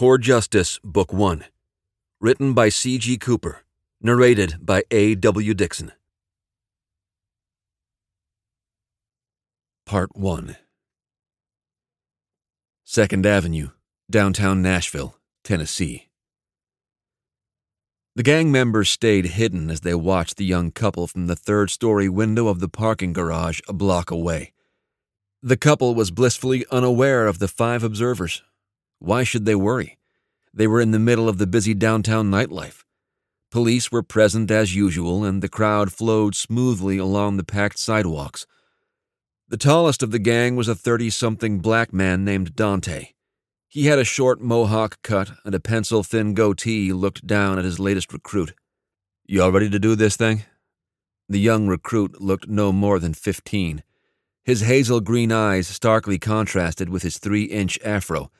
Corps Justice, Book 1. Written by C.G. Cooper. Narrated by A.W. Dixon. Part 1 Second Avenue, downtown Nashville, Tennessee. The gang members stayed hidden as they watched the young couple from the third story window of the parking garage a block away. The couple was blissfully unaware of the five observers. Why should they worry? They were in the middle of the busy downtown nightlife. Police were present as usual, and the crowd flowed smoothly along the packed sidewalks. The tallest of the gang was a 30 something black man named Dante. He had a short mohawk cut and a pencil thin goatee looked down at his latest recruit. You all ready to do this thing? The young recruit looked no more than 15. His hazel green eyes starkly contrasted with his three inch afro.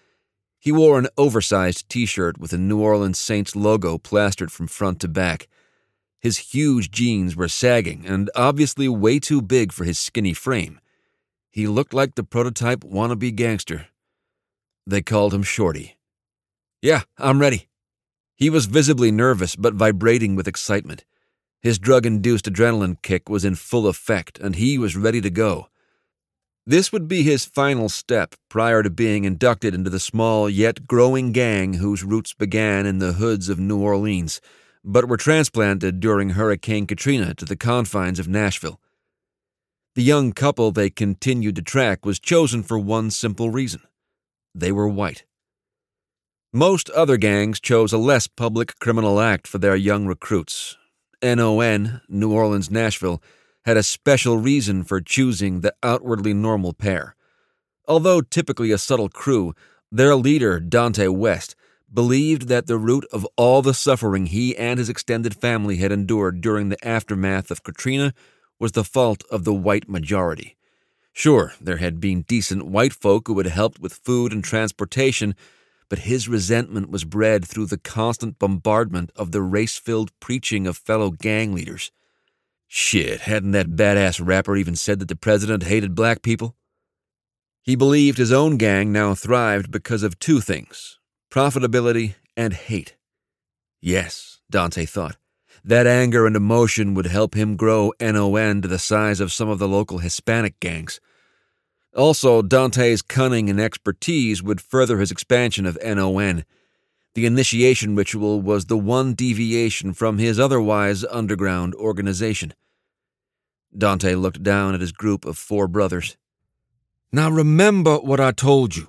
He wore an oversized t shirt with a New Orleans Saints logo plastered from front to back. His huge jeans were sagging and obviously way too big for his skinny frame. He looked like the prototype wannabe gangster. They called him Shorty. Yeah, I'm ready. He was visibly nervous but vibrating with excitement. His drug induced adrenaline kick was in full effect, and he was ready to go. This would be his final step prior to being inducted into the small yet growing gang whose roots began in the hoods of New Orleans, but were transplanted during Hurricane Katrina to the confines of Nashville. The young couple they continued to track was chosen for one simple reason they were white. Most other gangs chose a less public criminal act for their young recruits. NON, New Orleans Nashville, had a special reason for choosing the outwardly normal pair. Although typically a subtle crew, their leader, Dante West, believed that the root of all the suffering he and his extended family had endured during the aftermath of Katrina was the fault of the white majority. Sure, there had been decent white folk who had helped with food and transportation, but his resentment was bred through the constant bombardment of the race filled preaching of fellow gang leaders. Shit, hadn't that badass rapper even said that the president hated black people? He believed his own gang now thrived because of two things profitability and hate. Yes, Dante thought. That anger and emotion would help him grow NON to the size of some of the local Hispanic gangs. Also, Dante's cunning and expertise would further his expansion of NON. The initiation ritual was the one deviation from his otherwise underground organization. Dante looked down at his group of four brothers. Now remember what I told you.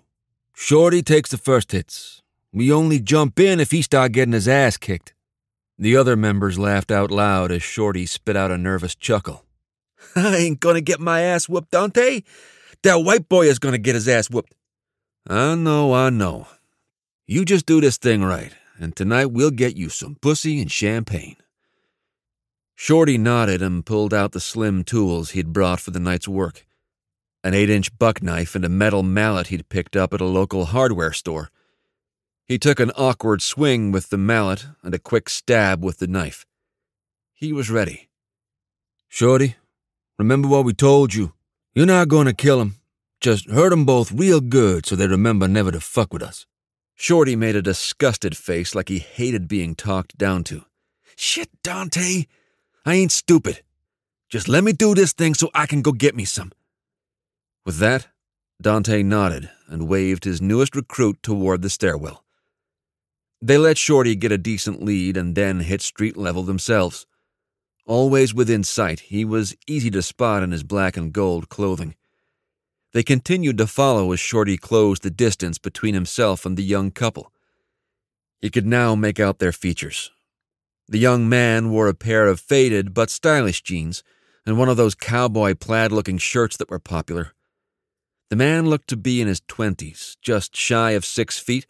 Shorty takes the first hits. We only jump in if he start getting his ass kicked. The other members laughed out loud as Shorty spit out a nervous chuckle. I ain't gonna get my ass whooped, Dante. That white boy is gonna get his ass whooped. I know, I know. You just do this thing right, and tonight we'll get you some pussy and champagne. Shorty nodded and pulled out the slim tools he'd brought for the night's work an eight inch buck knife and a metal mallet he'd picked up at a local hardware store. He took an awkward swing with the mallet and a quick stab with the knife. He was ready. Shorty, remember what we told you. You're not going to kill 'em. Just hurt 'em both real good so they remember never to fuck with us. Shorty made a disgusted face like he hated being talked down to. Shit, Dante. I ain't stupid. Just let me do this thing so I can go get me some. With that, Dante nodded and waved his newest recruit toward the stairwell. They let Shorty get a decent lead and then hit street level themselves. Always within sight, he was easy to spot in his black and gold clothing. They continued to follow as Shorty closed the distance between himself and the young couple. He could now make out their features. The young man wore a pair of faded but stylish jeans and one of those cowboy plaid looking shirts that were popular. The man looked to be in his twenties, just shy of six feet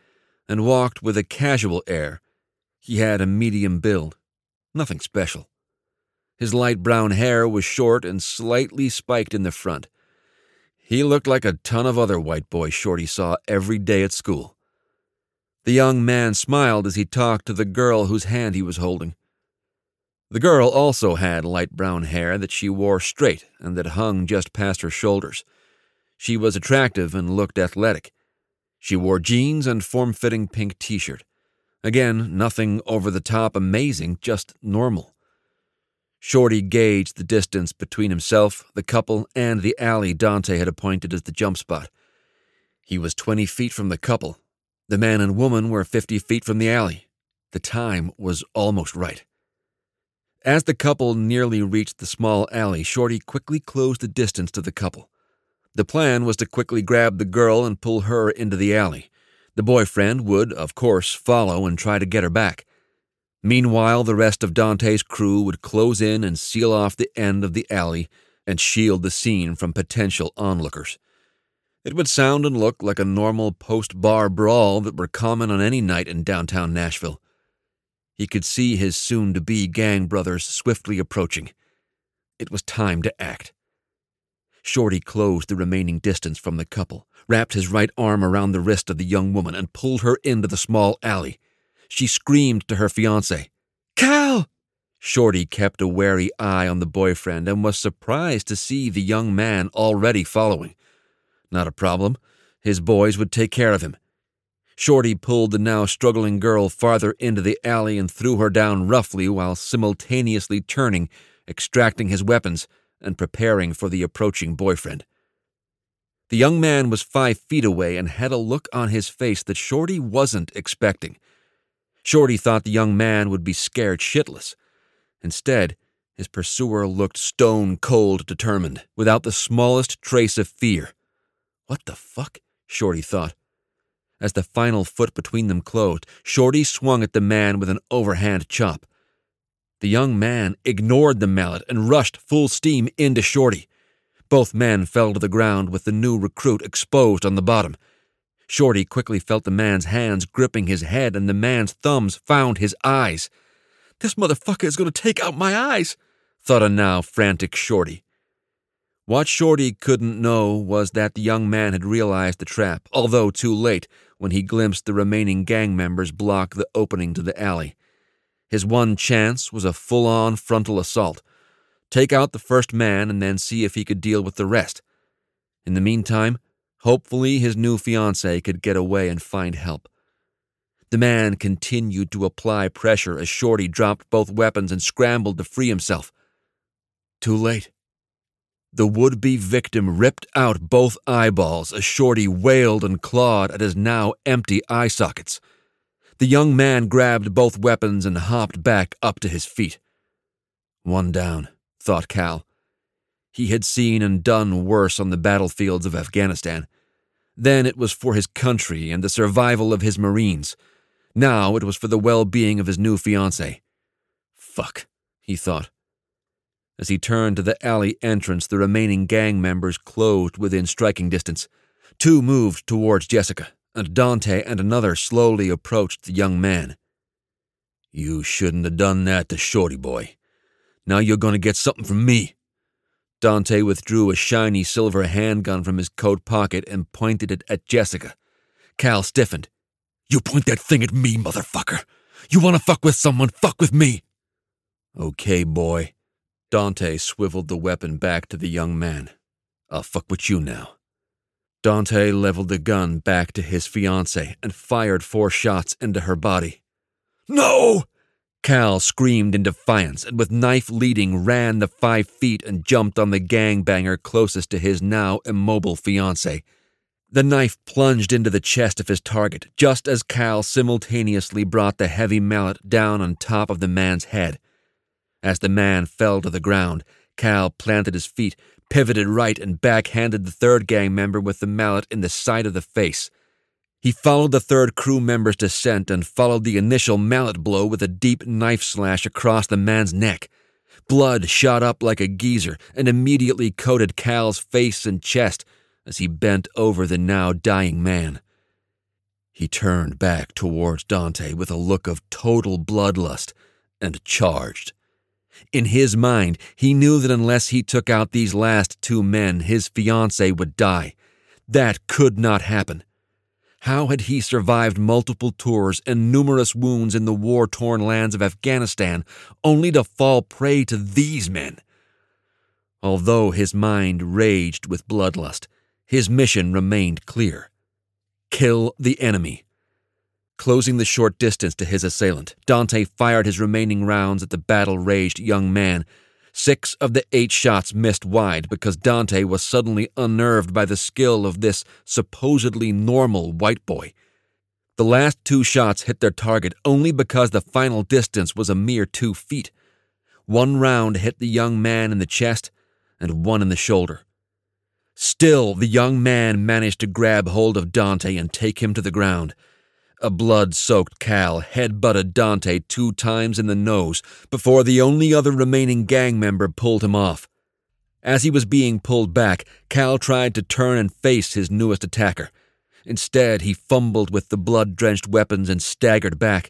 and walked with a casual air. He had a medium build, nothing special. His light brown hair was short and slightly spiked in the front. He looked like a ton of other white boys Shorty saw every day at school. The young man smiled as he talked to the girl whose hand he was holding. The girl also had light brown hair that she wore straight and that hung just past her shoulders. She was attractive and looked athletic. She wore jeans and form fitting pink t shirt. Again, nothing over the top amazing, just normal. Shorty gauged the distance between himself, the couple, and the alley Dante had appointed as the jump spot. He was 20 feet from the couple. The man and woman were 50 feet from the alley. The time was almost right. As the couple nearly reached the small alley, Shorty quickly closed the distance to the couple. The plan was to quickly grab the girl and pull her into the alley. The boyfriend would, of course, follow and try to get her back. Meanwhile, the rest of Dante's crew would close in and seal off the end of the alley and shield the scene from potential onlookers. It would sound and look like a normal post bar brawl that were common on any night in downtown Nashville. He could see his soon to be gang brothers swiftly approaching. It was time to act. Shorty closed the remaining distance from the couple, wrapped his right arm around the wrist of the young woman, and pulled her into the small alley. She screamed to her fiance, Cal! Shorty kept a wary eye on the boyfriend and was surprised to see the young man already following. Not a problem. His boys would take care of him. Shorty pulled the now struggling girl farther into the alley and threw her down roughly while simultaneously turning, extracting his weapons, and preparing for the approaching boyfriend. The young man was five feet away and had a look on his face that Shorty wasn't expecting. Shorty thought the young man would be scared shitless. Instead, his pursuer looked stone cold determined, without the smallest trace of fear. What the fuck? Shorty thought. As the final foot between them closed, Shorty swung at the man with an overhand chop. The young man ignored the mallet and rushed full steam into Shorty. Both men fell to the ground with the new recruit exposed on the bottom. Shorty quickly felt the man's hands gripping his head, and the man's thumbs found his eyes. This motherfucker is going to take out my eyes, thought a now frantic Shorty. What Shorty couldn't know was that the young man had realized the trap, although too late when he glimpsed the remaining gang members block the opening to the alley. His one chance was a full on frontal assault. Take out the first man and then see if he could deal with the rest. In the meantime, Hopefully, his new fiancée could get away and find help. The man continued to apply pressure as Shorty dropped both weapons and scrambled to free himself. Too late. The would be victim ripped out both eyeballs as Shorty wailed and clawed at his now empty eye sockets. The young man grabbed both weapons and hopped back up to his feet. One down, thought Cal. He had seen and done worse on the battlefields of Afghanistan. Then it was for his country and the survival of his Marines. Now it was for the well being of his new fiancée. Fuck, he thought. As he turned to the alley entrance, the remaining gang members closed within striking distance. Two moved towards Jessica, and Dante and another slowly approached the young man. You shouldn't have done that to Shorty Boy. Now you're going to get something from me, Dante withdrew a shiny silver handgun from his coat pocket and pointed it at Jessica. Cal stiffened. You point that thing at me, motherfucker. You want to fuck with someone, fuck with me. Okay, boy. Dante swiveled the weapon back to the young man. I'll fuck with you now. Dante leveled the gun back to his fiancée and fired four shots into her body. No! Cal screamed in defiance and, with knife leading, ran the five feet and jumped on the gangbanger closest to his now immobile fiancee. The knife plunged into the chest of his target just as Cal simultaneously brought the heavy mallet down on top of the man's head. As the man fell to the ground, Cal planted his feet, pivoted right, and backhanded the third gang member with the mallet in the side of the face. He followed the third crew member's descent and followed the initial mallet blow with a deep knife slash across the man's neck. Blood shot up like a geyser and immediately coated Cal's face and chest as he bent over the now dying man. He turned back towards Dante with a look of total bloodlust and charged. In his mind, he knew that unless he took out these last two men, his fiancée would die. That could not happen. How had he survived multiple tours and numerous wounds in the war torn lands of Afghanistan only to fall prey to these men? Although his mind raged with bloodlust, his mission remained clear Kill the enemy. Closing the short distance to his assailant, Dante fired his remaining rounds at the battle raged young man. Six of the eight shots missed wide because Dante was suddenly unnerved by the skill of this supposedly normal white boy. The last two shots hit their target only because the final distance was a mere two feet. One round hit the young man in the chest and one in the shoulder. Still, the young man managed to grab hold of Dante and take him to the ground. A blood soaked Cal head-butted Dante two times in the nose before the only other remaining gang member pulled him off. As he was being pulled back, Cal tried to turn and face his newest attacker. Instead, he fumbled with the blood drenched weapons and staggered back.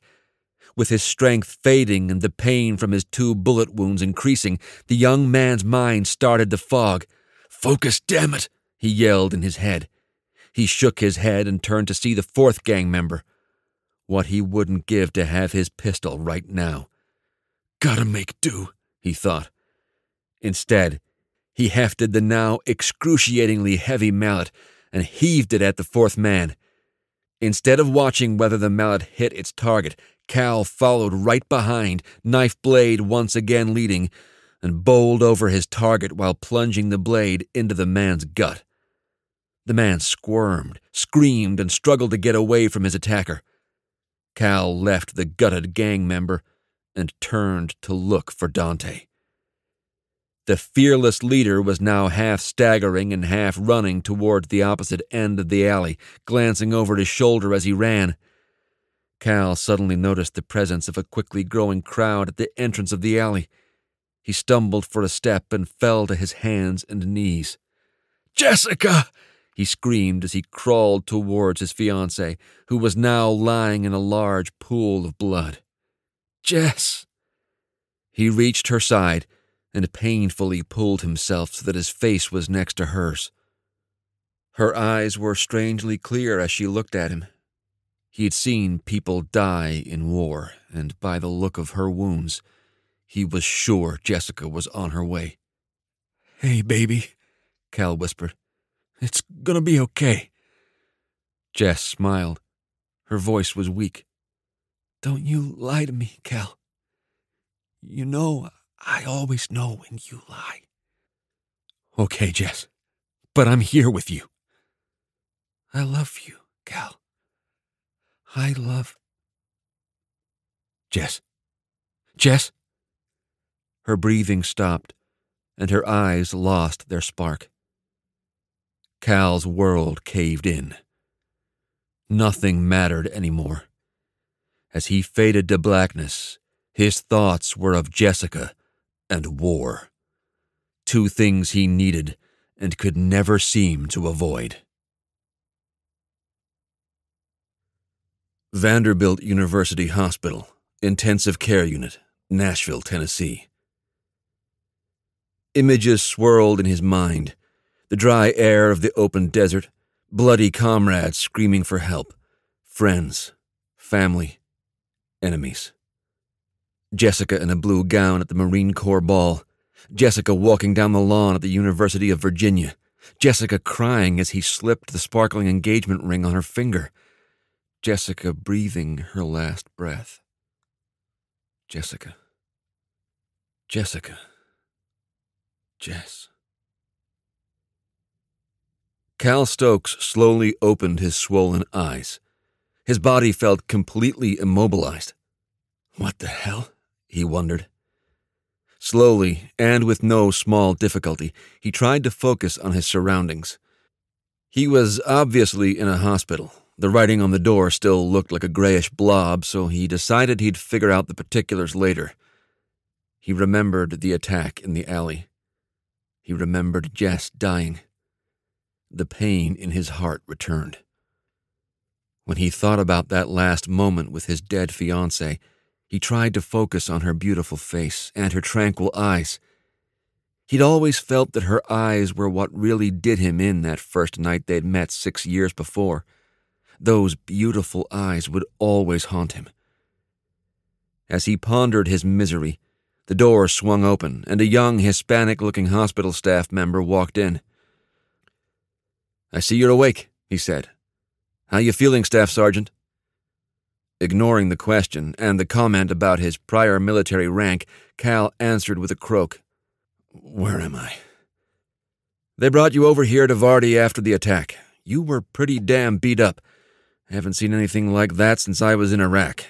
With his strength fading and the pain from his two bullet wounds increasing, the young man's mind started to fog. Focus, damn it! he yelled in his head. He shook his head and turned to see the fourth gang member what he wouldn't give to have his pistol right now. Gotta make do, he thought. Instead, he hefted the now excruciatingly heavy mallet and heaved it at the fourth man. Instead of watching whether the mallet hit its target, Cal followed right behind, knife blade once again leading, and bowled over his target while plunging the blade into the man's gut. The man squirmed, screamed, and struggled to get away from his attacker. Cal left the gutted gang member and turned to look for Dante. The fearless leader was now half staggering and half running toward the opposite end of the alley, glancing over his shoulder as he ran. Cal suddenly noticed the presence of a quickly growing crowd at the entrance of the alley. He stumbled for a step and fell to his hands and knees. Jessica! He screamed as he crawled towards his fiancée, who was now lying in a large pool of blood. Jess! He reached her side and painfully pulled himself so that his face was next to hers. Her eyes were strangely clear as she looked at him. He had seen people die in war, and by the look of her wounds, he was sure Jessica was on her way. Hey, baby, Cal whispered. It's gonna be okay. Jess smiled. Her voice was weak. Don't you lie to me, Cal. You know I always know when you lie. Okay, Jess, but I'm here with you. I love you, Cal. I love. Jess. Jess? Her breathing stopped, and her eyes lost their spark. Cal's world caved in. Nothing mattered anymore. As he faded to blackness, his thoughts were of Jessica and war. Two things he needed and could never seem to avoid. Vanderbilt University Hospital, Intensive Care Unit, Nashville, Tennessee. Images swirled in his mind the dry air of the open desert, bloody comrades screaming for help, friends, family, enemies. Jessica in a blue gown at the Marine Corps ball, Jessica walking down the lawn at the University of Virginia, Jessica crying as he slipped the sparkling engagement ring on her finger, Jessica breathing her last breath. Jessica. Jessica. Jess. Cal Stokes slowly opened his swollen eyes. His body felt completely immobilized. What the hell? he wondered. Slowly, and with no small difficulty, he tried to focus on his surroundings. He was obviously in a hospital. The writing on the door still looked like a grayish blob, so he decided he'd figure out the particulars later. He remembered the attack in the alley. He remembered Jess dying. The pain in his heart returned. When he thought about that last moment with his dead fiancée, he tried to focus on her beautiful face and her tranquil eyes. He'd always felt that her eyes were what really did him in that first night they'd met six years before. Those beautiful eyes would always haunt him. As he pondered his misery, the door swung open and a young Hispanic looking hospital staff member walked in. I see you're awake, he said. How you feeling, Staff Sergeant? Ignoring the question and the comment about his prior military rank, Cal answered with a croak. Where am I? They brought you over here to Vandy after the attack. You were pretty damn beat up. I haven't seen anything like that since I was in Iraq.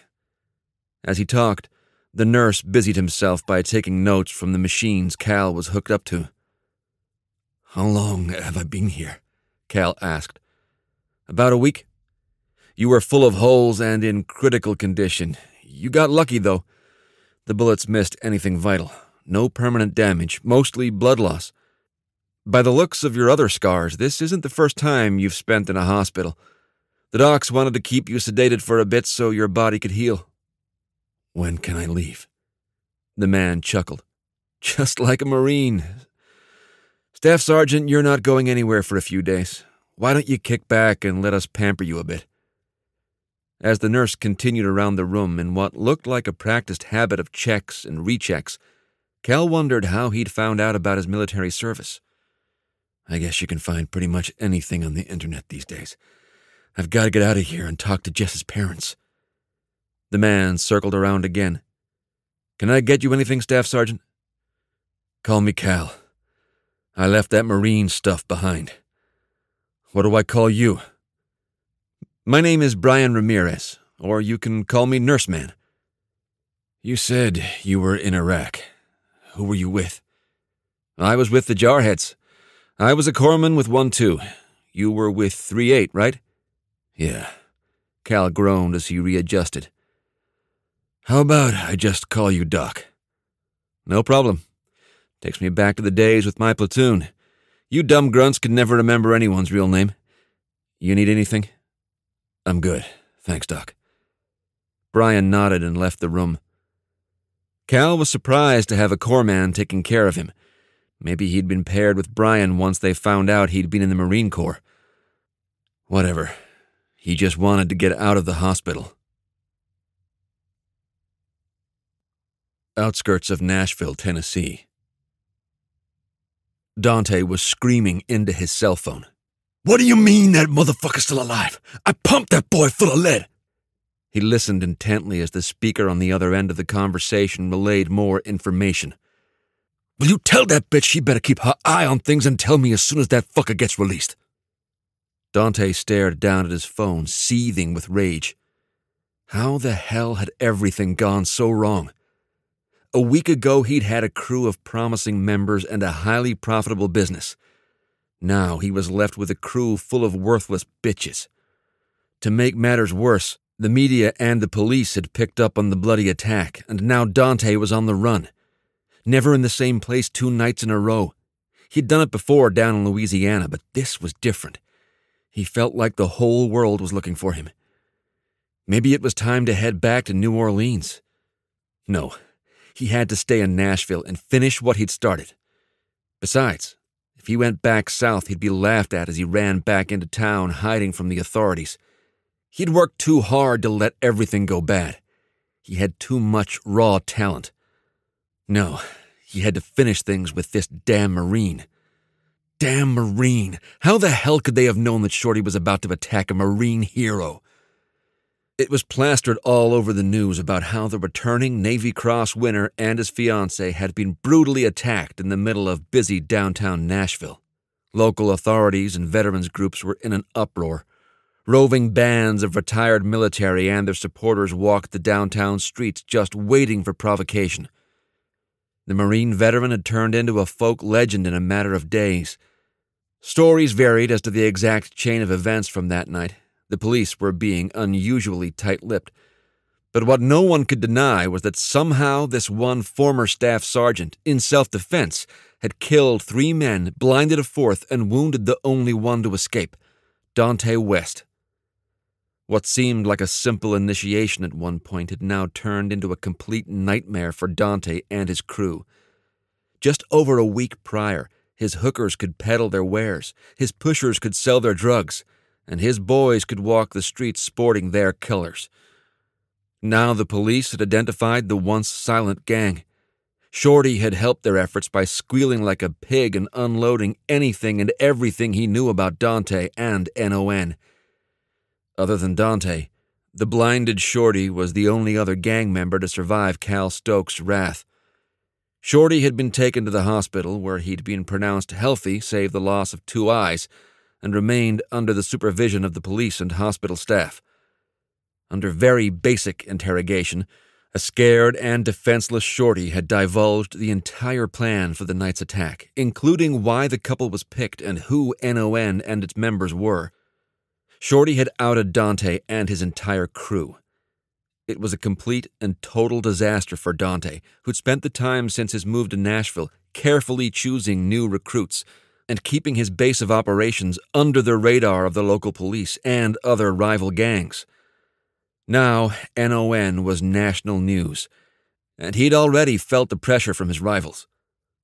As he talked, the nurse busied himself by taking notes from the machines Cal was hooked up to. How long have I been here? Cal asked. About a week. You were full of holes and in critical condition. You got lucky, though. The bullets missed anything vital. No permanent damage, mostly blood loss. By the looks of your other scars, this isn't the first time you've spent in a hospital. The docs wanted to keep you sedated for a bit so your body could heal. When can I leave? The man chuckled. Just like a Marine. Staff Sergeant, you're not going anywhere for a few days. Why don't you kick back and let us pamper you a bit? As the nurse continued around the room in what looked like a practiced habit of checks and rechecks, Cal wondered how he'd found out about his military service. I guess you can find pretty much anything on the internet these days. I've got to get out of here and talk to Jess's parents. The man circled around again. Can I get you anything, Staff Sergeant? Call me Cal. I left that Marine stuff behind. What do I call you? My name is Brian Ramirez, or you can call me Nurseman. You said you were in Iraq. Who were you with? I was with the Jarheads. I was a corpsman with 1-2. You were with 3-8, right? Yeah. Cal groaned as he readjusted. How about I just call you Doc? No problem. Takes me back to the days with my platoon. You dumb grunts can never remember anyone's real name. You need anything? I'm good. Thanks, Doc. Brian nodded and left the room. Cal was surprised to have a corpsman taking care of him. Maybe he'd been paired with Brian once they found out he'd been in the Marine Corps. Whatever. He just wanted to get out of the hospital. Outskirts of Nashville, Tennessee. Dante was screaming into his cell phone. What do you mean that motherfucker's still alive? I pumped that boy full of lead. He listened intently as the speaker on the other end of the conversation relayed more information. Will you tell that bitch she better keep her eye on things and tell me as soon as that fucker gets released? Dante stared down at his phone, seething with rage. How the hell had everything gone so wrong? A week ago, he'd had a crew of promising members and a highly profitable business. Now he was left with a crew full of worthless bitches. To make matters worse, the media and the police had picked up on the bloody attack, and now Dante was on the run. Never in the same place two nights in a row. He'd done it before down in Louisiana, but this was different. He felt like the whole world was looking for him. Maybe it was time to head back to New Orleans. No, he had to stay in Nashville and finish what he'd started. Besides, if he went back south, he'd be laughed at as he ran back into town, hiding from the authorities. He'd worked too hard to let everything go bad. He had too much raw talent. No, he had to finish things with this damn Marine. Damn Marine! How the hell could they have known that Shorty was about to attack a Marine hero? It was plastered all over the news about how the returning Navy Cross winner and his fiancée had been brutally attacked in the middle of busy downtown Nashville. Local authorities and veterans groups were in an uproar. Roving bands of retired military and their supporters walked the downtown streets just waiting for provocation. The Marine veteran had turned into a folk legend in a matter of days. Stories varied as to the exact chain of events from that night, the police were being unusually tight lipped. But what no one could deny was that somehow this one former staff sergeant, in self defense, had killed three men, blinded a fourth, and wounded the only one to escape Dante West. What seemed like a simple initiation at one point had now turned into a complete nightmare for Dante and his crew. Just over a week prior, his hookers could peddle their wares, his pushers could sell their drugs, and his boys could walk the streets sporting their colors. Now the police had identified the once silent gang. Shorty had helped their efforts by squealing like a pig and unloading anything and everything he knew about Dante and NON. Other than Dante, the blinded Shorty was the only other gang member to survive Cal Stokes' wrath. Shorty had been taken to the hospital where he'd been pronounced healthy save the loss of two eyes and remained under the supervision of the police and hospital staff. Under very basic interrogation, a scared and defenseless Shorty had divulged the entire plan for the night's attack, including why the couple was picked and who NON and its members were. Shorty had outed Dante and his entire crew. It was a complete and total disaster for Dante, who'd spent the time since his move to Nashville carefully choosing new recruits and keeping his base of operations under the radar of the local police and other rival gangs. Now, NON was national news, and he'd already felt the pressure from his rivals.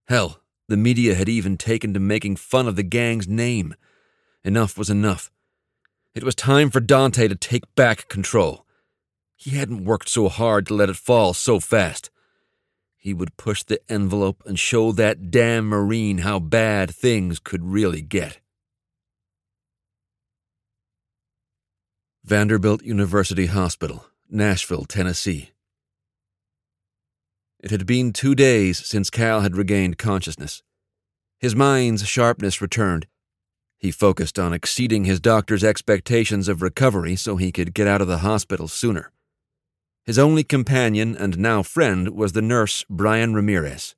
Hell, the media had even taken to making fun of the gang's name. Enough was enough. It was time for Dante to take back control. He hadn't worked so hard to let it fall so fast. He would push the envelope and show that damn Marine how bad things could really get. Vanderbilt University Hospital, Nashville, Tennessee. It had been two days since Cal had regained consciousness. His mind's sharpness returned, he focused on exceeding his doctor's expectations of recovery so he could get out of the hospital sooner. His only companion and now friend was the nurse, Brian Ramirez.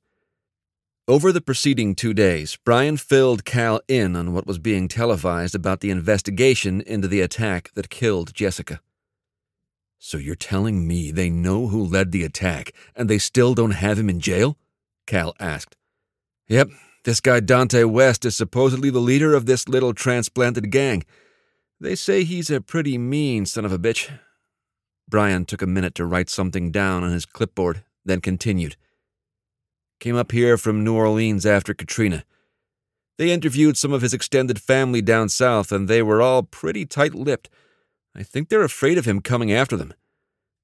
Over the preceding two days, Brian filled Cal in on what was being televised about the investigation into the attack that killed Jessica. So you're telling me they know who led the attack and they still don't have him in jail? Cal asked. Yep, this guy Dante West is supposedly the leader of this little transplanted gang. They say he's a pretty mean son of a bitch. Brian took a minute to write something down on his clipboard, then continued. Came up here from New Orleans after Katrina. They interviewed some of his extended family down south, and they were all pretty tight lipped. I think they're afraid of him coming after them.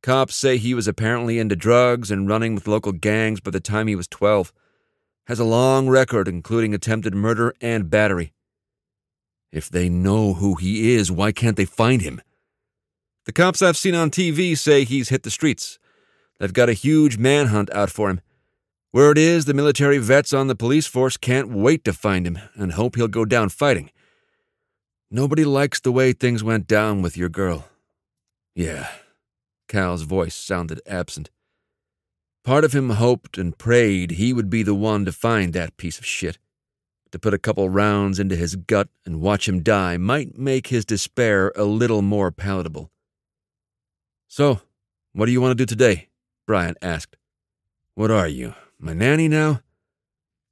Cops say he was apparently into drugs and running with local gangs by the time he was 12 has a long record, including attempted murder and battery. If they know who he is, why can't they find him? The cops I've seen on TV say he's hit the streets. They've got a huge manhunt out for him. Word is the military vets on the police force can't wait to find him and hope he'll go down fighting. Nobody likes the way things went down with your girl. Yeah. Cal's voice sounded absent. Part of him hoped and prayed he would be the one to find that piece of shit. To put a couple rounds into his gut and watch him die might make his despair a little more palatable. So, what do you want to do today? Brian asked. What are you, my nanny now?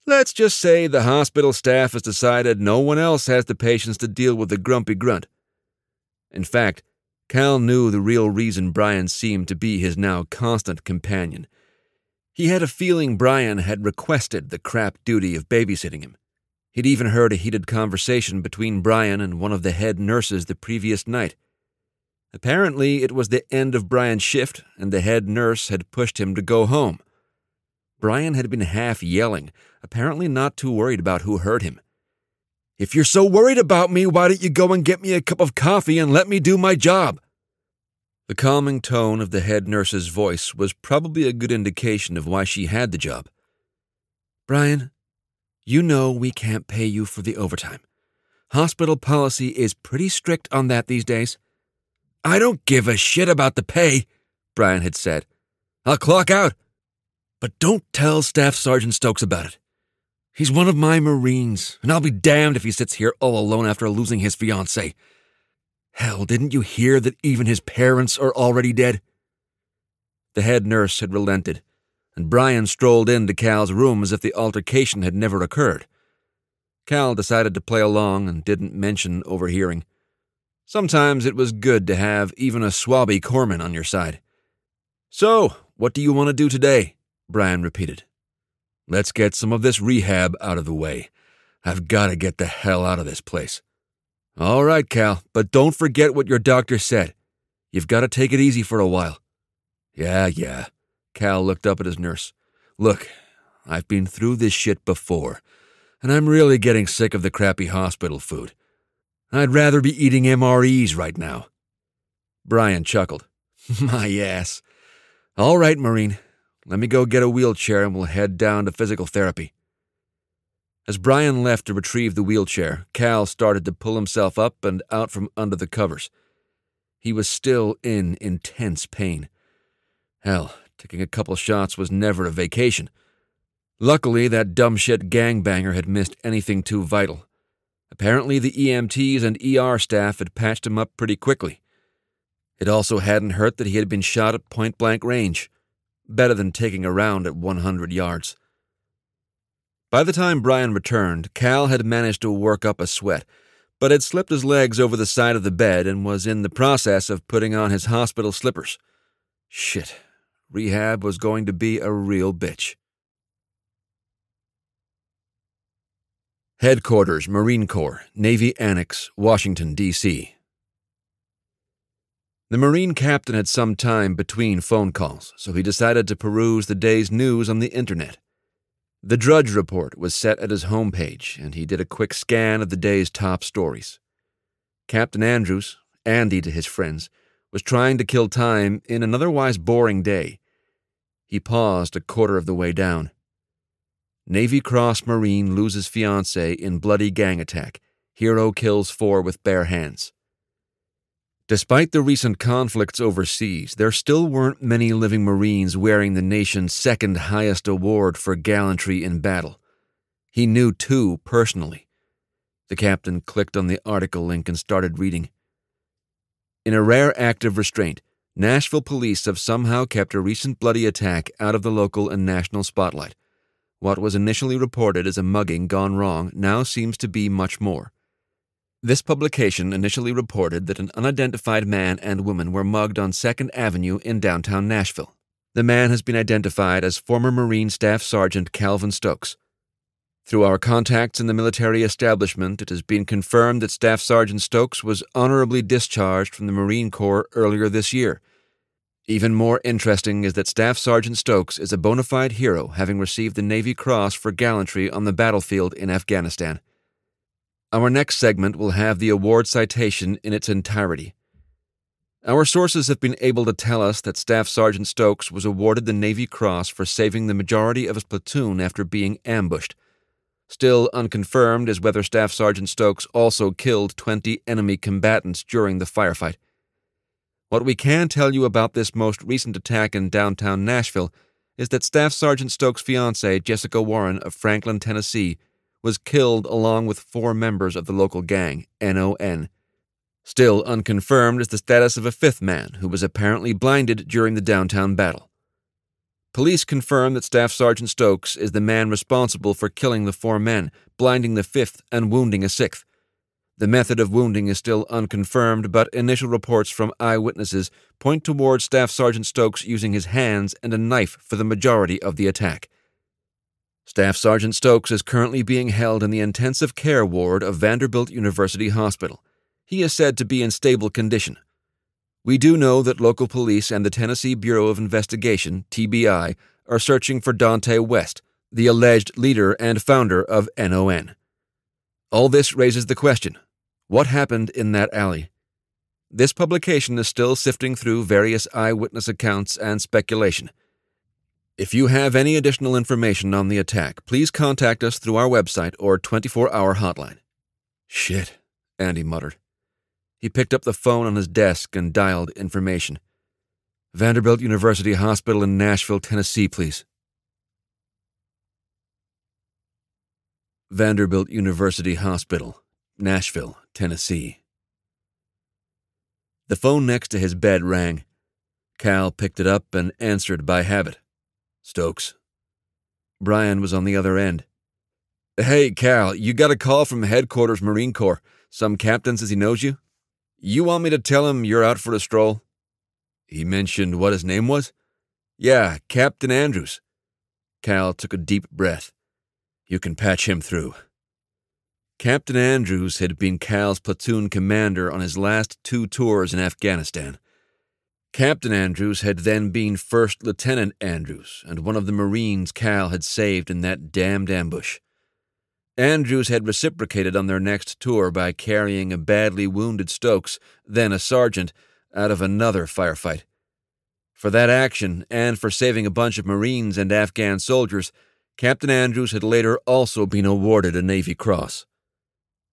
Let's just say the hospital staff has decided no one else has the patience to deal with the grumpy grunt. In fact, Cal knew the real reason Brian seemed to be his now constant companion he had a feeling Brian had requested the crap duty of babysitting him. He'd even heard a heated conversation between Brian and one of the head nurses the previous night. Apparently, it was the end of Brian's shift, and the head nurse had pushed him to go home. Brian had been half yelling, apparently not too worried about who heard him. If you're so worried about me, why don't you go and get me a cup of coffee and let me do my job? The calming tone of the head nurse's voice was probably a good indication of why she had the job. Brian, you know we can't pay you for the overtime. Hospital policy is pretty strict on that these days. I don't give a shit about the pay, Brian had said. I'll clock out. But don't tell Staff Sergeant Stokes about it. He's one of my Marines, and I'll be damned if he sits here all alone after losing his fiancée. Hell, didn't you hear that even his parents are already dead? The head nurse had relented, and Brian strolled into Cal's room as if the altercation had never occurred. Cal decided to play along and didn't mention overhearing. Sometimes it was good to have even a swabby corpsman on your side. So, what do you want to do today? Brian repeated. Let's get some of this rehab out of the way. I've got to get the hell out of this place. All right, Cal, but don't forget what your doctor said. You've got to take it easy for a while. Yeah, yeah. Cal looked up at his nurse. Look, I've been through this shit before, and I'm really getting sick of the crappy hospital food. I'd rather be eating MREs right now. Brian chuckled. My ass. All right, Marine. Let me go get a wheelchair and we'll head down to physical therapy. As Brian left to retrieve the wheelchair, Cal started to pull himself up and out from under the covers. He was still in intense pain. Hell, taking a couple shots was never a vacation. Luckily, that dumb shit gangbanger had missed anything too vital. Apparently, the EMTs and ER staff had patched him up pretty quickly. It also hadn't hurt that he had been shot at point blank range. Better than taking a round at 100 yards. By the time Brian returned, Cal had managed to work up a sweat, but had slipped his legs over the side of the bed and was in the process of putting on his hospital slippers. Shit, rehab was going to be a real bitch. Headquarters, Marine Corps, Navy Annex, Washington, D.C. The Marine captain had some time between phone calls, so he decided to peruse the day's news on the internet. The Drudge Report was set at his homepage, and he did a quick scan of the day's top stories. Captain Andrews, Andy to his friends, was trying to kill time in an otherwise boring day. He paused a quarter of the way down. Navy Cross Marine loses fiancé in bloody gang attack. Hero kills four with bare hands. Despite the recent conflicts overseas, there still weren't many living Marines wearing the nation's second highest award for gallantry in battle. He knew two personally. The captain clicked on the article link and started reading. In a rare act of restraint, Nashville police have somehow kept a recent bloody attack out of the local and national spotlight. What was initially reported as a mugging gone wrong now seems to be much more. This publication initially reported that an unidentified man and woman were mugged on 2nd Avenue in downtown Nashville. The man has been identified as former Marine Staff Sergeant Calvin Stokes. Through our contacts in the military establishment, it has been confirmed that Staff Sergeant Stokes was honorably discharged from the Marine Corps earlier this year. Even more interesting is that Staff Sergeant Stokes is a bona fide hero, having received the Navy Cross for gallantry on the battlefield in Afghanistan. Our next segment will have the award citation in its entirety. Our sources have been able to tell us that Staff Sergeant Stokes was awarded the Navy Cross for saving the majority of his platoon after being ambushed. Still unconfirmed is whether Staff Sergeant Stokes also killed 20 enemy combatants during the firefight. What we can tell you about this most recent attack in downtown Nashville is that Staff Sergeant Stokes' fiancée, Jessica Warren of Franklin, Tennessee, was killed along with four members of the local gang, NON. Still unconfirmed is the status of a fifth man who was apparently blinded during the downtown battle. Police confirm that Staff Sergeant Stokes is the man responsible for killing the four men, blinding the fifth, and wounding a sixth. The method of wounding is still unconfirmed, but initial reports from eyewitnesses point toward Staff Sergeant Stokes using his hands and a knife for the majority of the attack. Staff Sergeant Stokes is currently being held in the intensive care ward of Vanderbilt University Hospital. He is said to be in stable condition. We do know that local police and the Tennessee Bureau of Investigation, TBI, are searching for Dante West, the alleged leader and founder of NON. All this raises the question what happened in that alley? This publication is still sifting through various eyewitness accounts and speculation. If you have any additional information on the attack, please contact us through our website or 24 hour hotline. Shit, Andy muttered. He picked up the phone on his desk and dialed information. Vanderbilt University Hospital in Nashville, Tennessee, please. Vanderbilt University Hospital, Nashville, Tennessee. The phone next to his bed rang. Cal picked it up and answered by habit. Stokes. Brian was on the other end. Hey, Cal, you got a call from headquarters Marine Corps. Some captain says he knows you. You want me to tell him you're out for a stroll? He mentioned what his name was? Yeah, Captain Andrews. Cal took a deep breath. You can patch him through. Captain Andrews had been Cal's platoon commander on his last two tours in Afghanistan. Captain Andrews had then been First Lieutenant Andrews and one of the Marines Cal had saved in that damned ambush. Andrews had reciprocated on their next tour by carrying a badly wounded Stokes, then a sergeant, out of another firefight. For that action, and for saving a bunch of Marines and Afghan soldiers, Captain Andrews had later also been awarded a Navy Cross.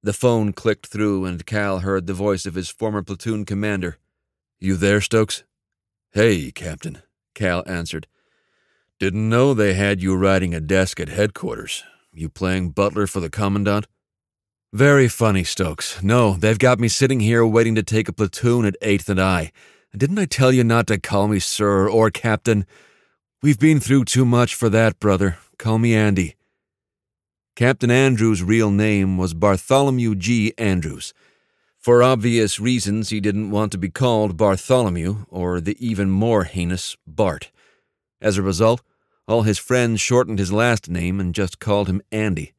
The phone clicked through, and Cal heard the voice of his former platoon commander. You there, Stokes? Hey, Captain, Cal answered. Didn't know they had you riding a desk at headquarters. You playing butler for the Commandant? Very funny, Stokes. No, they've got me sitting here waiting to take a platoon at 8th and I. Didn't I tell you not to call me sir or captain? We've been through too much for that, brother. Call me Andy. Captain Andrews' real name was Bartholomew G. Andrews. For obvious reasons, he didn't want to be called Bartholomew or the even more heinous Bart. As a result, all his friends shortened his last name and just called him Andy.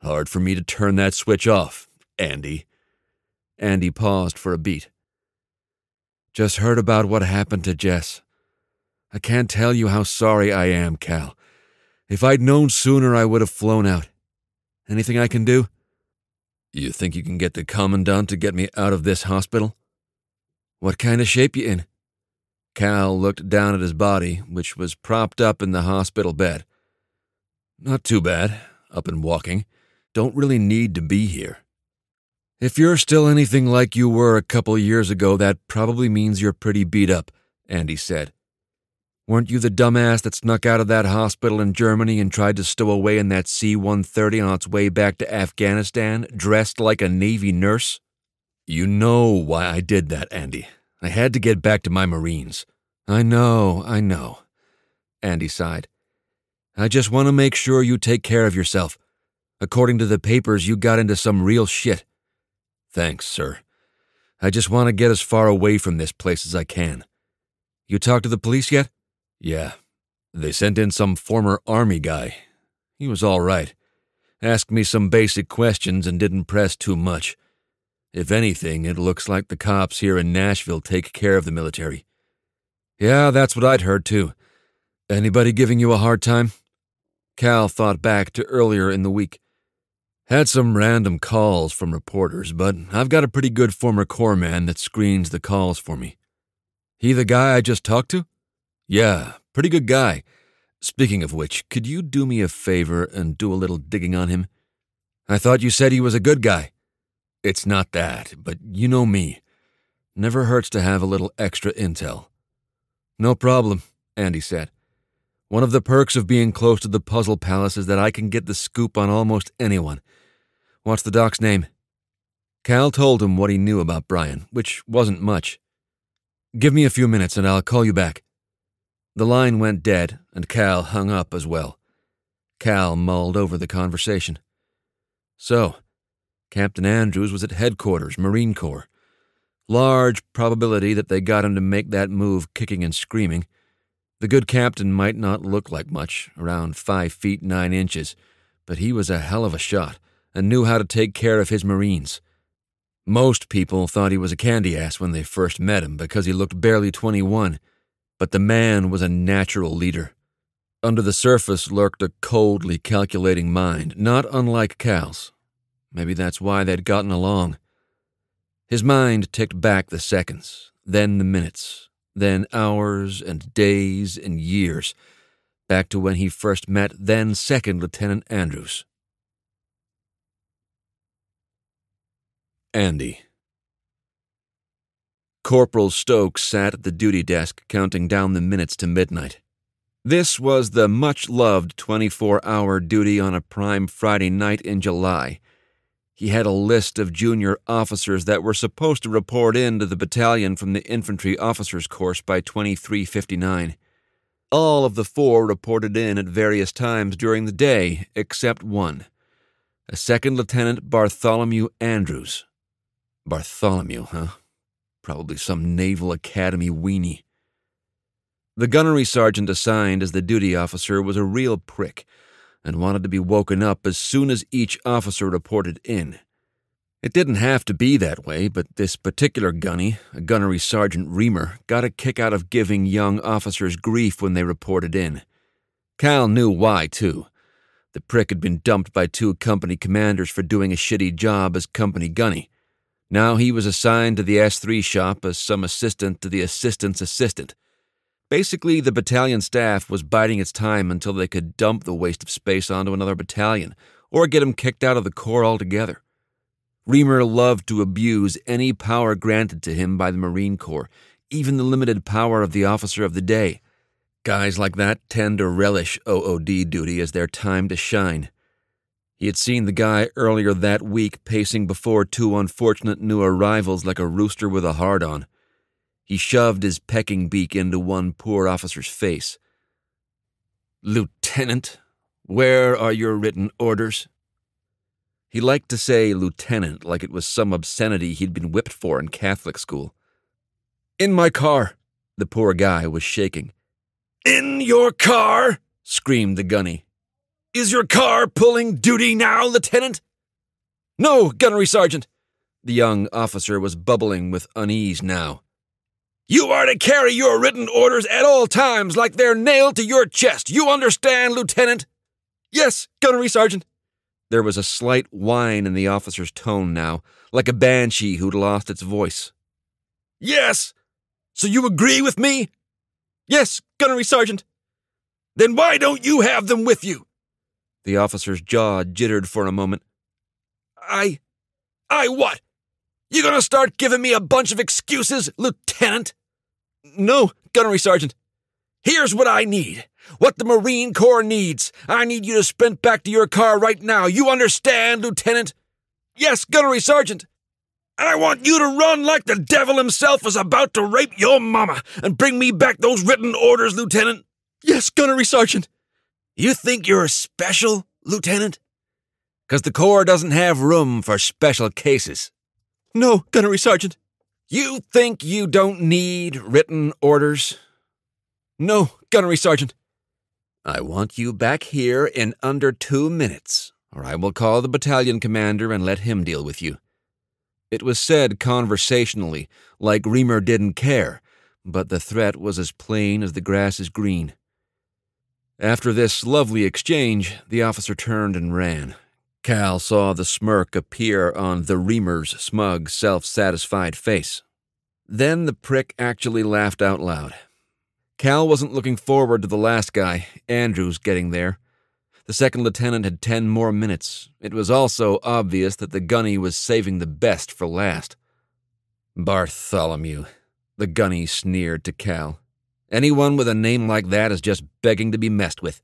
Hard for me to turn that switch off, Andy. Andy paused for a beat. Just heard about what happened to Jess. I can't tell you how sorry I am, Cal. If I'd known sooner, I would have flown out. Anything I can do? You think you can get the Commandant to get me out of this hospital? What kind of shape you in? Cal looked down at his body, which was propped up in the hospital bed. Not too bad, up and walking. Don't really need to be here. If you're still anything like you were a couple years ago, that probably means you're pretty beat up, Andy said. Weren't you the dumbass that snuck out of that hospital in Germany and tried to stow away in that C 130 on its way back to Afghanistan, dressed like a Navy nurse? You know why I did that, Andy. I had to get back to my Marines. I know, I know. Andy sighed. I just want to make sure you take care of yourself. According to the papers, you got into some real shit. Thanks, sir. I just want to get as far away from this place as I can. You talked to the police yet? Yeah. They sent in some former Army guy. He was all right. Asked me some basic questions and didn't press too much. If anything, it looks like the cops here in Nashville take care of the military. Yeah, that's what I'd heard too. Anybody giving you a hard time? Cal thought back to earlier in the week. Had some random calls from reporters, but I've got a pretty good former corpsman that screens the calls for me. He the guy I just talked to? Yeah, pretty good guy. Speaking of which, could you do me a favor and do a little digging on him? I thought you said he was a good guy. It's not that, but you know me. Never hurts to have a little extra intel. No problem, Andy said. One of the perks of being close to the Puzzle Palace is that I can get the scoop on almost anyone. What's the doc's name? Cal told him what he knew about Brian, which wasn't much. Give me a few minutes and I'll call you back. The line went dead, and Cal hung up as well. Cal mulled over the conversation. So, Captain Andrews was at headquarters, Marine Corps. Large probability that they got him to make that move kicking and screaming. The good captain might not look like much, around five feet nine inches, but he was a hell of a shot and knew how to take care of his Marines. Most people thought he was a candy ass when they first met him because he looked barely 21, but the man was a natural leader. Under the surface lurked a coldly calculating mind, not unlike Cal's. Maybe that's why they'd gotten along. His mind ticked back the seconds, then the minutes, then hours and days and years, back to when he first met then Second Lieutenant Andrews. Andy. Corporal Stokes sat at the duty desk counting down the minutes to midnight. This was the much loved 24 hour duty on a prime Friday night in July. He had a list of junior officers that were supposed to report in to the battalion from the infantry officers course by 2359. All of the four reported in at various times during the day, except one a second lieutenant Bartholomew Andrews. Bartholomew, huh? Probably some Naval Academy weenie. The gunnery sergeant assigned as the duty officer was a real prick and wanted to be woken up as soon as each officer reported in. It didn't have to be that way, but this particular gunny, a gunnery sergeant Reamer, got a kick out of giving young officers grief when they reported in. Cal knew why, too. The prick had been dumped by two company commanders for doing a shitty job as company gunny. Now he was assigned to the S3 shop as some assistant to the assistant's assistant. Basically, the battalion staff was biding its time until they could dump the waste of space onto another battalion or get him kicked out of the Corps altogether. Reamer loved to abuse any power granted to him by the Marine Corps, even the limited power of the officer of the day. Guys like that tend to relish OOD duty as their time to shine. He had seen the guy earlier that week pacing before two unfortunate new arrivals like a rooster with a hard on. He shoved his pecking beak into one poor officer's face. Lieutenant, where are your written orders? He liked to say lieutenant like it was some obscenity he'd been whipped for in Catholic school. In my car. The poor guy was shaking. In your car? screamed the gunny. Is your car pulling duty now, Lieutenant? No, Gunnery Sergeant. The young officer was bubbling with unease now. You are to carry your written orders at all times like they're nailed to your chest. You understand, Lieutenant? Yes, Gunnery Sergeant. There was a slight whine in the officer's tone now, like a banshee who'd lost its voice. Yes! So you agree with me? Yes, Gunnery Sergeant. Then why don't you have them with you? The officer's jaw jittered for a moment. I. I what? You gonna start giving me a bunch of excuses, Lieutenant? No, Gunnery Sergeant. Here's what I need. What the Marine Corps needs. I need you to sprint back to your car right now. You understand, Lieutenant? Yes, Gunnery Sergeant. And I want you to run like the devil himself is about to rape your mama and bring me back those written orders, Lieutenant. Yes, Gunnery Sergeant. You think you're special, Lieutenant? Because the Corps doesn't have room for special cases. No, Gunnery Sergeant. You think you don't need written orders? No, Gunnery Sergeant. I want you back here in under two minutes, or I will call the battalion commander and let him deal with you. It was said conversationally, like Reamer didn't care, but the threat was as plain as the grass is green. After this lovely exchange, the officer turned and ran. Cal saw the smirk appear on the Reamer's smug, self satisfied face. Then the prick actually laughed out loud. Cal wasn't looking forward to the last guy, Andrews, getting there. The second lieutenant had ten more minutes. It was also obvious that the gunny was saving the best for last. Bartholomew, the gunny sneered to Cal. Anyone with a name like that is just begging to be messed with.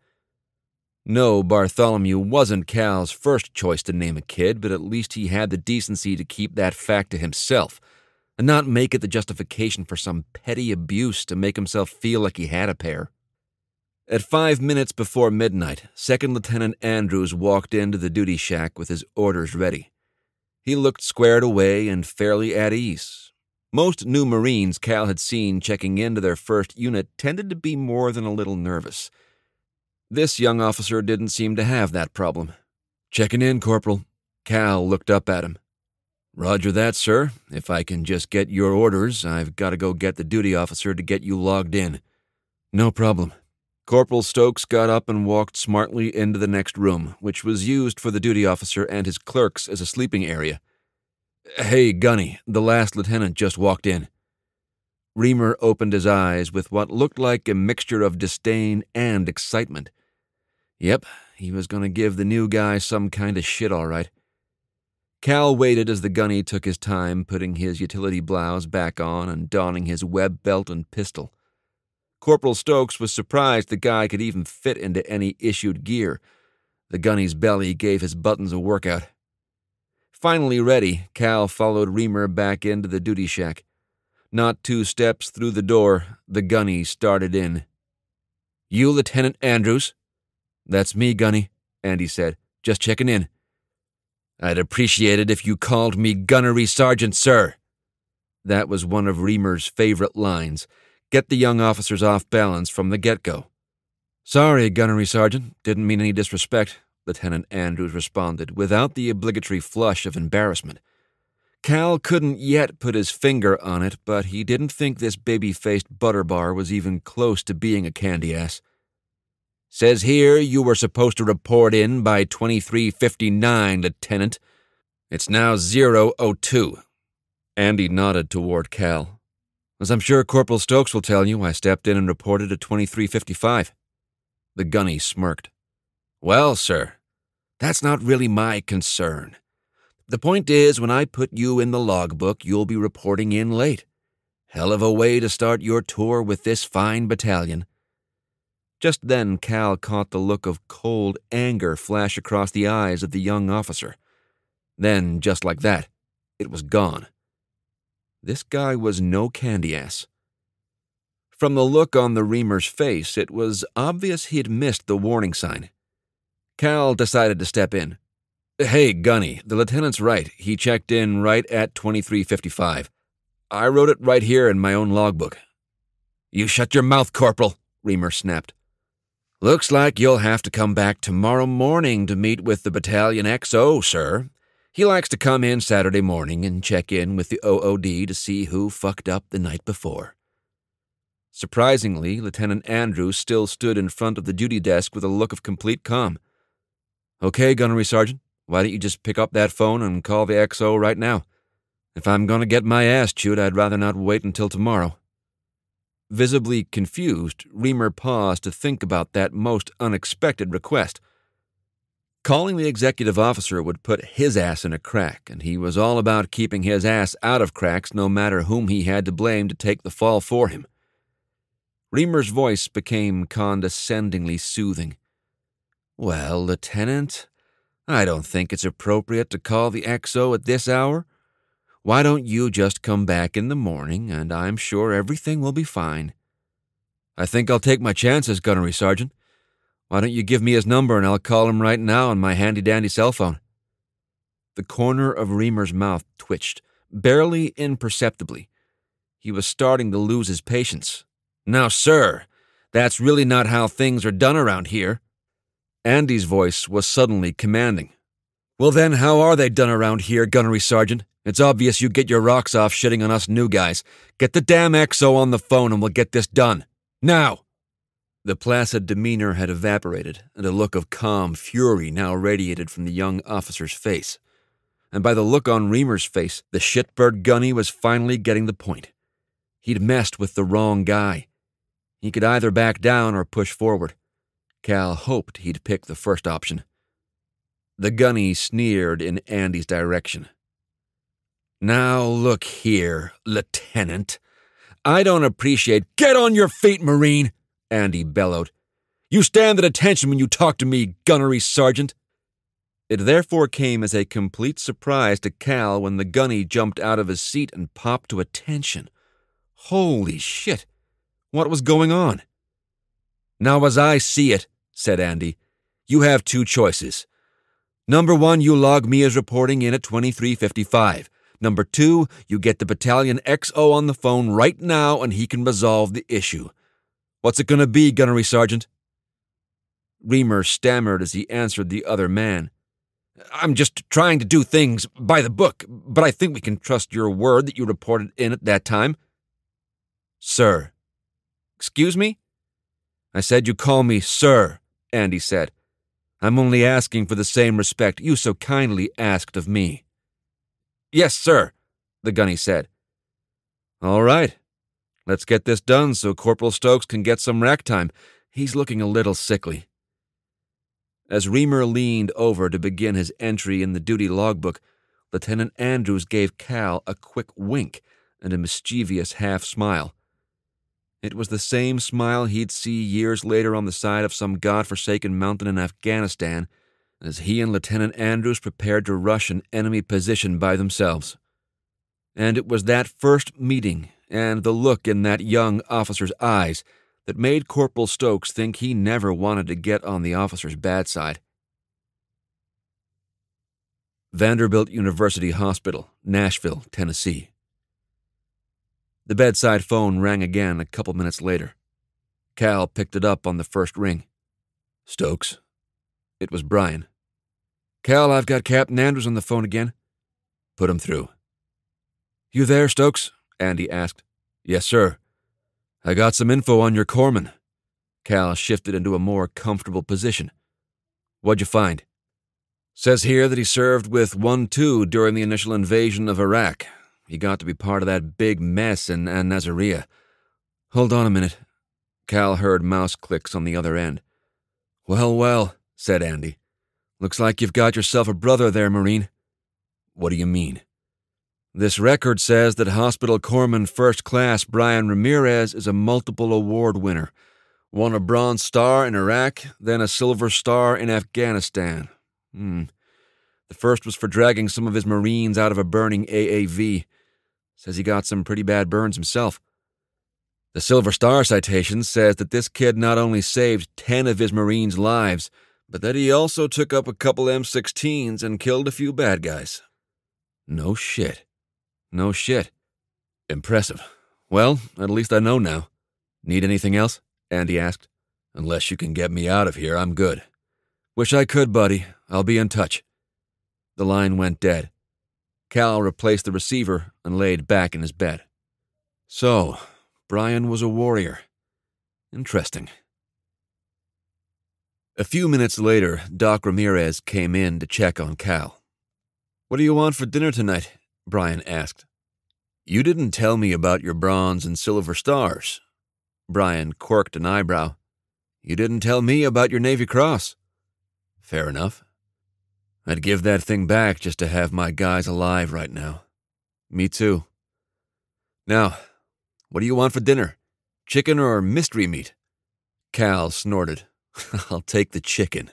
No, Bartholomew wasn't Cal's first choice to name a kid, but at least he had the decency to keep that fact to himself and not make it the justification for some petty abuse to make himself feel like he had a pair. At five minutes before midnight, Second Lieutenant Andrews walked into the duty shack with his orders ready. He looked squared away and fairly at ease. Most new Marines Cal had seen checking into their first unit tended to be more than a little nervous. This young officer didn't seem to have that problem. Checking in, Corporal. Cal looked up at him. Roger that, sir. If I can just get your orders, I've got to go get the duty officer to get you logged in. No problem. Corporal Stokes got up and walked smartly into the next room, which was used for the duty officer and his clerks as a sleeping area. Hey, Gunny, the last lieutenant just walked in. Reamer opened his eyes with what looked like a mixture of disdain and excitement. Yep, he was going to give the new guy some kind of shit, all right. Cal waited as the gunny took his time putting his utility blouse back on and donning his web belt and pistol. Corporal Stokes was surprised the guy could even fit into any issued gear. The gunny's belly gave his buttons a workout. Finally ready, Cal followed Reamer back into the duty shack. Not two steps through the door, the gunny started in. You, Lieutenant Andrews? That's me, Gunny, Andy said. Just checking in. I'd appreciate it if you called me Gunnery Sergeant, sir. That was one of Reamer's favorite lines. Get the young officers off balance from the get go. Sorry, Gunnery Sergeant. Didn't mean any disrespect, Lieutenant Andrews responded, without the obligatory flush of embarrassment. Cal couldn't yet put his finger on it, but he didn't think this baby faced butter bar was even close to being a candy ass. Says here you were supposed to report in by 2359, Lieutenant. It's now 002. Andy nodded toward Cal. As I'm sure Corporal Stokes will tell you, I stepped in and reported at 2355. The gunny smirked. Well, sir, that's not really my concern. The point is, when I put you in the logbook, you'll be reporting in late. Hell of a way to start your tour with this fine battalion. Just then, Cal caught the look of cold anger flash across the eyes of the young officer. Then, just like that, it was gone. This guy was no candy ass. From the look on the Reamer's face, it was obvious he'd missed the warning sign. Cal decided to step in. Hey, Gunny, the lieutenant's right. He checked in right at 2355. I wrote it right here in my own logbook. You shut your mouth, Corporal, Reamer snapped. Looks like you'll have to come back tomorrow morning to meet with the battalion XO, sir. He likes to come in Saturday morning and check in with the OOD to see who fucked up the night before. Surprisingly, Lieutenant Andrews still stood in front of the duty desk with a look of complete calm. Okay, Gunnery Sergeant, why don't you just pick up that phone and call the XO right now? If I'm going to get my ass chewed, I'd rather not wait until tomorrow. Visibly confused, Reamer paused to think about that most unexpected request. Calling the executive officer would put his ass in a crack, and he was all about keeping his ass out of cracks no matter whom he had to blame to take the fall for him. Reamer's voice became condescendingly soothing. Well, Lieutenant, I don't think it's appropriate to call the XO at this hour. Why don't you just come back in the morning, and I'm sure everything will be fine. I think I'll take my chances, Gunnery Sergeant. Why don't you give me his number and I'll call him right now on my handy dandy cell phone? The corner of Reamer's mouth twitched, barely imperceptibly. He was starting to lose his patience. Now, sir, that's really not how things are done around here. Andy's voice was suddenly commanding. Well, then, how are they done around here, Gunnery Sergeant? It's obvious you get your rocks off shitting on us new guys. Get the damn XO on the phone and we'll get this done. Now! The placid demeanor had evaporated, and a look of calm fury now radiated from the young officer's face. And by the look on Reamer's face, the shitbird gunny was finally getting the point. He'd messed with the wrong guy. He could either back down or push forward. Cal hoped he'd pick the first option. The gunny sneered in Andy's direction. Now look here, Lieutenant. I don't appreciate. Get on your feet, Marine! Andy bellowed. You stand at attention when you talk to me, gunnery sergeant. It therefore came as a complete surprise to Cal when the gunny jumped out of his seat and popped to attention. Holy shit! What was going on? Now, as I see it, said Andy, you have two choices. Number one, you log me as reporting in at 2355. Number two, you get the battalion XO on the phone right now and he can resolve the issue. What's it gonna be, Gunnery Sergeant? Reamer stammered as he answered the other man. I'm just trying to do things by the book, but I think we can trust your word that you reported in at that time. Sir. Excuse me? I said you call me sir, Andy said. I'm only asking for the same respect you so kindly asked of me. Yes, sir, the gunny said. All right. Let's get this done so Corporal Stokes can get some rack time. He's looking a little sickly. As Reamer leaned over to begin his entry in the duty logbook, Lieutenant Andrews gave Cal a quick wink and a mischievous half smile. It was the same smile he'd see years later on the side of some god-forsaken mountain in Afghanistan as he and Lieutenant Andrews prepared to rush an enemy position by themselves. And it was that first meeting and the look in that young officer's eyes that made Corporal Stokes think he never wanted to get on the officer's bad side. Vanderbilt University Hospital, Nashville, Tennessee. The bedside phone rang again a couple minutes later. Cal picked it up on the first ring. Stokes. It was Brian. Cal, I've got Captain Andrews on the phone again. Put him through. You there, Stokes? Andy asked. Yes, sir. I got some info on your corpsman. Cal shifted into a more comfortable position. What'd you find? Says here that he served with 1 2 during the initial invasion of Iraq. He got to be part of that big mess in Nasiriyah. Hold on a minute. Cal heard mouse clicks on the other end. Well, well, said Andy. Looks like you've got yourself a brother there, Marine. What do you mean? This record says that Hospital Corpsman First Class Brian Ramirez is a multiple award winner. Won a Bronze Star in Iraq, then a Silver Star in Afghanistan. Hmm. The first was for dragging some of his Marines out of a burning AAV. Says he got some pretty bad burns himself. The Silver Star citation says that this kid not only saved 10 of his Marines' lives, but that he also took up a couple M16s and killed a few bad guys. No shit. No shit. Impressive. Well, at least I know now. Need anything else? Andy asked. Unless you can get me out of here, I'm good. Wish I could, buddy. I'll be in touch. The line went dead. Cal replaced the receiver and laid back in his bed. So, Brian was a warrior. Interesting. A few minutes later, Doc Ramirez came in to check on Cal. What do you want for dinner tonight? Brian asked. You didn't tell me about your bronze and silver stars. Brian quirked an eyebrow. You didn't tell me about your Navy Cross. Fair enough. I'd give that thing back just to have my guys alive right now. Me too. Now, what do you want for dinner? Chicken or mystery meat? Cal snorted. I'll take the chicken.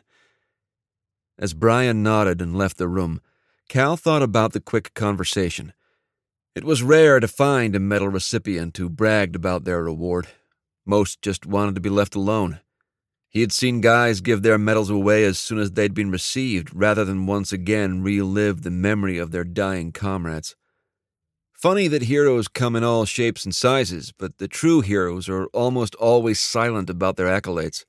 As Brian nodded and left the room, Cal thought about the quick conversation. It was rare to find a medal recipient who bragged about their reward. Most just wanted to be left alone. He had seen guys give their medals away as soon as they'd been received, rather than once again relive the memory of their dying comrades. Funny that heroes come in all shapes and sizes, but the true heroes are almost always silent about their accolades.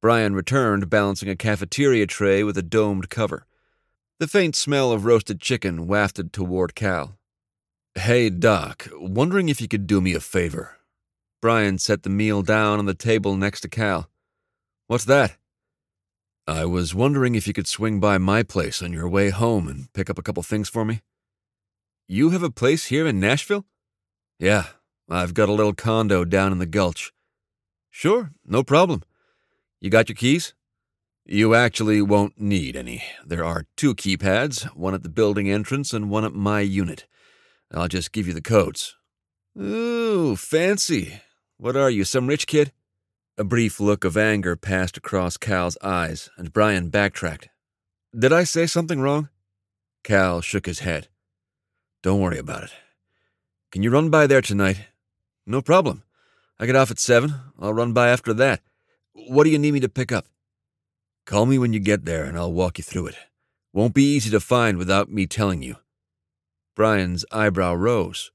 Brian returned, balancing a cafeteria tray with a domed cover. The faint smell of roasted chicken wafted toward Cal. Hey, Doc, wondering if you could do me a favor. Brian set the meal down on the table next to Cal. What's that? I was wondering if you could swing by my place on your way home and pick up a couple things for me. You have a place here in Nashville? Yeah, I've got a little condo down in the gulch. Sure, no problem. You got your keys? You actually won't need any. There are two keypads, one at the building entrance and one at my unit. I'll just give you the codes. Ooh, fancy. What are you, some rich kid? A brief look of anger passed across Cal's eyes, and Brian backtracked. Did I say something wrong? Cal shook his head. Don't worry about it. Can you run by there tonight? No problem. I get off at 7. I'll run by after that. What do you need me to pick up? Call me when you get there and I'll walk you through it. Won't be easy to find without me telling you. Brian's eyebrow rose.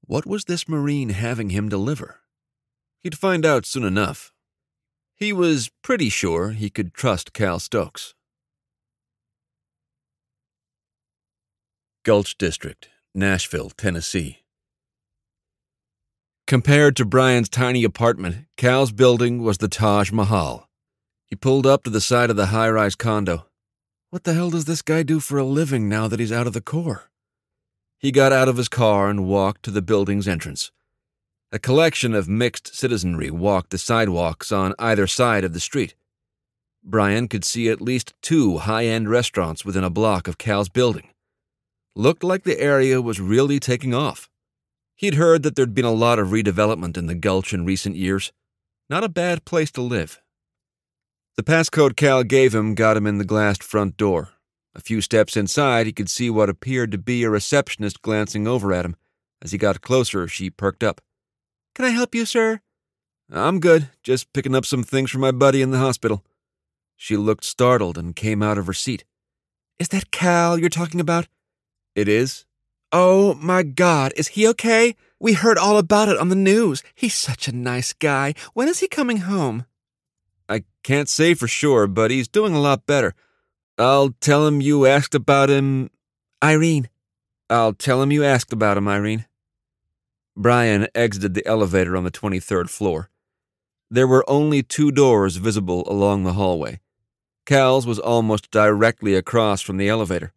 What was this Marine having him deliver? He'd find out soon enough. He was pretty sure he could trust Cal Stokes. Gulch District, Nashville, Tennessee. Compared to Brian's tiny apartment, Cal's building was the Taj Mahal. He pulled up to the side of the high rise condo. What the hell does this guy do for a living now that he's out of the Corps? He got out of his car and walked to the building's entrance. A collection of mixed citizenry walked the sidewalks on either side of the street. Brian could see at least two high end restaurants within a block of Cal's building looked like the area was really taking off. He'd heard that there'd been a lot of redevelopment in the Gulch in recent years. Not a bad place to live. The passcode Cal gave him got him in the glassed front door. A few steps inside, he could see what appeared to be a receptionist glancing over at him. As he got closer, she perked up. Can I help you, sir? I'm good, just picking up some things for my buddy in the hospital. She looked startled and came out of her seat. Is that Cal you're talking about? It is? Oh my god, is he okay? We heard all about it on the news. He's such a nice guy. When is he coming home? I can't say for sure, but he's doing a lot better. I'll tell him you asked about him. Irene. I'll tell him you asked about him, Irene. Brian exited the elevator on the 23rd floor. There were only two doors visible along the hallway. Cal's was almost directly across from the elevator.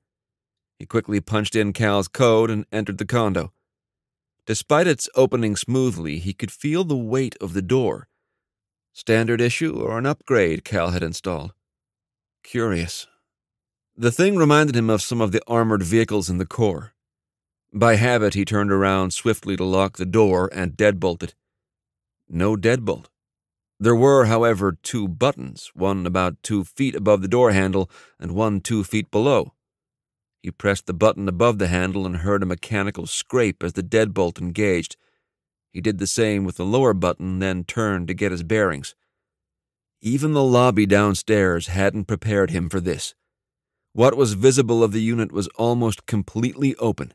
He quickly punched in Cal's code and entered the condo. Despite its opening smoothly, he could feel the weight of the door. Standard issue or an upgrade Cal had installed. Curious. The thing reminded him of some of the armored vehicles in the Corps. By habit, he turned around swiftly to lock the door and deadbolt it. No deadbolt. There were, however, two buttons, one about two feet above the door handle and one two feet below. He pressed the button above the handle and heard a mechanical scrape as the deadbolt engaged. He did the same with the lower button, then turned to get his bearings. Even the lobby downstairs hadn't prepared him for this. What was visible of the unit was almost completely open.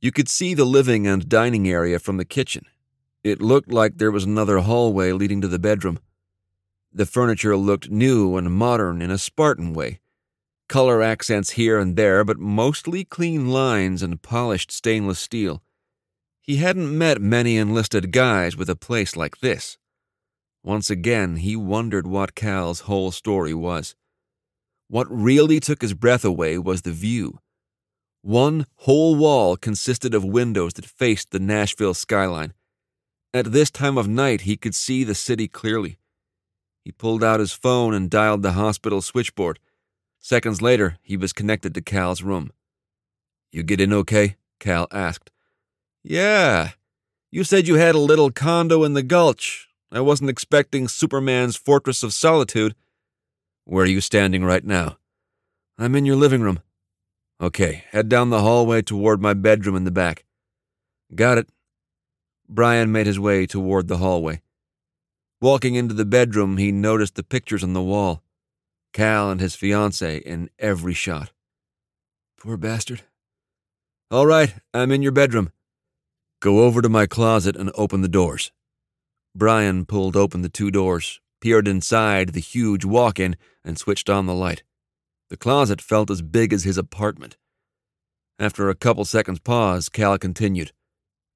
You could see the living and dining area from the kitchen. It looked like there was another hallway leading to the bedroom. The furniture looked new and modern in a Spartan way. Color accents here and there, but mostly clean lines and polished stainless steel. He hadn't met many enlisted guys with a place like this. Once again, he wondered what Cal's whole story was. What really took his breath away was the view. One whole wall consisted of windows that faced the Nashville skyline. At this time of night, he could see the city clearly. He pulled out his phone and dialed the hospital switchboard. Seconds later, he was connected to Cal's room. You get in okay? Cal asked. Yeah. You said you had a little condo in the gulch. I wasn't expecting Superman's Fortress of Solitude. Where are you standing right now? I'm in your living room. Okay, head down the hallway toward my bedroom in the back. Got it. Brian made his way toward the hallway. Walking into the bedroom, he noticed the pictures on the wall. Cal and his fiancée in every shot. Poor bastard. All right, I'm in your bedroom. Go over to my closet and open the doors. Brian pulled open the two doors, peered inside the huge walk in, and switched on the light. The closet felt as big as his apartment. After a couple seconds' pause, Cal continued.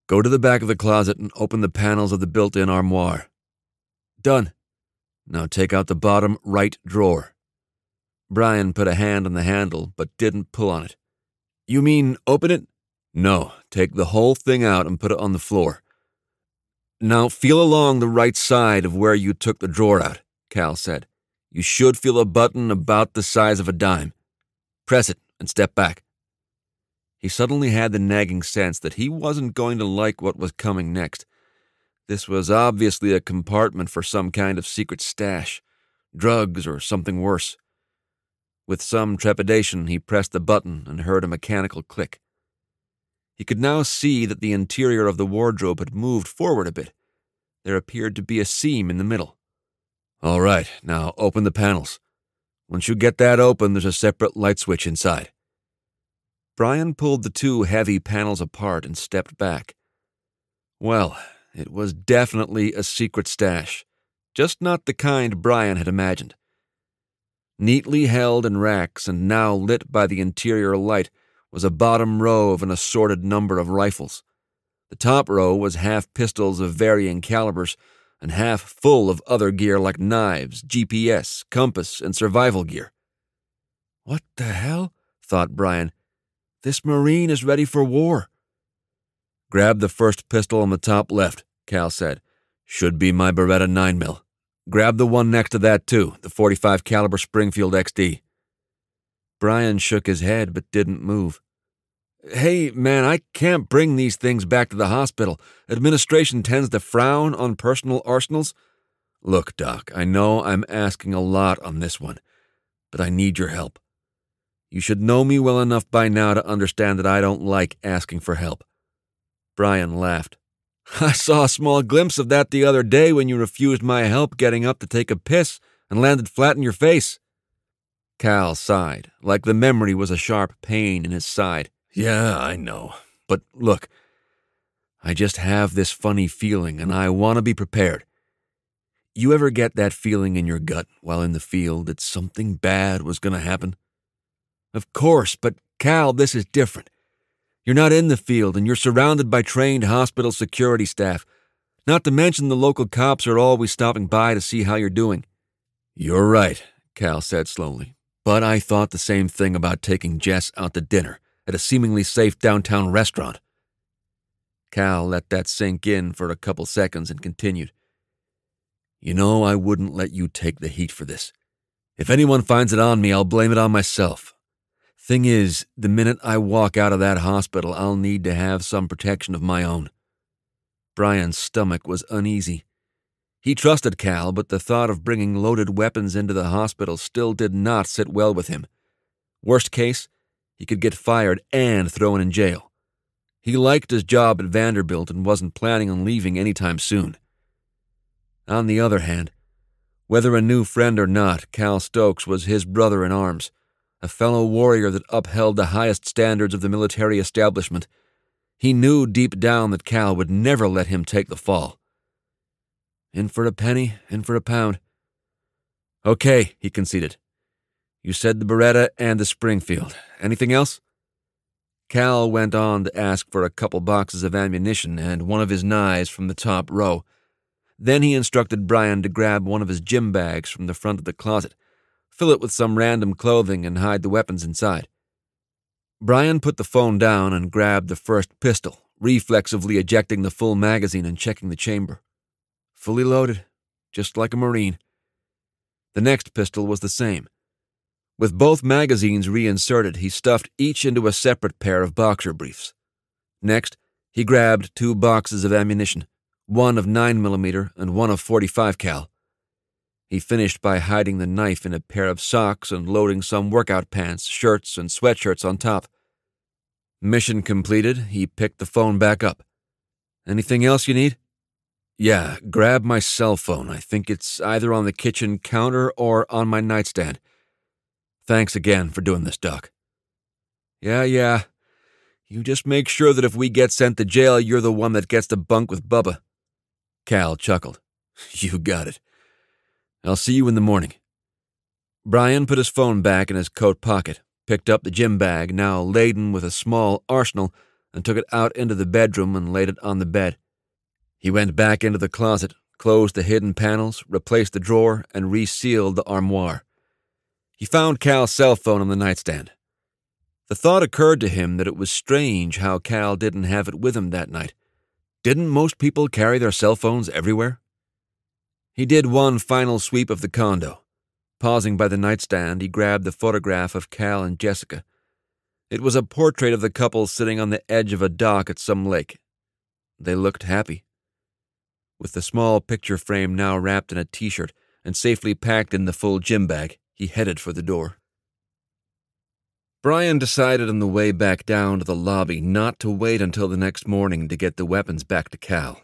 Go to the back of the closet and open the panels of the built in armoire. Done. Now take out the bottom right drawer. Brian put a hand on the handle, but didn't pull on it. You mean open it? No, take the whole thing out and put it on the floor. Now feel along the right side of where you took the drawer out, Cal said. You should feel a button about the size of a dime. Press it and step back. He suddenly had the nagging sense that he wasn't going to like what was coming next. This was obviously a compartment for some kind of secret stash, drugs, or something worse. With some trepidation, he pressed the button and heard a mechanical click. He could now see that the interior of the wardrobe had moved forward a bit. There appeared to be a seam in the middle. All right, now open the panels. Once you get that open, there's a separate light switch inside. Brian pulled the two heavy panels apart and stepped back. Well, it was definitely a secret stash, just not the kind Brian had imagined. Neatly held in racks and now lit by the interior light was a bottom row of an assorted number of rifles. The top row was half pistols of varying calibers and half full of other gear like knives, GPS, compass, and survival gear. What the hell? thought Brian. This Marine is ready for war. Grab the first pistol on the top left, Cal said. Should be my Beretta 9 mil. Grab the one next to that too, the 45 caliber Springfield XD. Brian shook his head but didn't move. Hey, man, I can't bring these things back to the hospital. Administration tends to frown on personal arsenals. Look, Doc, I know I'm asking a lot on this one, but I need your help. You should know me well enough by now to understand that I don't like asking for help. Brian laughed. I saw a small glimpse of that the other day when you refused my help getting up to take a piss and landed flat in your face. Cal sighed, like the memory was a sharp pain in his side. Yeah, I know. But look, I just have this funny feeling and I want to be prepared. You ever get that feeling in your gut while in the field that something bad was going to happen? Of course, but Cal, this is different. You're not in the field and you're surrounded by trained hospital security staff. Not to mention the local cops are always stopping by to see how you're doing. You're right, Cal said slowly. But I thought the same thing about taking Jess out to dinner at a seemingly safe downtown restaurant. Cal let that sink in for a couple seconds and continued. You know, I wouldn't let you take the heat for this. If anyone finds it on me, I'll blame it on myself. Thing is, the minute I walk out of that hospital, I'll need to have some protection of my own. Brian's stomach was uneasy. He trusted Cal, but the thought of bringing loaded weapons into the hospital still did not sit well with him. Worst case, he could get fired and thrown in jail. He liked his job at Vanderbilt and wasn't planning on leaving anytime soon. On the other hand, whether a new friend or not, Cal Stokes was his brother in arms, a fellow warrior that upheld the highest standards of the military establishment. He knew deep down that Cal would never let him take the fall. In for a penny, in for a pound. Okay, he conceded. You said the Beretta and the Springfield. Anything else? Cal went on to ask for a couple boxes of ammunition and one of his knives from the top row. Then he instructed Brian to grab one of his gym bags from the front of the closet, fill it with some random clothing, and hide the weapons inside. Brian put the phone down and grabbed the first pistol, reflexively ejecting the full magazine and checking the chamber. Fully loaded, just like a Marine. The next pistol was the same. With both magazines reinserted, he stuffed each into a separate pair of boxer briefs. Next, he grabbed two boxes of ammunition, one of 9mm and one of 45 cal. He finished by hiding the knife in a pair of socks and loading some workout pants, shirts, and sweatshirts on top. Mission completed, he picked the phone back up. Anything else you need? Yeah, grab my cell phone. I think it's either on the kitchen counter or on my nightstand. Thanks again for doing this, Doc. Yeah, yeah. You just make sure that if we get sent to jail, you're the one that gets to bunk with Bubba. Cal chuckled. You got it. I'll see you in the morning. Brian put his phone back in his coat pocket, picked up the gym bag, now laden with a small arsenal, and took it out into the bedroom and laid it on the bed. He went back into the closet, closed the hidden panels, replaced the drawer, and resealed the armoire. He found Cal's cell phone on the nightstand. The thought occurred to him that it was strange how Cal didn't have it with him that night. Didn't most people carry their cell phones everywhere? He did one final sweep of the condo. Pausing by the nightstand, he grabbed the photograph of Cal and Jessica. It was a portrait of the couple sitting on the edge of a dock at some lake. They looked happy. With the small picture frame now wrapped in a t shirt and safely packed in the full gym bag, he headed for the door. Brian decided on the way back down to the lobby not to wait until the next morning to get the weapons back to Cal.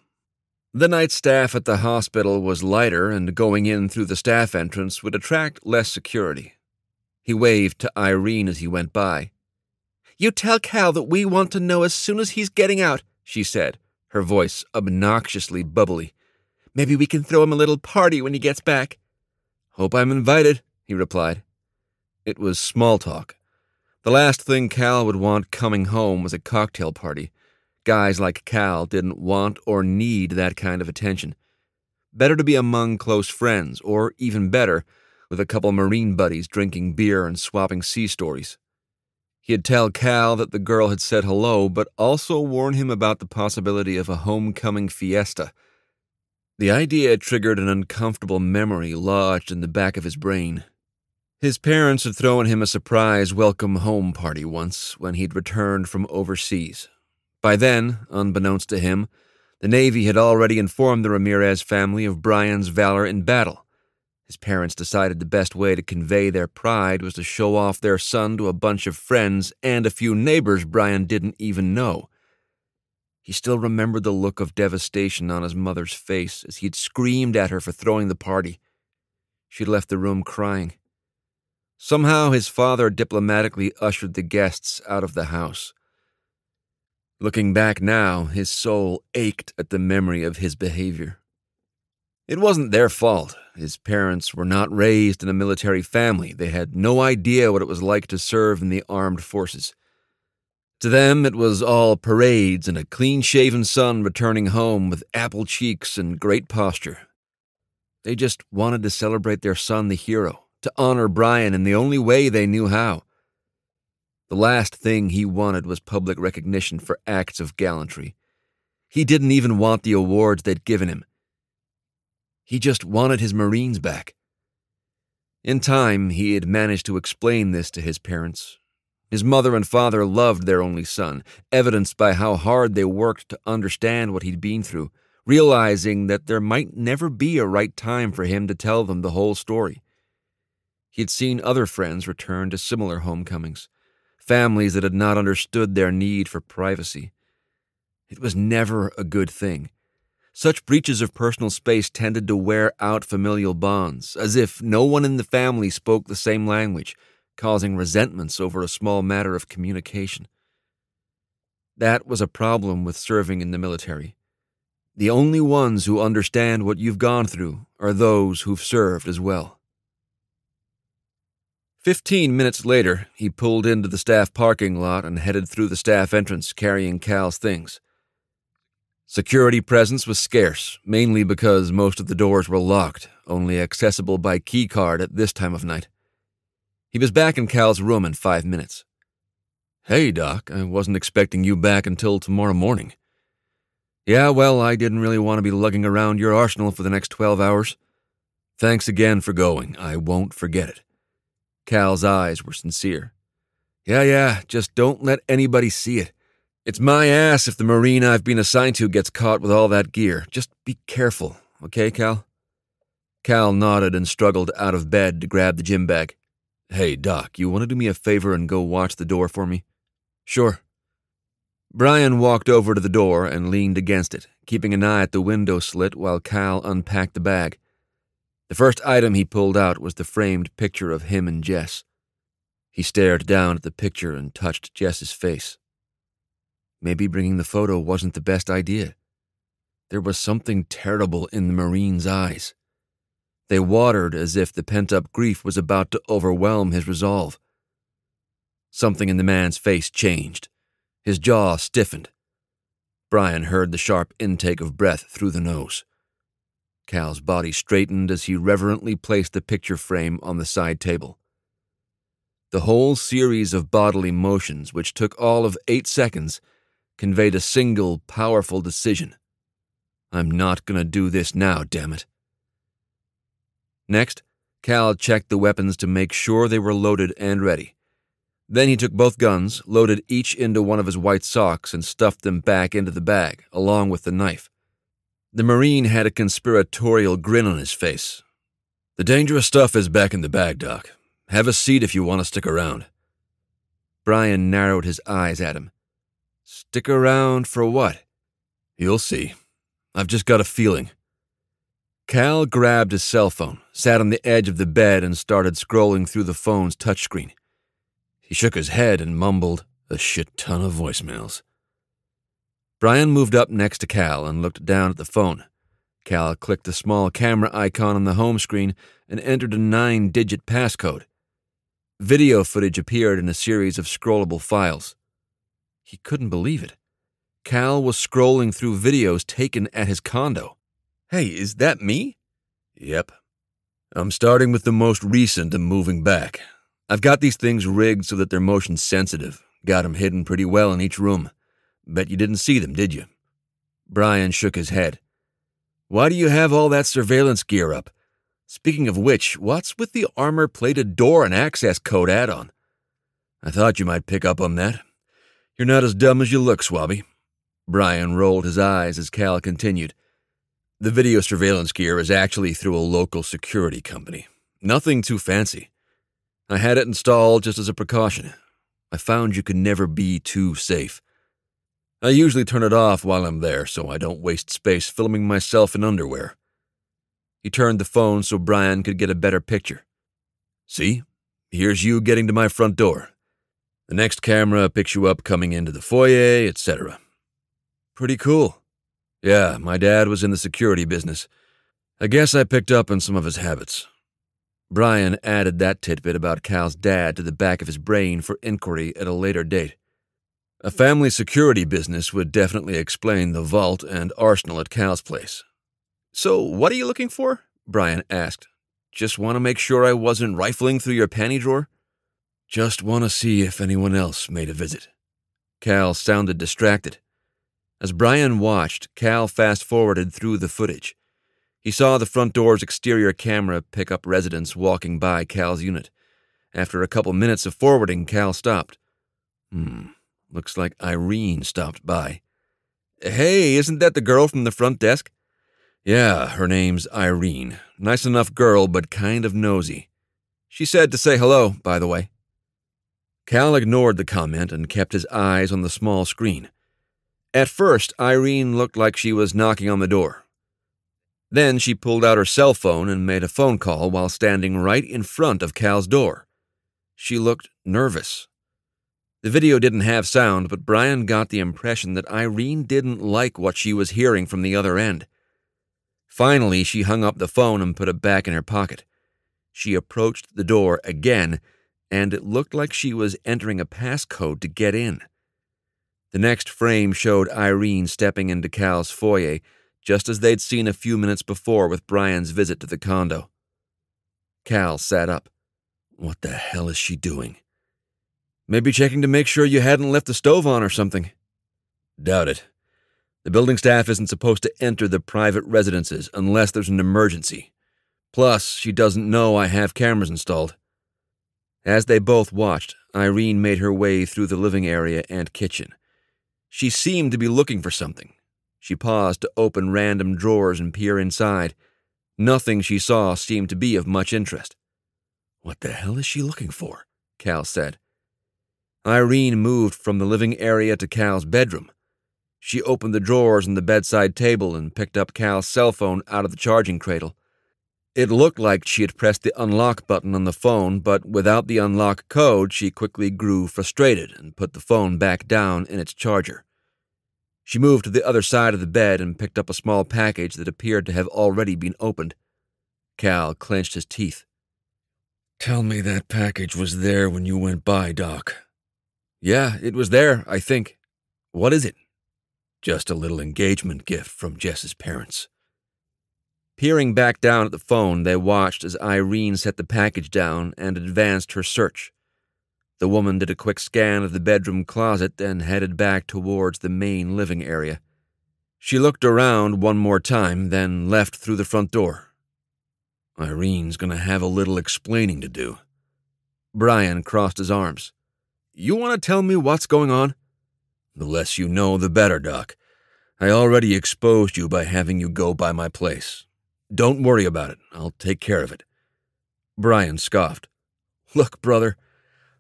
The night staff at the hospital was lighter, and going in through the staff entrance would attract less security. He waved to Irene as he went by. You tell Cal that we want to know as soon as he's getting out, she said, her voice obnoxiously bubbly. Maybe we can throw him a little party when he gets back. Hope I'm invited, he replied. It was small talk. The last thing Cal would want coming home was a cocktail party. Guys like Cal didn't want or need that kind of attention. Better to be among close friends, or even better, with a couple Marine buddies drinking beer and swapping sea stories. He'd tell Cal that the girl had said hello, but also warn him about the possibility of a homecoming fiesta. The idea triggered an uncomfortable memory lodged in the back of his brain. His parents had thrown him a surprise welcome home party once when he'd returned from overseas. By then, unbeknownst to him, the Navy had already informed the Ramirez family of Brian's valor in battle. His parents decided the best way to convey their pride was to show off their son to a bunch of friends and a few neighbors Brian didn't even know. He still remembered the look of devastation on his mother's face as he'd screamed at her for throwing the party. She'd left the room crying. Somehow his father diplomatically ushered the guests out of the house. Looking back now, his soul ached at the memory of his behavior. It wasn't their fault. His parents were not raised in a military family. They had no idea what it was like to serve in the armed forces. To them, it was all parades and a clean shaven son returning home with apple cheeks and great posture. They just wanted to celebrate their son, the hero, to honor Brian in the only way they knew how. The last thing he wanted was public recognition for acts of gallantry. He didn't even want the awards they'd given him. He just wanted his Marines back. In time, he had managed to explain this to his parents. His mother and father loved their only son, evidenced by how hard they worked to understand what he'd been through, realizing that there might never be a right time for him to tell them the whole story. He had seen other friends return to similar homecomings, families that had not understood their need for privacy. It was never a good thing. Such breaches of personal space tended to wear out familial bonds, as if no one in the family spoke the same language, causing resentments over a small matter of communication. That was a problem with serving in the military. The only ones who understand what you've gone through are those who've served as well. Fifteen minutes later, he pulled into the staff parking lot and headed through the staff entrance carrying Cal's things. Security presence was scarce, mainly because most of the doors were locked, only accessible by keycard at this time of night. He was back in Cal's room in five minutes. Hey, Doc, I wasn't expecting you back until tomorrow morning. Yeah, well, I didn't really want to be lugging around your arsenal for the next 12 hours. Thanks again for going. I won't forget it. Cal's eyes were sincere. Yeah, yeah, just don't let anybody see it. It's my ass if the Marine I've been assigned to gets caught with all that gear. Just be careful, okay, Cal? Cal nodded and struggled out of bed to grab the gym bag. Hey, Doc, you want to do me a favor and go watch the door for me? Sure. Brian walked over to the door and leaned against it, keeping an eye at the window slit while Cal unpacked the bag. The first item he pulled out was the framed picture of him and Jess. He stared down at the picture and touched Jess's face. Maybe bringing the photo wasn't the best idea. There was something terrible in the Marine's eyes. They watered as if the pent up grief was about to overwhelm his resolve. Something in the man's face changed. His jaw stiffened. Brian heard the sharp intake of breath through the nose. Cal's body straightened as he reverently placed the picture frame on the side table. The whole series of bodily motions, which took all of eight seconds, conveyed a single, powerful decision. I'm not going to do this now, damn it. Next, Cal checked the weapons to make sure they were loaded and ready. Then he took both guns, loaded each into one of his white socks, and stuffed them back into the bag, along with the knife. The Marine had a conspiratorial grin on his face. The dangerous stuff is back in the bag, Doc. Have a seat if you want to stick around. Brian narrowed his eyes at him. Stick around for what? You'll see. I've just got a feeling. Cal grabbed his cell phone, sat on the edge of the bed, and started scrolling through the phone's touchscreen. He shook his head and mumbled, a shit ton of voicemails. Brian moved up next to Cal and looked down at the phone. Cal clicked the small camera icon on the home screen and entered a nine digit passcode. Video footage appeared in a series of scrollable files. He couldn't believe it. Cal was scrolling through videos taken at his condo. Hey, is that me? Yep. I'm starting with the most recent and moving back. I've got these things rigged so that they're motion sensitive. Got 'em hidden pretty well in each room. Bet you didn't see them, did you? Brian shook his head. Why do you have all that surveillance gear up? Speaking of which, what's with the armor plated door and access code add on? I thought you might pick up on that. You're not as dumb as you look, Swabby. Brian rolled his eyes as Cal continued. The video surveillance gear is actually through a local security company. Nothing too fancy. I had it installed just as a precaution. I found you could never be too safe. I usually turn it off while I'm there so I don't waste space filming myself in underwear. He turned the phone so Brian could get a better picture. See? Here's you getting to my front door. The next camera picks you up coming into the foyer, etc. Pretty cool. Yeah, my dad was in the security business. I guess I picked up on some of his habits. Brian added that tidbit about Cal's dad to the back of his brain for inquiry at a later date. A family security business would definitely explain the vault and arsenal at Cal's place. So, what are you looking for? Brian asked. Just want to make sure I wasn't rifling through your panty drawer? Just want to see if anyone else made a visit. Cal sounded distracted. As Brian watched, Cal fast forwarded through the footage. He saw the front door's exterior camera pick up residents walking by Cal's unit. After a couple minutes of forwarding, Cal stopped. Hmm, looks like Irene stopped by. Hey, isn't that the girl from the front desk? Yeah, her name's Irene. Nice enough girl, but kind of nosy. She said to say hello, by the way. Cal ignored the comment and kept his eyes on the small screen. At first, Irene looked like she was knocking on the door. Then she pulled out her cell phone and made a phone call while standing right in front of Cal's door. She looked nervous. The video didn't have sound, but Brian got the impression that Irene didn't like what she was hearing from the other end. Finally, she hung up the phone and put it back in her pocket. She approached the door again, and it looked like she was entering a passcode to get in. The next frame showed Irene stepping into Cal's foyer, just as they'd seen a few minutes before with Brian's visit to the condo. Cal sat up. What the hell is she doing? Maybe checking to make sure you hadn't left the stove on or something. Doubt it. The building staff isn't supposed to enter the private residences unless there's an emergency. Plus, she doesn't know I have cameras installed. As they both watched, Irene made her way through the living area and kitchen. She seemed to be looking for something. She paused to open random drawers and peer inside. Nothing she saw seemed to be of much interest. What the hell is she looking for? Cal said. Irene moved from the living area to Cal's bedroom. She opened the drawers in the bedside table and picked up Cal's cell phone out of the charging cradle. It looked like she had pressed the unlock button on the phone, but without the unlock code, she quickly grew frustrated and put the phone back down in its charger. She moved to the other side of the bed and picked up a small package that appeared to have already been opened. Cal clenched his teeth. Tell me that package was there when you went by, Doc. Yeah, it was there, I think. What is it? Just a little engagement gift from Jess's parents. Peering back down at the phone, they watched as Irene set the package down and advanced her search. The woman did a quick scan of the bedroom closet and headed back towards the main living area. She looked around one more time, then left through the front door. Irene's gonna have a little explaining to do. Brian crossed his arms. You want to tell me what's going on? The less you know, the better, Doc. I already exposed you by having you go by my place. Don't worry about it. I'll take care of it. Brian scoffed. Look, brother,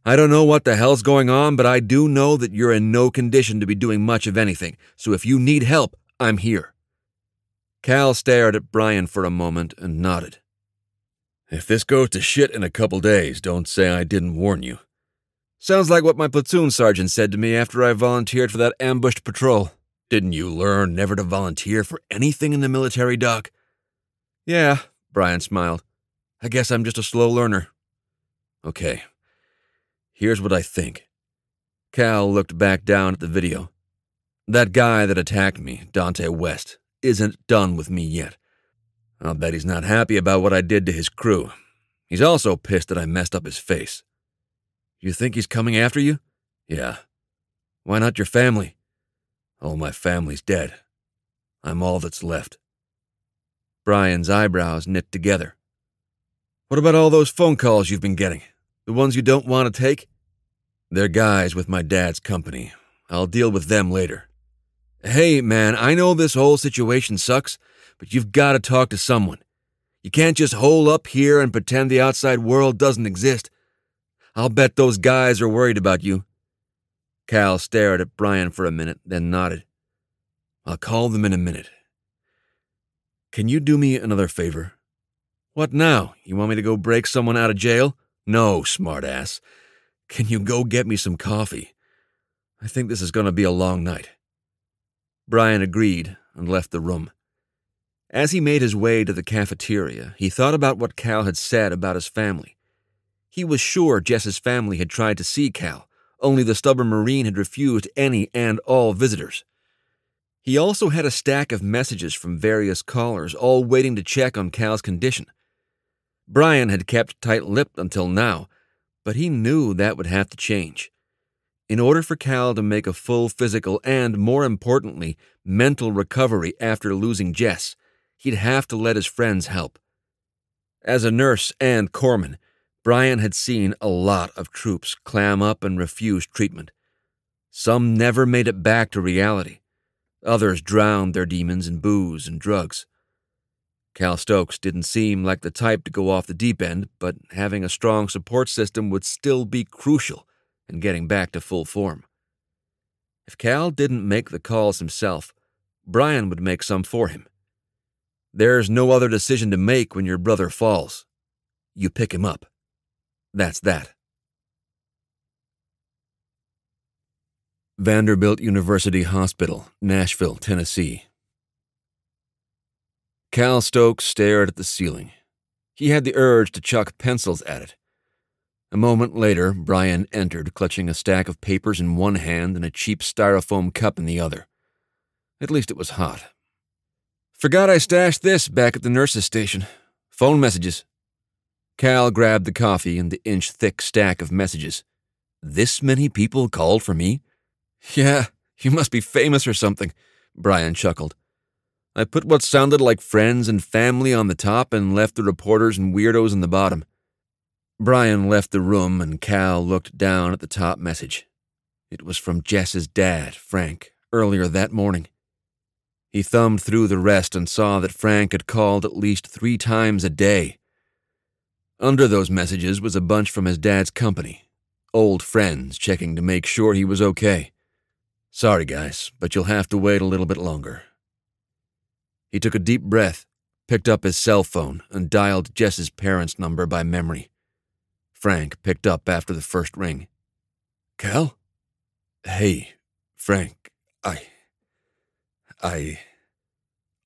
I don't know what the hell's going on, but I do know that you're in no condition to be doing much of anything, so if you need help, I'm here. Cal stared at Brian for a moment and nodded. If this goes to shit in a couple days, don't say I didn't warn you. Sounds like what my platoon sergeant said to me after I volunteered for that ambushed patrol. Didn't you learn never to volunteer for anything in the military, Doc? Yeah, Brian smiled. I guess I'm just a slow learner. Okay, Here's what I think. Cal looked back down at the video. That guy that attacked me, Dante West, isn't done with me yet. I'll bet he's not happy about what I did to his crew. He's also pissed that I messed up his face. You think he's coming after you? Yeah. Why not your family? All my family's dead. I'm all that's left. Brian's eyebrows knit together. What about all those phone calls you've been getting? The ones you don't want to take? They're guys with my dad's company. I'll deal with them later. Hey, man, I know this whole situation sucks, but you've got to talk to someone. You can't just hole up here and pretend the outside world doesn't exist. I'll bet those guys are worried about you. Cal stared at Brian for a minute, then nodded. I'll call them in a minute. Can you do me another favor? What now? You want me to go break someone out of jail? No, smartass. Can you go get me some coffee? I think this is going to be a long night. Brian agreed and left the room. As he made his way to the cafeteria, he thought about what Cal had said about his family. He was sure Jess's family had tried to see Cal, only the stubborn Marine had refused any and all visitors. He also had a stack of messages from various callers, all waiting to check on Cal's condition. Brian had kept tight lipped until now, but he knew that would have to change. In order for Cal to make a full physical and, more importantly, mental recovery after losing Jess, he'd have to let his friends help. As a nurse and corpsman, Brian had seen a lot of troops clam up and refuse treatment. Some never made it back to reality. Others drowned their demons in booze and drugs. Cal Stokes didn't seem like the type to go off the deep end, but having a strong support system would still be crucial in getting back to full form. If Cal didn't make the calls himself, Brian would make some for him. There's no other decision to make when your brother falls. You pick him up. That's that. Vanderbilt University Hospital, Nashville, Tennessee. Cal Stokes stared at the ceiling. He had the urge to chuck pencils at it. A moment later, Brian entered, clutching a stack of papers in one hand and a cheap styrofoam cup in the other. At least it was hot. Forgot I stashed this back at the nurse's station. Phone messages. Cal grabbed the coffee and the inch thick stack of messages. This many people called for me? Yeah, you must be famous or something, Brian chuckled. I put what sounded like friends and family on the top and left the reporters and weirdos in the bottom. Brian left the room and Cal looked down at the top message. It was from Jess's dad, Frank, earlier that morning. He thumbed through the rest and saw that Frank had called at least three times a day. Under those messages was a bunch from his dad's company, old friends checking to make sure he was okay. Sorry, guys, but you'll have to wait a little bit longer. He took a deep breath, picked up his cell phone, and dialed Jess's parents' number by memory. Frank picked up after the first ring. Cal? Hey, Frank, I. I.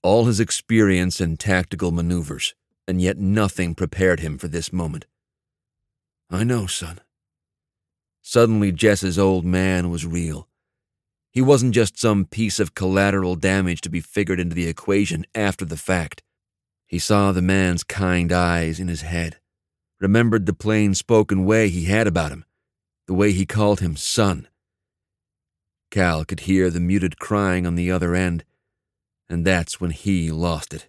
All his experience in tactical maneuvers, and yet nothing prepared him for this moment. I know, son. Suddenly, Jess's old man was real. He wasn't just some piece of collateral damage to be figured into the equation after the fact. He saw the man's kind eyes in his head remembered the plain spoken way he had about him, the way he called him son. Cal could hear the muted crying on the other end, and that's when he lost it.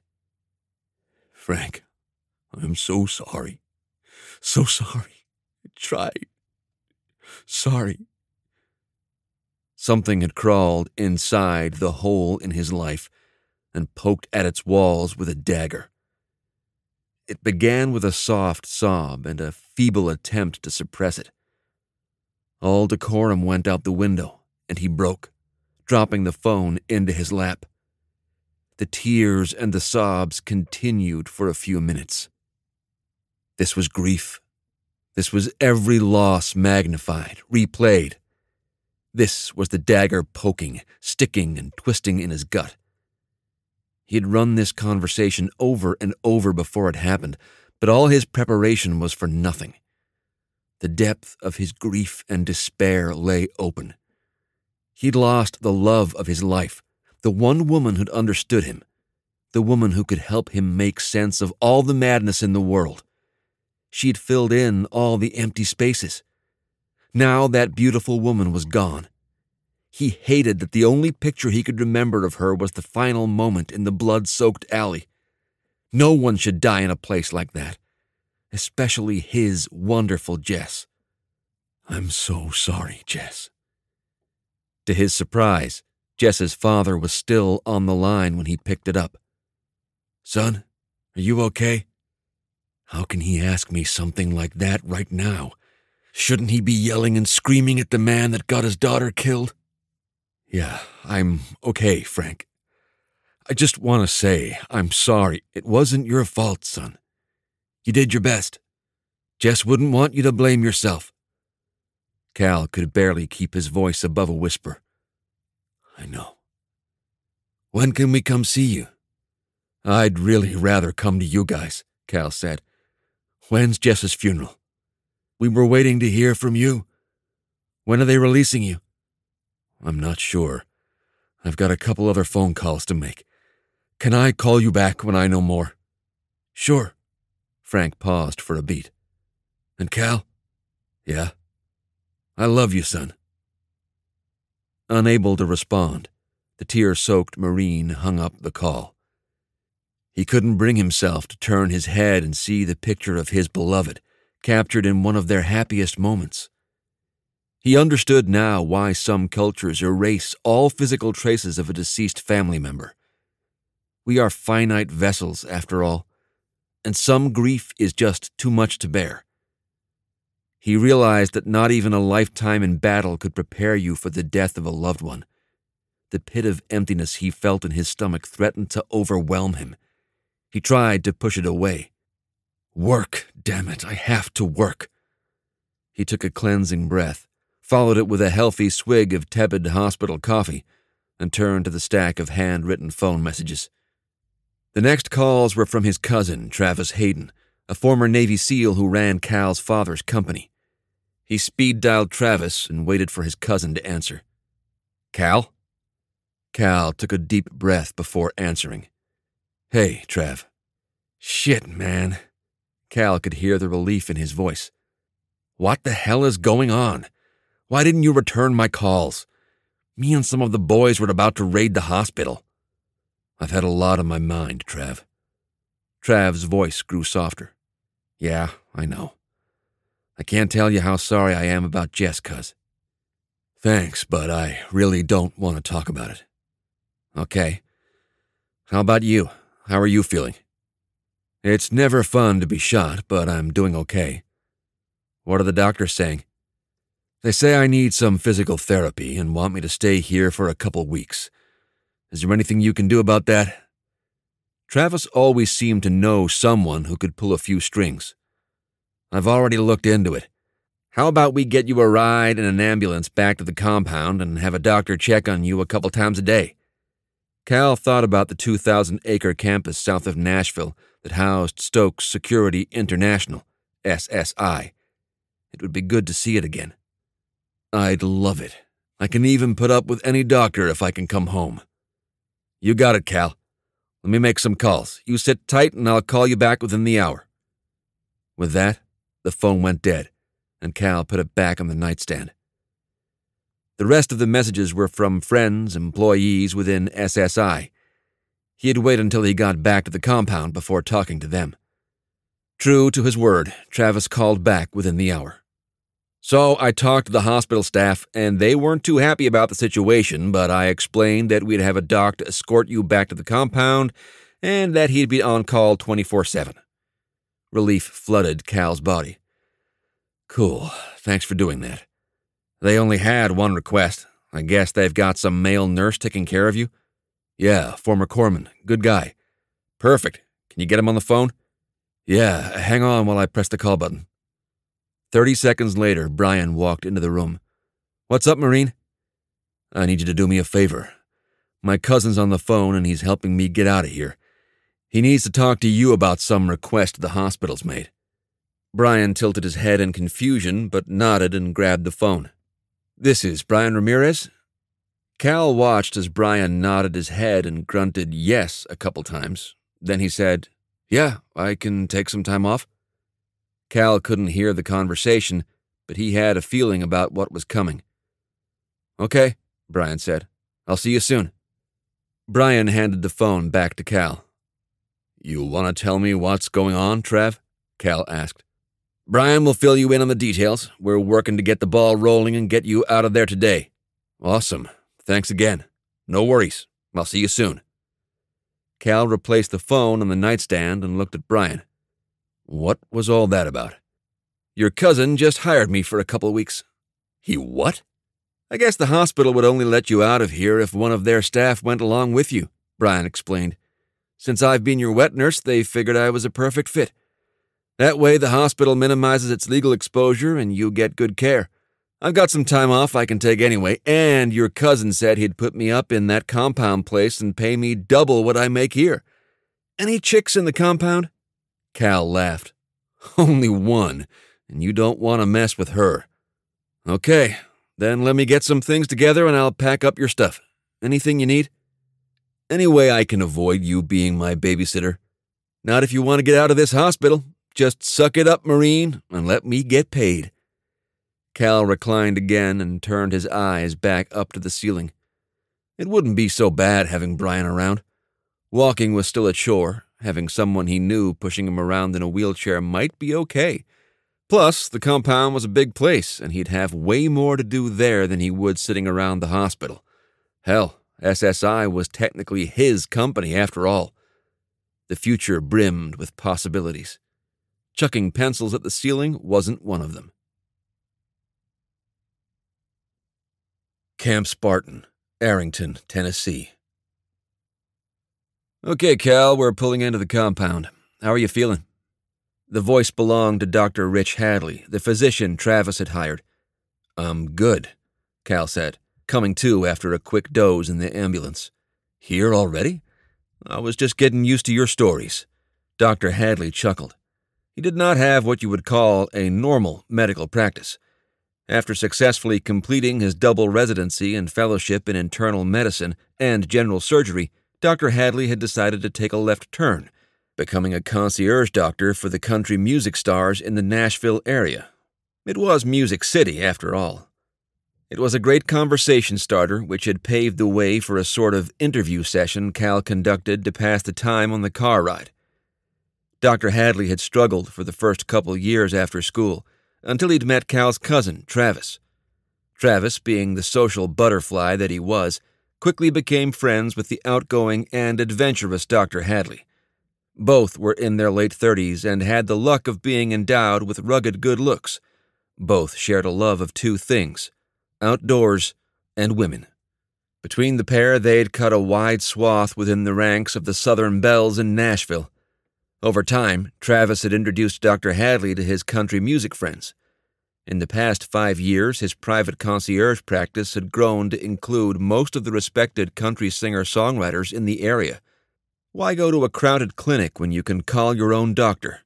Frank, I'm so sorry. So sorry. I tried. Sorry. Something had crawled inside the hole in his life and poked at its walls with a dagger. It began with a soft sob and a feeble attempt to suppress it. All decorum went out the window, and he broke, dropping the phone into his lap. The tears and the sobs continued for a few minutes. This was grief. This was every loss magnified, replayed. This was the dagger poking, sticking, and twisting in his gut. He had run this conversation over and over before it happened, but all his preparation was for nothing. The depth of his grief and despair lay open. He'd lost the love of his life, the one woman who'd understood him, the woman who could help him make sense of all the madness in the world. She'd filled in all the empty spaces. Now that beautiful woman was gone, he hated that the only picture he could remember of her was the final moment in the blood soaked alley. No one should die in a place like that, especially his wonderful Jess. I'm so sorry, Jess. To his surprise, Jess's father was still on the line when he picked it up. Son, are you okay? How can he ask me something like that right now? Shouldn't he be yelling and screaming at the man that got his daughter killed? Yeah, I'm okay, Frank. I just want to say I'm sorry. It wasn't your fault, son. You did your best. Jess wouldn't want you to blame yourself. Cal could barely keep his voice above a whisper. I know. When can we come see you? I'd really rather come to you guys, Cal said. When's Jess's funeral? We were waiting to hear from you. When are they releasing you? I'm not sure. I've got a couple other phone calls to make. Can I call you back when I know more? Sure. Frank paused for a beat. And Cal? Yeah? I love you, son. Unable to respond, the tear soaked Marine hung up the call. He couldn't bring himself to turn his head and see the picture of his beloved, captured in one of their happiest moments. He understood now why some cultures erase all physical traces of a deceased family member. We are finite vessels, after all, and some grief is just too much to bear. He realized that not even a lifetime in battle could prepare you for the death of a loved one. The pit of emptiness he felt in his stomach threatened to overwhelm him. He tried to push it away. Work, damn it, I have to work. He took a cleansing breath, followed it with a healthy swig of tepid hospital coffee, and turned to the stack of handwritten phone messages. The next calls were from his cousin, Travis Hayden, a former Navy SEAL who ran Cal's father's company. He speed dialed Travis and waited for his cousin to answer. Cal? Cal took a deep breath before answering. Hey, Trav. Shit, man. Cal could hear the relief in his voice. What the hell is going on? Why didn't you return my calls? Me and some of the boys were about to raid the hospital. I've had a lot on my mind, Trav. Trav's voice grew softer. Yeah, I know. I can't tell you how sorry I am about Jess, cuz. Thanks, but I really don't want to talk about it. Okay. How about you? How are you feeling? It's never fun to be shot, but I'm doing okay. What are the doctors saying? They say I need some physical therapy and want me to stay here for a couple weeks. Is there anything you can do about that? Travis always seemed to know someone who could pull a few strings. I've already looked into it. How about we get you a ride in an ambulance back to the compound and have a doctor check on you a couple times a day? Cal thought about the 2,000 acre campus south of Nashville that housed Stokes Security International, SSI. It would be good to see it again. I'd love it. I can even put up with any doctor if I can come home. You got it, Cal. Let me make some calls. You sit tight and I'll call you back within the hour. With that, the phone went dead, and Cal put it back on the nightstand. The rest of the messages were from friends, employees within SSI. He'd wait until he got back to the compound before talking to them. True to his word, Travis called back within the hour. So I talked to the hospital staff, and they weren't too happy about the situation, but I explained that we'd have a doc to escort you back to the compound and that he'd be on call 24 7. Relief flooded Cal's body. Cool. Thanks for doing that. They only had one request. I guess they've got some male nurse taking care of you? Yeah, former corpsman. Good guy. Perfect. Can you get him on the phone? Yeah, hang on while I press the call button. Thirty seconds later, Brian walked into the room. What's up, Marine? I need you to do me a favor. My cousin's on the phone and he's helping me get out of here. He needs to talk to you about some request the hospital's made. Brian tilted his head in confusion, but nodded and grabbed the phone. This is Brian Ramirez? Cal watched as Brian nodded his head and grunted yes a couple times. Then he said, Yeah, I can take some time off. Cal couldn't hear the conversation, but he had a feeling about what was coming. Okay, Brian said. I'll see you soon. Brian handed the phone back to Cal. You want to tell me what's going on, Trev? Cal asked. Brian will fill you in on the details. We're working to get the ball rolling and get you out of there today. Awesome. Thanks again. No worries. I'll see you soon. Cal replaced the phone on the nightstand and looked at Brian. What was all that about? Your cousin just hired me for a couple weeks. He what? I guess the hospital would only let you out of here if one of their staff went along with you, Brian explained. Since I've been your wet nurse, they figured I was a perfect fit. That way, the hospital minimizes its legal exposure and you get good care. I've got some time off I can take anyway, and your cousin said he'd put me up in that compound place and pay me double what I make here. Any chicks in the compound? Cal laughed. Only one, and you don't want to mess with her. Okay, then let me get some things together and I'll pack up your stuff. Anything you need? Any way I can avoid you being my babysitter? Not if you want to get out of this hospital. Just suck it up, Marine, and let me get paid. Cal reclined again and turned his eyes back up to the ceiling. It wouldn't be so bad having Brian around. Walking was still a chore. Having someone he knew pushing him around in a wheelchair might be okay. Plus, the compound was a big place, and he'd have way more to do there than he would sitting around the hospital. Hell, SSI was technically his company after all. The future brimmed with possibilities. Chucking pencils at the ceiling wasn't one of them. Camp Spartan, Arrington, Tennessee. Okay, Cal, we're pulling into the compound. How are you feeling? The voice belonged to Dr. Rich Hadley, the physician Travis had hired. I'm good, Cal said, coming to after a quick doze in the ambulance. Here already? I was just getting used to your stories. Dr. Hadley chuckled. He did not have what you would call a normal medical practice. After successfully completing his double residency and fellowship in internal medicine and general surgery, Dr. Hadley had decided to take a left turn, becoming a concierge doctor for the country music stars in the Nashville area. It was Music City, after all. It was a great conversation starter, which had paved the way for a sort of interview session Cal conducted to pass the time on the car ride. Dr. Hadley had struggled for the first couple years after school, until he'd met Cal's cousin, Travis. Travis, being the social butterfly that he was, quickly became friends with the outgoing and adventurous Dr. Hadley. Both were in their late 30s and had the luck of being endowed with rugged good looks. Both shared a love of two things outdoors, and women. Between the pair, they'd cut a wide swath within the ranks of the Southern Belles in Nashville. Over time, Travis had introduced Dr. Hadley to his country music friends. In the past five years, his private concierge practice had grown to include most of the respected country singer songwriters in the area. Why go to a crowded clinic when you can call your own doctor?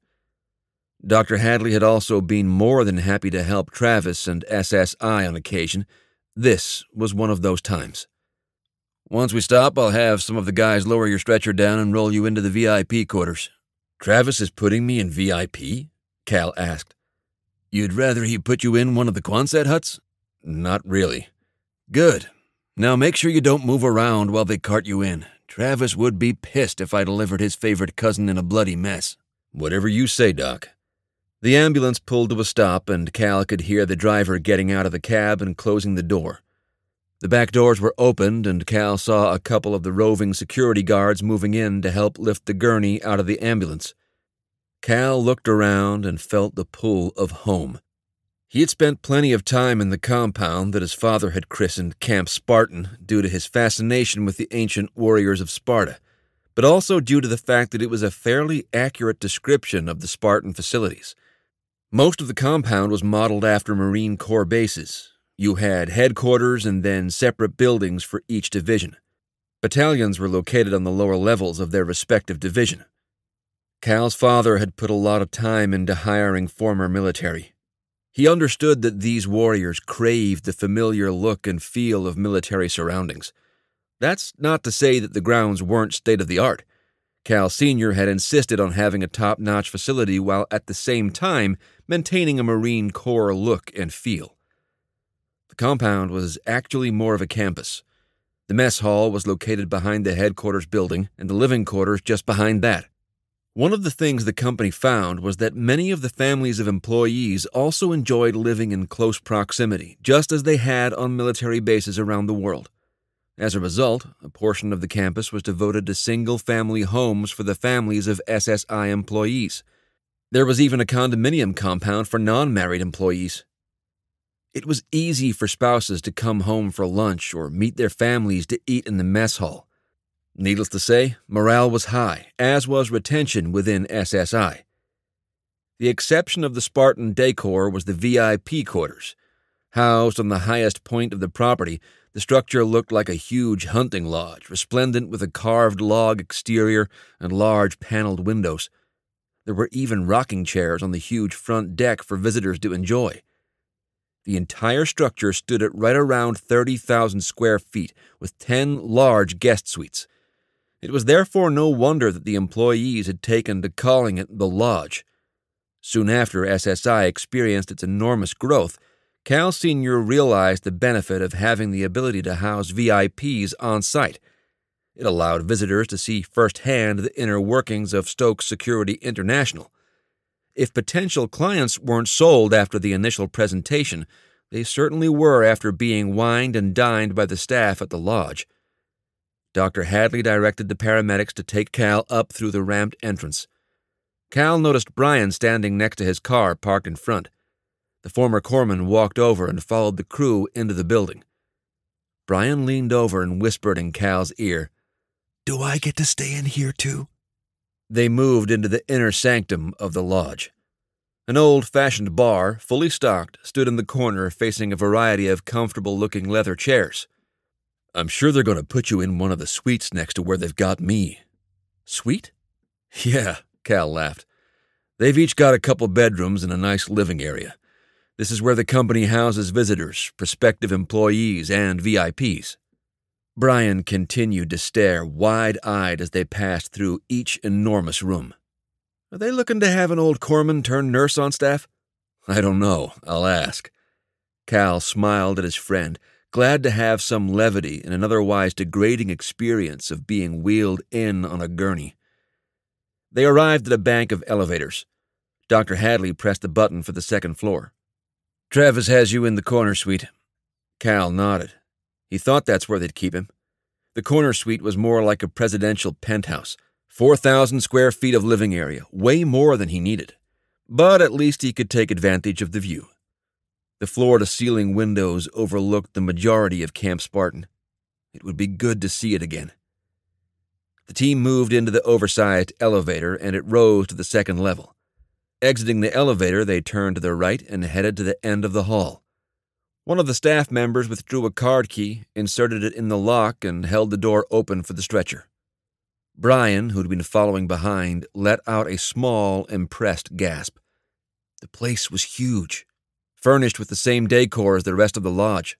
Dr. Hadley had also been more than happy to help Travis and SSI on occasion. This was one of those times. Once we stop, I'll have some of the guys lower your stretcher down and roll you into the VIP quarters. Travis is putting me in VIP? Cal asked. You'd rather he put you in one of the Quonset huts? Not really. Good. Now make sure you don't move around while they cart you in. Travis would be pissed if I delivered his favorite cousin in a bloody mess. Whatever you say, Doc. The ambulance pulled to a stop, and Cal could hear the driver getting out of the cab and closing the door. The back doors were opened, and Cal saw a couple of the roving security guards moving in to help lift the gurney out of the ambulance. Cal looked around and felt the pull of home. He had spent plenty of time in the compound that his father had christened Camp Spartan due to his fascination with the ancient warriors of Sparta, but also due to the fact that it was a fairly accurate description of the Spartan facilities. Most of the compound was modeled after Marine Corps bases. You had headquarters and then separate buildings for each division. Battalions were located on the lower levels of their respective division. Cal's father had put a lot of time into hiring former military. He understood that these warriors craved the familiar look and feel of military surroundings. That's not to say that the grounds weren't state of the art. Cal Sr. had insisted on having a top notch facility while at the same time maintaining a Marine Corps look and feel. The compound was actually more of a campus. The mess hall was located behind the headquarters building, and the living quarters just behind that. One of the things the company found was that many of the families of employees also enjoyed living in close proximity, just as they had on military bases around the world. As a result, a portion of the campus was devoted to single family homes for the families of SSI employees. There was even a condominium compound for non married employees. It was easy for spouses to come home for lunch or meet their families to eat in the mess hall. Needless to say, morale was high, as was retention within SSI. The exception of the Spartan decor was the VIP quarters. Housed on the highest point of the property, the structure looked like a huge hunting lodge, resplendent with a carved log exterior and large paneled windows. There were even rocking chairs on the huge front deck for visitors to enjoy. The entire structure stood at right around 30,000 square feet, with 10 large guest suites. It was therefore no wonder that the employees had taken to calling it the Lodge. Soon after SSI experienced its enormous growth, Cal Sr. realized the benefit of having the ability to house VIPs on site. It allowed visitors to see firsthand the inner workings of Stokes Security International. If potential clients weren't sold after the initial presentation, they certainly were after being wined and dined by the staff at the lodge. Dr. Hadley directed the paramedics to take Cal up through the ramped entrance. Cal noticed Brian standing next to his car parked in front. The former corpsman walked over and followed the crew into the building. Brian leaned over and whispered in Cal's ear, Do I get to stay in here too? They moved into the inner sanctum of the lodge. An old fashioned bar, fully stocked, stood in the corner facing a variety of comfortable looking leather chairs. I'm sure they're going to put you in one of the suites next to where they've got me. Suite? Yeah, Cal laughed. They've each got a couple bedrooms and a nice living area. This is where the company houses visitors, prospective employees, and VIPs. Brian continued to stare wide eyed as they passed through each enormous room. Are they looking to have an old corpsman turn nurse on staff? I don't know. I'll ask. Cal smiled at his friend, glad to have some levity in an otherwise degrading experience of being wheeled in on a gurney. They arrived at a bank of elevators. Dr. Hadley pressed the button for the second floor. Travis has you in the corner suite. Cal nodded. He thought that's where they'd keep him. The corner suite was more like a presidential penthouse 4,000 square feet of living area, way more than he needed. But at least he could take advantage of the view. The floor to ceiling windows overlooked the majority of Camp Spartan. It would be good to see it again. The team moved into the oversized elevator and it rose to the second level. Exiting the elevator, they turned to the right and headed to the end of the hall. One of the staff members withdrew a card key, inserted it in the lock, and held the door open for the stretcher. Brian, who'd been following behind, let out a small, impressed gasp. The place was huge, furnished with the same decor as the rest of the lodge.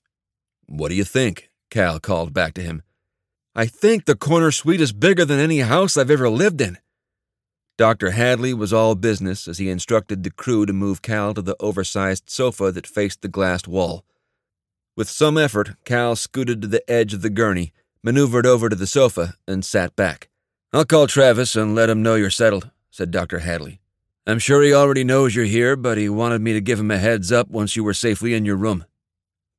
What do you think? Cal called back to him. I think the corner suite is bigger than any house I've ever lived in. Dr. Hadley was all business as he instructed the crew to move Cal to the oversized sofa that faced the glassed wall. With some effort, Cal scooted to the edge of the gurney, maneuvered over to the sofa, and sat back. I'll call Travis and let him know you're settled, said Dr. Hadley. I'm sure he already knows you're here, but he wanted me to give him a heads up once you were safely in your room.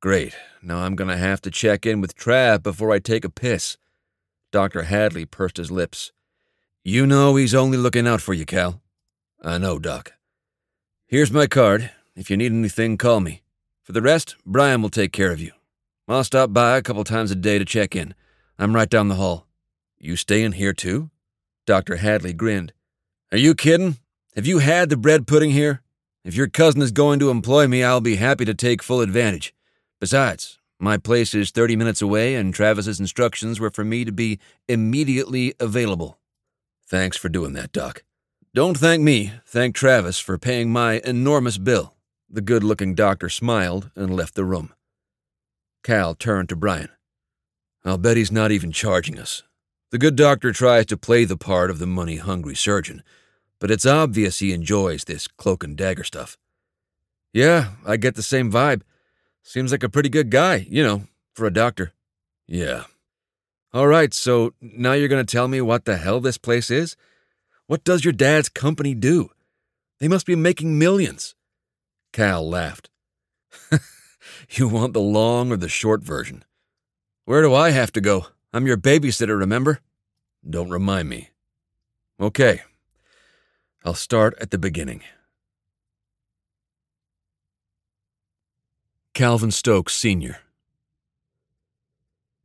Great. Now I'm going to have to check in with Trav before I take a piss. Dr. Hadley pursed his lips. You know he's only looking out for you, Cal. I know, Doc. Here's my card. If you need anything, call me. For the rest, Brian will take care of you. I'll stop by a couple times a day to check in. I'm right down the hall. You staying here too? Dr. Hadley grinned. Are you kidding? Have you had the bread pudding here? If your cousin is going to employ me, I'll be happy to take full advantage. Besides, my place is 30 minutes away, and Travis's instructions were for me to be immediately available. Thanks for doing that, Doc. Don't thank me. Thank Travis for paying my enormous bill. The good looking doctor smiled and left the room. Cal turned to Brian. I'll bet he's not even charging us. The good doctor tries to play the part of the money hungry surgeon, but it's obvious he enjoys this cloak and dagger stuff. Yeah, I get the same vibe. Seems like a pretty good guy, you know, for a doctor. Yeah, all right, so now you're going to tell me what the hell this place is? What does your dad's company do? They must be making millions. Cal laughed. you want the long or the short version? Where do I have to go? I'm your babysitter, remember? Don't remind me. Okay. I'll start at the beginning. Calvin Stokes, Sr.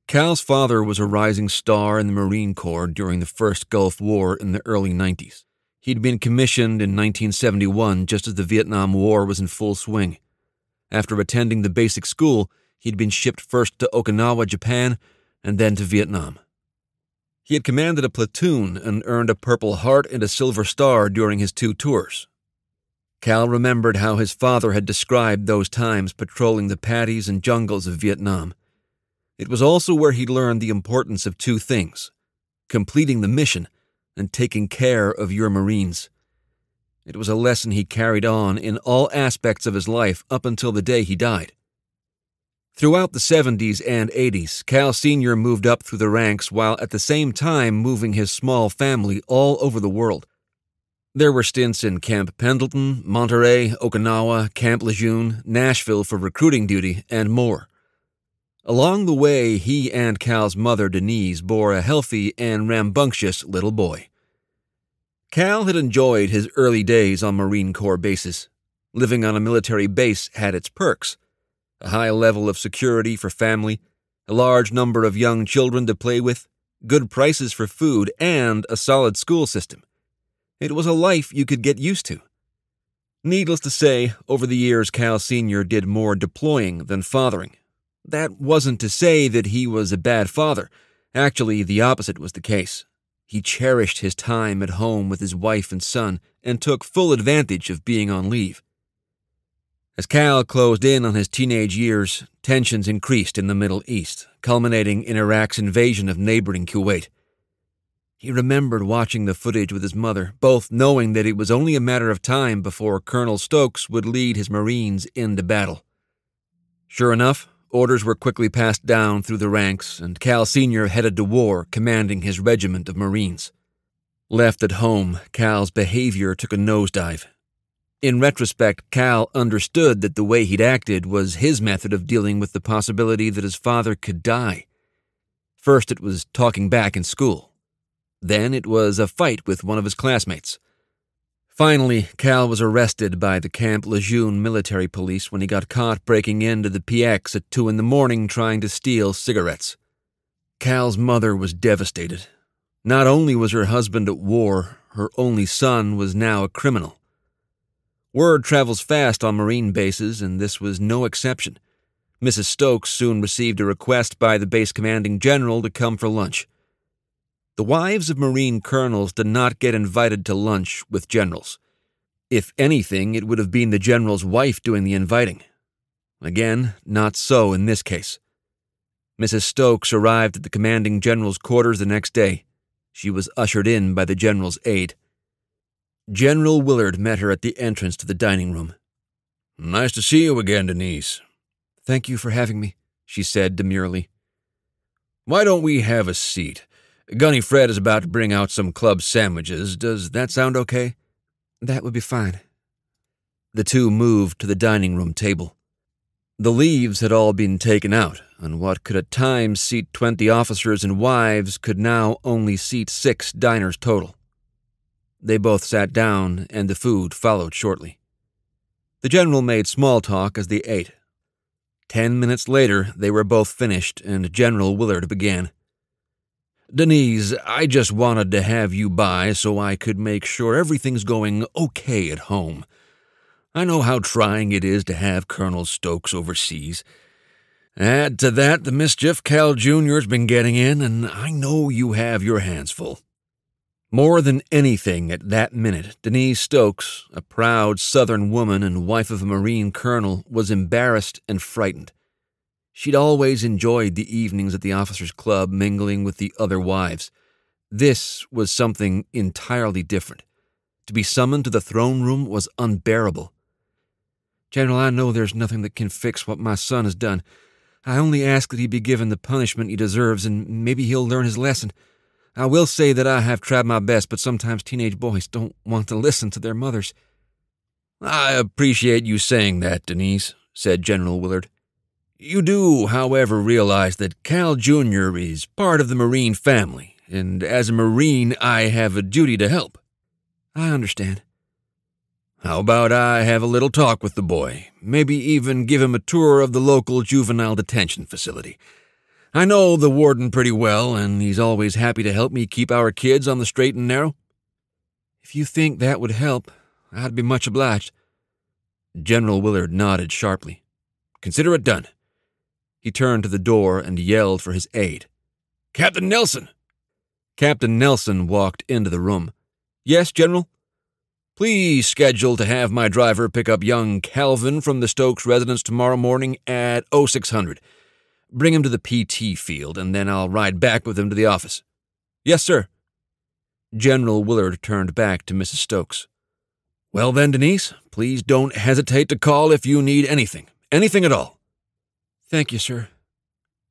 Cal's father was a rising star in the Marine Corps during the first Gulf War in the early 90s. He'd been commissioned in 1971 just as the Vietnam War was in full swing. After attending the basic school, he'd been shipped first to Okinawa, Japan, and then to Vietnam. He had commanded a platoon and earned a Purple Heart and a Silver Star during his two tours. Cal remembered how his father had described those times patrolling the paddies and jungles of Vietnam. It was also where he learned the importance of two things completing the mission and taking care of your Marines. It was a lesson he carried on in all aspects of his life up until the day he died. Throughout the 70s and 80s, Cal Sr. moved up through the ranks while at the same time moving his small family all over the world. There were stints in Camp Pendleton, Monterey, Okinawa, Camp Lejeune, Nashville for recruiting duty, and more. Along the way, he and Cal's mother, Denise, bore a healthy and rambunctious little boy. Cal had enjoyed his early days on Marine Corps bases. Living on a military base had its perks a high level of security for family, a large number of young children to play with, good prices for food, and a solid school system. It was a life you could get used to. Needless to say, over the years, Cal Sr. did more deploying than fathering. That wasn't to say that he was a bad father. Actually, the opposite was the case. He cherished his time at home with his wife and son and took full advantage of being on leave. As Cal closed in on his teenage years, tensions increased in the Middle East, culminating in Iraq's invasion of neighboring Kuwait. He remembered watching the footage with his mother, both knowing that it was only a matter of time before Colonel Stokes would lead his Marines into battle. Sure enough, orders were quickly passed down through the ranks, and Cal Sr. headed to war commanding his regiment of Marines. Left at home, Cal's behavior took a nosedive, in retrospect, Cal understood that the way he'd acted was his method of dealing with the possibility that his father could die. First, it was talking back in school. Then it was a fight with one of his classmates. Finally, Cal was arrested by the Camp Lejeune military police when he got caught breaking into the PX at 2 in the morning trying to steal cigarettes. Cal's mother was devastated. Not only was her husband at war, her only son was now a criminal. Word travels fast on Marine bases, and this was no exception. Mrs. Stokes soon received a request by the base commanding general to come for lunch. The wives of Marine colonels did not get invited to lunch with generals. If anything, it would have been the general's wife doing the inviting. Again, not so in this case. Mrs. Stokes arrived at the commanding general's quarters the next day. She was ushered in by the general's aide. General Willard met her at the entrance to the dining room. Nice to see you again, Denise. Thank you for having me, she said demurely. Why don't we have a seat? Gunny Fred is about to bring out some club sandwiches. Does that sound okay? That would be fine. The two moved to the dining room table. The leaves had all been taken out, and what could at times seat twenty officers and wives could now only seat six diners total. They both sat down, and the food followed shortly. The general made small talk as they ate. Ten minutes later, they were both finished, and General Willard began. Denise, I just wanted to have you by so I could make sure everything's going okay at home. I know how trying it is to have Colonel Stokes overseas. Add to that the mischief Cal Jr.'s been getting in, and I know you have your hands full. More than anything at that minute, Denise Stokes, a proud Southern woman and wife of a Marine colonel, was embarrassed and frightened. She'd always enjoyed the evenings at the officers' club mingling with the other wives. This was something entirely different. To be summoned to the throne room was unbearable. General, I know there's nothing that can fix what my son has done. I only ask that he be given the punishment he deserves, and maybe he'll learn his lesson. I will say that I have tried my best, but sometimes teenage boys don't want to listen to their mothers. I appreciate you saying that, Denise, said General Willard. You do, however, realize that Cal Jr. is part of the Marine family, and as a Marine, I have a duty to help. I understand. How about I have a little talk with the boy, maybe even give him a tour of the local juvenile detention facility? I know the warden pretty well, and he's always happy to help me keep our kids on the straight and narrow. If you think that would help, I'd be much obliged. General Willard nodded sharply. Consider it done. He turned to the door and yelled for his aide. Captain Nelson! Captain Nelson walked into the room. Yes, General? Please schedule to have my driver pick up young Calvin from the Stokes residence tomorrow morning at 0600. Bring him to the PT field, and then I'll ride back with him to the office. Yes, sir. General Willard turned back to Mrs. Stokes. Well, then, Denise, please don't hesitate to call if you need anything. Anything at all. Thank you, sir.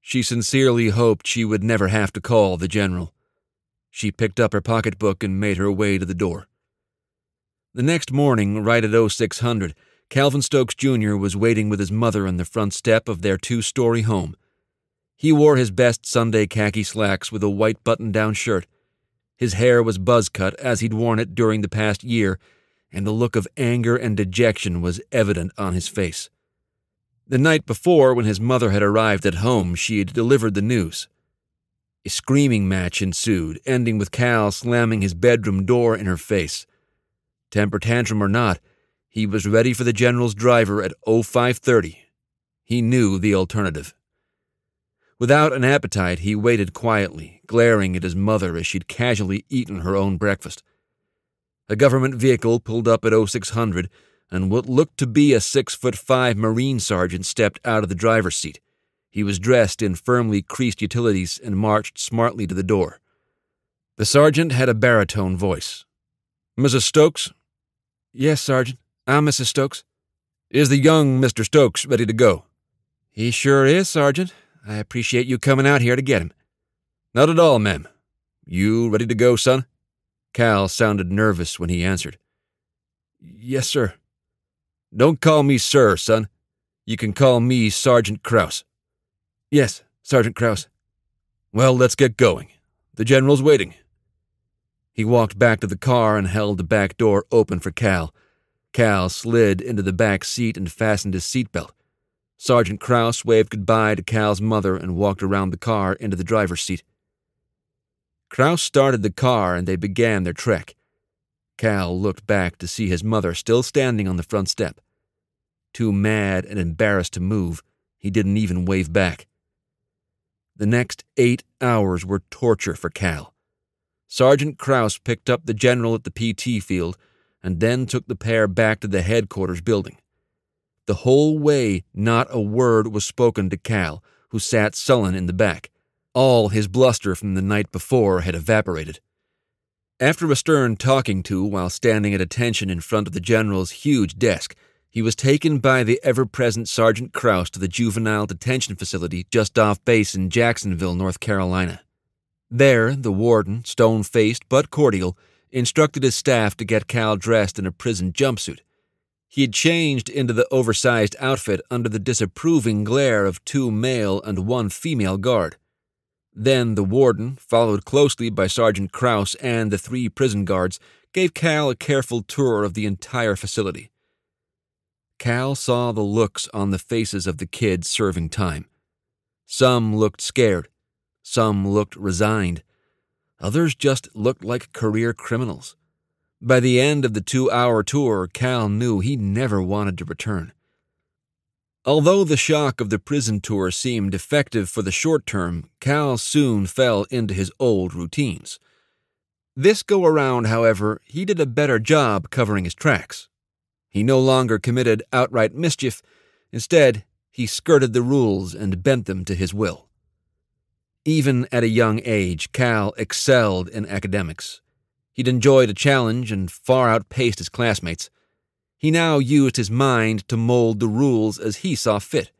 She sincerely hoped she would never have to call the general. She picked up her pocketbook and made her way to the door. The next morning, right at 0600, Calvin Stokes Jr. was waiting with his mother on the front step of their two story home. He wore his best Sunday khaki slacks with a white button down shirt. His hair was buzz cut as he'd worn it during the past year, and the look of anger and dejection was evident on his face. The night before, when his mother had arrived at home, she had delivered the news. A screaming match ensued, ending with Cal slamming his bedroom door in her face. Temper tantrum or not, he was ready for the general's driver at 0530. He knew the alternative. Without an appetite, he waited quietly, glaring at his mother as she'd casually eaten her own breakfast. A government vehicle pulled up at 0600, and what looked to be a six foot five Marine sergeant stepped out of the driver's seat. He was dressed in firmly creased utilities and marched smartly to the door. The sergeant had a baritone voice. Mrs. Stokes? Yes, Sergeant. I'm Mrs. Stokes. Is the young Mr. Stokes ready to go? He sure is, Sergeant. I appreciate you coming out here to get him. Not at all, ma'am. You ready to go, son? Cal sounded nervous when he answered. Yes, sir. Don't call me sir, son. You can call me Sergeant Kraus. Yes, Sergeant Kraus. Well, let's get going. The general's waiting. He walked back to the car and held the back door open for Cal. Cal slid into the back seat and fastened his seatbelt. Sergeant Kraus waved goodbye to Cal's mother and walked around the car into the driver's seat. Kraus started the car and they began their trek. Cal looked back to see his mother still standing on the front step. Too mad and embarrassed to move, he didn't even wave back. The next eight hours were torture for Cal. Sergeant Kraus picked up the general at the PT field and then took the pair back to the headquarters building. The whole way, not a word was spoken to Cal, who sat sullen in the back. All his bluster from the night before had evaporated. After a stern talking to while standing at attention in front of the general's huge desk, he was taken by the ever present Sergeant Kraus to the juvenile detention facility just off base in Jacksonville, North Carolina. There, the warden, stone faced but cordial, instructed his staff to get Cal dressed in a prison jumpsuit. He had changed into the oversized outfit under the disapproving glare of two male and one female guard. Then the warden, followed closely by Sergeant Kraus and the three prison guards, gave Cal a careful tour of the entire facility. Cal saw the looks on the faces of the kids serving time. Some looked scared, some looked resigned, others just looked like career criminals. By the end of the two hour tour, Cal knew he never wanted to return. Although the shock of the prison tour seemed effective for the short term, Cal soon fell into his old routines. This go around, however, he did a better job covering his tracks. He no longer committed outright mischief. Instead, he skirted the rules and bent them to his will. Even at a young age, Cal excelled in academics. He'd enjoyed a challenge and far outpaced his classmates. He now used his mind to mold the rules as he saw fit.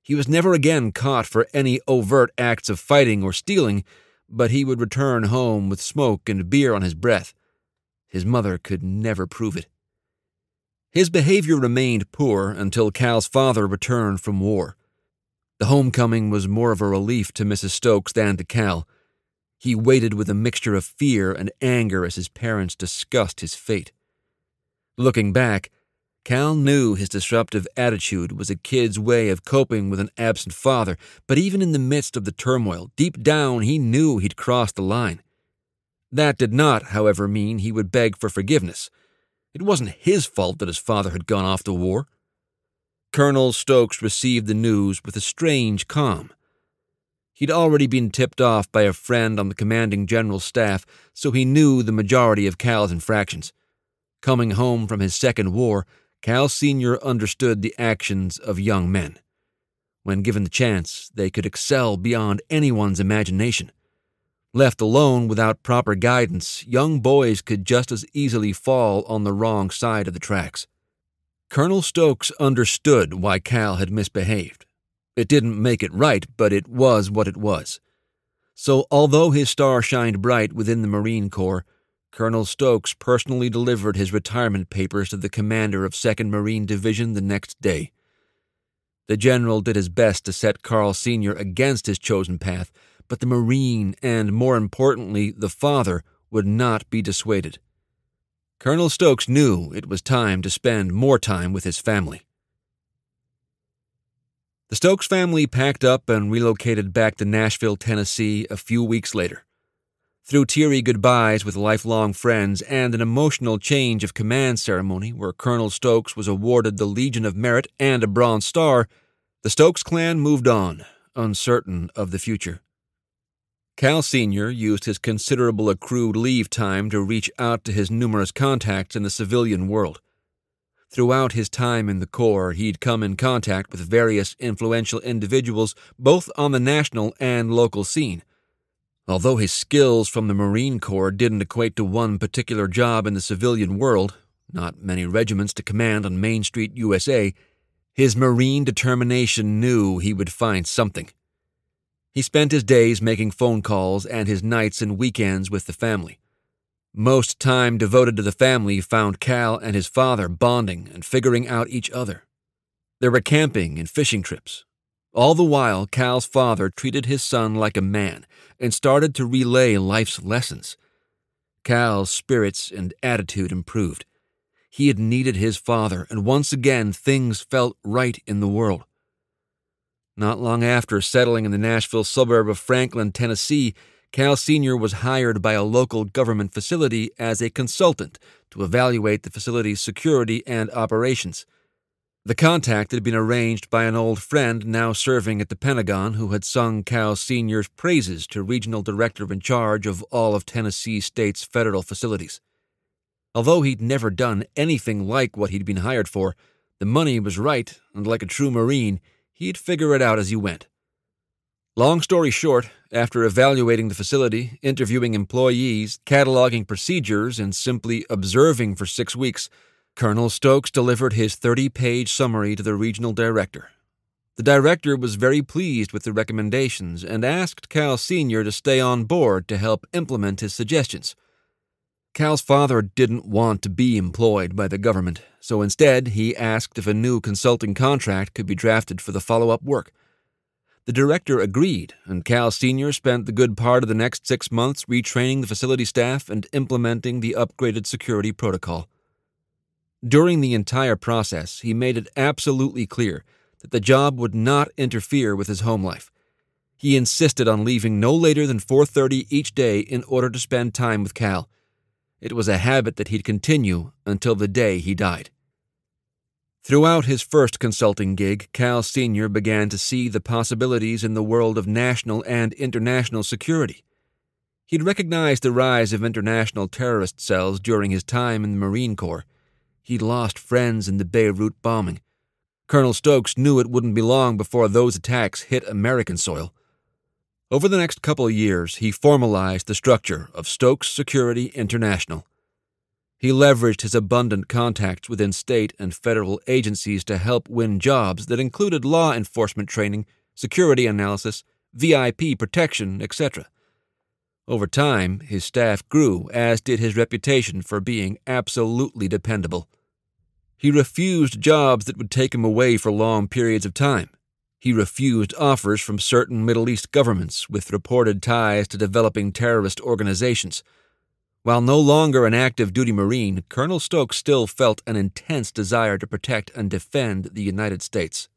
He was never again caught for any overt acts of fighting or stealing, but he would return home with smoke and beer on his breath. His mother could never prove it. His behavior remained poor until Cal's father returned from war. The homecoming was more of a relief to Mrs. Stokes than to Cal. He waited with a mixture of fear and anger as his parents discussed his fate. Looking back, Cal knew his disruptive attitude was a kid's way of coping with an absent father, but even in the midst of the turmoil, deep down he knew he'd crossed the line. That did not, however, mean he would beg for forgiveness. It wasn't his fault that his father had gone off to war. Colonel Stokes received the news with a strange calm. He'd already been tipped off by a friend on the commanding general's staff, so he knew the majority of Cal's infractions. Coming home from his second war, Cal Sr. understood the actions of young men. When given the chance, they could excel beyond anyone's imagination. Left alone without proper guidance, young boys could just as easily fall on the wrong side of the tracks. Colonel Stokes understood why Cal had misbehaved. It didn't make it right, but it was what it was. So, although his star shined bright within the Marine Corps, Colonel Stokes personally delivered his retirement papers to the commander of 2nd Marine Division the next day. The general did his best to set Cal Sr. against his chosen path, but the Marine, and more importantly, the father, would not be dissuaded. Colonel Stokes knew it was time to spend more time with his family. The Stokes family packed up and relocated back to Nashville, Tennessee a few weeks later. Through teary goodbyes with lifelong friends and an emotional change of command ceremony where Colonel Stokes was awarded the Legion of Merit and a Bronze Star, the Stokes clan moved on, uncertain of the future. Cal Sr. used his considerable accrued leave time to reach out to his numerous contacts in the civilian world. Throughout his time in the Corps, he'd come in contact with various influential individuals both on the national and local scene. Although his skills from the Marine Corps didn't equate to one particular job in the civilian world, not many regiments to command on Main Street, USA, his Marine determination knew he would find something. He spent his days making phone calls and his nights and weekends with the family. Most time devoted to the family found Cal and his father bonding and figuring out each other. There were camping and fishing trips. All the while, Cal's father treated his son like a man and started to relay life's lessons. Cal's spirits and attitude improved. He had needed his father, and once again things felt right in the world. Not long after settling in the Nashville suburb of Franklin, Tennessee, Cal Sr. was hired by a local government facility as a consultant to evaluate the facility's security and operations. The contact had been arranged by an old friend now serving at the Pentagon who had sung Cal Sr.'s praises to regional director in charge of all of Tennessee State's federal facilities. Although he'd never done anything like what he'd been hired for, the money was right, and like a true Marine, he'd figure it out as he went. Long story short, after evaluating the facility, interviewing employees, cataloging procedures, and simply observing for six weeks, Colonel Stokes delivered his 30 page summary to the regional director. The director was very pleased with the recommendations and asked Cal Sr. to stay on board to help implement his suggestions. Cal's father didn't want to be employed by the government, so instead he asked if a new consulting contract could be drafted for the follow up work. The director agreed, and Cal Sr. spent the good part of the next six months retraining the facility staff and implementing the upgraded security protocol. During the entire process, he made it absolutely clear that the job would not interfere with his home life. He insisted on leaving no later than 4:30 each day in order to spend time with Cal it was a habit that he'd continue until the day he died. Throughout his first consulting gig, Cal Sr. began to see the possibilities in the world of national and international security. He'd recognized the rise of international terrorist cells during his time in the Marine Corps. He'd lost friends in the Beirut bombing. Colonel Stokes knew it wouldn't be long before those attacks hit American soil. Over the next couple of years, he formalized the structure of Stokes Security International. He leveraged his abundant contacts within state and federal agencies to help win jobs that included law enforcement training, security analysis, VIP protection, etc. Over time, his staff grew, as did his reputation for being absolutely dependable. He refused jobs that would take him away for long periods of time he refused offers from certain Middle East governments with reported ties to developing terrorist organizations. While no longer an active duty Marine, Colonel Stokes still felt an intense desire to protect and defend the United States.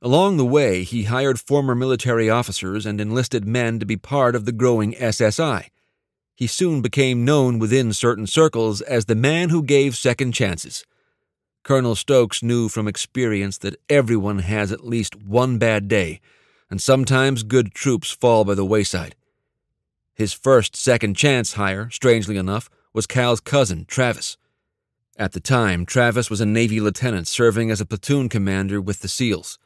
Along the way, he hired former military officers and enlisted men to be part of the growing SSI. He soon became known within certain circles as the man who gave second chances. Colonel Stokes knew from experience that everyone has at least one bad day, and sometimes good troops fall by the wayside. His first second chance hire, strangely enough, was Cal's cousin, Travis. At the time, Travis was a Navy lieutenant serving as a platoon commander with the SEALs.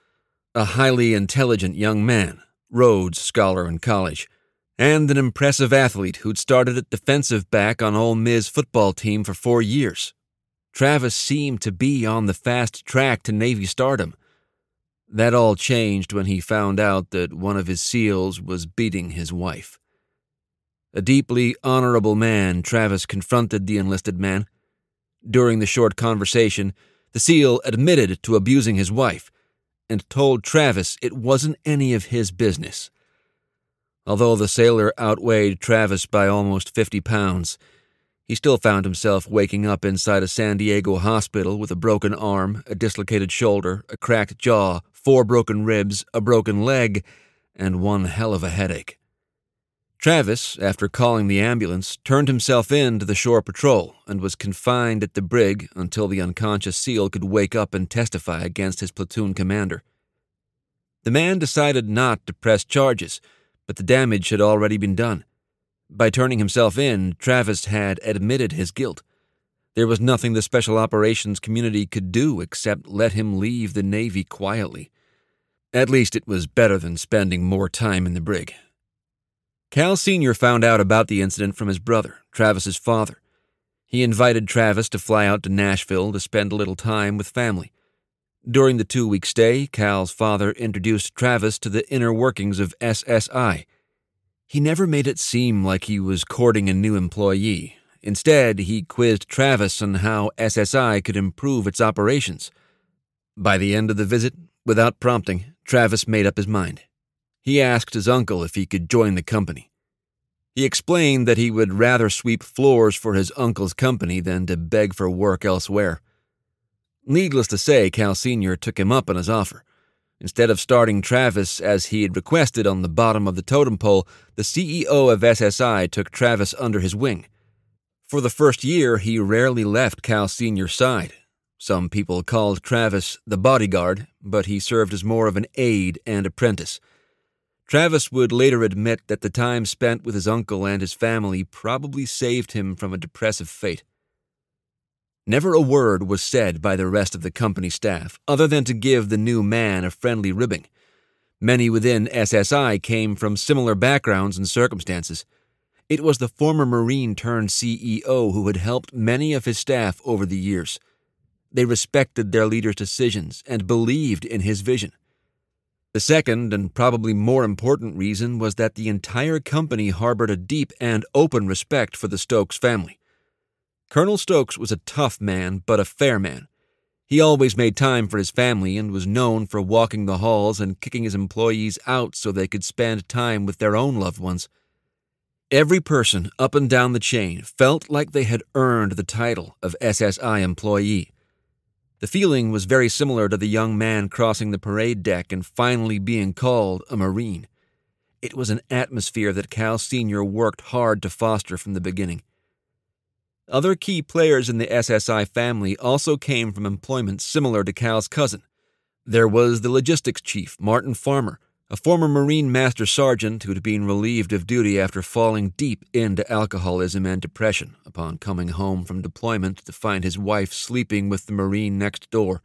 A highly intelligent young man, Rhodes Scholar in college, and an impressive athlete who'd started at defensive back on Ole Miss football team for four years. Travis seemed to be on the fast track to Navy stardom. That all changed when he found out that one of his SEALs was beating his wife. A deeply honorable man, Travis confronted the enlisted man. During the short conversation, the SEAL admitted to abusing his wife and told Travis it wasn't any of his business. Although the sailor outweighed Travis by almost 50 pounds, he still found himself waking up inside a San Diego hospital with a broken arm, a dislocated shoulder, a cracked jaw, four broken ribs, a broken leg, and one hell of a headache. Travis, after calling the ambulance, turned himself in to the shore patrol and was confined at the brig until the unconscious SEAL could wake up and testify against his platoon commander. The man decided not to press charges, but the damage had already been done. By turning himself in, Travis had admitted his guilt. There was nothing the Special Operations community could do except let him leave the Navy quietly. At least it was better than spending more time in the brig. Cal Sr. found out about the incident from his brother, Travis's father. He invited Travis to fly out to Nashville to spend a little time with family. During the two week stay, Cal's father introduced Travis to the inner workings of SSI he never made it seem like he was courting a new employee. Instead, he quizzed Travis on how SSI could improve its operations. By the end of the visit, without prompting, Travis made up his mind. He asked his uncle if he could join the company. He explained that he would rather sweep floors for his uncle's company than to beg for work elsewhere. Needless to say, Cal Sr. took him up on his offer. Instead of starting Travis as he had requested on the bottom of the totem pole, the CEO of SSI took Travis under his wing. For the first year, he rarely left Cal Sr.'s side. Some people called Travis the bodyguard, but he served as more of an aide and apprentice. Travis would later admit that the time spent with his uncle and his family probably saved him from a depressive fate. Never a word was said by the rest of the company staff, other than to give the new man a friendly ribbing. Many within SSI came from similar backgrounds and circumstances. It was the former Marine turned CEO who had helped many of his staff over the years. They respected their leader's decisions and believed in his vision. The second, and probably more important reason, was that the entire company harbored a deep and open respect for the Stokes family. Colonel Stokes was a tough man, but a fair man. He always made time for his family and was known for walking the halls and kicking his employees out so they could spend time with their own loved ones. Every person up and down the chain felt like they had earned the title of SSI employee. The feeling was very similar to the young man crossing the parade deck and finally being called a Marine. It was an atmosphere that Cal Sr. worked hard to foster from the beginning. Other key players in the SSI family also came from employment similar to Cal's cousin. There was the logistics chief, Martin Farmer, a former Marine Master Sergeant who'd been relieved of duty after falling deep into alcoholism and depression upon coming home from deployment to find his wife sleeping with the Marine next door.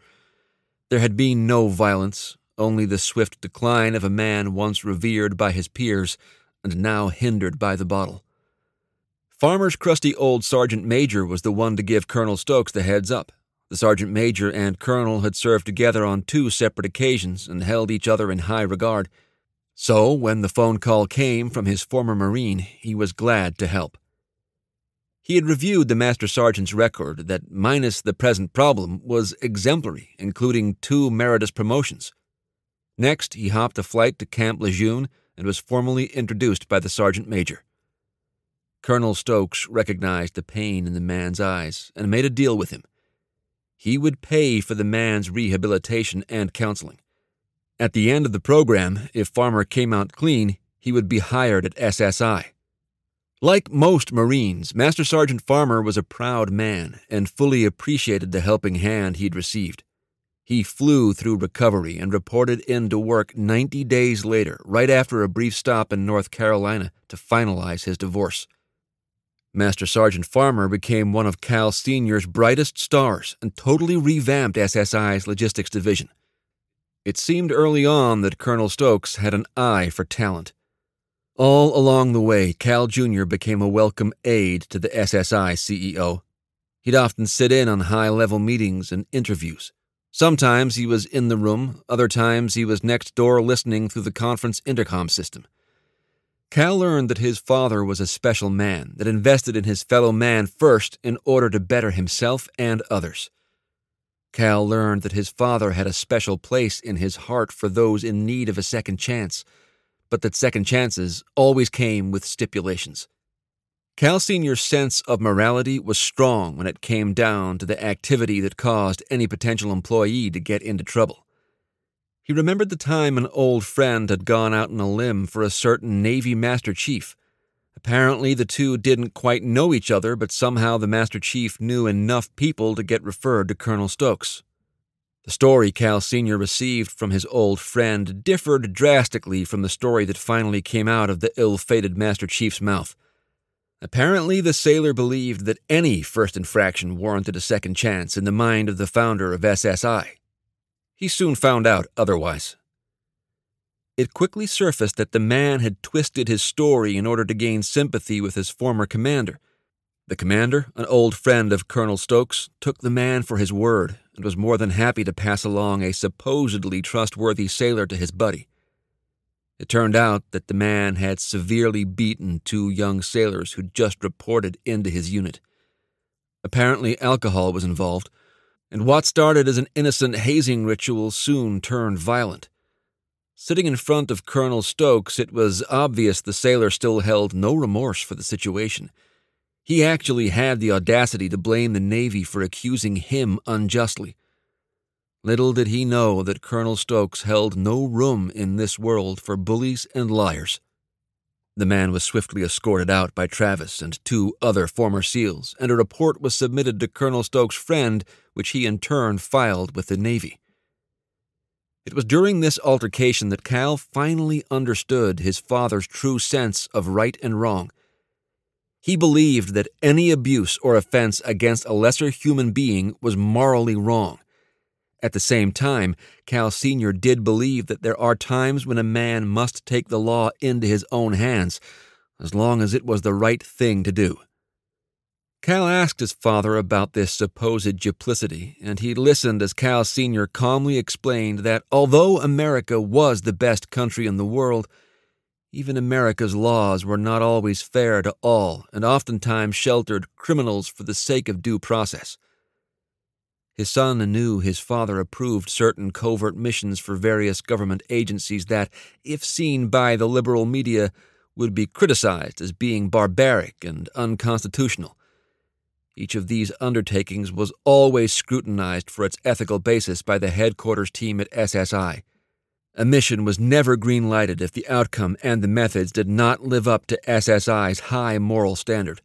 There had been no violence, only the swift decline of a man once revered by his peers and now hindered by the bottle. Farmer's crusty old sergeant major was the one to give Colonel Stokes the heads up. The sergeant major and colonel had served together on two separate occasions and held each other in high regard. So, when the phone call came from his former Marine, he was glad to help. He had reviewed the Master Sergeant's record that, minus the present problem, was exemplary, including two meritorious promotions. Next, he hopped a flight to Camp Lejeune and was formally introduced by the Sergeant Major. Colonel Stokes recognized the pain in the man's eyes and made a deal with him. He would pay for the man's rehabilitation and counseling. At the end of the program, if Farmer came out clean, he would be hired at SSI. Like most Marines, Master Sergeant Farmer was a proud man and fully appreciated the helping hand he'd received. He flew through recovery and reported in to work 90 days later, right after a brief stop in North Carolina to finalize his divorce. Master Sergeant Farmer became one of Cal Sr.'s brightest stars and totally revamped SSI's logistics division. It seemed early on that Colonel Stokes had an eye for talent. All along the way, Cal Jr. became a welcome aide to the SSI CEO. He'd often sit in on high level meetings and interviews. Sometimes he was in the room, other times he was next door listening through the conference intercom system. Cal learned that his father was a special man that invested in his fellow man first in order to better himself and others. Cal learned that his father had a special place in his heart for those in need of a second chance, but that second chances always came with stipulations. Cal Sr.'s sense of morality was strong when it came down to the activity that caused any potential employee to get into trouble. He remembered the time an old friend had gone out on a limb for a certain Navy Master Chief. Apparently, the two didn't quite know each other, but somehow the Master Chief knew enough people to get referred to Colonel Stokes. The story Cal Sr. received from his old friend differed drastically from the story that finally came out of the ill fated Master Chief's mouth. Apparently, the sailor believed that any first infraction warranted a second chance in the mind of the founder of SSI. He soon found out otherwise. It quickly surfaced that the man had twisted his story in order to gain sympathy with his former commander. The commander, an old friend of Colonel Stokes, took the man for his word and was more than happy to pass along a supposedly trustworthy sailor to his buddy. It turned out that the man had severely beaten two young sailors who'd just reported into his unit. Apparently, alcohol was involved, and what started as an innocent hazing ritual soon turned violent. Sitting in front of Colonel Stokes, it was obvious the sailor still held no remorse for the situation. He actually had the audacity to blame the Navy for accusing him unjustly. Little did he know that Colonel Stokes held no room in this world for bullies and liars. The man was swiftly escorted out by Travis and two other former SEALs, and a report was submitted to Colonel Stokes' friend, which he in turn filed with the Navy. It was during this altercation that Cal finally understood his father's true sense of right and wrong. He believed that any abuse or offense against a lesser human being was morally wrong, at the same time, Cal Sr. did believe that there are times when a man must take the law into his own hands, as long as it was the right thing to do. Cal asked his father about this supposed duplicity, and he listened as Cal Sr. calmly explained that although America was the best country in the world, even America's laws were not always fair to all and oftentimes sheltered criminals for the sake of due process. His son knew his father approved certain covert missions for various government agencies that, if seen by the liberal media, would be criticized as being barbaric and unconstitutional. Each of these undertakings was always scrutinized for its ethical basis by the headquarters team at SSI. A mission was never green lighted if the outcome and the methods did not live up to SSI's high moral standard.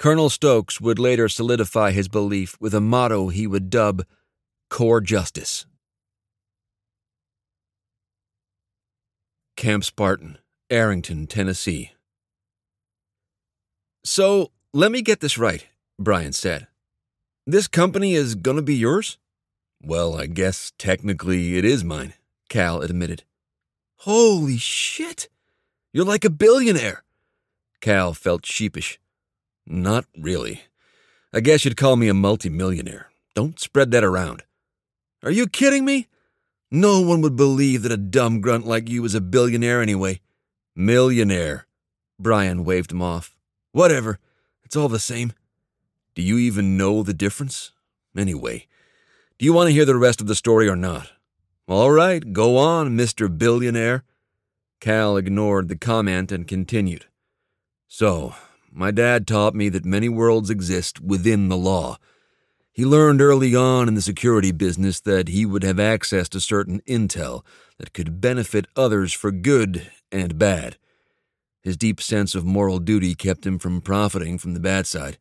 Colonel Stokes would later solidify his belief with a motto he would dub Corps Justice. Camp Spartan, Arrington, Tennessee. So, let me get this right, Brian said. This company is gonna be yours? Well, I guess technically it is mine, Cal admitted. Holy shit! You're like a billionaire! Cal felt sheepish. Not really. I guess you'd call me a multimillionaire. Don't spread that around. Are you kidding me? No one would believe that a dumb grunt like you was a billionaire anyway. Millionaire. Brian waved him off. Whatever. It's all the same. Do you even know the difference? Anyway, do you want to hear the rest of the story or not? All right, go on, Mr. Billionaire. Cal ignored the comment and continued. So, my dad taught me that many worlds exist within the law. He learned early on in the security business that he would have access to certain intel that could benefit others for good and bad. His deep sense of moral duty kept him from profiting from the bad side.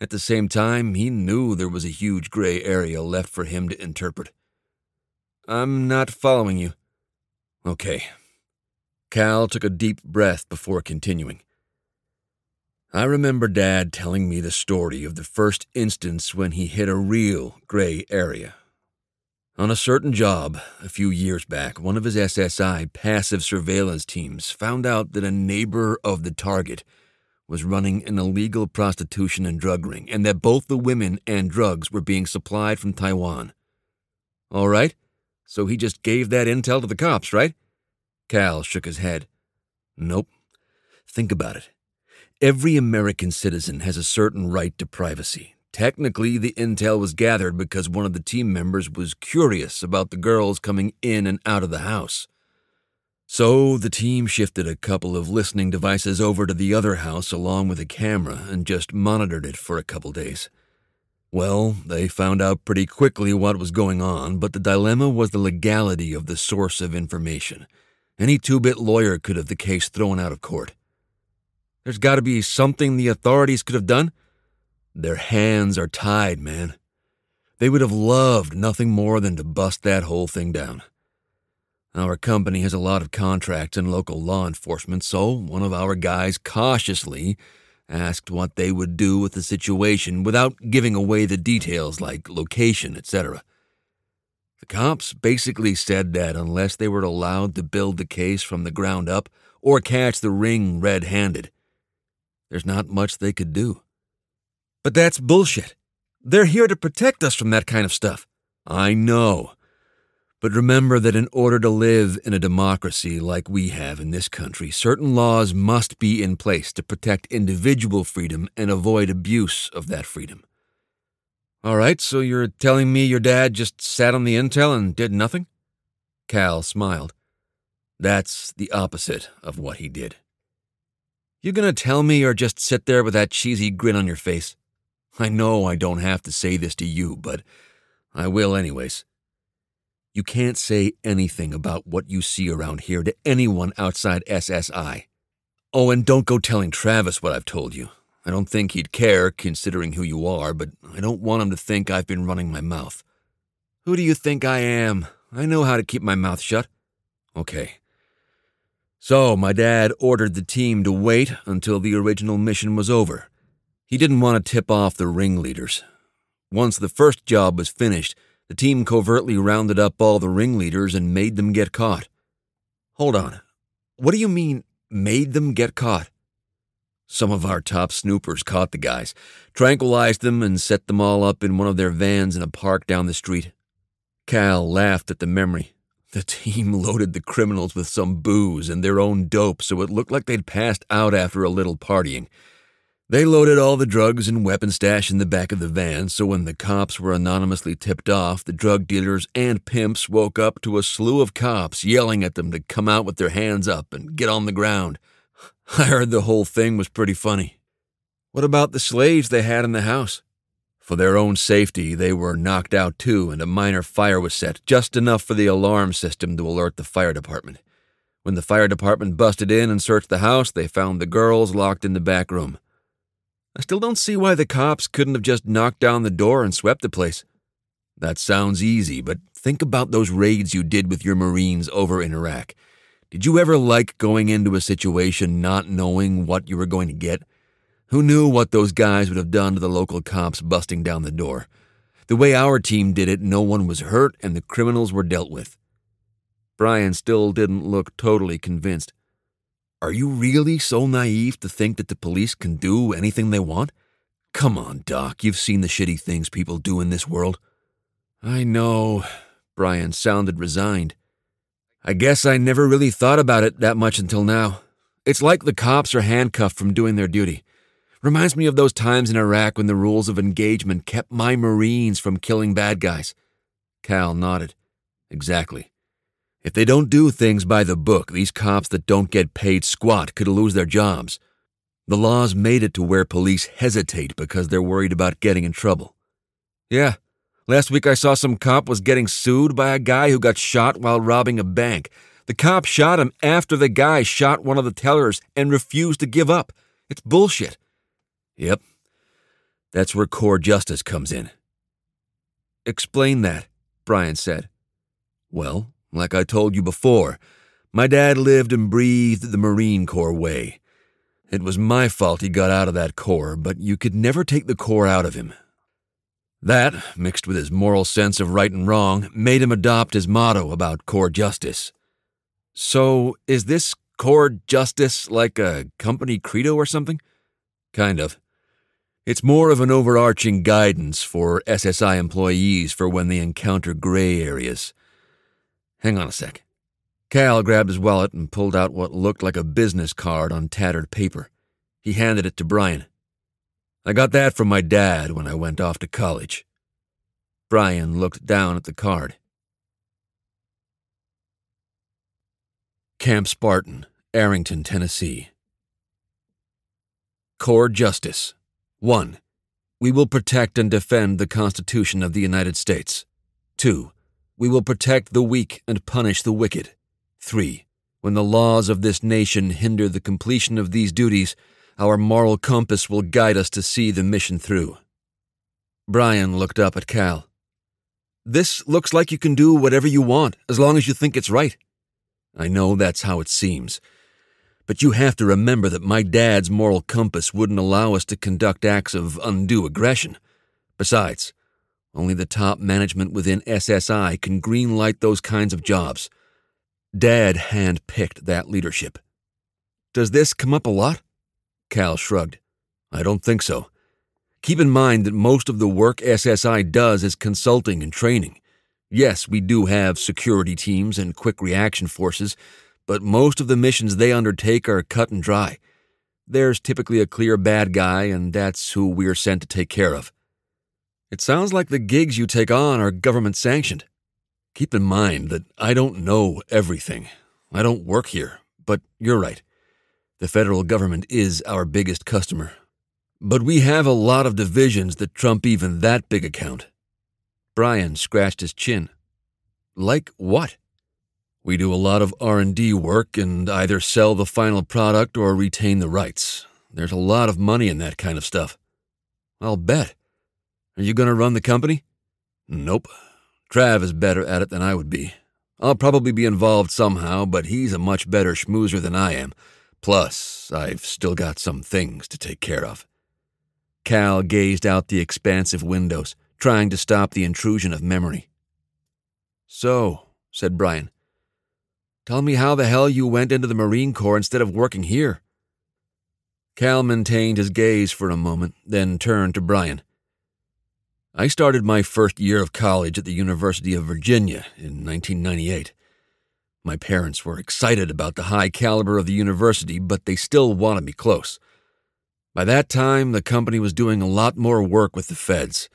At the same time, he knew there was a huge gray area left for him to interpret. I'm not following you. Okay. Cal took a deep breath before continuing. I remember Dad telling me the story of the first instance when he hit a real gray area. On a certain job, a few years back, one of his SSI passive surveillance teams found out that a neighbor of the target was running an illegal prostitution and drug ring, and that both the women and drugs were being supplied from Taiwan. All right, so he just gave that intel to the cops, right? Cal shook his head. Nope. Think about it. Every American citizen has a certain right to privacy. Technically, the intel was gathered because one of the team members was curious about the girls coming in and out of the house. So the team shifted a couple of listening devices over to the other house along with a camera and just monitored it for a couple days. Well, they found out pretty quickly what was going on, but the dilemma was the legality of the source of information. Any two bit lawyer could have the case thrown out of court. There's got to be something the authorities could have done. Their hands are tied, man. They would have loved nothing more than to bust that whole thing down. Our company has a lot of contracts in local law enforcement, so one of our guys cautiously asked what they would do with the situation without giving away the details like location, etc. The cops basically said that unless they were allowed to build the case from the ground up or catch the ring red handed, there's not much they could do. But that's bullshit. They're here to protect us from that kind of stuff. I know. But remember that in order to live in a democracy like we have in this country, certain laws must be in place to protect individual freedom and avoid abuse of that freedom. All right, so you're telling me your dad just sat on the intel and did nothing? Cal smiled. That's the opposite of what he did. You gonna tell me or just sit there with that cheesy grin on your face? I know I don't have to say this to you, but I will anyways. You can't say anything about what you see around here to anyone outside SSI. Oh, and don't go telling Travis what I've told you. I don't think he'd care, considering who you are, but I don't want him to think I've been running my mouth. Who do you think I am? I know how to keep my mouth shut. Okay. So, my dad ordered the team to wait until the original mission was over. He didn't want to tip off the ringleaders. Once the first job was finished, the team covertly rounded up all the ringleaders and made them get caught. Hold on. What do you mean, made them get caught? Some of our top snoopers caught the guys, tranquilized them, and set them all up in one of their vans in a park down the street. Cal laughed at the memory. The team loaded the criminals with some booze and their own dope so it looked like they'd passed out after a little partying. They loaded all the drugs and weapon stash in the back of the van, so when the cops were anonymously tipped off, the drug dealers and pimps woke up to a slew of cops yelling at them to come out with their hands up and get on the ground. I heard the whole thing was pretty funny. What about the slaves they had in the house? For their own safety, they were knocked out too, and a minor fire was set, just enough for the alarm system to alert the fire department. When the fire department busted in and searched the house, they found the girls locked in the back room. I still don't see why the cops couldn't have just knocked down the door and swept the place. That sounds easy, but think about those raids you did with your Marines over in Iraq. Did you ever like going into a situation not knowing what you were going to get? Who knew what those guys would have done to the local cops busting down the door? The way our team did it, no one was hurt and the criminals were dealt with. Brian still didn't look totally convinced. Are you really so naive to think that the police can do anything they want? Come on, Doc, you've seen the shitty things people do in this world. I know. Brian sounded resigned. I guess I never really thought about it that much until now. It's like the cops are handcuffed from doing their duty. Reminds me of those times in Iraq when the rules of engagement kept my Marines from killing bad guys. Cal nodded. Exactly. If they don't do things by the book, these cops that don't get paid squat could lose their jobs. The laws made it to where police hesitate because they're worried about getting in trouble. Yeah, last week I saw some cop was getting sued by a guy who got shot while robbing a bank. The cop shot him after the guy shot one of the tellers and refused to give up. It's bullshit. Yep. That's where Corps Justice comes in. Explain that, Brian said. Well, like I told you before, my dad lived and breathed the Marine Corps way. It was my fault he got out of that Corps, but you could never take the Corps out of him. That, mixed with his moral sense of right and wrong, made him adopt his motto about Corps Justice. So, is this Corps Justice like a company credo or something? Kind of. It's more of an overarching guidance for SSI employees for when they encounter gray areas. Hang on a sec. Cal grabbed his wallet and pulled out what looked like a business card on tattered paper. He handed it to Brian. I got that from my dad when I went off to college. Brian looked down at the card. Camp Spartan, Arrington, Tennessee. Corps Justice 1. We will protect and defend the Constitution of the United States. 2. We will protect the weak and punish the wicked. 3. When the laws of this nation hinder the completion of these duties, our moral compass will guide us to see the mission through. Brian looked up at Cal. This looks like you can do whatever you want, as long as you think it's right. I know that's how it seems. But you have to remember that my dad's moral compass wouldn't allow us to conduct acts of undue aggression. Besides, only the top management within SSI can greenlight those kinds of jobs. Dad hand-picked that leadership. Does this come up a lot? Cal shrugged. I don't think so. Keep in mind that most of the work SSI does is consulting and training. Yes, we do have security teams and quick reaction forces, but most of the missions they undertake are cut and dry. There's typically a clear bad guy, and that's who we're sent to take care of. It sounds like the gigs you take on are government sanctioned. Keep in mind that I don't know everything. I don't work here, but you're right. The federal government is our biggest customer. But we have a lot of divisions that trump even that big account. Brian scratched his chin. Like what? We do a lot of R&D work and either sell the final product or retain the rights. There's a lot of money in that kind of stuff. I'll bet. Are you going to run the company? Nope. Trav is better at it than I would be. I'll probably be involved somehow, but he's a much better schmoozer than I am. Plus, I've still got some things to take care of. Cal gazed out the expansive windows, trying to stop the intrusion of memory. So, said Brian, Tell me how the hell you went into the Marine Corps instead of working here. Cal maintained his gaze for a moment, then turned to Brian. I started my first year of college at the University of Virginia in 1998. My parents were excited about the high caliber of the university, but they still wanted me close. By that time, the company was doing a lot more work with the feds.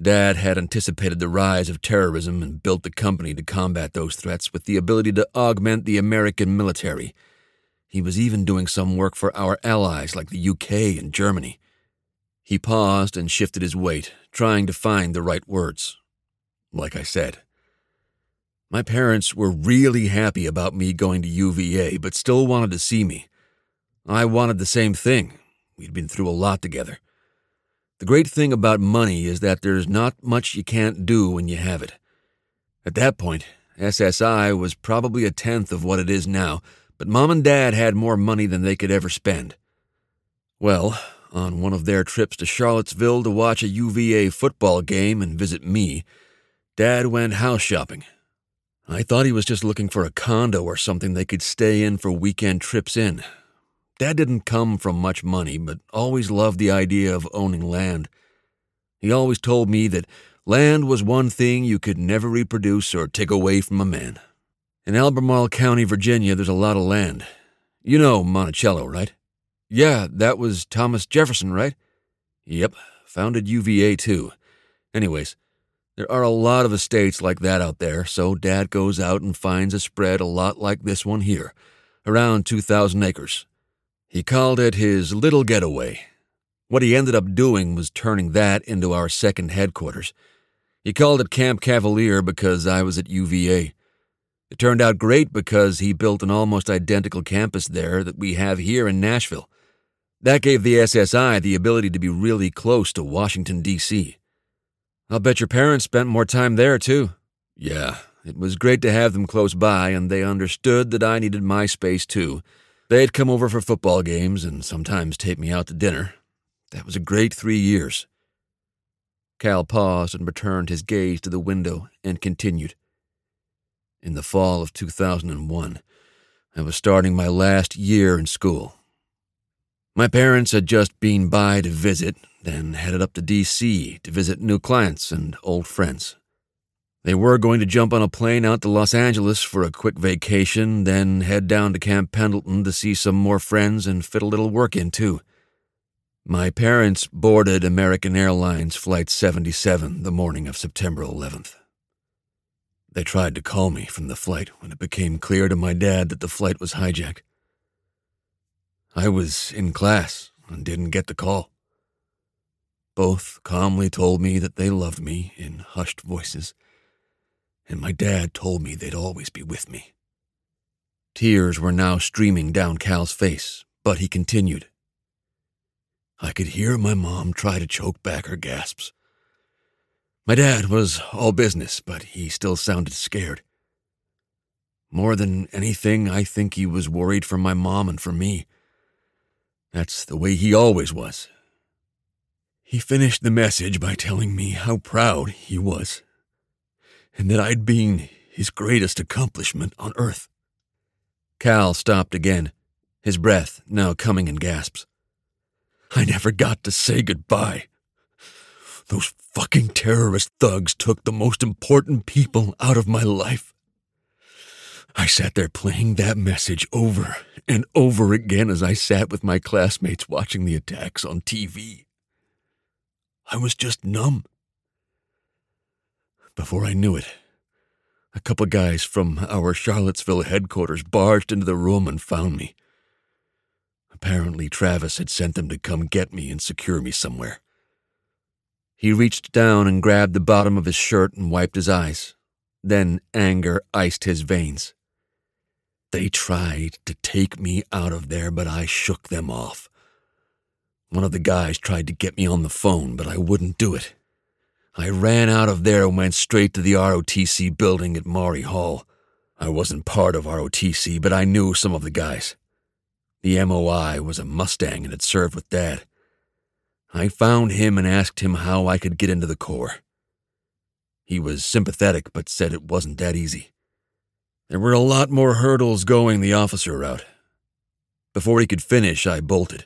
Dad had anticipated the rise of terrorism and built the company to combat those threats with the ability to augment the American military. He was even doing some work for our allies like the UK and Germany. He paused and shifted his weight, trying to find the right words. Like I said, my parents were really happy about me going to UVA, but still wanted to see me. I wanted the same thing. We'd been through a lot together. The great thing about money is that there's not much you can't do when you have it. At that point, SSI was probably a tenth of what it is now, but Mom and Dad had more money than they could ever spend. Well, on one of their trips to Charlottesville to watch a UVA football game and visit me, Dad went house shopping. I thought he was just looking for a condo or something they could stay in for weekend trips in, Dad didn't come from much money, but always loved the idea of owning land. He always told me that land was one thing you could never reproduce or take away from a man. In Albemarle County, Virginia, there's a lot of land. You know Monticello, right? Yeah, that was Thomas Jefferson, right? Yep, founded UVA too. Anyways, there are a lot of estates like that out there, so Dad goes out and finds a spread a lot like this one here, around 2,000 acres. He called it his little getaway. What he ended up doing was turning that into our second headquarters. He called it Camp Cavalier because I was at UVA. It turned out great because he built an almost identical campus there that we have here in Nashville. That gave the SSI the ability to be really close to Washington, D.C. I'll bet your parents spent more time there, too. Yeah, it was great to have them close by, and they understood that I needed my space, too They'd come over for football games and sometimes take me out to dinner. That was a great three years. Cal paused and returned his gaze to the window and continued. In the fall of 2001, I was starting my last year in school. My parents had just been by to visit, then headed up to D.C. to visit new clients and old friends. They were going to jump on a plane out to Los Angeles for a quick vacation, then head down to Camp Pendleton to see some more friends and fit a little work in, too. My parents boarded American Airlines Flight 77 the morning of September 11th. They tried to call me from the flight when it became clear to my dad that the flight was hijacked. I was in class and didn't get the call. Both calmly told me that they loved me in hushed voices and my dad told me they'd always be with me. Tears were now streaming down Cal's face, but he continued. I could hear my mom try to choke back her gasps. My dad was all business, but he still sounded scared. More than anything, I think he was worried for my mom and for me. That's the way he always was. He finished the message by telling me how proud he was and that I'd been his greatest accomplishment on earth. Cal stopped again, his breath now coming in gasps. I never got to say goodbye. Those fucking terrorist thugs took the most important people out of my life. I sat there playing that message over and over again as I sat with my classmates watching the attacks on TV. I was just numb. Before I knew it, a couple guys from our Charlottesville headquarters barged into the room and found me. Apparently, Travis had sent them to come get me and secure me somewhere. He reached down and grabbed the bottom of his shirt and wiped his eyes. Then anger iced his veins. They tried to take me out of there, but I shook them off. One of the guys tried to get me on the phone, but I wouldn't do it. I ran out of there and went straight to the ROTC building at Maury Hall. I wasn't part of ROTC, but I knew some of the guys. The MOI was a Mustang and had served with Dad. I found him and asked him how I could get into the Corps. He was sympathetic, but said it wasn't that easy. There were a lot more hurdles going the officer route. Before he could finish, I bolted.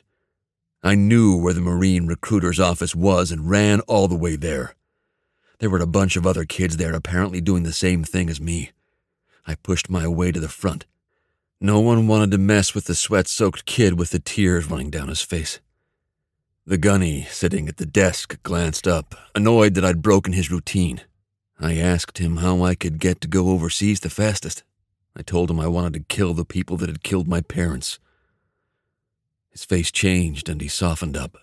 I knew where the Marine recruiter's office was and ran all the way there. There were a bunch of other kids there apparently doing the same thing as me. I pushed my way to the front. No one wanted to mess with the sweat soaked kid with the tears running down his face. The gunny sitting at the desk glanced up, annoyed that I'd broken his routine. I asked him how I could get to go overseas the fastest. I told him I wanted to kill the people that had killed my parents. His face changed and he softened up.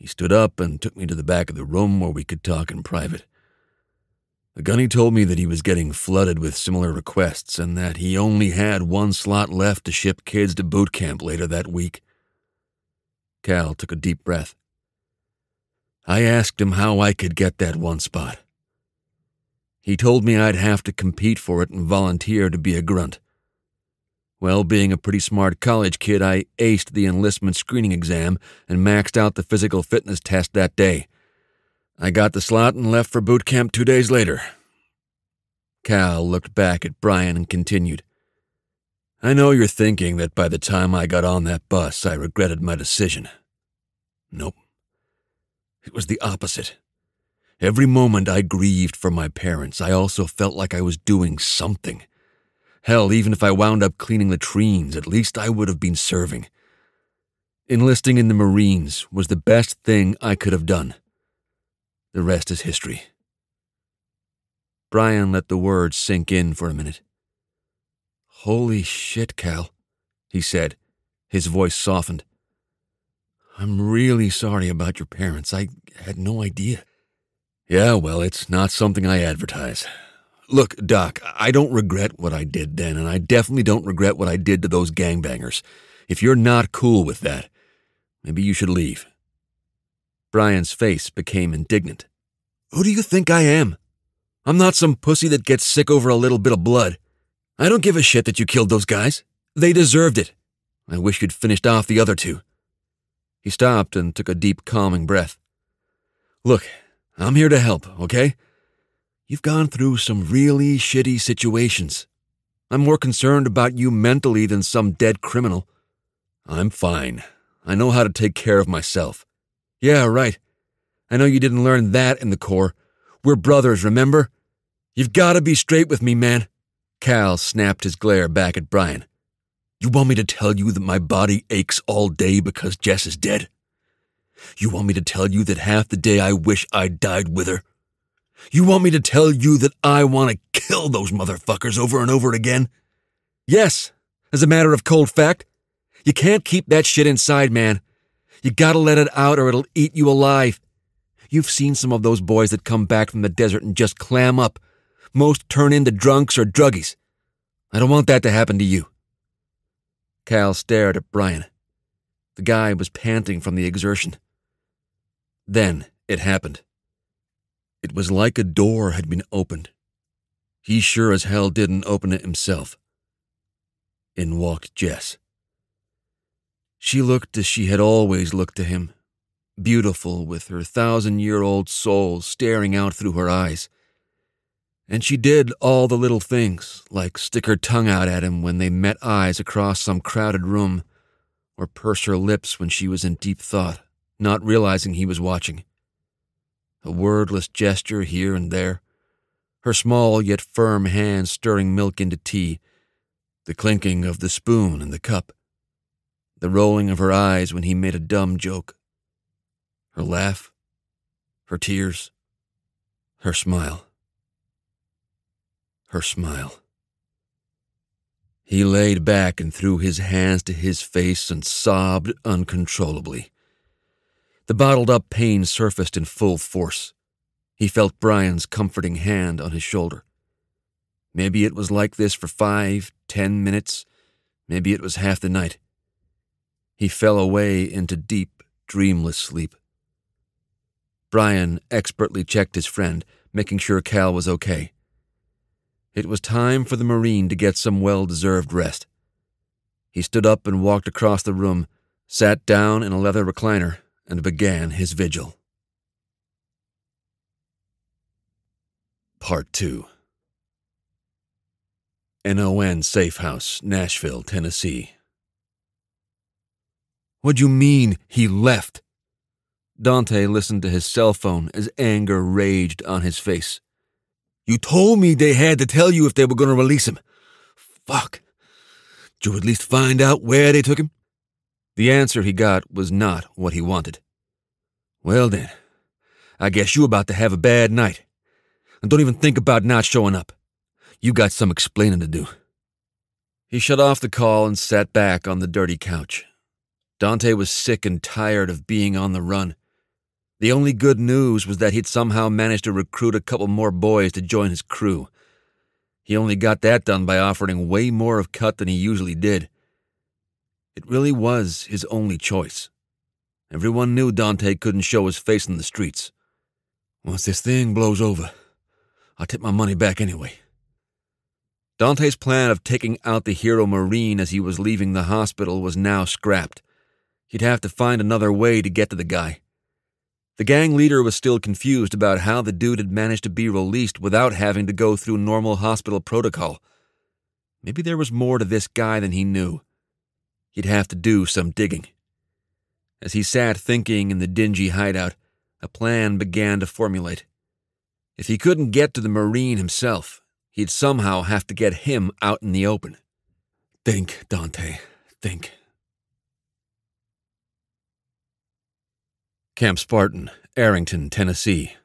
He stood up and took me to the back of the room where we could talk in private. The gunny told me that he was getting flooded with similar requests and that he only had one slot left to ship kids to boot camp later that week. Cal took a deep breath. I asked him how I could get that one spot. He told me I'd have to compete for it and volunteer to be a grunt. Well, being a pretty smart college kid, I aced the enlistment screening exam and maxed out the physical fitness test that day. I got the slot and left for boot camp two days later. Cal looked back at Brian and continued. I know you're thinking that by the time I got on that bus, I regretted my decision. Nope. It was the opposite. Every moment I grieved for my parents, I also felt like I was doing something. Hell, even if I wound up cleaning latrines, at least I would have been serving. Enlisting in the Marines was the best thing I could have done. The rest is history. Brian let the words sink in for a minute. Holy shit, Cal, he said, his voice softened. I'm really sorry about your parents. I had no idea. Yeah, well, it's not something I advertise. Look, Doc, I don't regret what I did then, and I definitely don't regret what I did to those gangbangers. If you're not cool with that, maybe you should leave. Brian's face became indignant. Who do you think I am? I'm not some pussy that gets sick over a little bit of blood. I don't give a shit that you killed those guys. They deserved it. I wish you'd finished off the other two. He stopped and took a deep, calming breath. Look, I'm here to help, okay? You've gone through some really shitty situations. I'm more concerned about you mentally than some dead criminal. I'm fine. I know how to take care of myself. Yeah, right. I know you didn't learn that in the Corps. We're brothers, remember? You've got to be straight with me, man. Cal snapped his glare back at Brian. You want me to tell you that my body aches all day because Jess is dead? You want me to tell you that half the day I wish I'd died with her? You want me to tell you that I want to kill those motherfuckers over and over again? Yes, as a matter of cold fact. You can't keep that shit inside, man. You gotta let it out or it'll eat you alive. You've seen some of those boys that come back from the desert and just clam up. Most turn into drunks or druggies. I don't want that to happen to you. Cal stared at Brian. The guy was panting from the exertion. Then it happened. It was like a door had been opened. He sure as hell didn't open it himself. In walked Jess. She looked as she had always looked to him, beautiful with her thousand year old soul staring out through her eyes. And she did all the little things, like stick her tongue out at him when they met eyes across some crowded room, or purse her lips when she was in deep thought, not realizing he was watching. A wordless gesture here and there, her small yet firm hand stirring milk into tea, the clinking of the spoon in the cup, the rolling of her eyes when he made a dumb joke, her laugh, her tears, her smile her smile. He laid back and threw his hands to his face and sobbed uncontrollably. The bottled up pain surfaced in full force. He felt Brian's comforting hand on his shoulder. Maybe it was like this for five, ten minutes. Maybe it was half the night. He fell away into deep, dreamless sleep. Brian expertly checked his friend, making sure Cal was okay. It was time for the Marine to get some well deserved rest. He stood up and walked across the room, sat down in a leather recliner, and began his vigil. Part 2 NON Safe House, Nashville, Tennessee. What do you mean, he left? Dante listened to his cell phone as anger raged on his face. You told me they had to tell you if they were going to release him. Fuck. Did you at least find out where they took him? The answer he got was not what he wanted. Well then, I guess you about to have a bad night. And don't even think about not showing up. You got some explaining to do. He shut off the call and sat back on the dirty couch. Dante was sick and tired of being on the run. The only good news was that he'd somehow managed to recruit a couple more boys to join his crew. He only got that done by offering way more of cut than he usually did. It really was his only choice. Everyone knew Dante couldn't show his face in the streets. Once this thing blows over, I'll take my money back anyway. Dante's plan of taking out the hero Marine as he was leaving the hospital was now scrapped. He'd have to find another way to get to the guy. The gang leader was still confused about how the dude had managed to be released without having to go through normal hospital protocol. Maybe there was more to this guy than he knew. He'd have to do some digging. As he sat thinking in the dingy hideout, a plan began to formulate. If he couldn't get to the Marine himself, he'd somehow have to get him out in the open. Think, Dante, think. Camp Spartan, Arrington, Tennessee.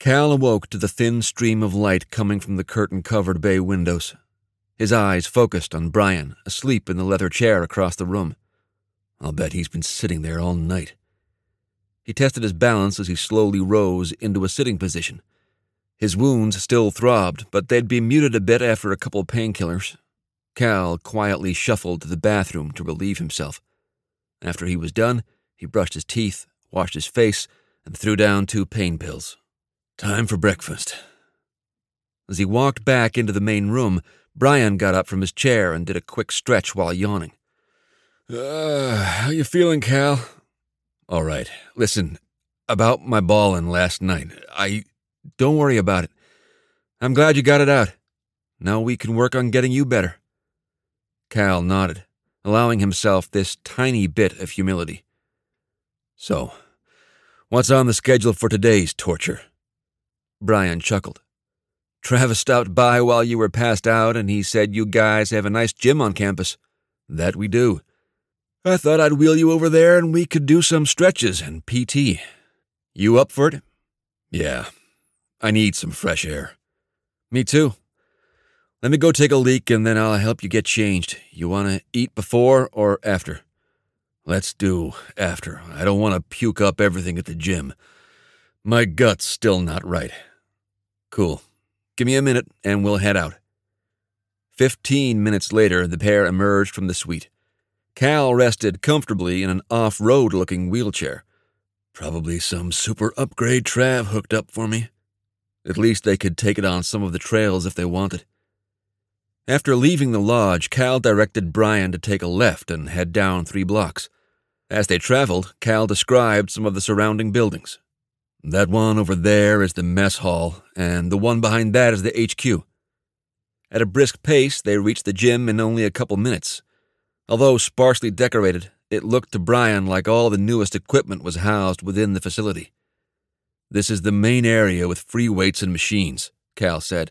Cal awoke to the thin stream of light coming from the curtain covered bay windows. His eyes focused on Brian, asleep in the leather chair across the room. I'll bet he's been sitting there all night. He tested his balance as he slowly rose into a sitting position. His wounds still throbbed, but they'd be muted a bit after a couple painkillers. Cal quietly shuffled to the bathroom to relieve himself. After he was done, he brushed his teeth, washed his face, and threw down two pain pills. Time for breakfast. As he walked back into the main room, Brian got up from his chair and did a quick stretch while yawning. Uh, how you feeling, Cal? All right. Listen, about my ballin' last night. I. Don't worry about it. I'm glad you got it out. Now we can work on getting you better. Cal nodded, allowing himself this tiny bit of humility. So, what's on the schedule for today's torture? Brian chuckled. Travis stopped by while you were passed out, and he said you guys have a nice gym on campus. That we do. I thought I'd wheel you over there and we could do some stretches and PT. You up for it? Yeah. I need some fresh air. Me too. Let me go take a leak and then I'll help you get changed. You want to eat before or after? Let's do after. I don't want to puke up everything at the gym. My gut's still not right. Cool. Give me a minute and we'll head out. Fifteen minutes later, the pair emerged from the suite. Cal rested comfortably in an off road looking wheelchair. Probably some super upgrade Trav hooked up for me. At least they could take it on some of the trails if they wanted. After leaving the lodge, Cal directed Brian to take a left and head down three blocks. As they traveled, Cal described some of the surrounding buildings. That one over there is the mess hall, and the one behind that is the HQ. At a brisk pace, they reached the gym in only a couple minutes. Although sparsely decorated, it looked to Brian like all the newest equipment was housed within the facility. This is the main area with free weights and machines, Cal said.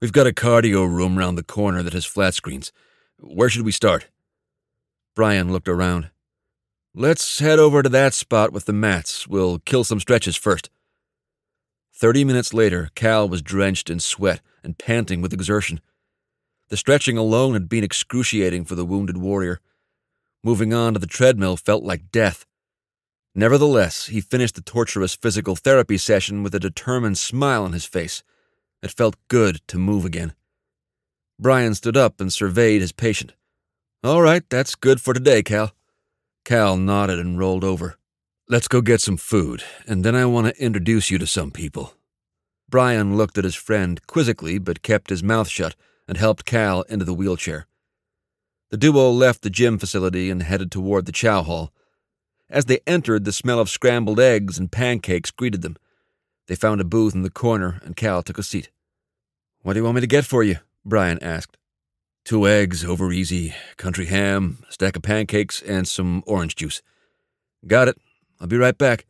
We've got a cardio room round the corner that has flat screens. Where should we start? Brian looked around. Let's head over to that spot with the mats. We'll kill some stretches first. Thirty minutes later, Cal was drenched in sweat and panting with exertion. The stretching alone had been excruciating for the wounded warrior. Moving on to the treadmill felt like death. Nevertheless, he finished the torturous physical therapy session with a determined smile on his face. It felt good to move again. Brian stood up and surveyed his patient. All right, that's good for today, Cal. Cal nodded and rolled over. Let's go get some food, and then I want to introduce you to some people. Brian looked at his friend quizzically, but kept his mouth shut and helped Cal into the wheelchair. The duo left the gym facility and headed toward the chow hall. As they entered, the smell of scrambled eggs and pancakes greeted them. They found a booth in the corner, and Cal took a seat. What do you want me to get for you? Brian asked. Two eggs over easy, country ham, a stack of pancakes, and some orange juice. Got it. I'll be right back.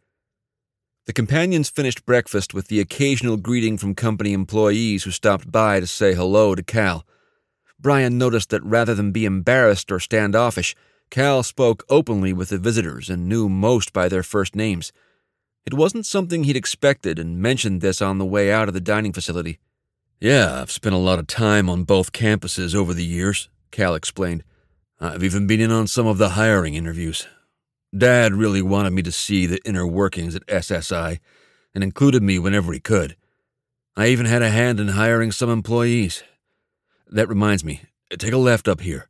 The companions finished breakfast with the occasional greeting from company employees who stopped by to say hello to Cal. Brian noticed that rather than be embarrassed or standoffish, Cal spoke openly with the visitors and knew most by their first names. It wasn't something he'd expected and mentioned this on the way out of the dining facility. Yeah, I've spent a lot of time on both campuses over the years, Cal explained. I've even been in on some of the hiring interviews. Dad really wanted me to see the inner workings at SSI and included me whenever he could. I even had a hand in hiring some employees. That reminds me, take a left up here.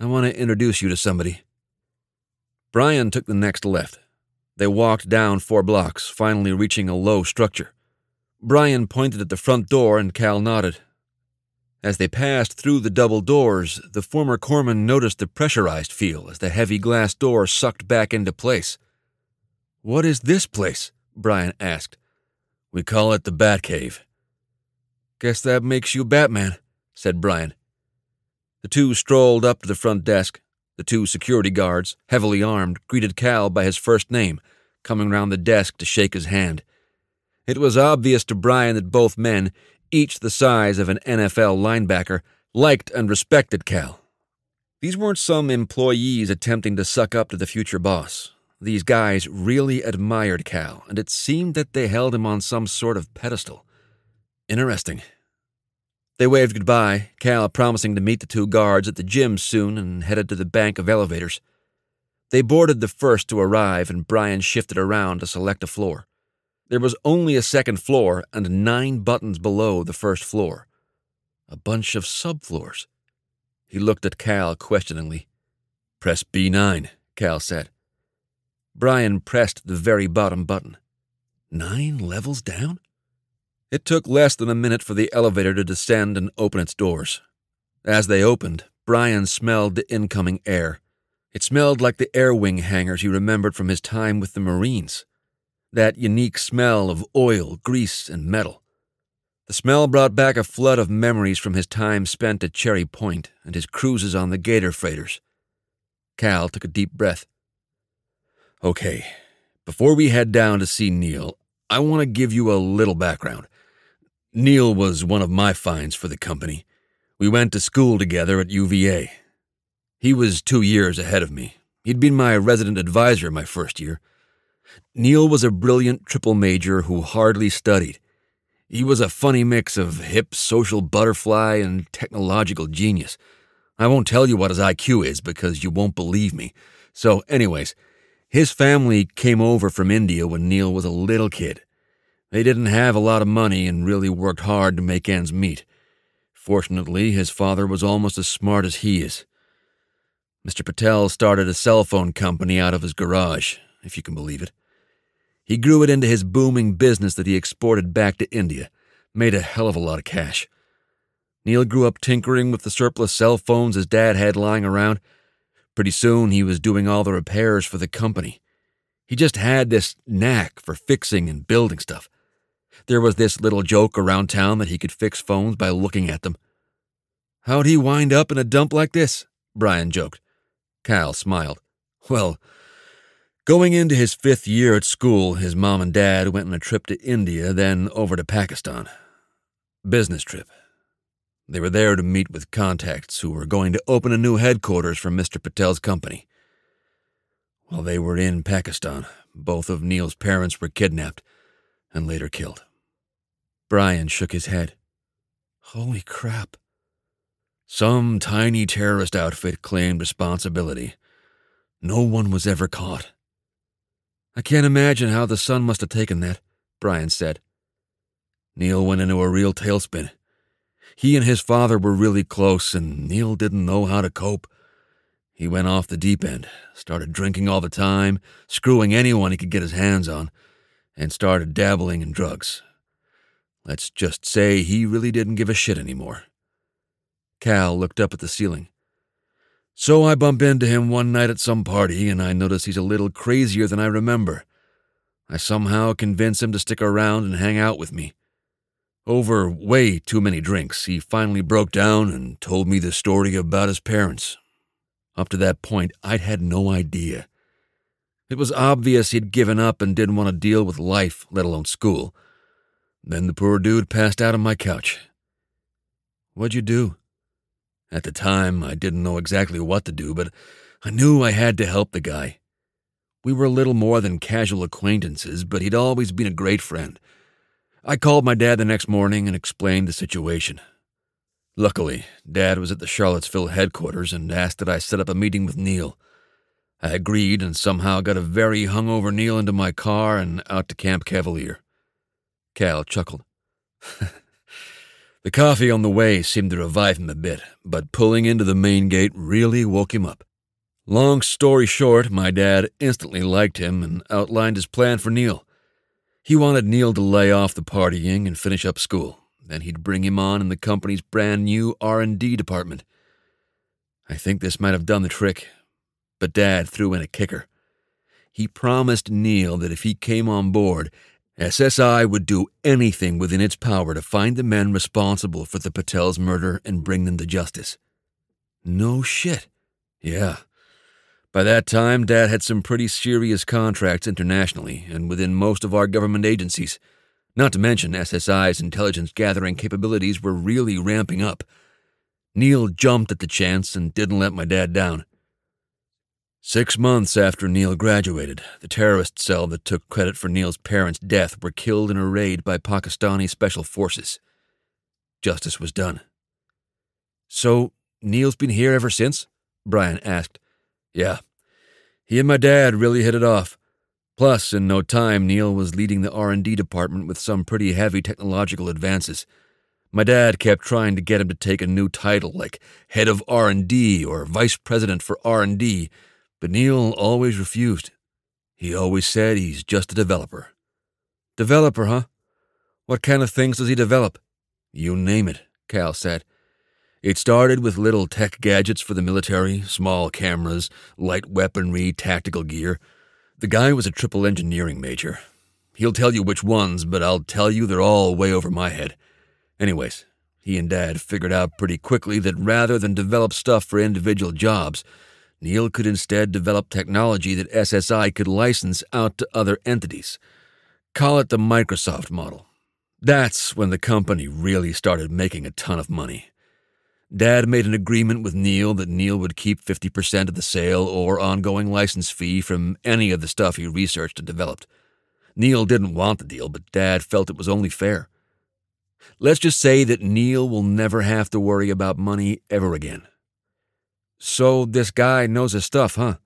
I want to introduce you to somebody. Brian took the next left. They walked down four blocks, finally reaching a low structure. Brian pointed at the front door and Cal nodded. As they passed through the double doors, the former corpsman noticed the pressurized feel as the heavy glass door sucked back into place. What is this place? Brian asked. We call it the Batcave. Guess that makes you Batman, said Brian. The two strolled up to the front desk. The two security guards, heavily armed, greeted Cal by his first name, coming round the desk to shake his hand. It was obvious to Brian that both men, each the size of an NFL linebacker, liked and respected Cal. These weren't some employees attempting to suck up to the future boss. These guys really admired Cal, and it seemed that they held him on some sort of pedestal. Interesting. They waved goodbye, Cal promising to meet the two guards at the gym soon and headed to the bank of elevators. They boarded the first to arrive, and Brian shifted around to select a floor. There was only a second floor and nine buttons below the first floor. A bunch of subfloors. He looked at Cal questioningly. Press B9, Cal said. Brian pressed the very bottom button. Nine levels down? It took less than a minute for the elevator to descend and open its doors. As they opened, Brian smelled the incoming air. It smelled like the air wing hangars he remembered from his time with the Marines. That unique smell of oil, grease, and metal. The smell brought back a flood of memories from his time spent at Cherry Point and his cruises on the Gator freighters. Cal took a deep breath. Okay, before we head down to see Neil, I want to give you a little background. Neil was one of my finds for the company. We went to school together at UVA. He was two years ahead of me. He'd been my resident advisor my first year. Neil was a brilliant triple major who hardly studied. He was a funny mix of hip social butterfly and technological genius. I won't tell you what his IQ is because you won't believe me. So, anyways, his family came over from India when Neil was a little kid. They didn't have a lot of money and really worked hard to make ends meet. Fortunately, his father was almost as smart as he is. Mr. Patel started a cell phone company out of his garage, if you can believe it. He grew it into his booming business that he exported back to India, made a hell of a lot of cash. Neil grew up tinkering with the surplus cell phones his dad had lying around. Pretty soon, he was doing all the repairs for the company. He just had this knack for fixing and building stuff. There was this little joke around town that he could fix phones by looking at them. How'd he wind up in a dump like this? Brian joked. Cal smiled. Well, going into his fifth year at school, his mom and dad went on a trip to India, then over to Pakistan. Business trip. They were there to meet with contacts who were going to open a new headquarters for Mr. Patel's company. While they were in Pakistan, both of Neil's parents were kidnapped and later killed. Brian shook his head. Holy crap. Some tiny terrorist outfit claimed responsibility. No one was ever caught. I can't imagine how the son must have taken that, Brian said. Neil went into a real tailspin. He and his father were really close, and Neil didn't know how to cope. He went off the deep end, started drinking all the time, screwing anyone he could get his hands on, and started dabbling in drugs. Let's just say he really didn't give a shit anymore. Cal looked up at the ceiling. So I bump into him one night at some party, and I notice he's a little crazier than I remember. I somehow convince him to stick around and hang out with me. Over way too many drinks, he finally broke down and told me the story about his parents. Up to that point, I'd had no idea. It was obvious he'd given up and didn't want to deal with life, let alone school. Then the poor dude passed out on my couch. What'd you do? At the time, I didn't know exactly what to do, but I knew I had to help the guy. We were little more than casual acquaintances, but he'd always been a great friend. I called my dad the next morning and explained the situation. Luckily, Dad was at the Charlottesville headquarters and asked that I set up a meeting with Neil. I agreed and somehow got a very hungover Neil into my car and out to Camp Cavalier. Cal chuckled. The coffee on the way seemed to revive him a bit, but pulling into the main gate really woke him up. Long story short, my dad instantly liked him and outlined his plan for Neil. He wanted Neil to lay off the partying and finish up school. Then he'd bring him on in the company's brand new R&D department. I think this might have done the trick, but Dad threw in a kicker. He promised Neil that if he came on board, SSI would do anything within its power to find the men responsible for the Patel's murder and bring them to justice. No shit. Yeah. By that time, Dad had some pretty serious contracts internationally and within most of our government agencies. Not to mention, SSI's intelligence gathering capabilities were really ramping up. Neil jumped at the chance and didn't let my dad down. Six months after Neil graduated, the terrorist cell that took credit for Neil's parents' death were killed in a raid by Pakistani special forces. Justice was done. So, Neil's been here ever since? Brian asked. Yeah. He and my dad really hit it off. Plus, in no time, Neil was leading the R&D department with some pretty heavy technological advances. My dad kept trying to get him to take a new title like head of R&D or vice president for R&D, but Neil always refused. He always said he's just a developer. Developer, huh? What kind of things does he develop? You name it, Cal said. It started with little tech gadgets for the military, small cameras, light weaponry, tactical gear. The guy was a triple engineering major. He'll tell you which ones, but I'll tell you they're all way over my head. Anyways, he and Dad figured out pretty quickly that rather than develop stuff for individual jobs, Neil could instead develop technology that SSI could license out to other entities. Call it the Microsoft model. That's when the company really started making a ton of money. Dad made an agreement with Neil that Neil would keep 50% of the sale or ongoing license fee from any of the stuff he researched and developed. Neil didn't want the deal, but Dad felt it was only fair. Let's just say that Neil will never have to worry about money ever again. So this guy knows his stuff, huh?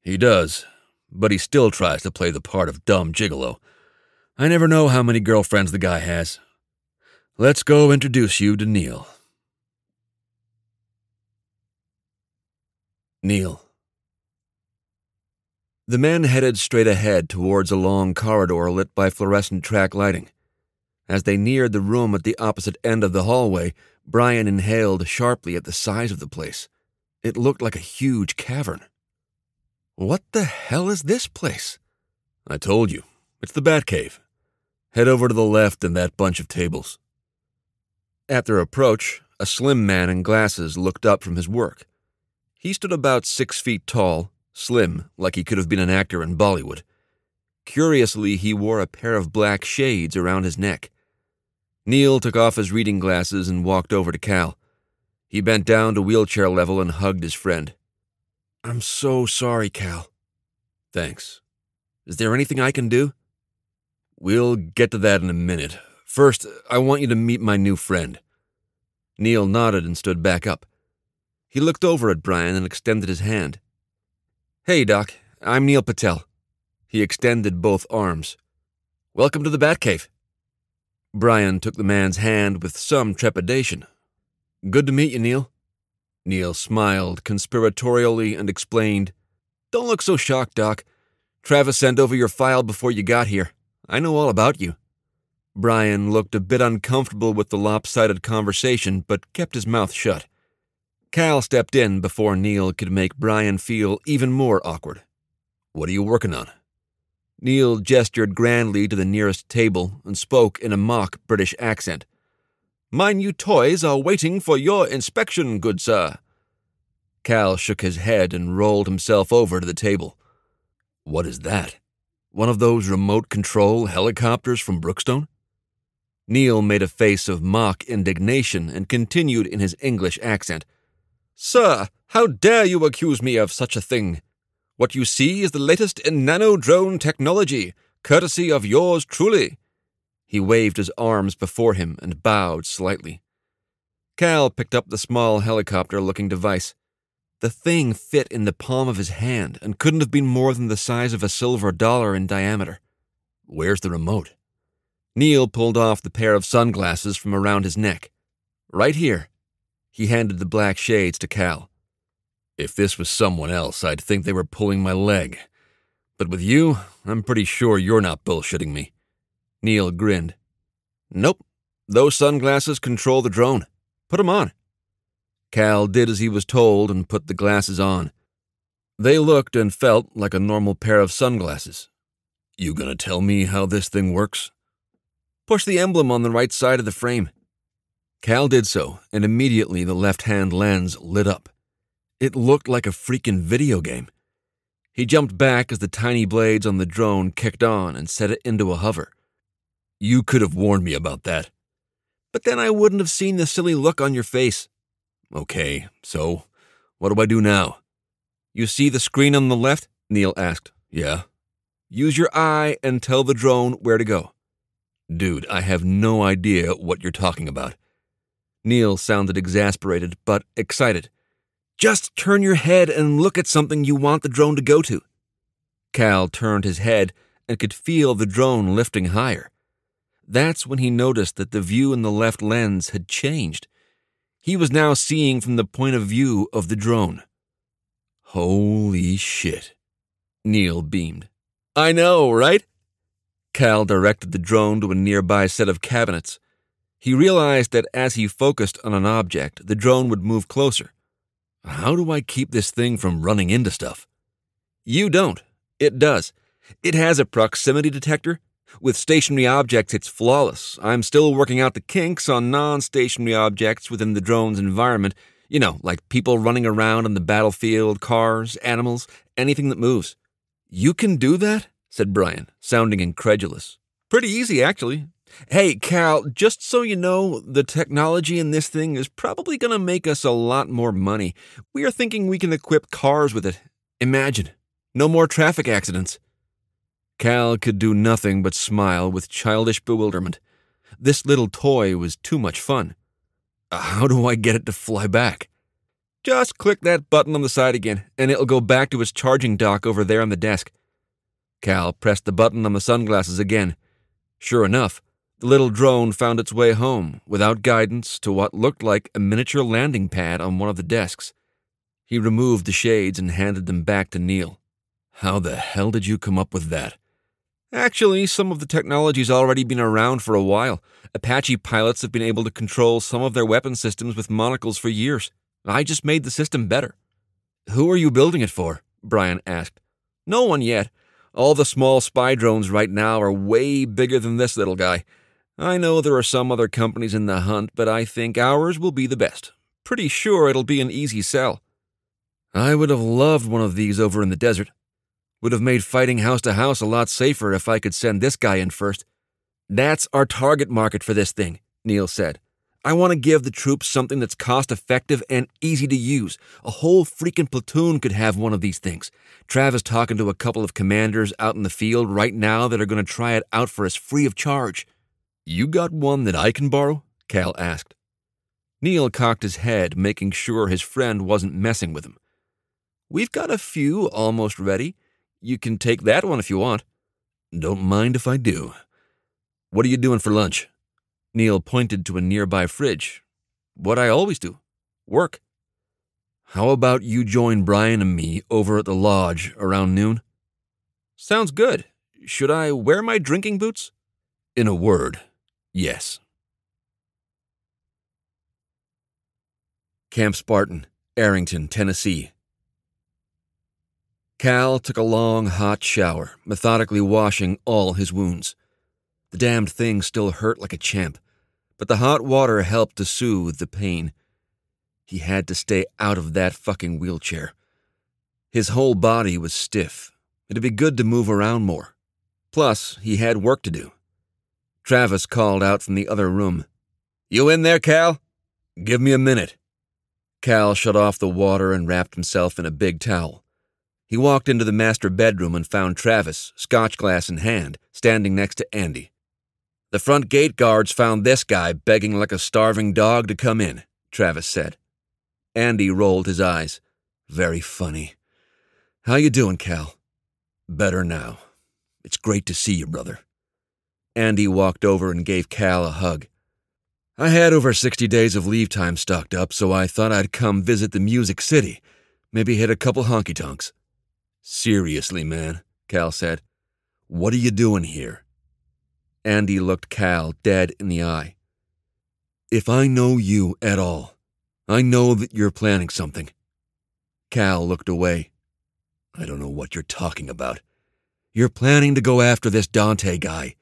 He does, but he still tries to play the part of dumb gigolo. I never know how many girlfriends the guy has. Let's go introduce you to Neil. Neil. The men headed straight ahead towards a long corridor lit by fluorescent track lighting. As they neared the room at the opposite end of the hallway, Brian inhaled sharply at the size of the place. It looked like a huge cavern. What the hell is this place? I told you. It's the Batcave. Head over to the left and that bunch of tables. At their approach, a slim man in glasses looked up from his work. He stood about six feet tall, slim, like he could have been an actor in Bollywood. Curiously, he wore a pair of black shades around his neck. Neil took off his reading glasses and walked over to Cal. He bent down to wheelchair level and hugged his friend. I'm so sorry, Cal. Thanks. Is there anything I can do? We'll get to that in a minute. First, I want you to meet my new friend. Neil nodded and stood back up. He looked over at Brian and extended his hand. Hey, Doc. I'm Neil Patel. He extended both arms. Welcome to the Batcave. Brian took the man's hand with some trepidation. Good to meet you, Neil. Neil smiled conspiratorially and explained, Don't look so shocked, Doc. Travis sent over your file before you got here. I know all about you. Brian looked a bit uncomfortable with the lopsided conversation, but kept his mouth shut. Cal stepped in before Neil could make Brian feel even more awkward. What are you working on? Neil gestured grandly to the nearest table and spoke in a mock British accent. My new toys are waiting for your inspection, good sir. Cal shook his head and rolled himself over to the table. What is that? One of those remote control helicopters from Brookstone? Neil made a face of mock indignation and continued in his English accent. Sir, how dare you accuse me of such a thing? What you see is the latest in nano drone technology, courtesy of yours truly. He waved his arms before him and bowed slightly. Cal picked up the small helicopter looking device. The thing fit in the palm of his hand and couldn't have been more than the size of a silver dollar in diameter. Where's the remote? Neil pulled off the pair of sunglasses from around his neck. Right here. He handed the black shades to Cal. If this was someone else, I'd think they were pulling my leg. But with you, I'm pretty sure you're not bullshitting me. Neil grinned. Nope. Those sunglasses control the drone. Put 'em on. Cal did as he was told and put the glasses on. They looked and felt like a normal pair of sunglasses. You gonna tell me how this thing works? Push the emblem on the right side of the frame. Cal did so, and immediately the left hand lens lit up. It looked like a freaking video game. He jumped back as the tiny blades on the drone kicked on and set it into a hover. You could have warned me about that. But then I wouldn't have seen the silly look on your face. Okay, so what do I do now? You see the screen on the left? Neil asked. Yeah. Use your eye and tell the drone where to go. Dude, I have no idea what you're talking about. Neil sounded exasperated, but excited. Just turn your head and look at something you want the drone to go to. Cal turned his head and could feel the drone lifting higher. That's when he noticed that the view in the left lens had changed. He was now seeing from the point of view of the drone. Holy shit. Neil beamed. I know, right? Cal directed the drone to a nearby set of cabinets. He realized that as he focused on an object, the drone would move closer. How do I keep this thing from running into stuff? You don't. It does. It has a proximity detector, With stationary objects, it's flawless. I'm still working out the kinks on non stationary objects within the drone's environment. You know, like people running around on the battlefield, cars, animals, anything that moves. You can do that? said Brian, sounding incredulous. Pretty easy, actually. Hey, Cal, just so you know, the technology in this thing is probably going to make us a lot more money. We are thinking we can equip cars with it. Imagine. No more traffic accidents. Cal could do nothing but smile with childish bewilderment. This little toy was too much fun. How do I get it to fly back? Just click that button on the side again, and it'll go back to its charging dock over there on the desk. Cal pressed the button on the sunglasses again. Sure enough, the little drone found its way home, without guidance, to what looked like a miniature landing pad on one of the desks. He removed the shades and handed them back to Neil. How the hell did you come up with that? Actually, some of the technology's already been around for a while. Apache pilots have been able to control some of their weapon systems with monocles for years. I just made the system better. Who are you building it for? Brian asked. No one yet. All the small spy drones right now are way bigger than this little guy. I know there are some other companies in the hunt, but I think ours will be the best. Pretty sure it'll be an easy sell. I would have loved one of these over in the desert. Would have made fighting house to house a lot safer if I could send this guy in first. That's our target market for this thing, Neil said. I want to give the troops something that's cost effective and easy to use. A whole freaking platoon could have one of these things. Travis talking to a couple of commanders out in the field right now that are going to try it out for us free of charge. You got one that I can borrow? Cal asked. Neil cocked his head, making sure his friend wasn't messing with him. We've got a few almost ready. You can take that one if you want. Don't mind if I do. What are you doing for lunch? Neil pointed to a nearby fridge. What I always do work. How about you join Brian and me over at the lodge around noon? Sounds good. Should I wear my drinking boots? In a word, yes. Camp Spartan, Arrington, Tennessee, Cal took a long, hot shower, methodically washing all his wounds. The damned thing still hurt like a champ, but the hot water helped to soothe the pain. He had to stay out of that fucking wheelchair. His whole body was stiff. It'd be good to move around more. Plus, he had work to do. Travis called out from the other room. You in there, Cal? Give me a minute. Cal shut off the water and wrapped himself in a big towel. He walked into the master bedroom and found Travis, scotch glass in hand, standing next to Andy. The front gate guards found this guy begging like a starving dog to come in, Travis said. Andy rolled his eyes. Very funny. How you doing, Cal? Better now. It's great to see you, brother. Andy walked over and gave Cal a hug. I had over 60 days of leave time stocked up, so I thought I'd come visit the Music City, maybe hit a couple honky tonks. Seriously, man, Cal said. What are you doing here? Andy looked Cal dead in the eye. If I know you at all, I know that you're planning something. Cal looked away. I don't know what you're talking about. You're planning to go after this Dante guy.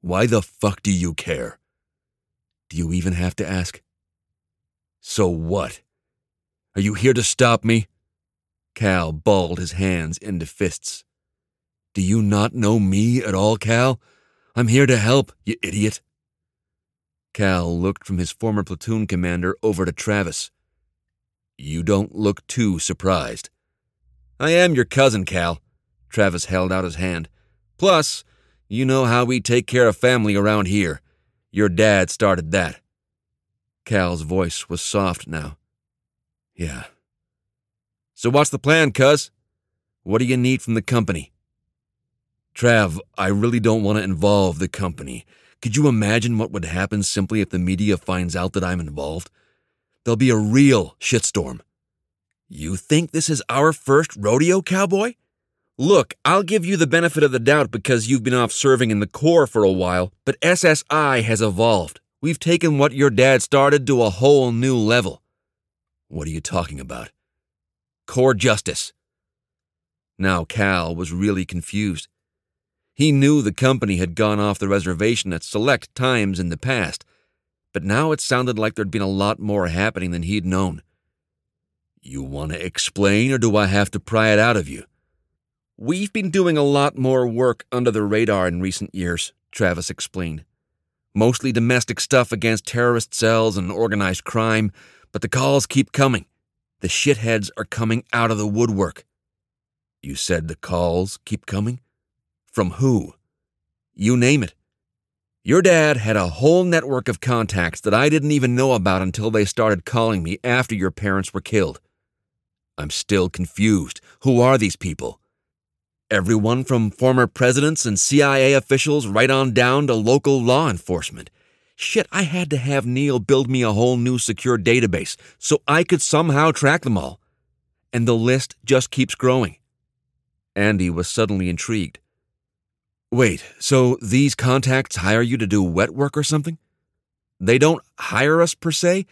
Why the fuck do you care? Do you even have to ask? So what? Are you here to stop me? Cal balled his hands into fists. Do you not know me at all, Cal? I'm here to help, you idiot. Cal looked from his former platoon commander over to Travis. You don't look too surprised. I am your cousin, Cal. Travis held out his hand. Plus, you know how we take care of family around here. Your dad started that. Cal's voice was soft now. Yeah, so what's the plan, cuz? What do you need from the company? Trav, I really don't want to involve the company. Could you imagine what would happen simply if the media finds out that I'm involved? There'll be a real shitstorm. You think this is our first rodeo, cowboy? Look, I'll give you the benefit of the doubt because you've been off serving in the Corps for a while, but SSI has evolved. We've taken what your dad started to a whole new level. What are you talking about? Corps justice. Now Cal was really confused. He knew the company had gone off the reservation at select times in the past, but now it sounded like there'd been a lot more happening than he'd known. You want to explain, or do I have to pry it out of you? We've been doing a lot more work under the radar in recent years, Travis explained. Mostly domestic stuff against terrorist cells and organized crime, but the calls keep coming. The shitheads are coming out of the woodwork. You said the calls keep coming? From who? You name it. Your dad had a whole network of contacts that I didn't even know about until they started calling me after your parents were killed. I'm still confused. Who are these people? Everyone from former presidents and CIA officials right on down to local law enforcement. Shit, I had to have Neil build me a whole new secure database so I could somehow track them all. And the list just keeps growing. Andy was suddenly intrigued. Wait, so these contacts hire you to do wet work or something? They don't hire us per se.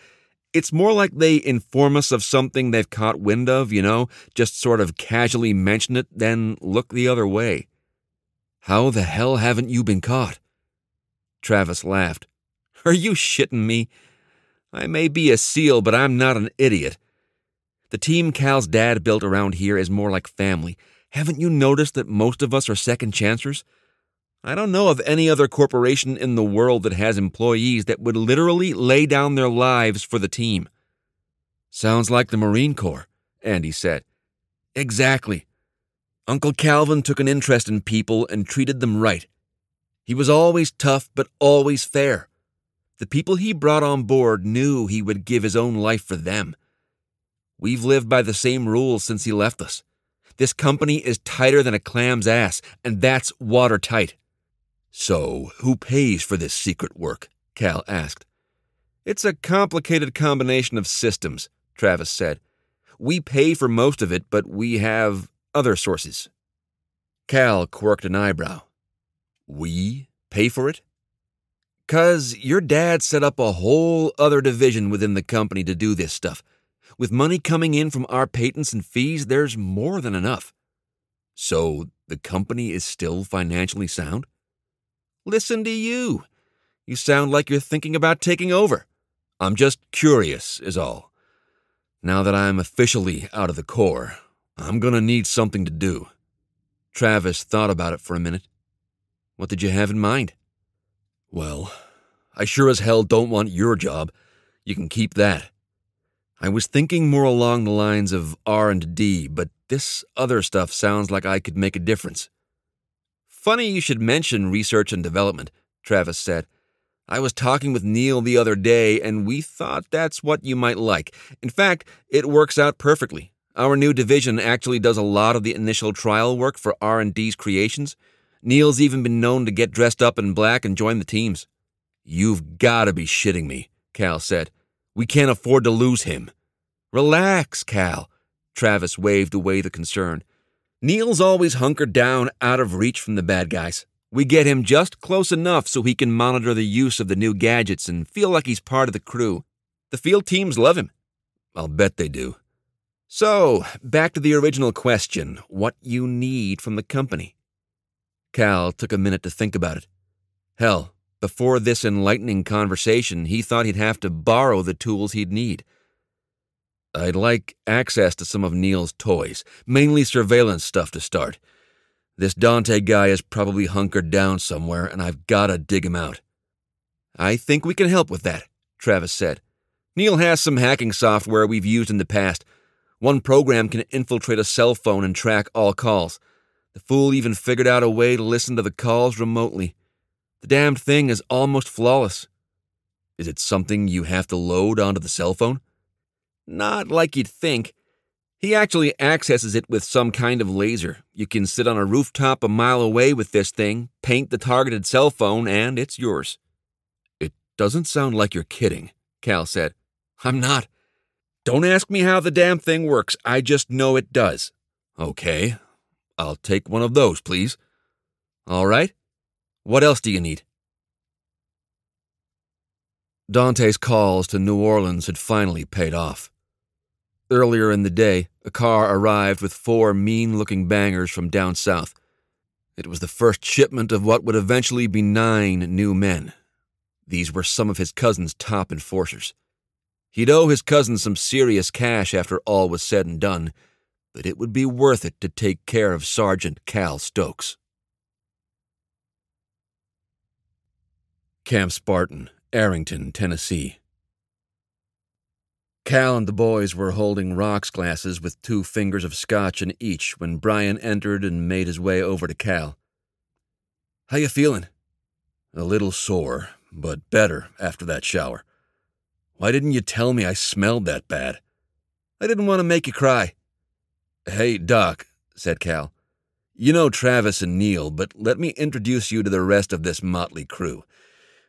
It's more like they inform us of something they've caught wind of, you know, just sort of casually mention it, then look the other way. How the hell haven't you been caught? Travis laughed. Are you shitting me? I may be a SEAL, but I'm not an idiot. The team Cal's dad built around here is more like family. Haven't you noticed that most of us are second chancers? I don't know of any other corporation in the world that has employees that would literally lay down their lives for the team. Sounds like the Marine Corps, Andy said. Exactly. Uncle Calvin took an interest in people and treated them right. He was always tough, but always fair. The people he brought on board knew he would give his own life for them. We've lived by the same rules since he left us. This company is tighter than a clam's ass, and that's watertight. So, who pays for this secret work? Cal asked. It's a complicated combination of systems, Travis said. We pay for most of it, but we have other sources. Cal quirked an eyebrow. We pay for it? Cause your dad set up a whole other division within the company to do this stuff. With money coming in from our patents and fees, there's more than enough. So the company is still financially sound? Listen to you. You sound like you're thinking about taking over. I'm just curious, is all. Now that I'm officially out of the Corps, I'm gonna need something to do. Travis thought about it for a minute. What did you have in mind? Well, I sure as hell don't want your job. You can keep that. I was thinking more along the lines of R&D, but this other stuff sounds like I could make a difference. Funny you should mention research and development, Travis said. I was talking with Neil the other day, and we thought that's what you might like. In fact, it works out perfectly. Our new division actually does a lot of the initial trial work for R&D's creations. Neil's even been known to get dressed up in black and join the teams. You've got to be shitting me, Cal said. We can't afford to lose him. Relax, Cal. Travis waved away the concern. Neil's always hunkered down out of reach from the bad guys. We get him just close enough so he can monitor the use of the new gadgets and feel like he's part of the crew. The field teams love him. I'll bet they do. So, back to the original question what you need from the company. Cal took a minute to think about it. Hell, before this enlightening conversation, he thought he'd have to borrow the tools he'd need. I'd like access to some of Neil's toys, mainly surveillance stuff to start. This Dante guy is probably hunkered down somewhere, and I've gotta dig him out. I think we can help with that, Travis said. Neil has some hacking software we've used in the past. One program can infiltrate a cell phone and track all calls. The fool even figured out a way to listen to the calls remotely. The damned thing is almost flawless. Is it something you have to load onto the cell phone? Not like you'd think. He actually accesses it with some kind of laser. You can sit on a rooftop a mile away with this thing, paint the targeted cell phone, and it's yours. It doesn't sound like you're kidding, Cal said. I'm not. Don't ask me how the damn thing works. I just know it does. Okay. I'll take one of those, please. All right. What else do you need? Dante's calls to New Orleans had finally paid off. Earlier in the day, a car arrived with four mean looking bangers from down south. It was the first shipment of what would eventually be nine new men. These were some of his cousin's top enforcers. He'd owe his cousin some serious cash after all was said and done, but it would be worth it to take care of Sergeant Cal Stokes. Camp Spartan, Arrington, Tennessee. Cal and the boys were holding rocks glasses with two fingers of scotch in each when Brian entered and made his way over to Cal. How you feeling? A little sore, but better after that shower. Why didn't you tell me I smelled that bad? I didn't want to make you cry. Hey, Doc, said Cal. You know Travis and Neil, but let me introduce you to the rest of this motley crew.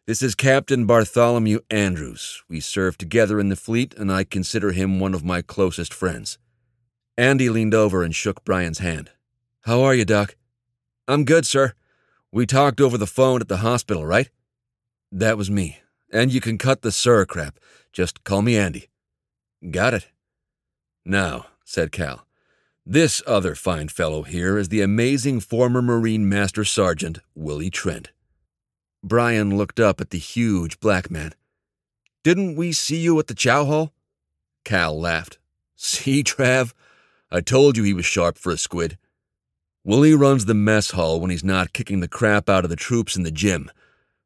This is Captain Bartholomew Andrews. We served together in the fleet, and I consider him one of my closest friends. Andy leaned over and shook Brian's hand. How are you, Doc? I'm good, sir. We talked over the phone at the hospital, right? That was me. And you can cut the sir crap. Just call me Andy. Got it. Now, said Cal, this other fine fellow here is the amazing former Marine Master Sergeant Willie Trent. Brian looked up at the huge black man. Didn't we see you at the chow hall? Cal laughed. See, Trav? I told you he was sharp for a squid. Willie runs the mess hall when he's not kicking the crap out of the troops in the gym.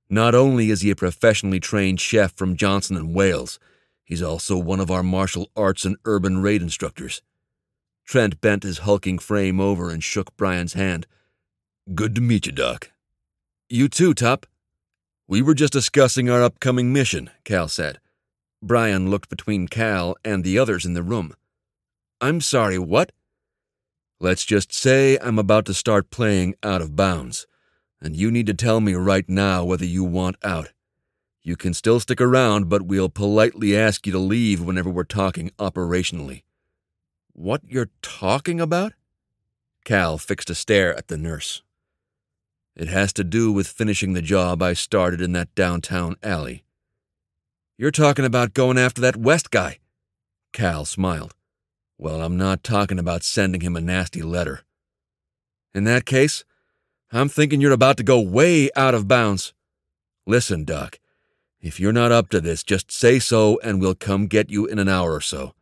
Not only is he a professionally trained chef from Johnson and Wales, he's also one of our martial arts and urban raid instructors. Trent bent his hulking frame over and shook Brian's hand. Good to meet you, Doc. You too, Top. We were just discussing our upcoming mission, Cal said. Brian looked between Cal and the others in the room. I'm sorry, what? Let's just say I'm about to start playing out of bounds, and you need to tell me right now whether you want out. You can still stick around, but we'll politely ask you to leave whenever we're talking operationally. What you're talking about? Cal fixed a stare at the nurse. It has to do with finishing the job I started in that downtown alley. You're talking about going after that West guy. Cal smiled. Well, I'm not talking about sending him a nasty letter. In that case, I'm thinking you're about to go way out of bounds. Listen, Doc, if you're not up to this, just say so and we'll come get you in an hour or so.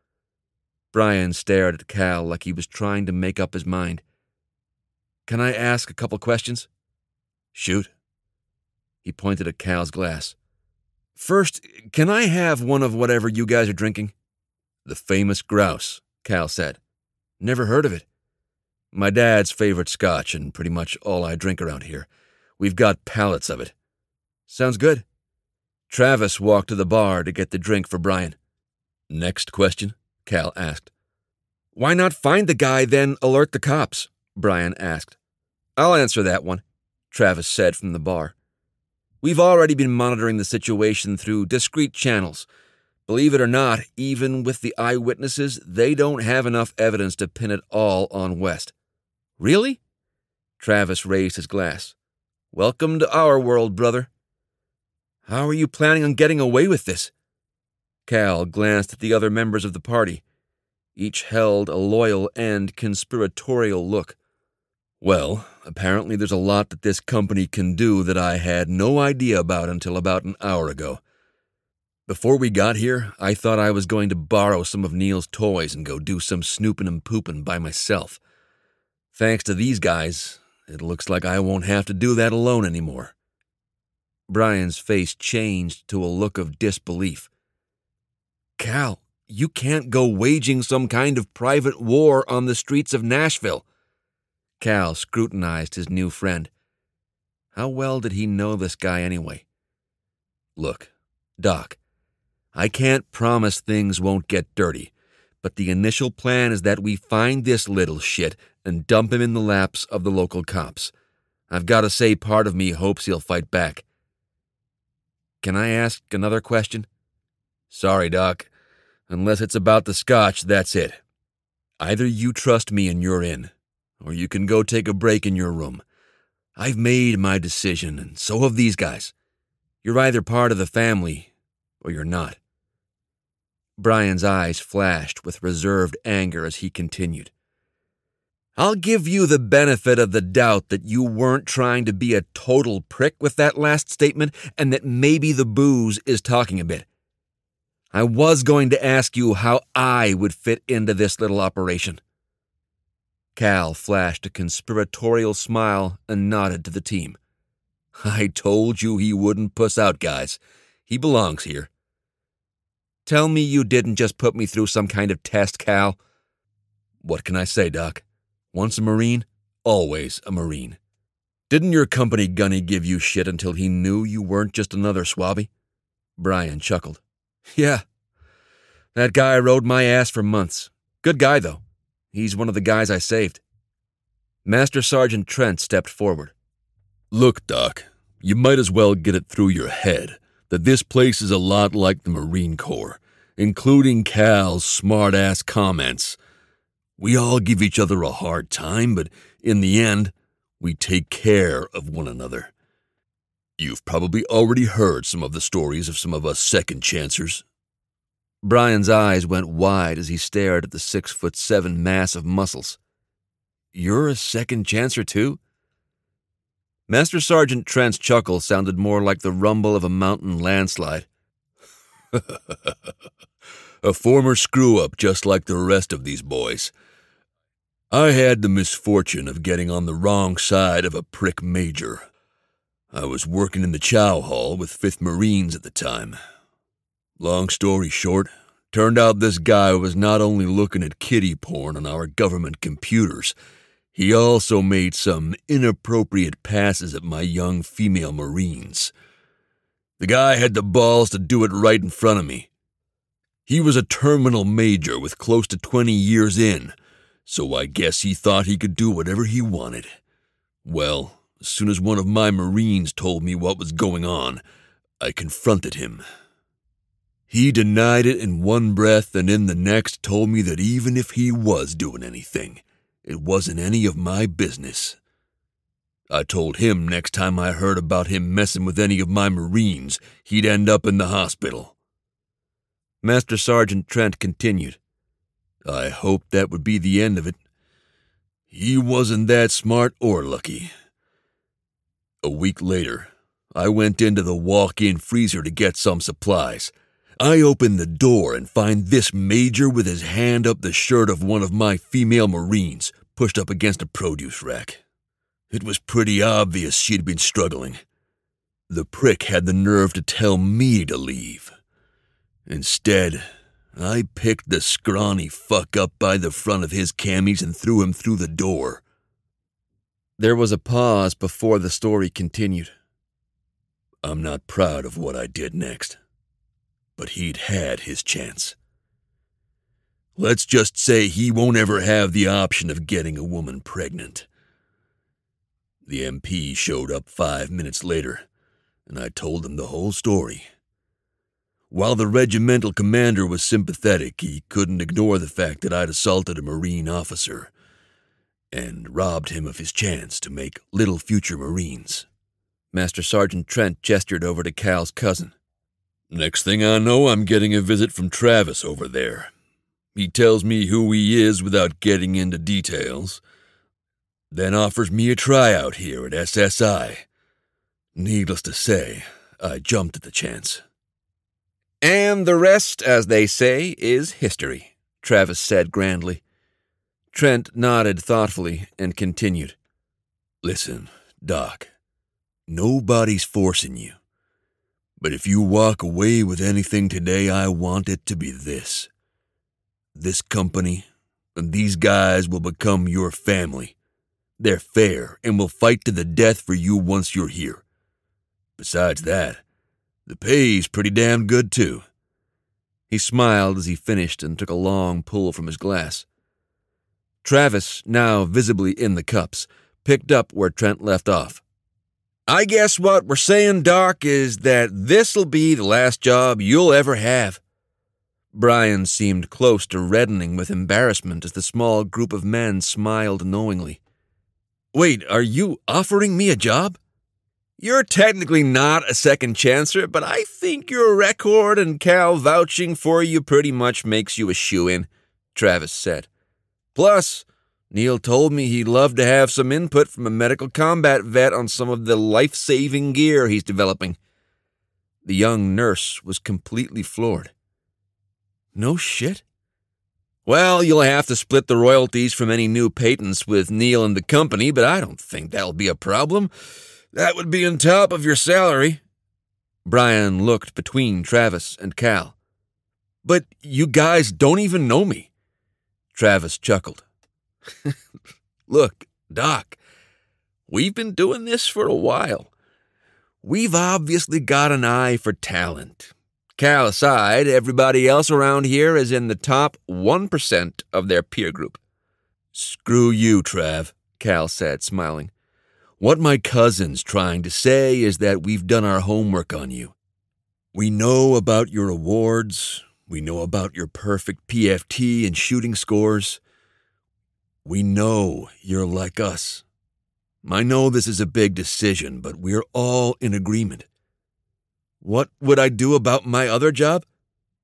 Brian stared at Cal like he was trying to make up his mind. Can I ask a couple questions? Shoot. He pointed at Cal's glass. First, can I have one of whatever you guys are drinking? The famous grouse, Cal said. Never heard of it. My dad's favorite scotch, and pretty much all I drink around here. We've got pallets of it. Sounds good. Travis walked to the bar to get the drink for Brian. Next question? Cal asked. Why not find the guy, then alert the cops? Brian asked. I'll answer that one. Travis said from the bar. We've already been monitoring the situation through discreet channels. Believe it or not, even with the eyewitnesses, they don't have enough evidence to pin it all on West. Really? Travis raised his glass. Welcome to our world, brother. How are you planning on getting away with this? Cal glanced at the other members of the party. Each held a loyal and conspiratorial look. Well, apparently there's a lot that this company can do that I had no idea about until about an hour ago. Before we got here, I thought I was going to borrow some of Neil's toys and go do some snooping and pooping by myself. Thanks to these guys, it looks like I won't have to do that alone anymore. Brian's face changed to a look of disbelief. Cal, you can't go waging some kind of private war on the streets of Nashville. Cal scrutinized his new friend. How well did he know this guy anyway? Look, Doc, I can't promise things won't get dirty, but the initial plan is that we find this little shit and dump him in the laps of the local cops. I've got to say, part of me hopes he'll fight back. Can I ask another question? Sorry, Doc. Unless it's about the scotch, that's it. Either you trust me and you're in, or you can go take a break in your room. I've made my decision, and so have these guys. You're either part of the family, or you're not. Brian's eyes flashed with reserved anger as he continued. I'll give you the benefit of the doubt that you weren't trying to be a total prick with that last statement and that maybe the booze is talking a bit. I was going to ask you how I would fit into this little operation. Cal flashed a conspiratorial smile and nodded to the team. I told you he wouldn't puss out, guys. He belongs here. Tell me you didn't just put me through some kind of test, Cal. What can I say, Doc? Once a Marine, always a Marine. Didn't your company gunny give you shit until he knew you weren't just another swabby? Brian chuckled. Yeah. That guy rode my ass for months. Good guy, though. He's one of the guys I saved. Master Sergeant Trent stepped forward. Look, Doc, you might as well get it through your head that this place is a lot like the Marine Corps, including Cal's smart ass comments we all give each other a hard time, but in the end, we take care of one another. You've probably already heard some of the stories of some of us second chancers. Brian's eyes went wide as he stared at the six foot seven mass of muscles. You're a second chancer, too? Master Sergeant Trent's chuckle sounded more like the rumble of a mountain landslide. a former screw up just like the rest of these boys. I had the misfortune of getting on the wrong side of a prick major. I was working in the chow hall with 5th Marines at the time. Long story short, turned out this guy was not only looking at kitty porn on our government computers, he also made some inappropriate passes at my young female Marines. The guy had the balls to do it right in front of me. He was a terminal major with close to 20 years in so I guess he thought he could do whatever he wanted. Well, as soon as one of my Marines told me what was going on, I confronted him. He denied it in one breath and in the next told me that even if he was doing anything, it wasn't any of my business. I told him next time I heard about him messing with any of my Marines, he'd end up in the hospital. Master Sergeant Trent continued. I hoped that would be the end of it. He wasn't that smart or lucky. A week later, I went into the walk in freezer to get some supplies. I open the door and find this major with his hand up the shirt of one of my female Marines, pushed up against a produce rack. It was pretty obvious she'd been struggling. The prick had the nerve to tell me to leave. Instead, I picked the scrawny fuck up by the front of his camis and threw him through the door. There was a pause before the story continued. I'm not proud of what I did next, but he'd had his chance. Let's just say he won't ever have the option of getting a woman pregnant. The MP showed up five minutes later, and I told him the whole story. While the regimental commander was sympathetic, he couldn't ignore the fact that I'd assaulted a Marine officer and robbed him of his chance to make little future Marines. Master Sergeant Trent gestured over to Cal's cousin. Next thing I know, I'm getting a visit from Travis over there. He tells me who he is without getting into details, then offers me a tryout here at SSI. Needless to say, I jumped at the chance. And the rest, as they say, is history, Travis said grandly. Trent nodded thoughtfully and continued. Listen, Doc, nobody's forcing you. But if you walk away with anything today, I want it to be this. This company and these guys will become your family. They're fair and will fight to the death for you once you're here. Besides that, the pay's pretty damn good, too. He smiled as he finished and took a long pull from his glass. Travis, now visibly in the cups, picked up where Trent left off. I guess what we're saying, Doc, is that this'll be the last job you'll ever have. Brian seemed close to reddening with embarrassment as the small group of men smiled knowingly. Wait, are you offering me a job? You're technically not a second chancer, but I think your record and Cal vouching for you pretty much makes you a shoe in, Travis said. Plus, Neil told me he'd love to have some input from a medical combat vet on some of the life saving gear he's developing. The young nurse was completely floored. No shit? Well, you'll have to split the royalties from any new patents with Neil and the company, but I don't think that'll be a problem. That would be on top of your salary. Brian looked between Travis and Cal. But you guys don't even know me. Travis chuckled. Look, Doc, we've been doing this for a while. We've obviously got an eye for talent. Cal aside, everybody else around here is in the top 1% of their peer group. Screw you, Trav, Cal said, smiling. What my cousin's trying to say is that we've done our homework on you. We know about your awards, we know about your perfect PFT and shooting scores. We know you're like us. I know this is a big decision, but we're all in agreement. What would I do about my other job?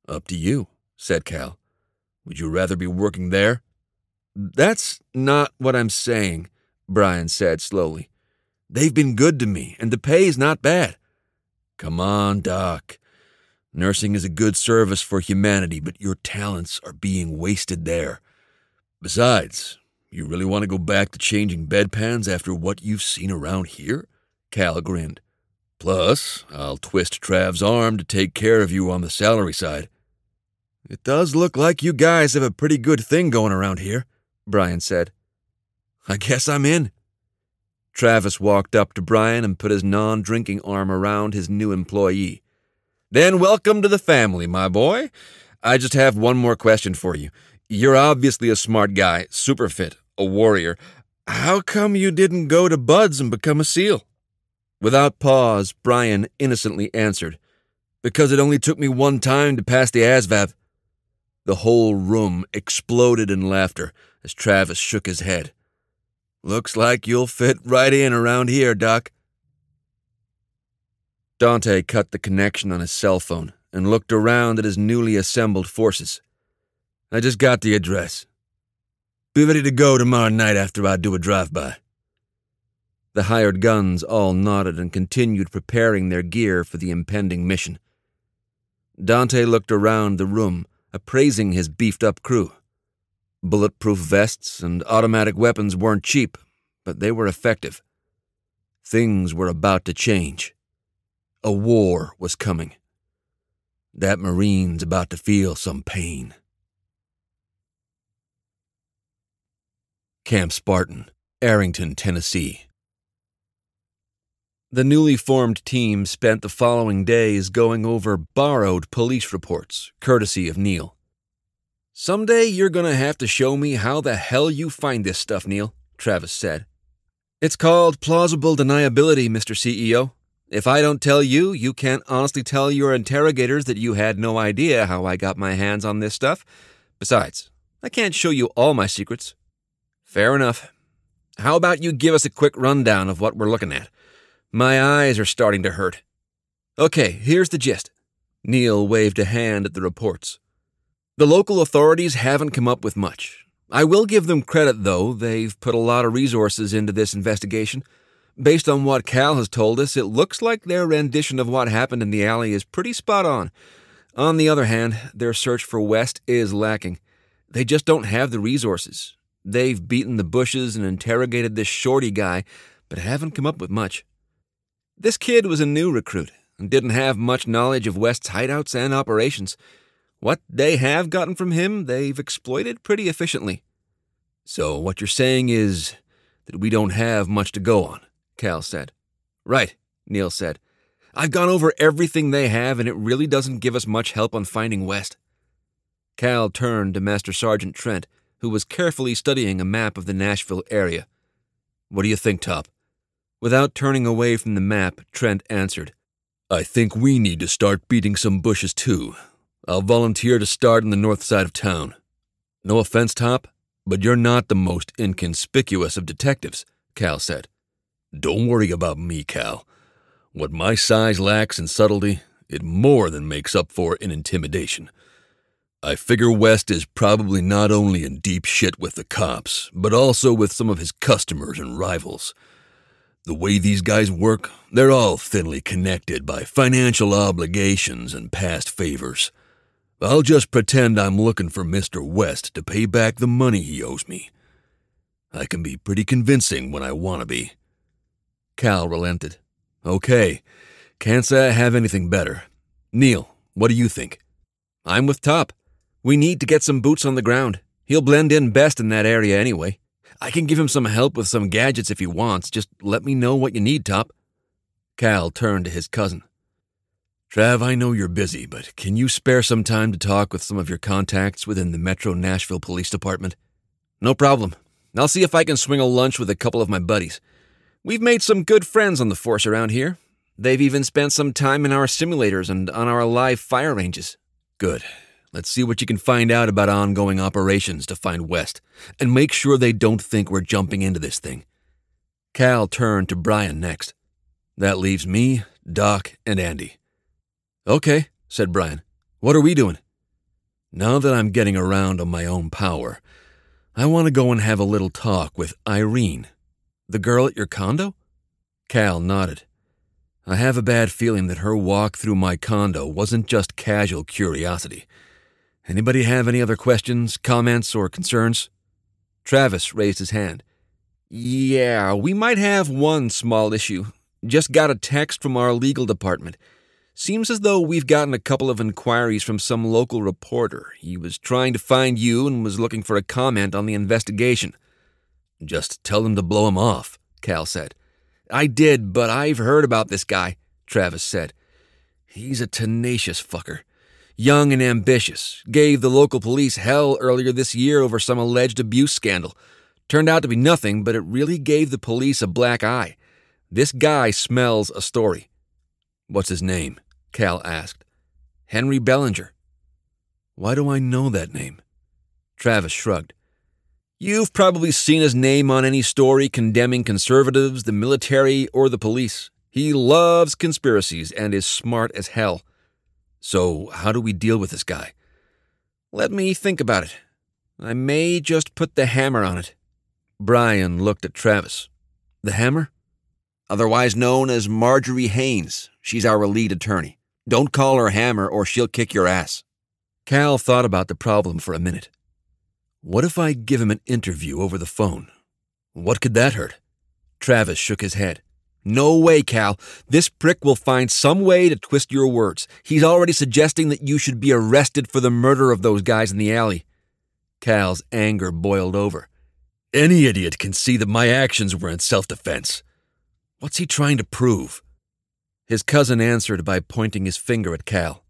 Up to you, said Cal. Would you rather be working there? That's not what I'm saying, Brian said slowly. They've been good to me, and the pay's not bad. Come on, Doc. Nursing is a good service for humanity, but your talents are being wasted there. Besides, you really want to go back to changing bedpans after what you've seen around here? Cal grinned. Plus, I'll twist Trav's arm to take care of you on the salary side. It does look like you guys have a pretty good thing going around here, Brian said. I guess I'm in. Travis walked up to Brian and put his non drinking arm around his new employee. Then welcome to the family, my boy. I just have one more question for you. You're obviously a smart guy, super fit, a warrior. How come you didn't go to BUD/S and become a SEAL? Without pause, Brian innocently answered, Because it only took me one time to pass the ASVAB. The whole room exploded in laughter as Travis shook his head. Looks like you'll fit right in around here, Doc. Dante cut the connection on his cell phone and looked around at his newly assembled forces. I just got the address. Be ready to go tomorrow night after I do a drive-by. The hired guns all nodded and continued preparing their gear for the impending mission. Dante looked around the room, appraising his beefed-up crew. Bulletproof vests and automatic weapons weren't cheap, but they were effective. Things were about to change. A war was coming. That Marine's about to feel some pain. Camp Spartan, Arrington, Tennessee. The newly formed team spent the following days going over borrowed police reports, courtesy of Neil. Someday you're gonna have to show me how the hell you find this stuff, Neil, Travis said. It's called plausible deniability, Mr. CEO. If I don't tell you, you can't honestly tell your interrogators that you had no idea how I got my hands on this stuff. Besides, I can't show you all my secrets. Fair enough. How about you give us a quick rundown of what we're looking at? My eyes are starting to hurt. Okay, here's the gist. Neil waved a hand at the reports. The local authorities haven't come up with much. I will give them credit, though. They've put a lot of resources into this investigation. Based on what Cal has told us, it looks like their rendition of what happened in the alley is pretty spot on. On the other hand, their search for West is lacking. They just don't have the resources. They've beaten the bushes and interrogated this shorty guy, but haven't come up with much. This kid was a new recruit and didn't have much knowledge of West's hideouts and operations. What they have gotten from him, they've exploited pretty efficiently. So, what you're saying is that we don't have much to go on, Cal said. Right, Neil said. I've gone over everything they have, and it really doesn't give us much help on finding West. Cal turned to Master Sergeant Trent, who was carefully studying a map of the Nashville area. What do you think, Top? Without turning away from the map, Trent answered, I think we need to start beating some bushes too. I'll volunteer to start on the north side of town. No offense, Top, but you're not the most inconspicuous of detectives, Cal said. Don't worry about me, Cal. What my size lacks in subtlety, it more than makes up for in intimidation. I figure West is probably not only in deep shit with the cops, but also with some of his customers and rivals. The way these guys work, they're all thinly connected by financial obligations and past favors. I'll just pretend I'm looking for Mr. West to pay back the money he owes me. I can be pretty convincing when I want to be. Cal relented. Okay, can't say I have anything better. Neil, what do you think? I'm with Top. We need to get some boots on the ground. He'll blend in best in that area anyway. I can give him some help with some gadgets if he wants. Just let me know what you need, Top. Cal turned to his cousin. Trav, I know you're busy, but can you spare some time to talk with some of your contacts within the Metro Nashville Police Department? No problem. I'll see if I can swing a lunch with a couple of my buddies. We've made some good friends on the force around here. They've even spent some time in our simulators and on our live fire ranges. Good. Let's see what you can find out about ongoing operations to find West, and make sure they don't think we're jumping into this thing. Cal turned to Brian next. That leaves me, Doc, and Andy. Okay, said Brian. What are we doing? Now that I'm getting around on my own power, I want to go and have a little talk with Irene, the girl at your condo? Cal nodded. I have a bad feeling that her walk through my condo wasn't just casual curiosity. Anybody have any other questions, comments, or concerns? Travis raised his hand. Yeah, we might have one small issue. Just got a text from our legal department. Seems as though we've gotten a couple of inquiries from some local reporter. He was trying to find you and was looking for a comment on the investigation. Just tell them to blow him off, Cal said. I did, but I've heard about this guy, Travis said. He's a tenacious fucker young and ambitious, gave the local police hell earlier this year over some alleged abuse scandal. Turned out to be nothing, but it really gave the police a black eye. This guy smells a story. What's his name? Cal asked. Henry Bellinger. Why do I know that name? Travis shrugged. You've probably seen his name on any story condemning conservatives, the military, or the police. He loves conspiracies and is smart as hell. So, how do we deal with this guy? Let me think about it. I may just put the hammer on it. Brian looked at Travis. The hammer? Otherwise known as Marjorie Haynes. She's our lead attorney. Don't call her Hammer or she'll kick your ass. Cal thought about the problem for a minute. What if I give him an interview over the phone? What could that hurt? Travis shook his head. No way, Cal. This prick will find some way to twist your words. He's already suggesting that you should be arrested for the murder of those guys in the alley. Cal's anger boiled over. Any idiot can see that my actions were in self defense. What's he trying to prove? His cousin answered by pointing his finger at Cal.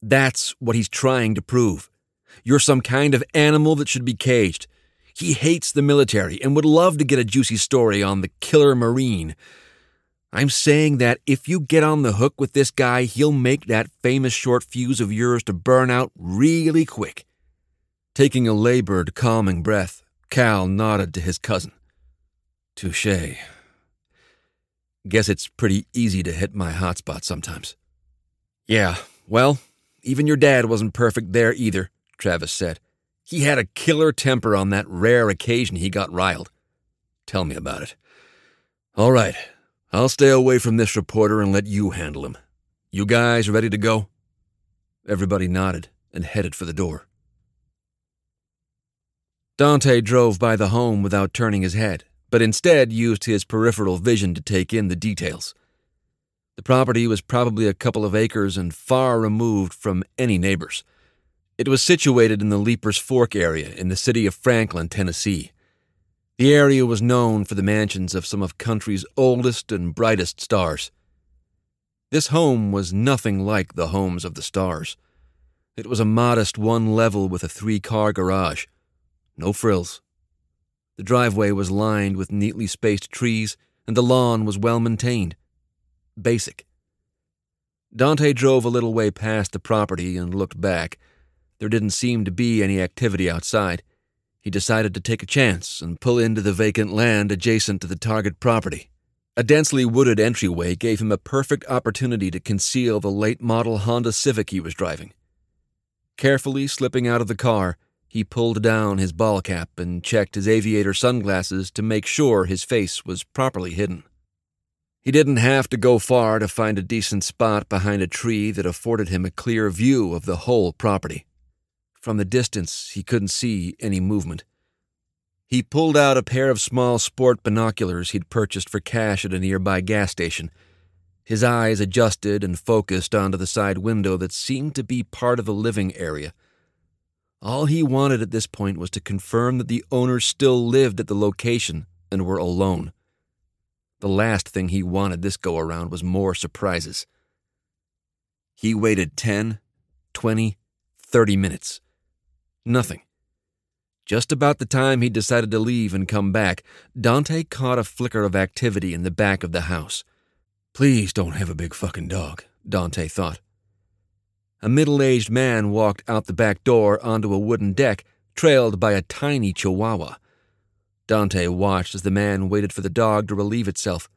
That's what he's trying to prove. You're some kind of animal that should be caged. He hates the military and would love to get a juicy story on the killer Marine I'm saying that if you get on the hook with this guy, he'll make that famous short fuse of yours to burn out really quick. Taking a labored, calming breath, Cal nodded to his cousin. Touche. Guess it's pretty easy to hit my hot spot sometimes. Yeah, well, even your dad wasn't perfect there either, Travis said. He had a killer temper on that rare occasion he got riled. Tell me about it. All right, I'll stay away from this reporter and let you handle him. You guys ready to go? Everybody nodded and headed for the door. Dante drove by the home without turning his head, but instead used his peripheral vision to take in the details. The property was probably a couple of acres and far removed from any neighbors. It was situated in the Leipers Fork area in the city of Franklin, Tennessee. The area was known for the mansions of some of country's oldest and brightest stars. This home was nothing like the homes of the stars. It was a modest one level with a three car garage. No frills. The driveway was lined with neatly spaced trees, and the lawn was well maintained. Basic. Dante drove a little way past the property and looked back. There didn't seem to be any activity outside he decided to take a chance and pull into the vacant land adjacent to the target property. A densely wooded entryway gave him a perfect opportunity to conceal the late model Honda Civic he was driving. Carefully slipping out of the car, he pulled down his ball cap and checked his aviator sunglasses to make sure his face was properly hidden. He didn't have to go far to find a decent spot behind a tree that afforded him a clear view of the whole property. From the distance, he couldn't see any movement. He pulled out a pair of small sport binoculars he'd purchased for cash at a nearby gas station. His eyes adjusted and focused onto the side window that seemed to be part of the living area. All he wanted at this point was to confirm that the owners still lived at the location and were alone. The last thing he wanted this go around was more surprises. He waited 10, 20, 30 minutes. Nothing. Just about the time he decided to leave and come back, Dante caught a flicker of activity in the back of the house. Please don't have a big fucking dog, Dante thought. A middle aged man walked out the back door onto a wooden deck, trailed by a tiny chihuahua. Dante watched as the man waited for the dog to relieve itself.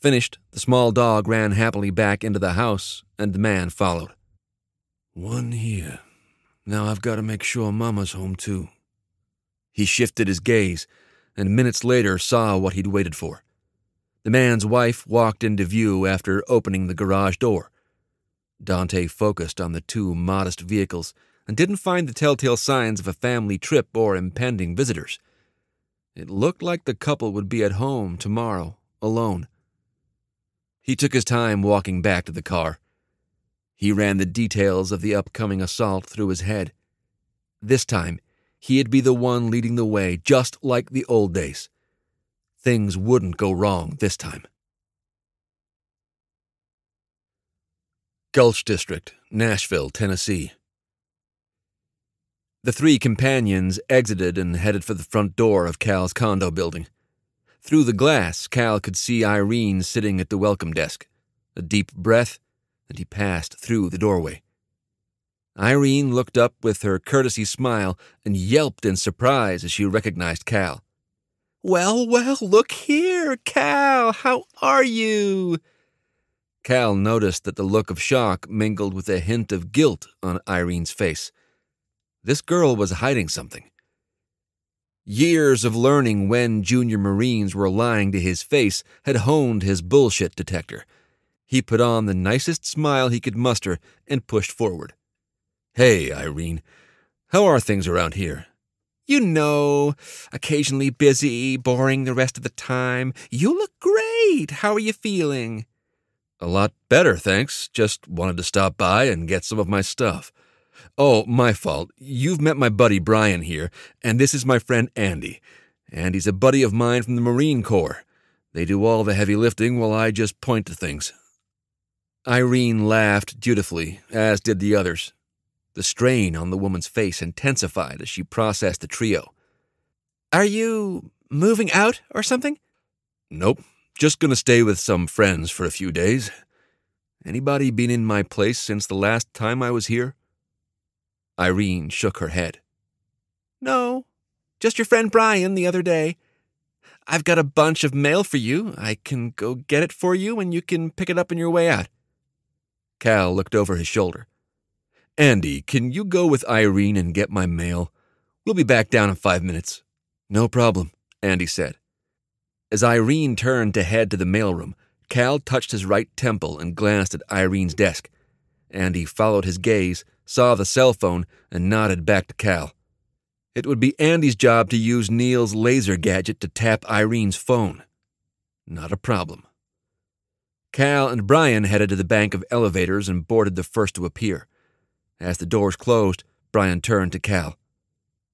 Finished, the small dog ran happily back into the house, and the man followed. One here. Now I've got to make sure Mama's home, too. He shifted his gaze, and minutes later saw what he'd waited for. The man's wife walked into view after opening the garage door. Dante focused on the two modest vehicles and didn't find the telltale signs of a family trip or impending visitors. It looked like the couple would be at home tomorrow, alone. He took his time walking back to the car. He ran the details of the upcoming assault through his head. This time, he'd be the one leading the way, just like the old days. Things wouldn't go wrong this time. Gulch District, Nashville, Tennessee. The three companions exited and headed for the front door of Cal's condo building. Through the glass, Cal could see Irene sitting at the welcome desk. A deep breath, and he passed through the doorway. Irene looked up with her courtesy smile and yelped in surprise as she recognized Cal. Well, well, look here, Cal. How are you? Cal noticed that the look of shock mingled with a hint of guilt on Irene's face. This girl was hiding something. Years of learning when junior Marines were lying to his face had honed his bullshit detector. He put on the nicest smile he could muster and pushed forward. Hey, Irene, how are things around here? You know, occasionally busy, boring the rest of the time. You look great. How are you feeling? A lot better, thanks. Just wanted to stop by and get some of my stuff. Oh, my fault. You've met my buddy Brian here, and this is my friend Andy. Andy's a buddy of mine from the Marine Corps. They do all the heavy lifting while I just point to things. Irene laughed dutifully, as did the others. The strain on the woman's face intensified as she processed the trio. Are you moving out or something? Nope. Just gonna stay with some friends for a few days. Anybody been in my place since the last time I was here? Irene shook her head. No, just your friend Brian the other day. I've got a bunch of mail for you. I can go get it for you and you can pick it up on your way out. Cal looked over his shoulder. Andy, can you go with Irene and get my mail? We'll be back down in five minutes. No problem, Andy said. As Irene turned to head to the mailroom, Cal touched his right temple and glanced at Irene's desk. Andy followed his gaze, saw the cell phone, and nodded back to Cal. It would be Andy's job to use Neil's laser gadget to tap Irene's phone. Not a problem. Cal and Brian headed to the bank of elevators and boarded the first to appear. As the doors closed, Brian turned to Cal.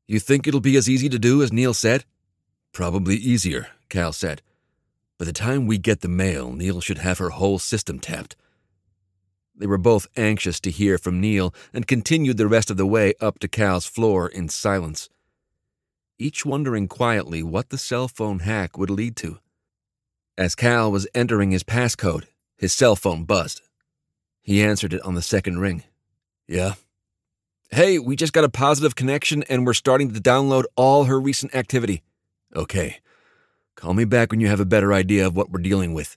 You think it'll be as easy to do as Neil said? Probably easier, Cal said. By the time we get the mail, Neil should have her whole system tapped. They were both anxious to hear from Neil and continued the rest of the way up to Cal's floor in silence, each wondering quietly what the cell phone hack would lead to. As Cal was entering his passcode, his cell phone buzzed. He answered it on the second ring. Yeah. Hey, we just got a positive connection and we're starting to download all her recent activity. Okay. Call me back when you have a better idea of what we're dealing with.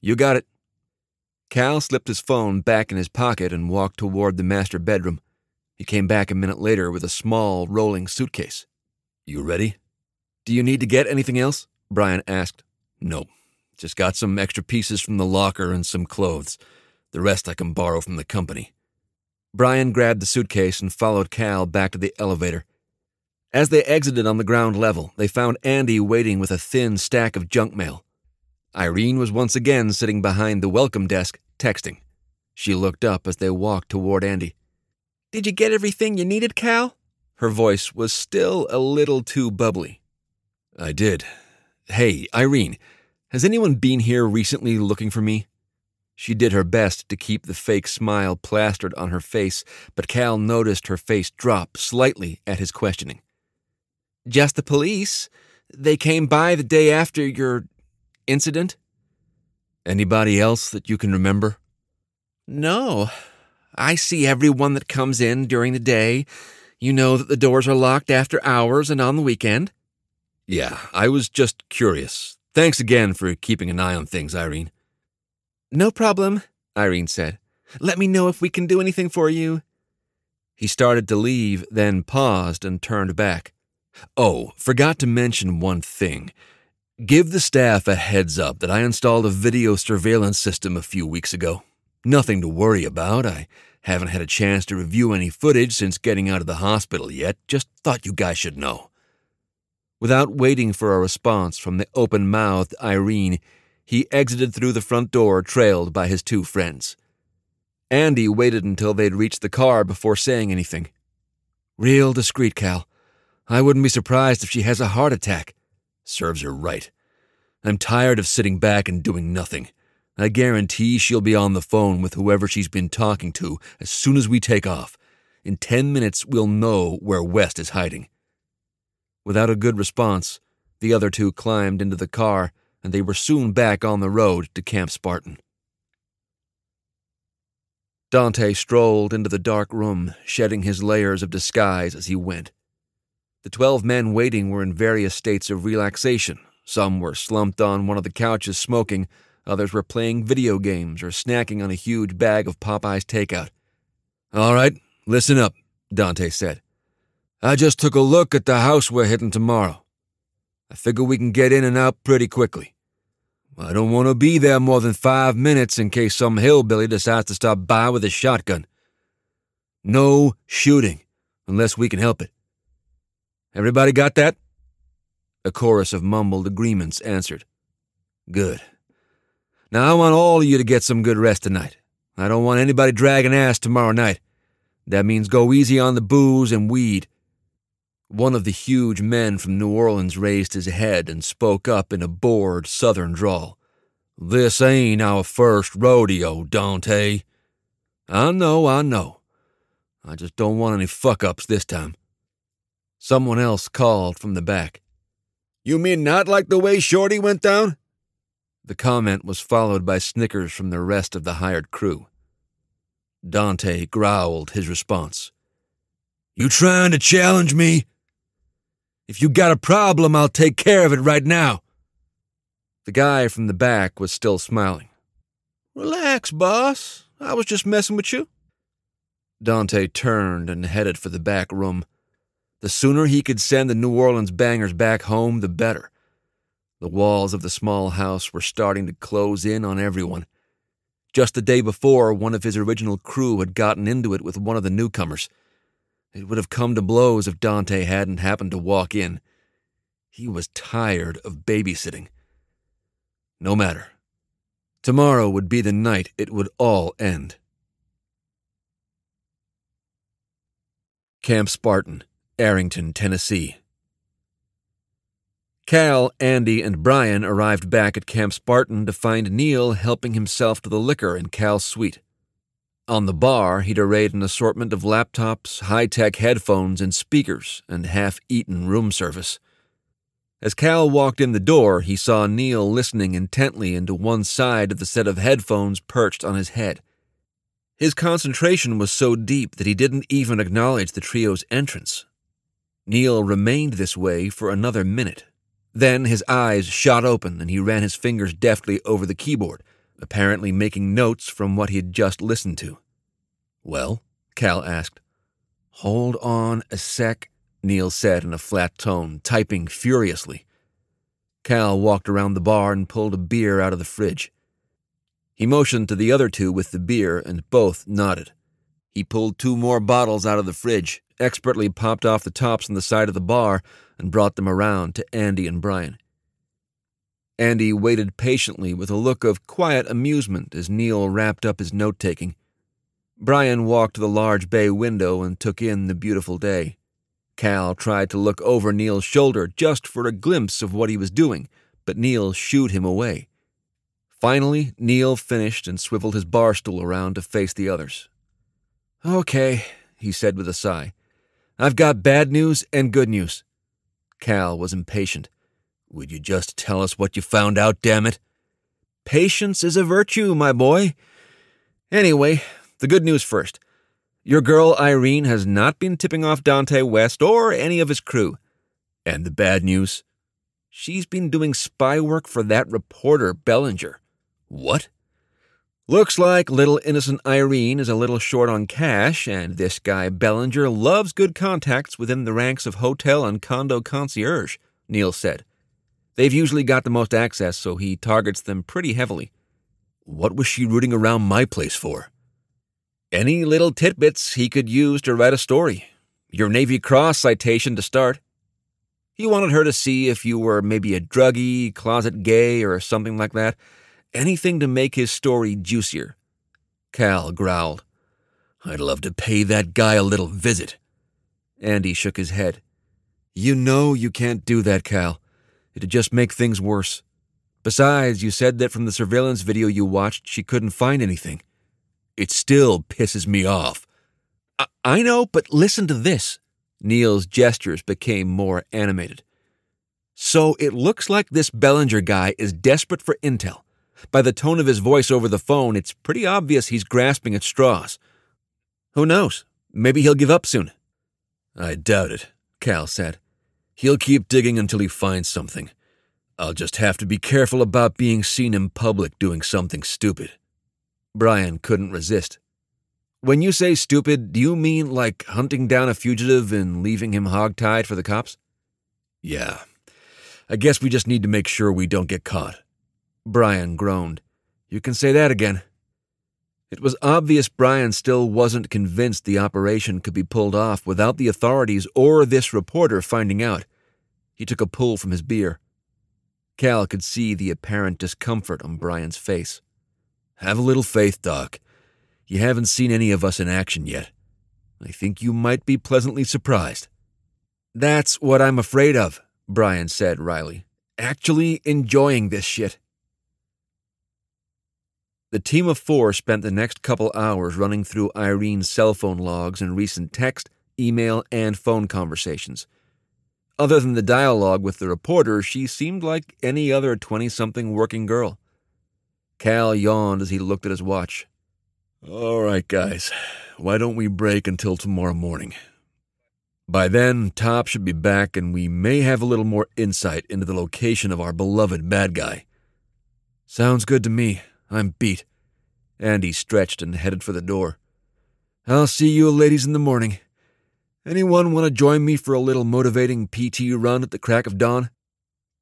You got it. Cal slipped his phone back in his pocket and walked toward the master bedroom. He came back a minute later with a small, rolling suitcase. You ready? Do you need to get anything else? Brian asked. No. Just got some extra pieces from the locker and some clothes. The rest I can borrow from the company. Brian grabbed the suitcase and followed Cal back to the elevator. As they exited on the ground level, they found Andy waiting with a thin stack of junk mail. Irene was once again sitting behind the welcome desk, texting. She looked up as they walked toward Andy. Did you get everything you needed, Cal? Her voice was still a little too bubbly. I did. Hey, Irene, has anyone been here recently looking for me? She did her best to keep the fake smile plastered on her face, but Cal noticed her face drop slightly at his questioning. Just the police. They came by the day after your incident. Anybody else that you can remember? No. I see everyone that comes in during the day. You know that the doors are locked after hours and on the weekend. Yeah, I was just curious. Thanks again for keeping an eye on things, Irene. No problem, Irene said. Let me know if we can do anything for you. He started to leave, then paused and turned back. Oh, forgot to mention one thing. Give the staff a heads up that I installed a video surveillance system a few weeks ago. Nothing to worry about. I haven't had a chance to review any footage since getting out of the hospital yet. Just thought you guys should know. Without waiting for a response from the open mouthed Irene, he exited through the front door, trailed by his two friends. Andy waited until they'd reached the car before saying anything. Real discreet, Cal. I wouldn't be surprised if she has a heart attack. Serves her right. I'm tired of sitting back and doing nothing. I guarantee she'll be on the phone with whoever she's been talking to as soon as we take off. In ten minutes, we'll know where West is hiding. Without a good response, the other two climbed into the car, and they were soon back on the road to Camp Spartan. Dante strolled into the dark room, shedding his layers of disguise as he went. The twelve men waiting were in various states of relaxation. Some were slumped on one of the couches smoking, others were playing video games or snacking on a huge bag of Popeye's takeout. All right, listen up, Dante said. I just took a look at the house we're hitting tomorrow. I figure we can get in and out pretty quickly. I don't want to be there more than five minutes in case some hillbilly decides to stop by with a shotgun. No shooting, unless we can help it. Everybody got that? A chorus of mumbled agreements answered. Good. Now I want all of you to get some good rest tonight. I don't want anybody dragging ass tomorrow night. That means go easy on the booze and weed. One of the huge men from New Orleans raised his head and spoke up in a bored southern drawl. This ain't our first rodeo, Dante. I know, I know. I just don't want any fuck ups this time. Someone else called from the back. You mean not like the way Shorty went down? The comment was followed by snickers from the rest of the hired crew. Dante growled his response. You trying to challenge me? If you got a problem, I'll take care of it right now. The guy from the back was still smiling. Relax, boss. I was just messing with you. Dante turned and headed for the back room. The sooner he could send the New Orleans bangers back home, the better. The walls of the small house were starting to close in on everyone. Just the day before, one of his original crew had gotten into it with one of the newcomers. It would have come to blows if Dante hadn't happened to walk in. He was tired of babysitting. No matter. Tomorrow would be the night it would all end. Camp Spartan, Arrington, Tennessee. Cal, Andy, and Brian arrived back at Camp Spartan to find Neil helping himself to the liquor in Cal's suite. On the bar, he'd arrayed an assortment of laptops, high tech headphones, and speakers, and half eaten room service. As Cal walked in the door, he saw Neil listening intently into one side of the set of headphones perched on his head. His concentration was so deep that he didn't even acknowledge the trio's entrance. Neil remained this way for another minute. Then his eyes shot open and he ran his fingers deftly over the keyboard apparently making notes from what he'd just listened to. Well? Cal asked. Hold on a sec, Neil said in a flat tone, typing furiously. Cal walked around the bar and pulled a beer out of the fridge. He motioned to the other two with the beer, and both nodded. He pulled two more bottles out of the fridge, expertly popped off the tops on the side of the bar, and brought them around to Andy and Brian. Andy waited patiently with a look of quiet amusement as Neil wrapped up his note taking. Brian walked to the large bay window and took in the beautiful day. Cal tried to look over Neil's shoulder just for a glimpse of what he was doing, but Neil shooed him away. Finally, Neil finished and swiveled his bar stool around to face the others. Okay, he said with a sigh. I've got bad news and good news. Cal was impatient. Would you just tell us what you found out, damn it? Patience is a virtue, my boy. Anyway, the good news first. Your girl Irene has not been tipping off Dante West or any of his crew. And the bad news? She's been doing spy work for that reporter, Bellinger. What? Looks like little innocent Irene is a little short on cash, and this guy Bellinger loves good contacts within the ranks of hotel and condo concierge, Neil said. They've usually got the most access, so he targets them pretty heavily. What was she rooting around my place for? Any little tidbits he could use to write a story. Your Navy Cross citation to start. He wanted her to see if you were maybe a druggie, closet gay, or something like that. Anything to make his story juicier. Cal growled. I'd love to pay that guy a little visit. Andy shook his head. You know you can't do that, Cal. It'd just make things worse. Besides, you said that from the surveillance video you watched, she couldn't find anything. It still pisses me off. I, I know, but listen to this. Neil's gestures became more animated. So it looks like this Bellinger guy is desperate for intel. By the tone of his voice over the phone, it's pretty obvious he's grasping at straws. Who knows? Maybe he'll give up soon. I doubt it, Cal said. He'll keep digging until he finds something. I'll just have to be careful about being seen in public doing something stupid. Brian couldn't resist. When you say stupid, do you mean like hunting down a fugitive and leaving him hogtied for the cops? Yeah. I guess we just need to make sure we don't get caught. Brian groaned. You can say that again. It was obvious Brian still wasn't convinced the operation could be pulled off without the authorities or this reporter finding out. He took a pull from his beer. Cal could see the apparent discomfort on Brian's face. Have a little faith, Doc. You haven't seen any of us in action yet. I think you might be pleasantly surprised. That's what I'm afraid of, Brian said wryly. Actually enjoying this shit. The team of four spent the next couple hours running through Irene's cell phone logs and recent text, email, and phone conversations. Other than the dialogue with the reporter, she seemed like any other 20 something working girl. Cal yawned as he looked at his watch. All right, guys, why don't we break until tomorrow morning? By then, Top should be back, and we may have a little more insight into the location of our beloved bad guy. Sounds good to me, I'm beat. Andy stretched and headed for the door. I'll see you ladies in the morning. Anyone want to join me for a little motivating PT run at the crack of dawn?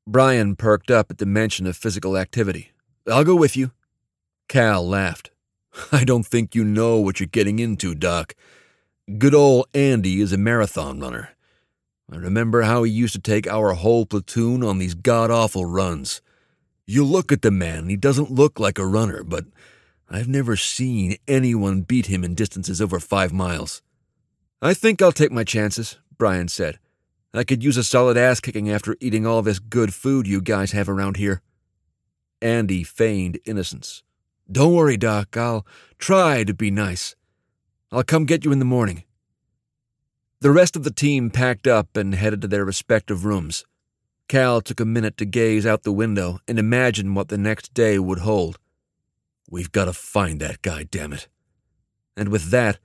Brian perked up at the mention of physical activity. I'll go with you. Cal laughed. I don't think you know what you're getting into, Doc. Good old Andy is a marathon runner. I remember how he used to take our whole platoon on these god awful runs. You look at the man, he doesn't look like a runner, but I've never seen anyone beat him in distances over five miles. I think I'll take my chances, Brian said. I could use a solid ass kicking after eating all this good food you guys have around here. Andy feigned innocence. Don't worry, Doc. I'll try to be nice. I'll come get you in the morning. The rest of the team packed up and headed to their respective rooms. Cal took a minute to gaze out the window and imagine what the next day would hold. We've got to find that guy, damn it. And with that,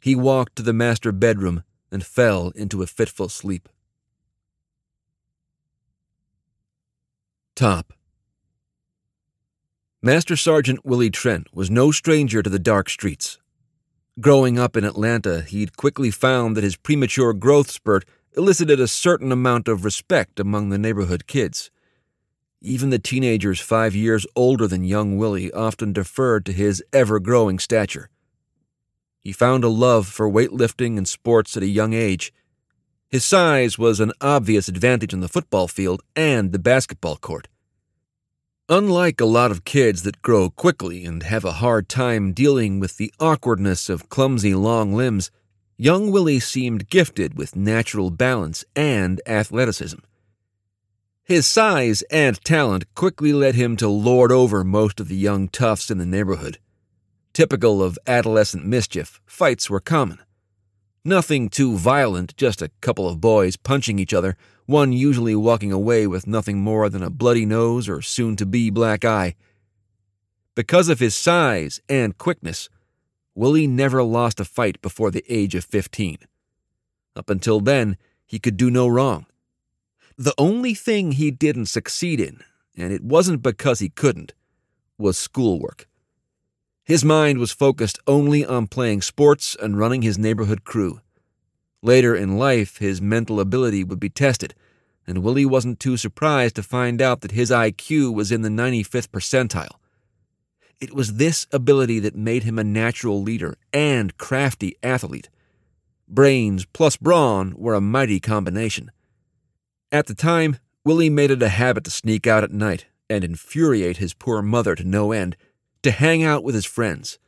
he walked to the master bedroom and fell into a fitful sleep. Top. Master Sergeant Willie Trent was no stranger to the dark streets. Growing up in Atlanta, he'd quickly found that his premature growth spurt elicited a certain amount of respect among the neighborhood kids. Even the teenagers five years older than young Willie often deferred to his ever growing stature. He found a love for weightlifting and sports at a young age. His size was an obvious advantage on the football field and the basketball court. Unlike a lot of kids that grow quickly and have a hard time dealing with the awkwardness of clumsy long limbs, young Willie seemed gifted with natural balance and athleticism. His size and talent quickly led him to lord over most of the young toughs in the neighborhood. Typical of adolescent mischief, fights were common. Nothing too violent, just a couple of boys punching each other one usually walking away with nothing more than a bloody nose or soon to be black eye. Because of his size and quickness, Willie never lost a fight before the age of 15. Up until then, he could do no wrong. The only thing he didn't succeed in, and it wasn't because he couldn't, was schoolwork. His mind was focused only on playing sports and running his neighborhood crew. Later in life, his mental ability would be tested, and Willie wasn't too surprised to find out that his IQ was in the 95th percentile. It was this ability that made him a natural leader and crafty athlete. Brains plus brawn were a mighty combination. At the time, Willie made it a habit to sneak out at night and infuriate his poor mother to no end, to hang out with his friends.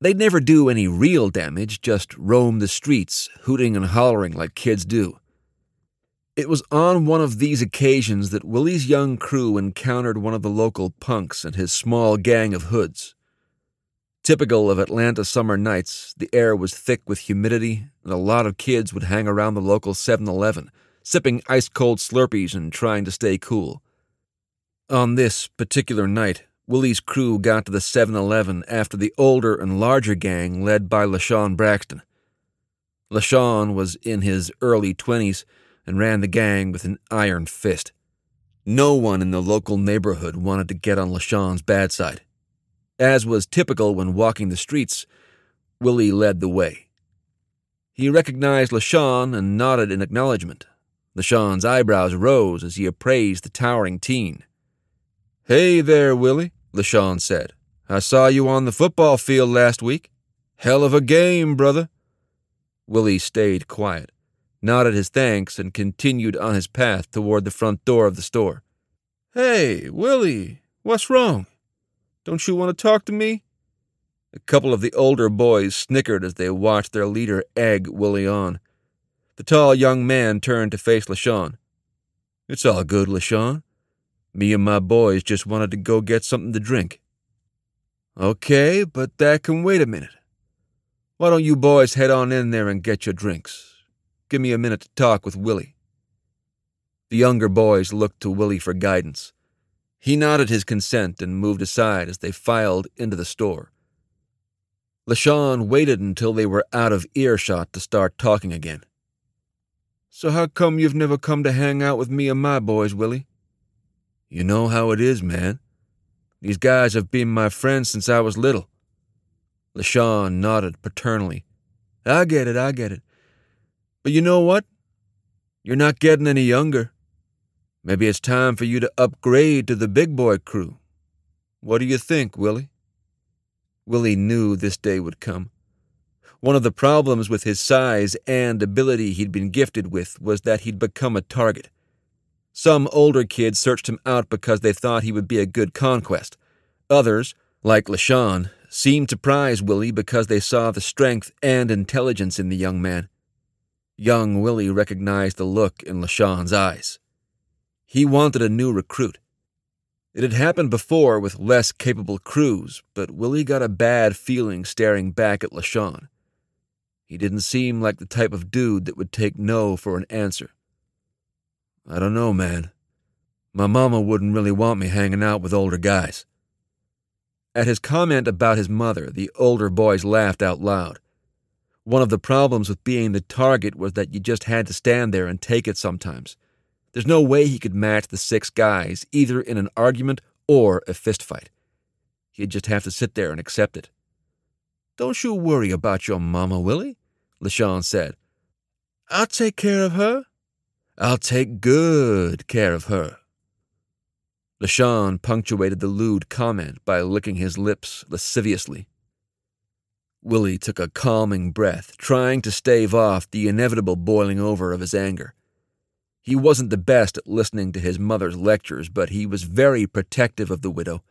They'd never do any real damage, just roam the streets, hooting and hollering like kids do. It was on one of these occasions that Willie's young crew encountered one of the local punks and his small gang of hoods. Typical of Atlanta summer nights, the air was thick with humidity, and a lot of kids would hang around the local 7 Eleven, sipping ice cold Slurpees and trying to stay cool. On this particular night, Willie's crew got to the 7 Eleven after the older and larger gang led by LaShawn Braxton. LaShawn was in his early 20s and ran the gang with an iron fist. No one in the local neighborhood wanted to get on LaShawn's bad side. As was typical when walking the streets, Willie led the way. He recognized LaShawn and nodded in acknowledgement. LaShawn's eyebrows rose as he appraised the towering teen. Hey there, Willie, LaShawn said. I saw you on the football field last week. Hell of a game, brother. Willie stayed quiet, nodded his thanks, and continued on his path toward the front door of the store. Hey, Willie, what's wrong? Don't you want to talk to me? A couple of the older boys snickered as they watched their leader egg Willie on. The tall young man turned to face LaShawn. It's all good, LaShawn. Me and my boys just wanted to go get something to drink. Okay, but that can wait a minute. Why don't you boys head on in there and get your drinks? Give me a minute to talk with Willie. The younger boys looked to Willie for guidance. He nodded his consent and moved aside as they filed into the store. LaShawn waited until they were out of earshot to start talking again. So how come you've never come to hang out with me and my boys, Willie? You know how it is, man. These guys have been my friends since I was little. LaShawn nodded paternally. I get it, I get it. But you know what? You're not getting any younger. Maybe it's time for you to upgrade to the big boy crew. What do you think, Willie? Willie knew this day would come. One of the problems with his size and ability he'd been gifted with was that he'd become a target. Some older kids searched him out because they thought he would be a good conquest. Others, like LaShawn, seemed to prize Willie because they saw the strength and intelligence in the young man. Young Willie recognized the look in LaShawn's eyes. He wanted a new recruit. It had happened before with less capable crews, but Willie got a bad feeling staring back at LaShawn. He didn't seem like the type of dude that would take no for an answer. I don't know, man. My mama wouldn't really want me hanging out with older guys. At his comment about his mother, the older boys laughed out loud. One of the problems with being the target was that you just had to stand there and take it sometimes. There's no way he could match the six guys, either in an argument or a fistfight. He'd just have to sit there and accept it. Don't you worry about your mama, Willie, LaShawn said. I'll take care of her. I'll take good care of her. LaShawn punctuated the lewd comment by licking his lips lasciviously. Willie took a calming breath, trying to stave off the inevitable boiling over of his anger. He wasn't the best at listening to his mother's lectures, but he was very protective of the widow.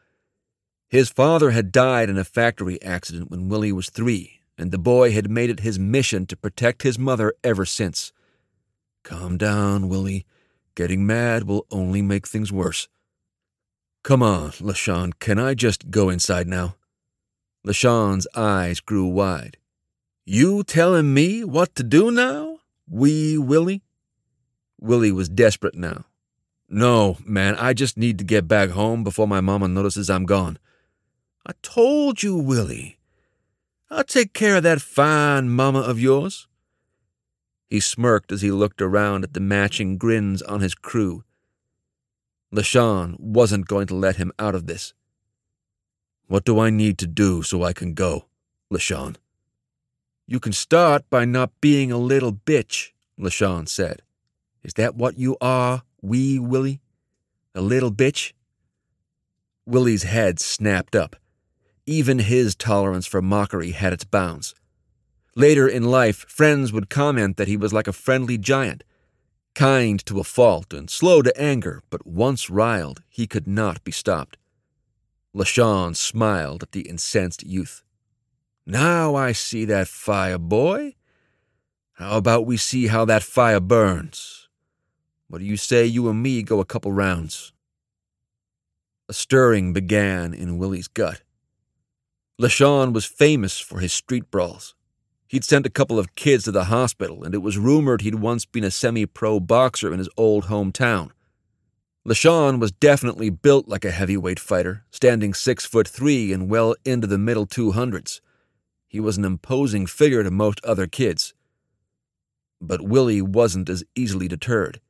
His father had died in a factory accident when Willie was three, and the boy had made it his mission to protect his mother ever since. Calm down, Willie. Getting mad will only make things worse. Come on, LaShawn, can I just go inside now? LaShawn's eyes grew wide. You telling me what to do now? Wee Willie? Willie was desperate now. No, man, I just need to get back home before my mama notices I'm gone. I told you, Willie. I'll take care of that fine mama of yours. He smirked as he looked around at the matching grins on his crew. LaShawn wasn't going to let him out of this. What do I need to do so I can go, LaShawn? You can start by not being a little bitch, LaShawn said. Is that what you are, wee Willie? A little bitch? Willie's head snapped up. Even his tolerance for mockery had its bounds. Later in life, friends would comment that he was like a friendly giant, kind to a fault and slow to anger, but once riled, he could not be stopped. LaShawn smiled at the incensed youth. Now I see that fire, boy. How about we see how that fire burns? What do you say you and me go a couple rounds? A stirring began in Willie's gut. LaShawn was famous for his street brawls. He'd sent a couple of kids to the hospital, and it was rumored he'd once been a semi pro boxer in his old hometown. LaShawn was definitely built like a heavyweight fighter, standing six foot three and well into the middle 200s. He was an imposing figure to most other kids. But Willie wasn't as easily deterred.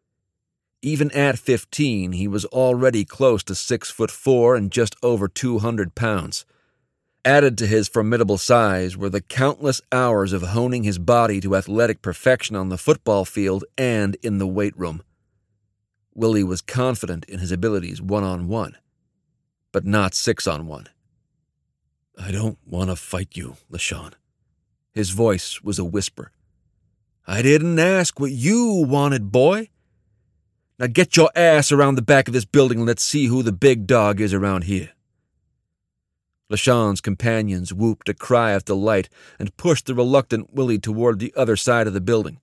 Even at 15, he was already close to 6 foot 4 and just over 200 pounds. Added to his formidable size were the countless hours of honing his body to athletic perfection on the football field and in the weight room. Willie was confident in his abilities one on one, but not six on one. I don't want to fight you, LaShawn. His voice was a whisper. I didn't ask what you wanted, boy. Now get your ass around the back of this building and let's see who the big dog is around here. LaShawn's companions whooped a cry of delight and pushed the reluctant Willie toward the other side of the building.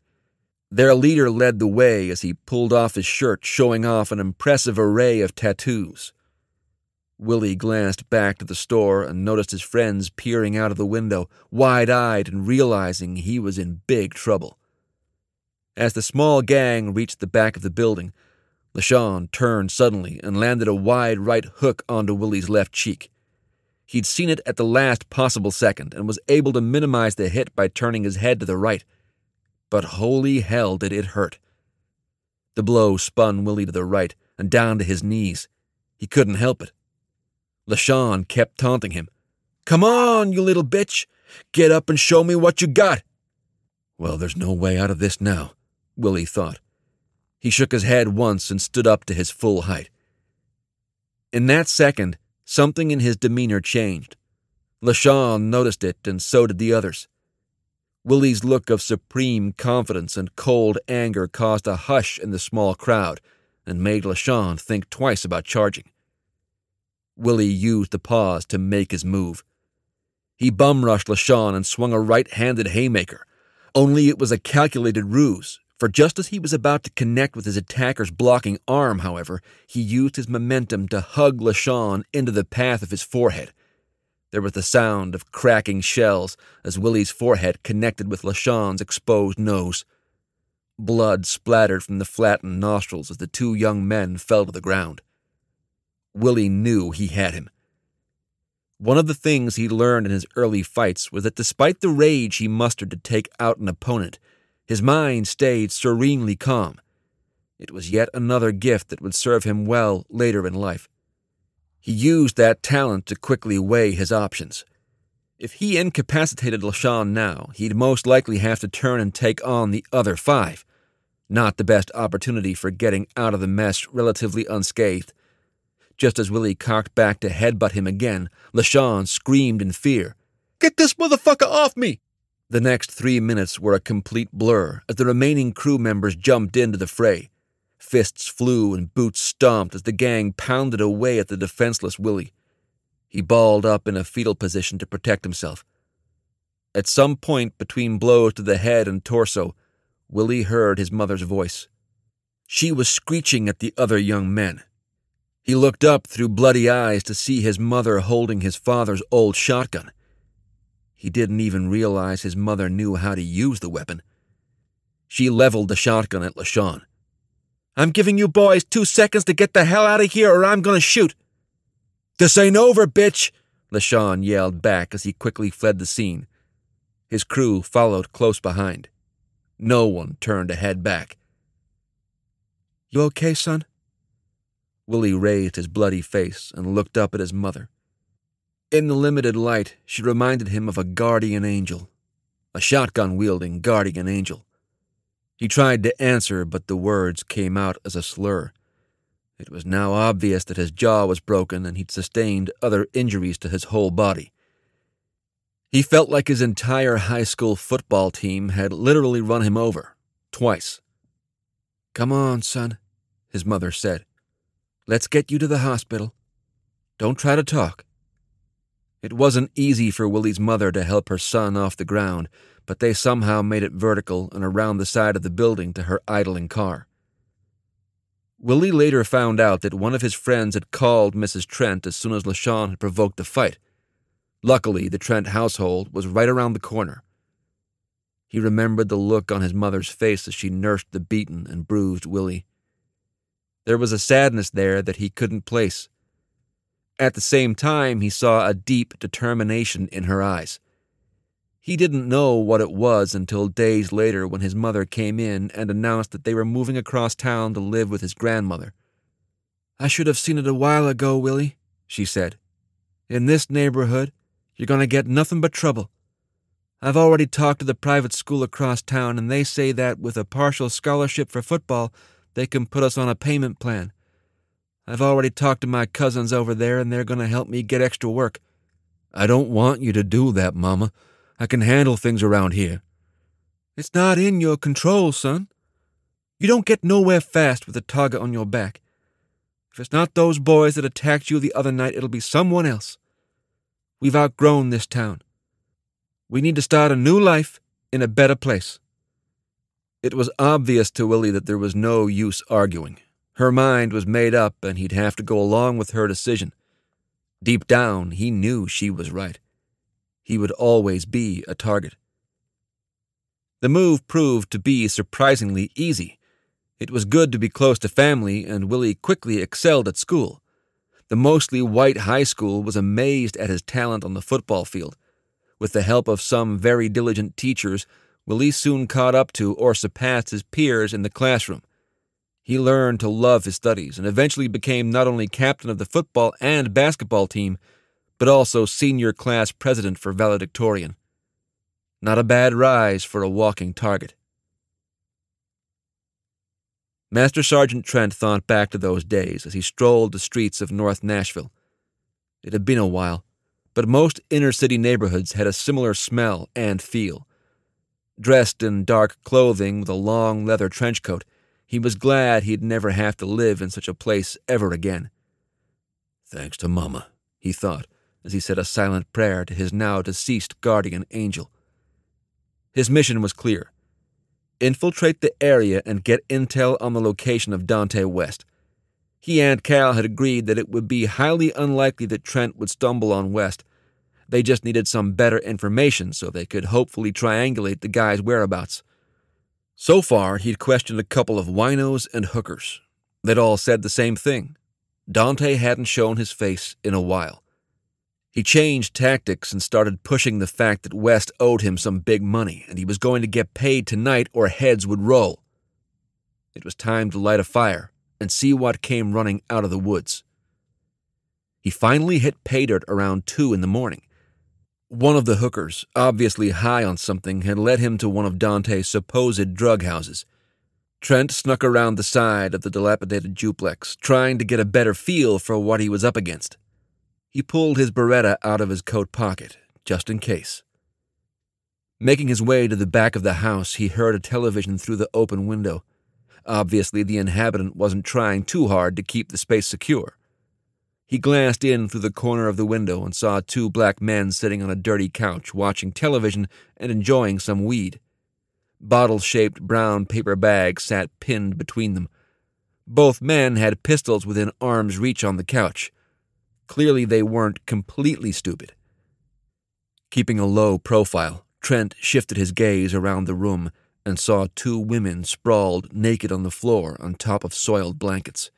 Their leader led the way as he pulled off his shirt, showing off an impressive array of tattoos. Willie glanced back to the store and noticed his friends peering out of the window, wide eyed and realizing he was in big trouble. As the small gang reached the back of the building, LaShawn turned suddenly and landed a wide right hook onto Willie's left cheek. He'd seen it at the last possible second and was able to minimize the hit by turning his head to the right. But holy hell did it hurt. The blow spun Willie to the right and down to his knees. He couldn't help it. LaShawn kept taunting him. Come on, you little bitch! Get up and show me what you got! Well, there's no way out of this now. Willie thought. He shook his head once and stood up to his full height. In that second, something in his demeanor changed. LaShawn noticed it, and so did the others. Willie's look of supreme confidence and cold anger caused a hush in the small crowd and made LaShawn think twice about charging. Willie used the pause to make his move. He bum rushed LaShawn and swung a right handed haymaker, only it was a calculated ruse, for just as he was about to connect with his attacker's blocking arm, however, he used his momentum to hug LaShawn into the path of his forehead. There was the sound of cracking shells as Willie's forehead connected with LaShawn's exposed nose. Blood splattered from the flattened nostrils as the two young men fell to the ground. Willie knew he had him. One of the things he learned in his early fights was that despite the rage he mustered to take out an opponent, his mind stayed serenely calm. It was yet another gift that would serve him well later in life. He used that talent to quickly weigh his options. If he incapacitated LaShawn now, he'd most likely have to turn and take on the other five. Not the best opportunity for getting out of the mess relatively unscathed. Just as Willie cocked back to headbutt him again, LaShawn screamed in fear. Get this motherfucker off me! The next three minutes were a complete blur as the remaining crew members jumped into the fray. Fists flew and boots stomped as the gang pounded away at the defenseless Willie. He balled up in a fetal position to protect himself. At some point between blows to the head and torso, Willie heard his mother's voice. She was screeching at the other young men. He looked up through bloody eyes to see his mother holding his father's old shotgun. He didn't even realize his mother knew how to use the weapon. She leveled the shotgun at LaShawn. I'm giving you boys two seconds to get the hell out of here or I'm gonna shoot. This ain't over, bitch! LaShawn yelled back as he quickly fled the scene. His crew followed close behind. No one turned to head back. You okay, son? Willie raised his bloody face and looked up at his mother. In the limited light, she reminded him of a guardian angel, a shotgun wielding guardian angel. He tried to answer, but the words came out as a slur. It was now obvious that his jaw was broken and he'd sustained other injuries to his whole body. He felt like his entire high school football team had literally run him over, twice. Come on, son, his mother said. Let's get you to the hospital. Don't try to talk. It wasn't easy for Willie's mother to help her son off the ground, but they somehow made it vertical and around the side of the building to her idling car. Willie later found out that one of his friends had called Mrs. Trent as soon as LaShawn had provoked a fight. Luckily, the Trent household was right around the corner. He remembered the look on his mother's face as she nursed the beaten and bruised Willie. There was a sadness there that he couldn't place. At the same time, he saw a deep determination in her eyes. He didn't know what it was until days later when his mother came in and announced that they were moving across town to live with his grandmother. I should have seen it a while ago, Willie, she said. In this neighborhood, you're going to get nothing but trouble. I've already talked to the private school across town, and they say that with a partial scholarship for football, they can put us on a payment plan. I've already talked to my cousins over there, and they're going to help me get extra work. I don't want you to do that, Mama. I can handle things around here. It's not in your control, son. You don't get nowhere fast with a target on your back. If it's not those boys that attacked you the other night, it'll be someone else. We've outgrown this town. We need to start a new life in a better place. It was obvious to Willie that there was no use arguing. Her mind was made up, and he'd have to go along with her decision. Deep down, he knew she was right. He would always be a target. The move proved to be surprisingly easy. It was good to be close to family, and Willie quickly excelled at school. The mostly white high school was amazed at his talent on the football field. With the help of some very diligent teachers, Willie soon caught up to or surpassed his peers in the classroom. He learned to love his studies and eventually became not only captain of the football and basketball team, but also senior class president for valedictorian. Not a bad rise for a walking target. Master Sergeant Trent thought back to those days as he strolled the streets of North Nashville. It had been a while, but most inner city neighborhoods had a similar smell and feel. Dressed in dark clothing with a long leather trench coat, he was glad he'd never have to live in such a place ever again. Thanks to Mama, he thought, as he said a silent prayer to his now deceased guardian angel. His mission was clear infiltrate the area and get intel on the location of Dante West. He and Cal had agreed that it would be highly unlikely that Trent would stumble on West, they just needed some better information so they could hopefully triangulate the guy's whereabouts. So far, he'd questioned a couple of winos and hookers. They'd all said the same thing. Dante hadn't shown his face in a while. He changed tactics and started pushing the fact that West owed him some big money and he was going to get paid tonight or heads would roll. It was time to light a fire and see what came running out of the woods. He finally hit pay dirt around 2 in the morning. One of the hookers, obviously high on something, had led him to one of Dante's supposed drug houses. Trent snuck around the side of the dilapidated duplex, trying to get a better feel for what he was up against. He pulled his Beretta out of his coat pocket, just in case. Making his way to the back of the house, he heard a television through the open window. Obviously, the inhabitant wasn't trying too hard to keep the space secure. He glanced in through the corner of the window and saw two black men sitting on a dirty couch watching television and enjoying some weed. Bottle shaped brown paper bags sat pinned between them. Both men had pistols within arm's reach on the couch. Clearly, they weren't completely stupid. Keeping a low profile, Trent shifted his gaze around the room and saw two women sprawled naked on the floor on top of soiled blankets.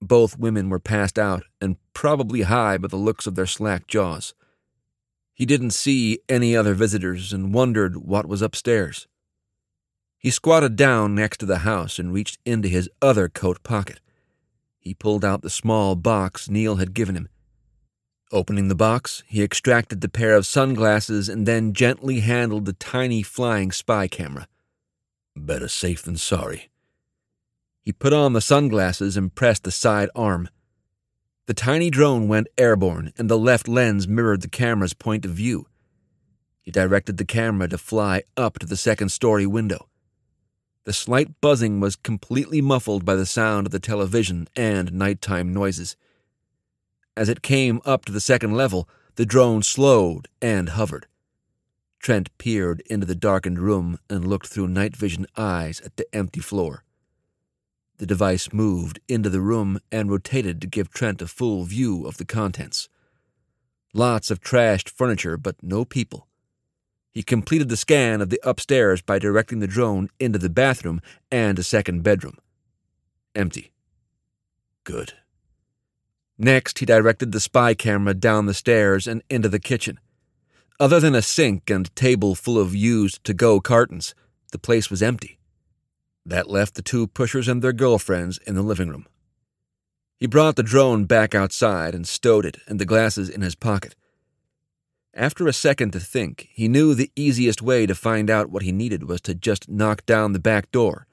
Both women were passed out and probably high by the looks of their slack jaws. He didn't see any other visitors and wondered what was upstairs. He squatted down next to the house and reached into his other coat pocket. He pulled out the small box Neil had given him. Opening the box, he extracted the pair of sunglasses and then gently handled the tiny flying spy camera. Better safe than sorry. He put on the sunglasses and pressed the side arm. The tiny drone went airborne, and the left lens mirrored the camera's point of view. He directed the camera to fly up to the second story window. The slight buzzing was completely muffled by the sound of the television and nighttime noises. As it came up to the second level, the drone slowed and hovered. Trent peered into the darkened room and looked through night vision eyes at the empty floor. The device moved into the room and rotated to give Trent a full view of the contents. Lots of trashed furniture, but no people. He completed the scan of the upstairs by directing the drone into the bathroom and a second bedroom. Empty. Good. Next, he directed the spy camera down the stairs and into the kitchen. Other than a sink and table full of used to go cartons, the place was empty. That left the two pushers and their girlfriends in the living room. He brought the drone back outside and stowed it and the glasses in his pocket. After a second to think, he knew the easiest way to find out what he needed was to just knock down the back door.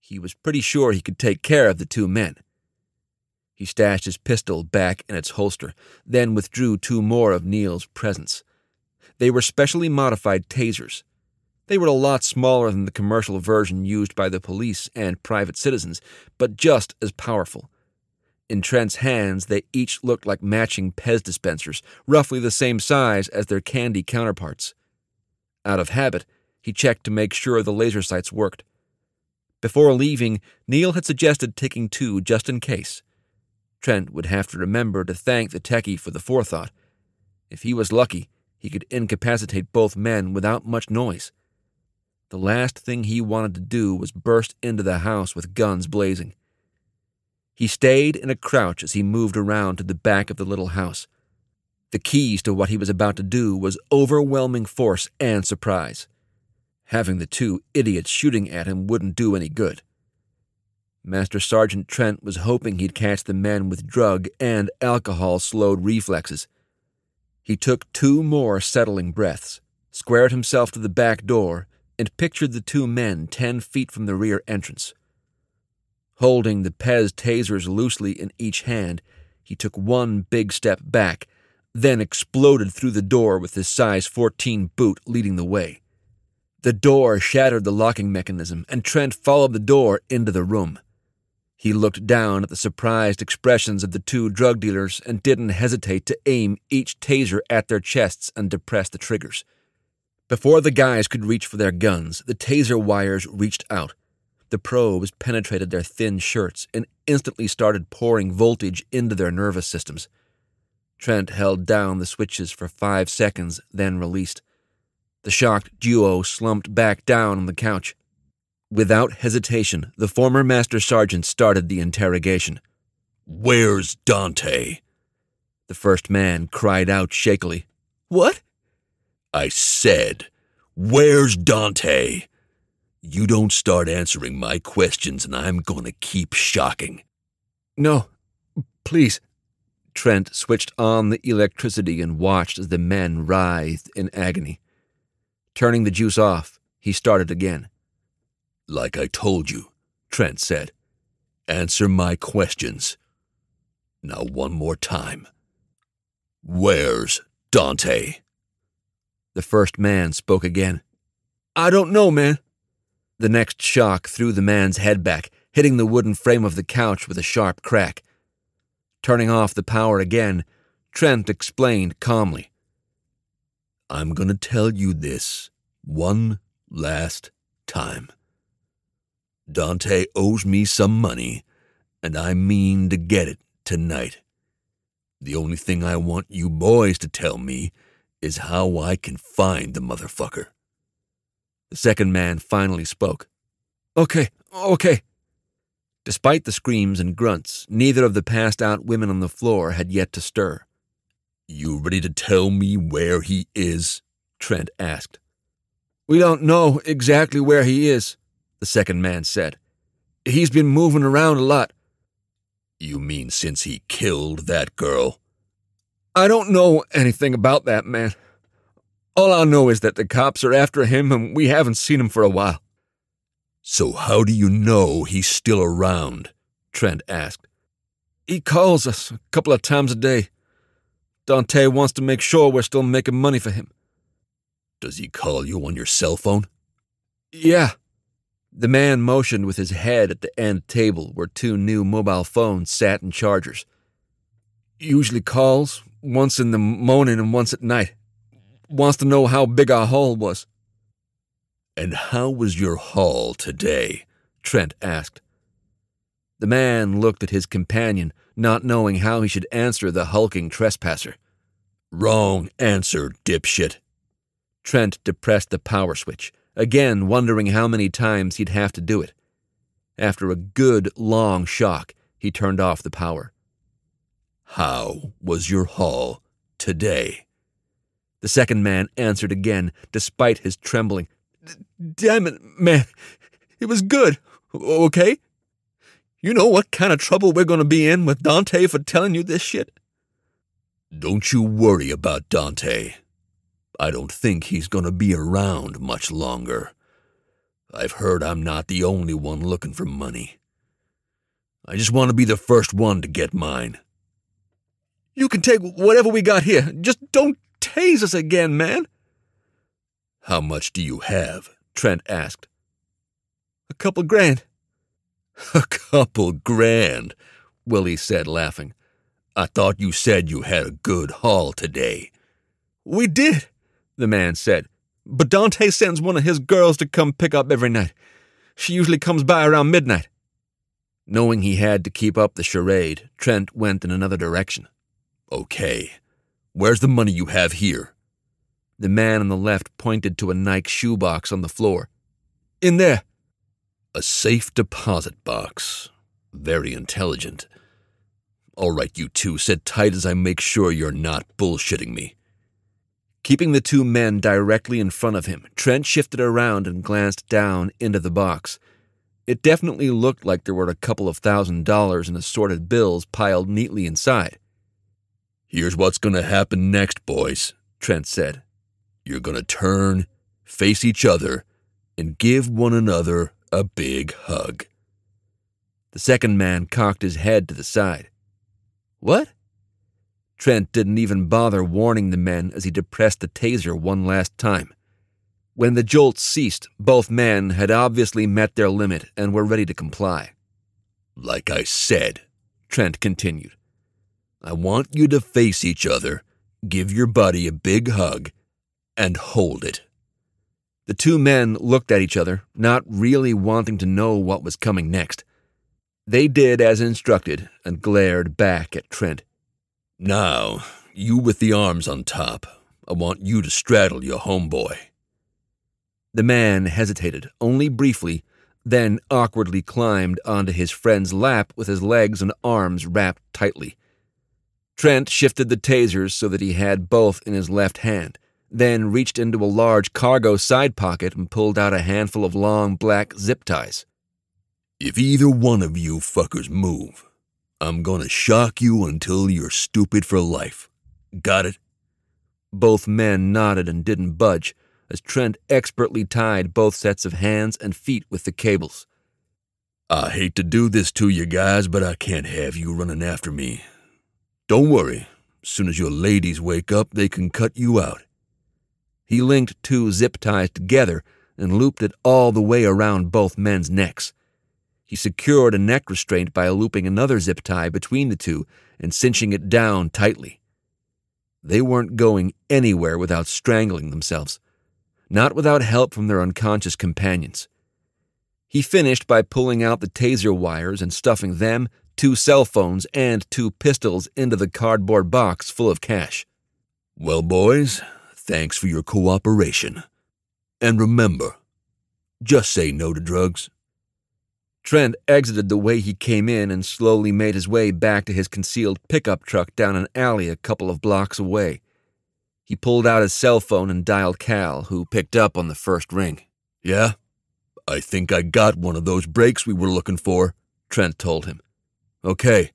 He was pretty sure he could take care of the two men. He stashed his pistol back in its holster, then withdrew two more of Neil's presents. They were specially modified tasers. They were a lot smaller than the commercial version used by the police and private citizens, but just as powerful. In Trent's hands, they each looked like matching Pez dispensers, roughly the same size as their candy counterparts. Out of habit, he checked to make sure the laser sights worked. Before leaving, Neil had suggested taking two just in case. Trent would have to remember to thank the techie for the forethought. If he was lucky, he could incapacitate both men without much noise. The last thing he wanted to do was burst into the house with guns blazing. He stayed in a crouch as he moved around to the back of the little house. The keys to what he was about to do was overwhelming force and surprise. Having the two idiots shooting at him wouldn't do any good. Master Sergeant Trent was hoping he'd catch the men with drug and alcohol slowed reflexes. He took two more settling breaths, squared himself to the back door, and pictured the two men ten feet from the rear entrance. Holding the Pez tasers loosely in each hand, he took one big step back, then exploded through the door with his size 14 boot leading the way. The door shattered the locking mechanism, and Trent followed the door into the room. He looked down at the surprised expressions of the two drug dealers and didn't hesitate to aim each taser at their chests and depress the triggers. Before the guys could reach for their guns, the taser wires reached out. The probes penetrated their thin shirts and instantly started pouring voltage into their nervous systems. Trent held down the switches for five seconds, then released. The shocked duo slumped back down on the couch. Without hesitation, the former master sergeant started the interrogation. Where's Dante? The first man cried out shakily. What? I said, Where's Dante? You don't start answering my questions, and I'm going to keep shocking. No, please, Trent switched on the electricity and watched as the men writhed in agony. Turning the juice off, he started again. Like I told you, Trent said. Answer my questions. Now, one more time. Where's Dante? The first man spoke again. I don't know, man. The next shock threw the man's head back, hitting the wooden frame of the couch with a sharp crack. Turning off the power again, Trent explained calmly. I'm going to tell you this one last time. Dante owes me some money, and I mean to get it tonight. The only thing I want you boys to tell me is how I can find the motherfucker. The second man finally spoke. Okay, okay. Despite the screams and grunts, neither of the passed out women on the floor had yet to stir. You ready to tell me where he is? Trent asked. We don't know exactly where he is, the second man said. He's been moving around a lot. You mean since he killed that girl? I don't know anything about that man. All I know is that the cops are after him and we haven't seen him for a while. So how do you know he's still around? Trent asked. He calls us a couple of times a day. Dante wants to make sure we're still making money for him. Does he call you on your cell phone? Yeah. The man motioned with his head at the end table where two new mobile phones sat in chargers. Usually calls, once in the morning and once at night. Wants to know how big our haul was. And how was your haul today? Trent asked. The man looked at his companion, not knowing how he should answer the hulking trespasser. Wrong answer, dipshit. Trent depressed the power switch, again wondering how many times he'd have to do it. After a good, long shock, he turned off the power. How was your haul today? The second man answered again, despite his trembling. Damn it, man. It was good, okay? You know what kind of trouble we're going to be in with Dante for telling you this shit? Don't you worry about Dante. I don't think he's going to be around much longer. I've heard I'm not the only one looking for money. I just want to be the first one to get mine. You can take whatever we got here. Just don't tase us again, man. How much do you have? Trent asked. A couple grand. A couple grand, Willy said, laughing. I thought you said you had a good haul today. We did, the man said. But Dante sends one of his girls to come pick up every night. She usually comes by around midnight. Knowing he had to keep up the charade, Trent went in another direction. Okay. Where's the money you have here? The man on the left pointed to a Nike shoebox on the floor. In there. A safe deposit box. Very intelligent. All right, you two, sit tight as I make sure you're not bullshitting me. Keeping the two men directly in front of him, Trent shifted around and glanced down into the box. It definitely looked like there were a couple of thousand dollars in assorted bills piled neatly inside. Here's what's going to happen next, boys, Trent said. You're going to turn, face each other, and give one another a big hug. The second man cocked his head to the side. What? Trent didn't even bother warning the men as he depressed the taser one last time. When the jolt ceased, both men had obviously met their limit and were ready to comply. Like I said, Trent continued, I want you to face each other, give your buddy a big hug, and hold it. The two men looked at each other, not really wanting to know what was coming next. They did as instructed and glared back at Trent. Now, you with the arms on top, I want you to straddle your homeboy. The man hesitated, only briefly, then awkwardly climbed onto his friend's lap with his legs and arms wrapped tightly. Trent shifted the tasers so that he had both in his left hand, then reached into a large cargo side pocket and pulled out a handful of long black zip ties. If either one of you fuckers move, I'm gonna shock you until you're stupid for life. Got it? Both men nodded and didn't budge as Trent expertly tied both sets of hands and feet with the cables. I hate to do this to you guys, but I can't have you running after me. Don't worry. As soon as your ladies wake up, they can cut you out. He linked two zip ties together and looped it all the way around both men's necks. He secured a neck restraint by looping another zip tie between the two and cinching it down tightly. They weren't going anywhere without strangling themselves, not without help from their unconscious companions. He finished by pulling out the taser wires and stuffing them, two cell phones, and two pistols into the cardboard box full of cash. Well, boys, thanks for your cooperation. And remember, just say no to drugs. Trent exited the way he came in and slowly made his way back to his concealed pickup truck down an alley a couple of blocks away. He pulled out his cell phone and dialed Cal, who picked up on the first ring. Yeah? I think I got one of those breaks we were looking for, Trent told him. Okay,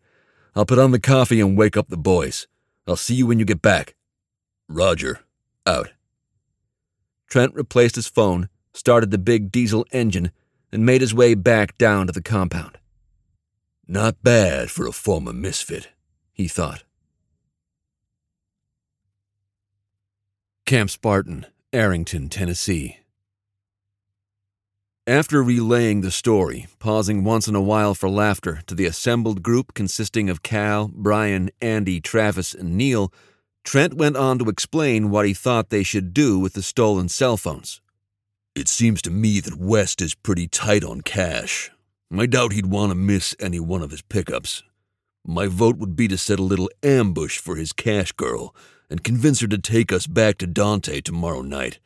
I'll put on the coffee and wake up the boys. I'll see you when you get back. Roger. Out. Trent replaced his phone, started the big diesel engine, and made his way back down to the compound. Not bad for a former misfit, he thought. Camp Spartan, Arrington, Tennessee. After relaying the story, pausing once in a while for laughter to the assembled group consisting of Cal, Brian, Andy, Travis, and Neil, Trent went on to explain what he thought they should do with the stolen cell phones. It seems to me that West is pretty tight on cash. I doubt he'd want to miss any one of his pickups. My vote would be to set a little ambush for his cash girl and convince her to take us back to Dante tomorrow night.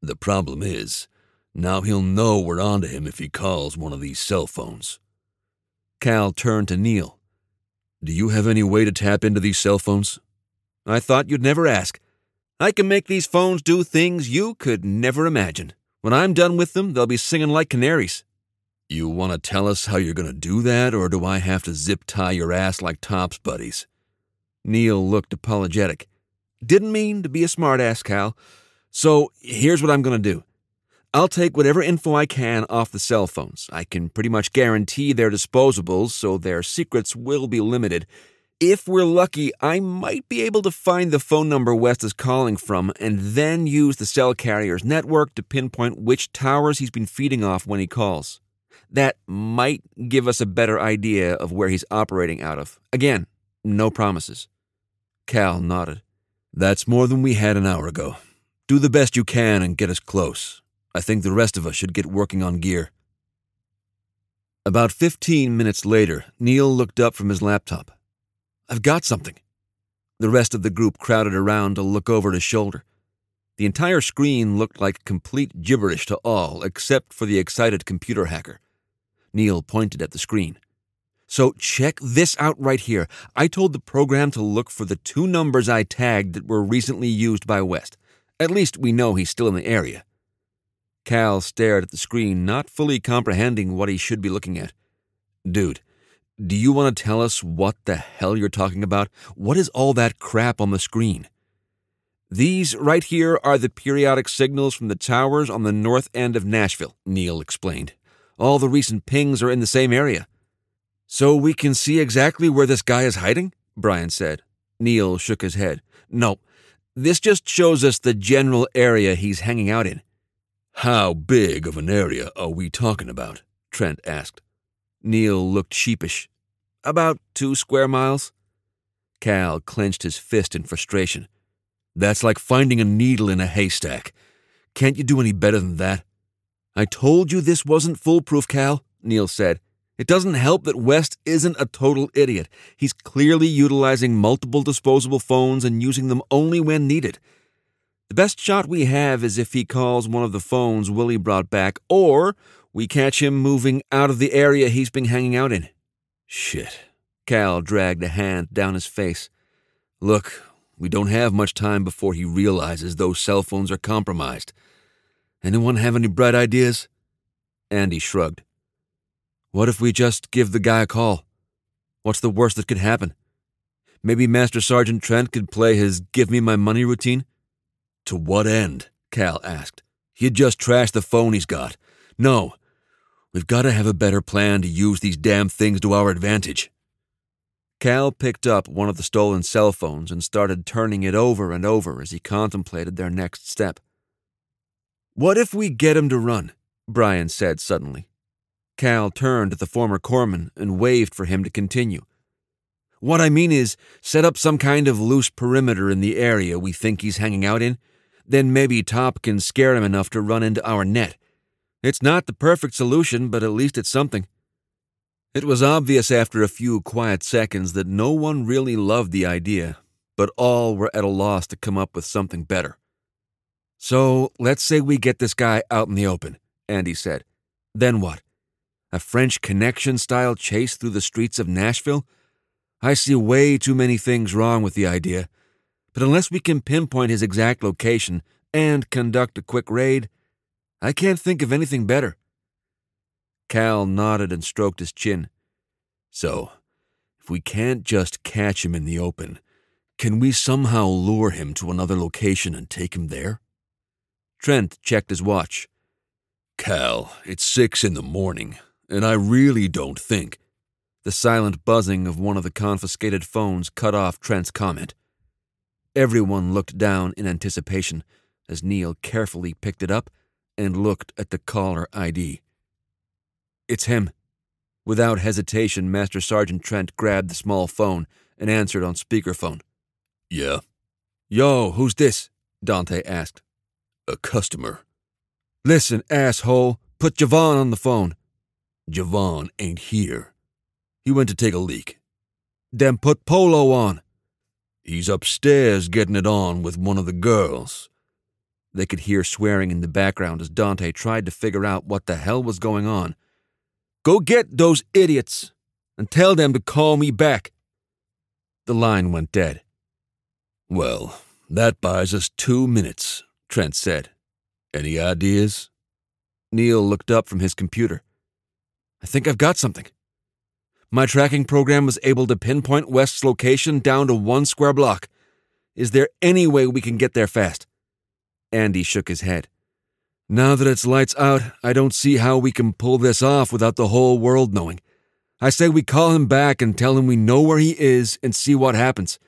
The problem is, now he'll know we're onto him if he calls one of these cell phones. Cal turned to Neil. Do you have any way to tap into these cell phones? I thought you'd never ask. I can make these phones do things you could never imagine. When I'm done with them, they'll be singing like canaries. You want to tell us how you're going to do that, or do I have to zip tie your ass like Top's buddies? Neil looked apologetic. Didn't mean to be a smartass, Cal. So here's what I'm going to do. I'll take whatever info I can off the cell phones. I can pretty much guarantee they're disposables, so their secrets will be limited. If we're lucky, I might be able to find the phone number West is calling from and then use the cell carrier's network to pinpoint which towers he's been feeding off when he calls. That might give us a better idea of where he's operating out of. Again, no promises. Cal nodded. That's more than we had an hour ago. Do the best you can and get us close. I think the rest of us should get working on gear. About 15 minutes later, Neil looked up from his laptop. I've got something. The rest of the group crowded around to look over his shoulder. The entire screen looked like complete gibberish to all except for the excited computer hacker. Neil pointed at the screen. So check this out right here. I told the program to look for the two numbers I tagged that were recently used by West. At least we know he's still in the area. Cal stared at the screen, not fully comprehending what he should be looking at. Dude, do you want to tell us what the hell you're talking about? What is all that crap on the screen? These right here are the periodic signals from the towers on the north end of Nashville, Neil explained. All the recent pings are in the same area. So we can see exactly where this guy is hiding? Brian said. Neil shook his head. No, this just shows us the general area he's hanging out in. How big of an area are we talking about? Trent asked. Neil looked sheepish. About two square miles. Cal clenched his fist in frustration. That's like finding a needle in a haystack. Can't you do any better than that? I told you this wasn't foolproof, Cal, Neil said. It doesn't help that West isn't a total idiot. He's clearly utilizing multiple disposable phones and using them only when needed. The best shot we have is if he calls one of the phones Willy brought back, or we catch him moving out of the area he's been hanging out in. Shit. Cal dragged a hand down his face. Look, we don't have much time before he realizes those cell phones are compromised. Anyone have any bright ideas? Andy shrugged. What if we just give the guy a call? What's the worst that could happen? Maybe Master Sergeant Trent could play his give me my money routine? To what end? Cal asked. He'd just trashed the phone he's got. No, we've got to have a better plan to use these damn things to our advantage. Cal picked up one of the stolen cell phones and started turning it over and over as he contemplated their next step. What if we get him to run? Brian said suddenly. Cal turned to the former corpsman and waved for him to continue. What I mean is, set up some kind of loose perimeter in the area we think he's hanging out in. Then maybe Top can scare him enough to run into our net. It's not the perfect solution, but at least it's something. It was obvious after a few quiet seconds that no one really loved the idea, but all were at a loss to come up with something better. So let's say we get this guy out in the open, Andy said. Then what? A French connection style chase through the streets of Nashville? I see way too many things wrong with the idea, but unless we can pinpoint his exact location and conduct a quick raid, I can't think of anything better. Cal nodded and stroked his chin. So, if we can't just catch him in the open, can we somehow lure him to another location and take him there? Trent checked his watch. Cal, it's six in the morning, and I really don't think. The silent buzzing of one of the confiscated phones cut off Trent's comment. Everyone looked down in anticipation as Neil carefully picked it up and looked at the caller ID. It's him. Without hesitation, Master Sergeant Trent grabbed the small phone and answered on speakerphone. Yeah. Yo, who's this? Dante asked. A customer. Listen, asshole, put Javon on the phone. Javon ain't here. He went to take a leak. Then put Polo on. He's upstairs getting it on with one of the girls. They could hear swearing in the background as Dante tried to figure out what the hell was going on. Go get those idiots and tell them to call me back. The line went dead. Well, that buys us two minutes, Trent said. Any ideas? Neil looked up from his computer. I think I've got something. My tracking program was able to pinpoint West's location down to one square block. Is there any way we can get there fast? Andy shook his head. Now that it's lights out, I don't see how we can pull this off without the whole world knowing. I say we call him back and tell him we know where he is and see what happens.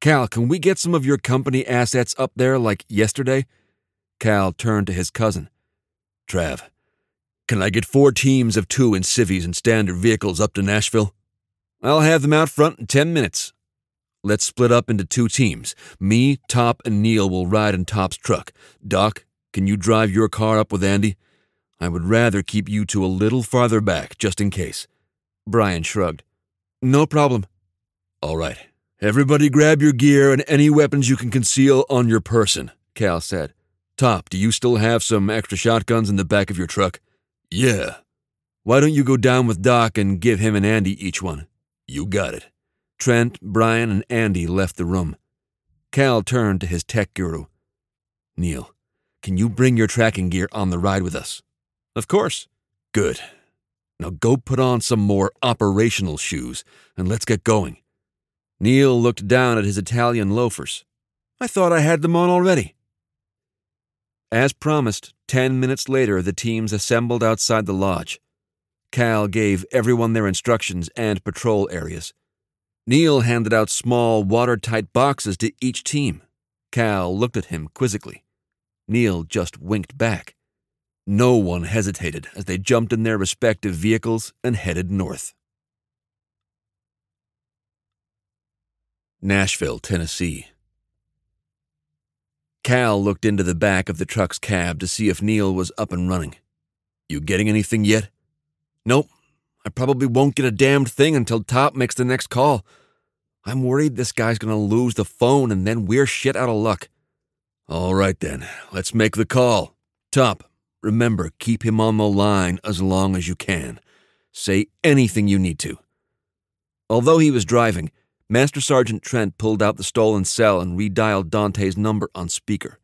Cal, can we get some of your company assets up there like yesterday? Cal turned to his cousin. Trav, can I get four teams of two in civvies and standard vehicles up to Nashville? I'll have them out front in ten minutes. Let's split up into two teams. Me, Top, and Neil will ride in Top's truck. Doc, can you drive your car up with Andy? I would rather keep you two a little farther back, just in case. Brian shrugged. No problem. All right. Everybody grab your gear and any weapons you can conceal on your person, Cal said. Top, do you still have some extra shotguns in the back of your truck? Yeah. Why don't you go down with Doc and give him and Andy each one? You got it. Trent, Brian, and Andy left the room. Cal turned to his tech guru. Neil, can you bring your tracking gear on the ride with us? Of course. Good. Now go put on some more operational shoes and let's get going. Neil looked down at his Italian loafers. I thought I had them on already. As promised, ten minutes later, the teams assembled outside the lodge. Cal gave everyone their instructions and patrol areas. Neil handed out small, watertight boxes to each team. Cal looked at him quizzically. Neil just winked back. No one hesitated as they jumped in their respective vehicles and headed north. Nashville, Tennessee. Cal looked into the back of the truck's cab to see if Neil was up and running. You getting anything yet? Nope. I probably won't get a damned thing until Top makes the next call. I'm worried this guy's gonna lose the phone and then we're shit out of luck. All right then, let's make the call. Top, remember, keep him on the line as long as you can. Say anything you need to. Although he was driving, Master Sergeant Trent pulled out the stolen cell and redialed Dante's number on speaker.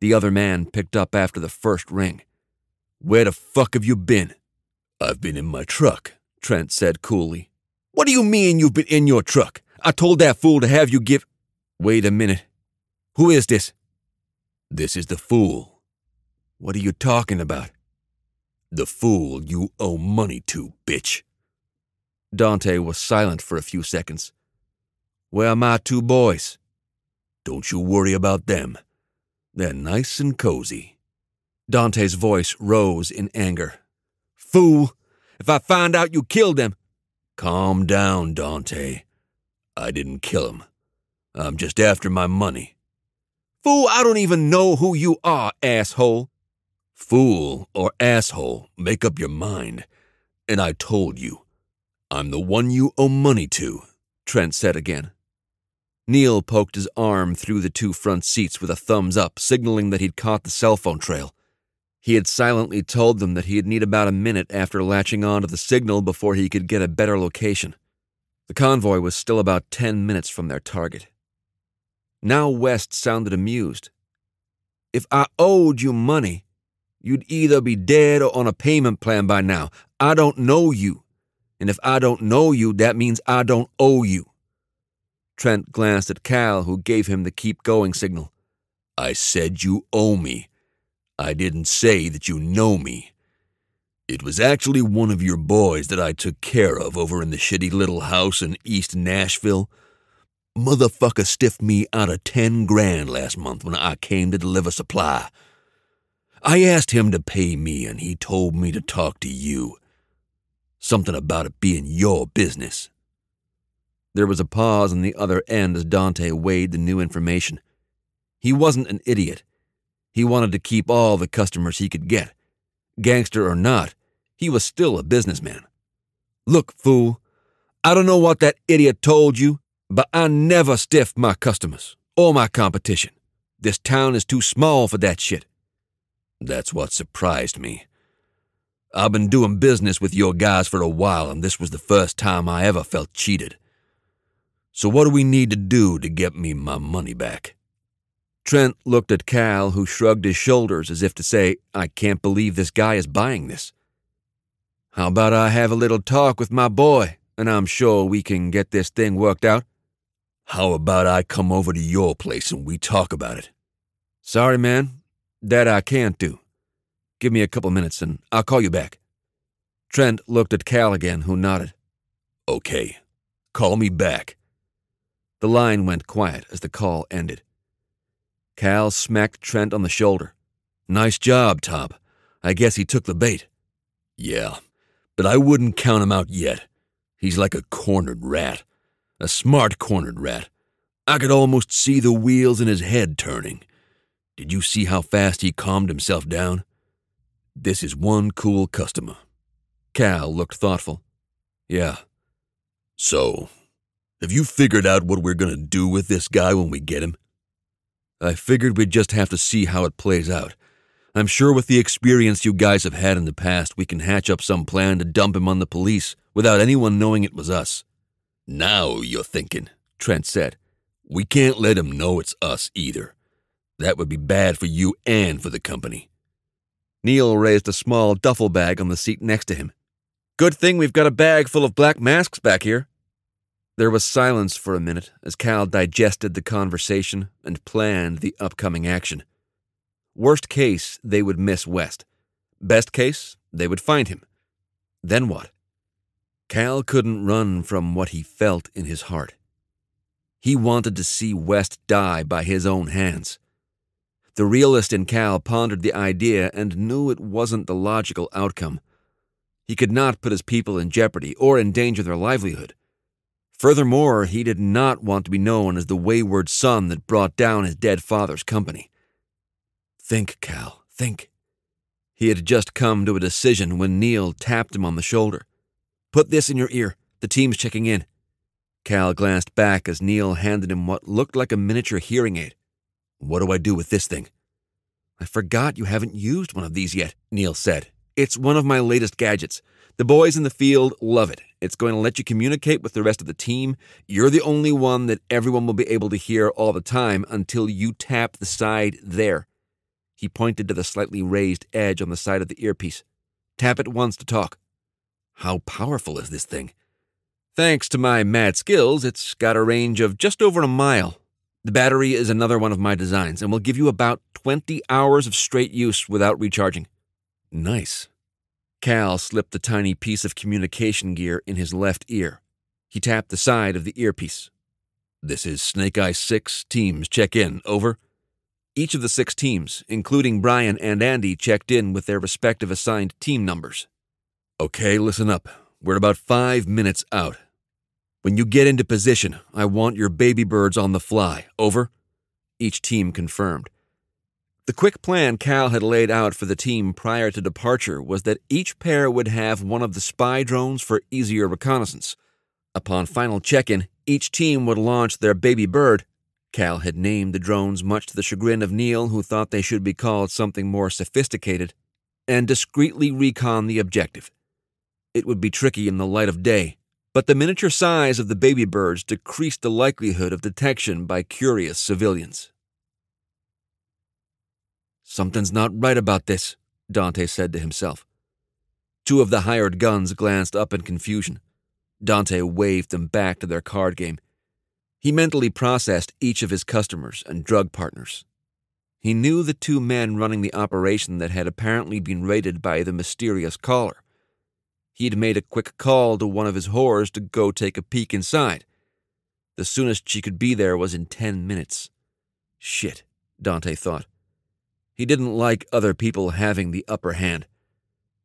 The other man picked up after the first ring. Where the fuck have you been? I've been in my truck, Trent said coolly. What do you mean you've been in your truck? I told that fool to have you give. Wait a minute. Who is this? This is the fool. What are you talking about? The fool you owe money to, bitch. Dante was silent for a few seconds. Where are my two boys? Don't you worry about them. They're nice and cozy. Dante's voice rose in anger. Fool! If I find out you killed them. Calm down, Dante. I didn't kill him. I'm just after my money. Fool, I don't even know who you are, asshole. Fool or asshole, make up your mind. And I told you, I'm the one you owe money to, Trent said again. Neil poked his arm through the two front seats with a thumbs up, signaling that he'd caught the cell phone trail. He had silently told them that he'd need about a minute after latching on to the signal before he could get a better location. The convoy was still about ten minutes from their target. Now West sounded amused. If I owed you money, you'd either be dead or on a payment plan by now. I don't know you. And if I don't know you, that means I don't owe you. Trent glanced at Cal, who gave him the keep going signal. I said you owe me. I didn't say that you know me. It was actually one of your boys that I took care of over in the shitty little house in East Nashville. Motherfucker stiffed me out of ten grand last month when I came to deliver supply. I asked him to pay me, and he told me to talk to you. Something about it being your business. There was a pause on the other end as Dante weighed the new information. He wasn't an idiot. He wanted to keep all the customers he could get. Gangster or not, he was still a businessman. Look, fool, I don't know what that idiot told you, but I never stiff my customers or my competition. This town is too small for that shit. That's what surprised me. I've been doing business with your guys for a while, and this was the first time I ever felt cheated. So, what do we need to do to get me my money back? Trent looked at Cal, who shrugged his shoulders as if to say, I can't believe this guy is buying this. How about I have a little talk with my boy, and I'm sure we can get this thing worked out? How about I come over to your place and we talk about it? Sorry, man. That I can't do. Give me a couple minutes and I'll call you back. Trent looked at Cal again, who nodded. Okay. Call me back. The line went quiet as the call ended. Cal smacked Trent on the shoulder. Nice job, Top. I guess he took the bait. Yeah, but I wouldn't count him out yet. He's like a cornered rat. A smart cornered rat. I could almost see the wheels in his head turning. Did you see how fast he calmed himself down? This is one cool customer. Cal looked thoughtful. Yeah. So, have you figured out what we're gonna do with this guy when we get him? I figured we'd just have to see how it plays out. I'm sure with the experience you guys have had in the past, we can hatch up some plan to dump him on the police without anyone knowing it was us. Now you're thinking, Trent said. We can't let him know it's us either. That would be bad for you and for the company. Neil raised a small duffel bag on the seat next to him. Good thing we've got a bag full of black masks back here. There was silence for a minute as Cal digested the conversation and planned the upcoming action. Worst case, they would miss West. Best case, they would find him. Then what? Cal couldn't run from what he felt in his heart. He wanted to see West die by his own hands. The realist in Cal pondered the idea and knew it wasn't the logical outcome. He could not put his people in jeopardy or endanger their livelihood. Furthermore, he did not want to be known as the wayward son that brought down his dead father's company. Think, Cal, think. He had just come to a decision when Neil tapped him on the shoulder. Put this in your ear. The team's checking in. Cal glanced back as Neil handed him what looked like a miniature hearing aid. What do I do with this thing? I forgot you haven't used one of these yet, Neil said. It's one of my latest gadgets. The boys in the field love it. It's going to let you communicate with the rest of the team. You're the only one that everyone will be able to hear all the time until you tap the side there. He pointed to the slightly raised edge on the side of the earpiece. Tap it once to talk. How powerful is this thing? Thanks to my mad skills, it's got a range of just over a mile. The battery is another one of my designs and will give you about 20 hours of straight use without recharging. Nice. Cal slipped the tiny piece of communication gear in his left ear. He tapped the side of the earpiece. This is Snake Eye 6. Teams, check in. Over. Each of the six teams, including Brian and Andy, checked in with their respective assigned team numbers. Okay, listen up. We're about five minutes out. When you get into position, I want your baby birds on the fly. Over. Each team confirmed. The quick plan Cal had laid out for the team prior to departure was that each pair would have one of the spy drones for easier reconnaissance. Upon final check in, each team would launch their baby bird Cal had named the drones much to the chagrin of Neil, who thought they should be called something more sophisticated, and discreetly recon the objective. It would be tricky in the light of day, but the miniature size of the baby birds decreased the likelihood of detection by curious civilians. Something's not right about this, Dante said to himself. Two of the hired guns glanced up in confusion. Dante waved them back to their card game. He mentally processed each of his customers and drug partners. He knew the two men running the operation that had apparently been raided by the mysterious caller. He'd made a quick call to one of his whores to go take a peek inside. The soonest she could be there was in ten minutes. Shit, Dante thought. He didn't like other people having the upper hand.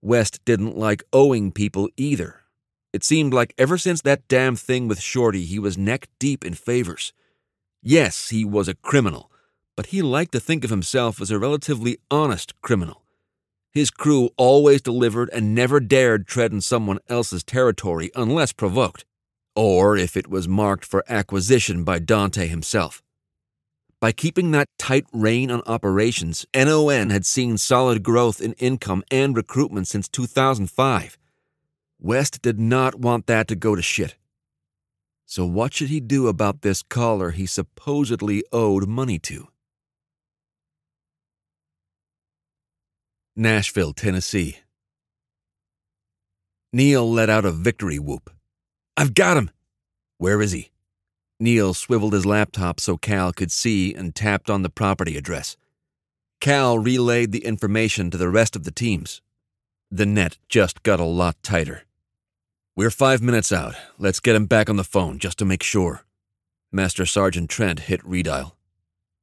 West didn't like owing people either, it seemed like ever since that damn thing with Shorty, he was neck deep in favors. Yes, he was a criminal, but he liked to think of himself as a relatively honest criminal. His crew always delivered and never dared tread in someone else's territory unless provoked, or if it was marked for acquisition by Dante himself. By keeping that tight rein on operations, NON had seen solid growth in income and recruitment since 2005. West did not want that to go to shit. So what should he do about this caller he supposedly owed money to? Nashville, Tennessee. Neil let out a victory whoop. I've got him! Where is he? Neil swiveled his laptop so Cal could see and tapped on the property address. Cal relayed the information to the rest of the teams. The net just got a lot tighter. We're five minutes out. Let's get him back on the phone just to make sure. Master Sergeant Trent hit redial.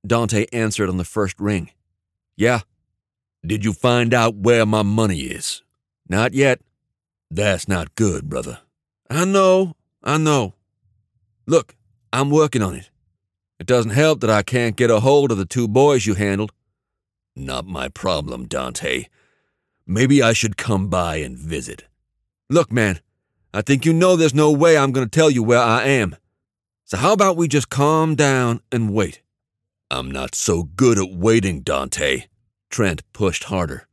Dante answered on the first ring. Yeah. Did you find out where my money is? Not yet. That's not good, brother. I know, I know. Look, I'm working on it. It doesn't help that I can't get a hold of the two boys you handled. Not my problem, Dante. Maybe I should come by and visit. Look, man, I think you know there's no way I'm going to tell you where I am. So how about we just calm down and wait? I'm not so good at waiting, Dante. Trent pushed harder.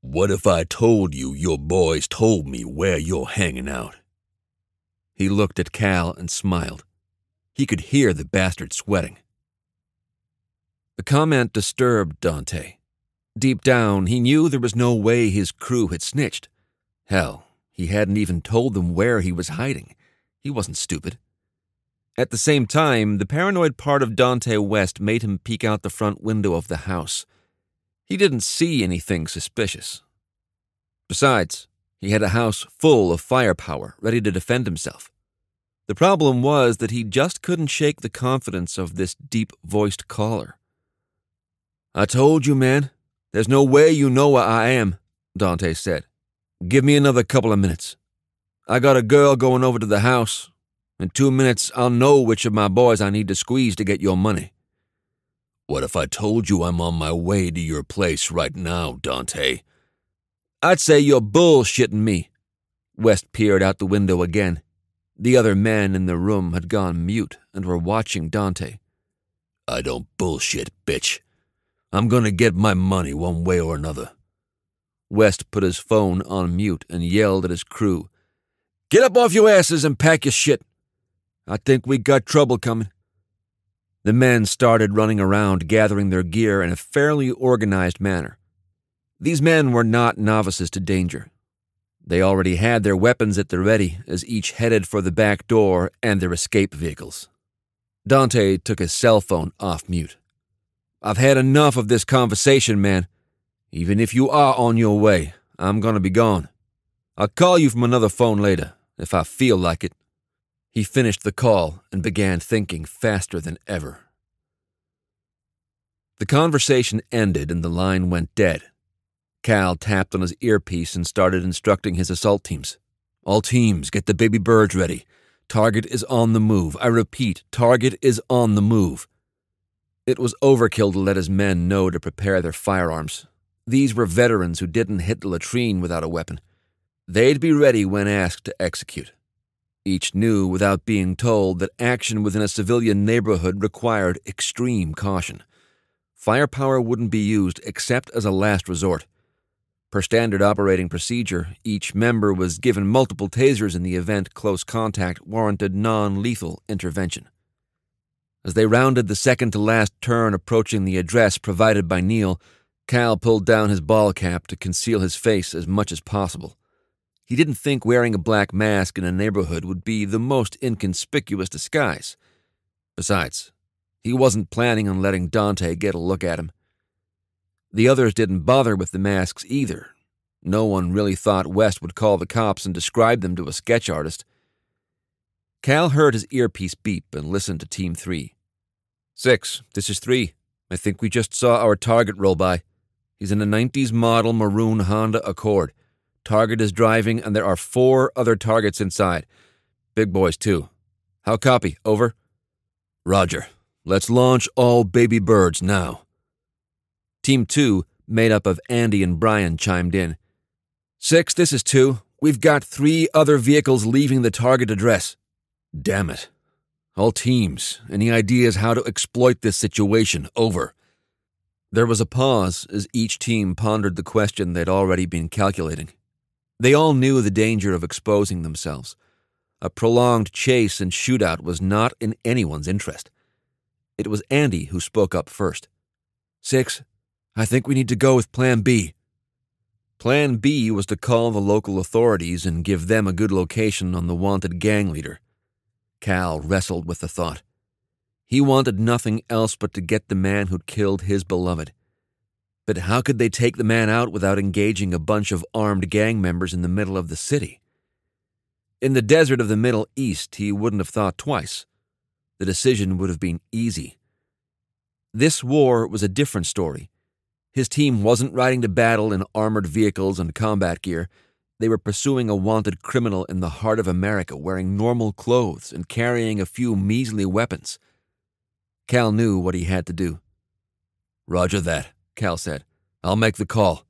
What if I told you your boys told me where you're hanging out? He looked at Cal and smiled. He could hear the bastard sweating. The comment disturbed Dante. Deep down, he knew there was no way his crew had snitched. Hell, he hadn't even told them where he was hiding. He wasn't stupid. At the same time, the paranoid part of Dante West made him peek out the front window of the house. He didn't see anything suspicious. Besides, he had a house full of firepower, ready to defend himself. The problem was that he just couldn't shake the confidence of this deep voiced caller. I told you, man. There's no way you know where I am, Dante said. Give me another couple of minutes. I got a girl going over to the house. In two minutes, I'll know which of my boys I need to squeeze to get your money. What if I told you I'm on my way to your place right now, Dante? I'd say you're bullshitting me. West peered out the window again. The other men in the room had gone mute and were watching Dante. I don't bullshit, bitch. I'm gonna get my money one way or another. West put his phone on mute and yelled at his crew. Get up off your asses and pack your shit. I think we got trouble coming. The men started running around, gathering their gear in a fairly organized manner. These men were not novices to danger. They already had their weapons at the ready as each headed for the back door and their escape vehicles. Dante took his cell phone off mute. I've had enough of this conversation, man. Even if you are on your way, I'm gonna be gone. I'll call you from another phone later, if I feel like it. He finished the call and began thinking faster than ever. The conversation ended and the line went dead. Cal tapped on his earpiece and started instructing his assault teams. All teams, get the baby birds ready. Target is on the move. I repeat, target is on the move. It was overkill to let his men know to prepare their firearms. These were veterans who didn't hit the latrine without a weapon. They'd be ready when asked to execute. Each knew without being told that action within a civilian neighborhood required extreme caution. Firepower wouldn't be used except as a last resort. Per standard operating procedure, each member was given multiple tasers in the event close contact warranted non lethal intervention. As they rounded the second to last turn approaching the address provided by Neil, Cal pulled down his ball cap to conceal his face as much as possible. He didn't think wearing a black mask in a neighborhood would be the most inconspicuous disguise. Besides, he wasn't planning on letting Dante get a look at him. The others didn't bother with the masks either. No one really thought West would call the cops and describe them to a sketch artist. Cal heard his earpiece beep and listened to Team 3. Six, this is 3. I think we just saw our target roll by. He's in a 90s model maroon Honda Accord. Target is driving, and there are four other targets inside. Big boys, too. How copy? Over? Roger. Let's launch all baby birds now. Team 2, made up of Andy and Brian, chimed in. Six, this is 2. We've got three other vehicles leaving the target address. Damn it. All teams, any ideas how to exploit this situation? Over. There was a pause as each team pondered the question they'd already been calculating. They all knew the danger of exposing themselves. A prolonged chase and shootout was not in anyone's interest. It was Andy who spoke up first. Six, I think we need to go with Plan B. Plan B was to call the local authorities and give them a good location on the wanted gang leader. Cal wrestled with the thought. He wanted nothing else but to get the man who'd killed his beloved. But how could they take the man out without engaging a bunch of armed gang members in the middle of the city? In the desert of the Middle East, he wouldn't have thought twice the decision would have been easy. This war was a different story. His team wasn't riding to battle in armored vehicles and combat gear. They were pursuing a wanted criminal in the heart of America wearing normal clothes and carrying a few measly weapons. Cal knew what he had to do. Roger that, Cal said. I'll make the call.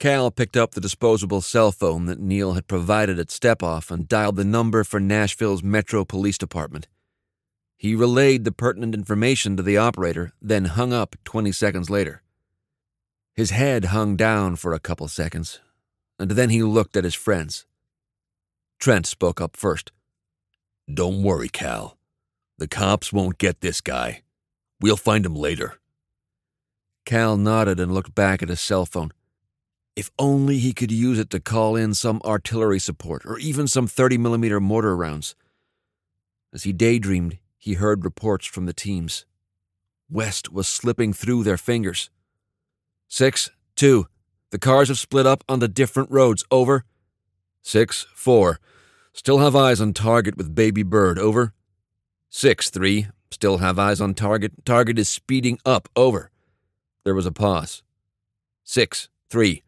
Cal picked up the disposable cell phone that Neil had provided at Step Off and dialed the number for Nashville's Metro Police Department. He relayed the pertinent information to the operator, then hung up 20 seconds later. His head hung down for a couple seconds, and then he looked at his friends. Trent spoke up first. Don't worry, Cal. The cops won't get this guy. We'll find him later. Cal nodded and looked back at his cell phone. If only he could use it to call in some artillery support or even some 30 millimeter mortar rounds. As he daydreamed, he heard reports from the teams. West was slipping through their fingers. Six, two. The cars have split up onto different roads. Over. Six, four. Still have eyes on target with Baby Bird. Over. Six, three. Still have eyes on target. Target is speeding up. Over. There was a pause. Six, three.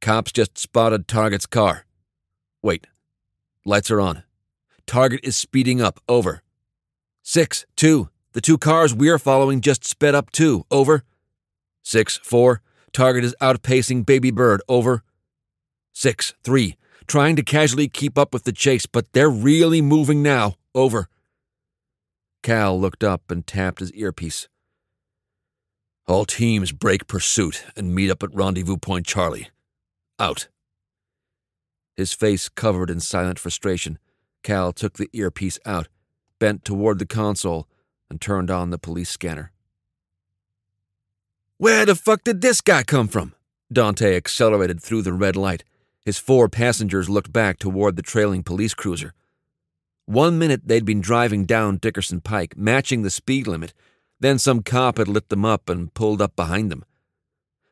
Cops just spotted target's car. Wait. Lights are on. Target is speeding up. Over. Six, two. The two cars we're following just sped up too. Over. Six, four. Target is outpacing Baby Bird. Over. Six, three. Trying to casually keep up with the chase, but they're really moving now. Over. Cal looked up and tapped his earpiece. All teams break pursuit and meet up at Rendezvous Point Charlie. Out. His face covered in silent frustration, Cal took the earpiece out bent toward the console, and turned on the police scanner. Where the fuck did this guy come from? Dante accelerated through the red light. His four passengers looked back toward the trailing police cruiser. One minute they'd been driving down Dickerson Pike, matching the speed limit, then some cop had lit them up and pulled up behind them.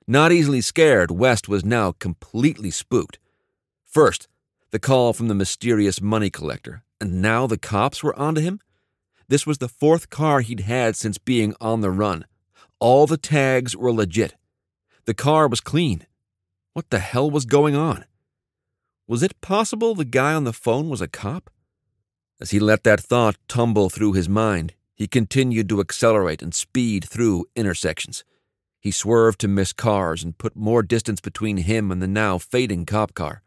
Not easily scared, West was now completely spooked. First, the call from the mysterious money collector, and now the cops were onto him? This was the fourth car he'd had since being on the run. All the tags were legit. The car was clean. What the hell was going on? Was it possible the guy on the phone was a cop? As he let that thought tumble through his mind, he continued to accelerate and speed through intersections. He swerved to miss cars and put more distance between him and the now fading cop car.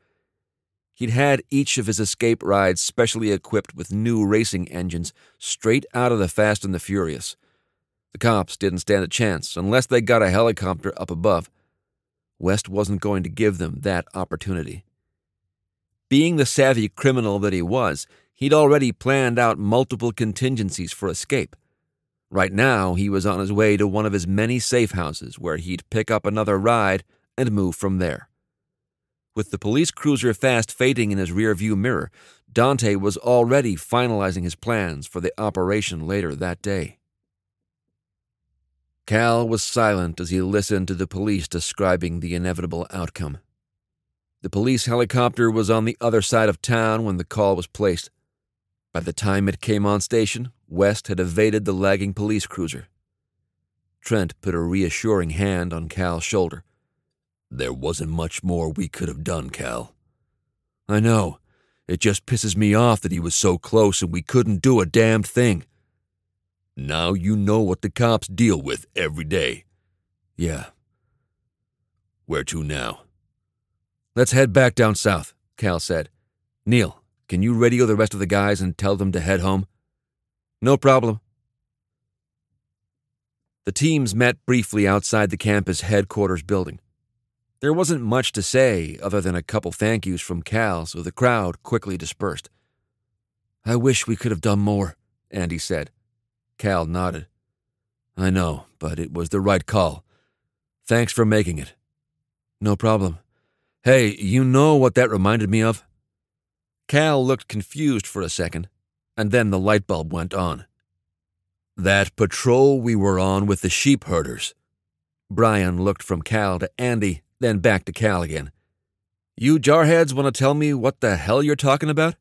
He'd had each of his escape rides specially equipped with new racing engines straight out of the Fast and the Furious. The cops didn't stand a chance unless they got a helicopter up above. West wasn't going to give them that opportunity. Being the savvy criminal that he was, he'd already planned out multiple contingencies for escape. Right now, he was on his way to one of his many safe houses where he'd pick up another ride and move from there. With the police cruiser fast fading in his rearview mirror, Dante was already finalizing his plans for the operation later that day. Cal was silent as he listened to the police describing the inevitable outcome. The police helicopter was on the other side of town when the call was placed. By the time it came on station, West had evaded the lagging police cruiser. Trent put a reassuring hand on Cal's shoulder. There wasn't much more we could have done, Cal. I know. It just pisses me off that he was so close and we couldn't do a damned thing. Now you know what the cops deal with every day. Yeah. Where to now? Let's head back down south, Cal said. Neil, can you radio the rest of the guys and tell them to head home? No problem. The teams met briefly outside the campus headquarters building. There wasn't much to say other than a couple thank yous from Cal, so the crowd quickly dispersed. I wish we could have done more, Andy said. Cal nodded. I know, but it was the right call. Thanks for making it. No problem. Hey, you know what that reminded me of? Cal looked confused for a second, and then the light bulb went on. That patrol we were on with the sheep herders. Brian looked from Cal to Andy then back to Cal again. You jarheads want to tell me what the hell you're talking about?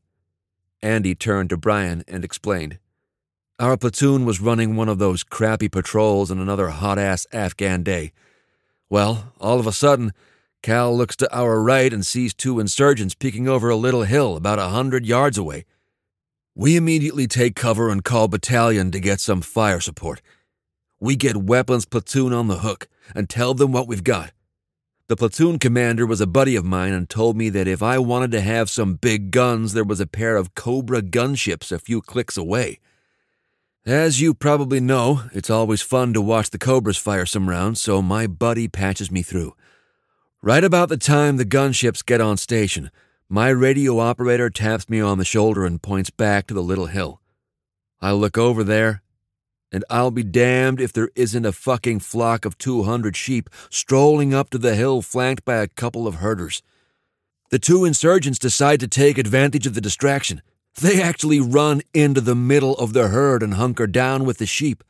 Andy turned to Brian and explained. Our platoon was running one of those crappy patrols on another hot ass Afghan day. Well, all of a sudden, Cal looks to our right and sees two insurgents peeking over a little hill about a hundred yards away. We immediately take cover and call battalion to get some fire support. We get weapons platoon on the hook and tell them what we've got. The platoon commander was a buddy of mine and told me that if I wanted to have some big guns, there was a pair of Cobra gunships a few clicks away. As you probably know, it's always fun to watch the Cobras fire some rounds, so my buddy patches me through. Right about the time the gunships get on station, my radio operator taps me on the shoulder and points back to the little hill. I look over there and I'll be damned if there isn't a fucking flock of 200 sheep strolling up to the hill flanked by a couple of herders. The two insurgents decide to take advantage of the distraction. They actually run into the middle of the herd and hunker down with the sheep.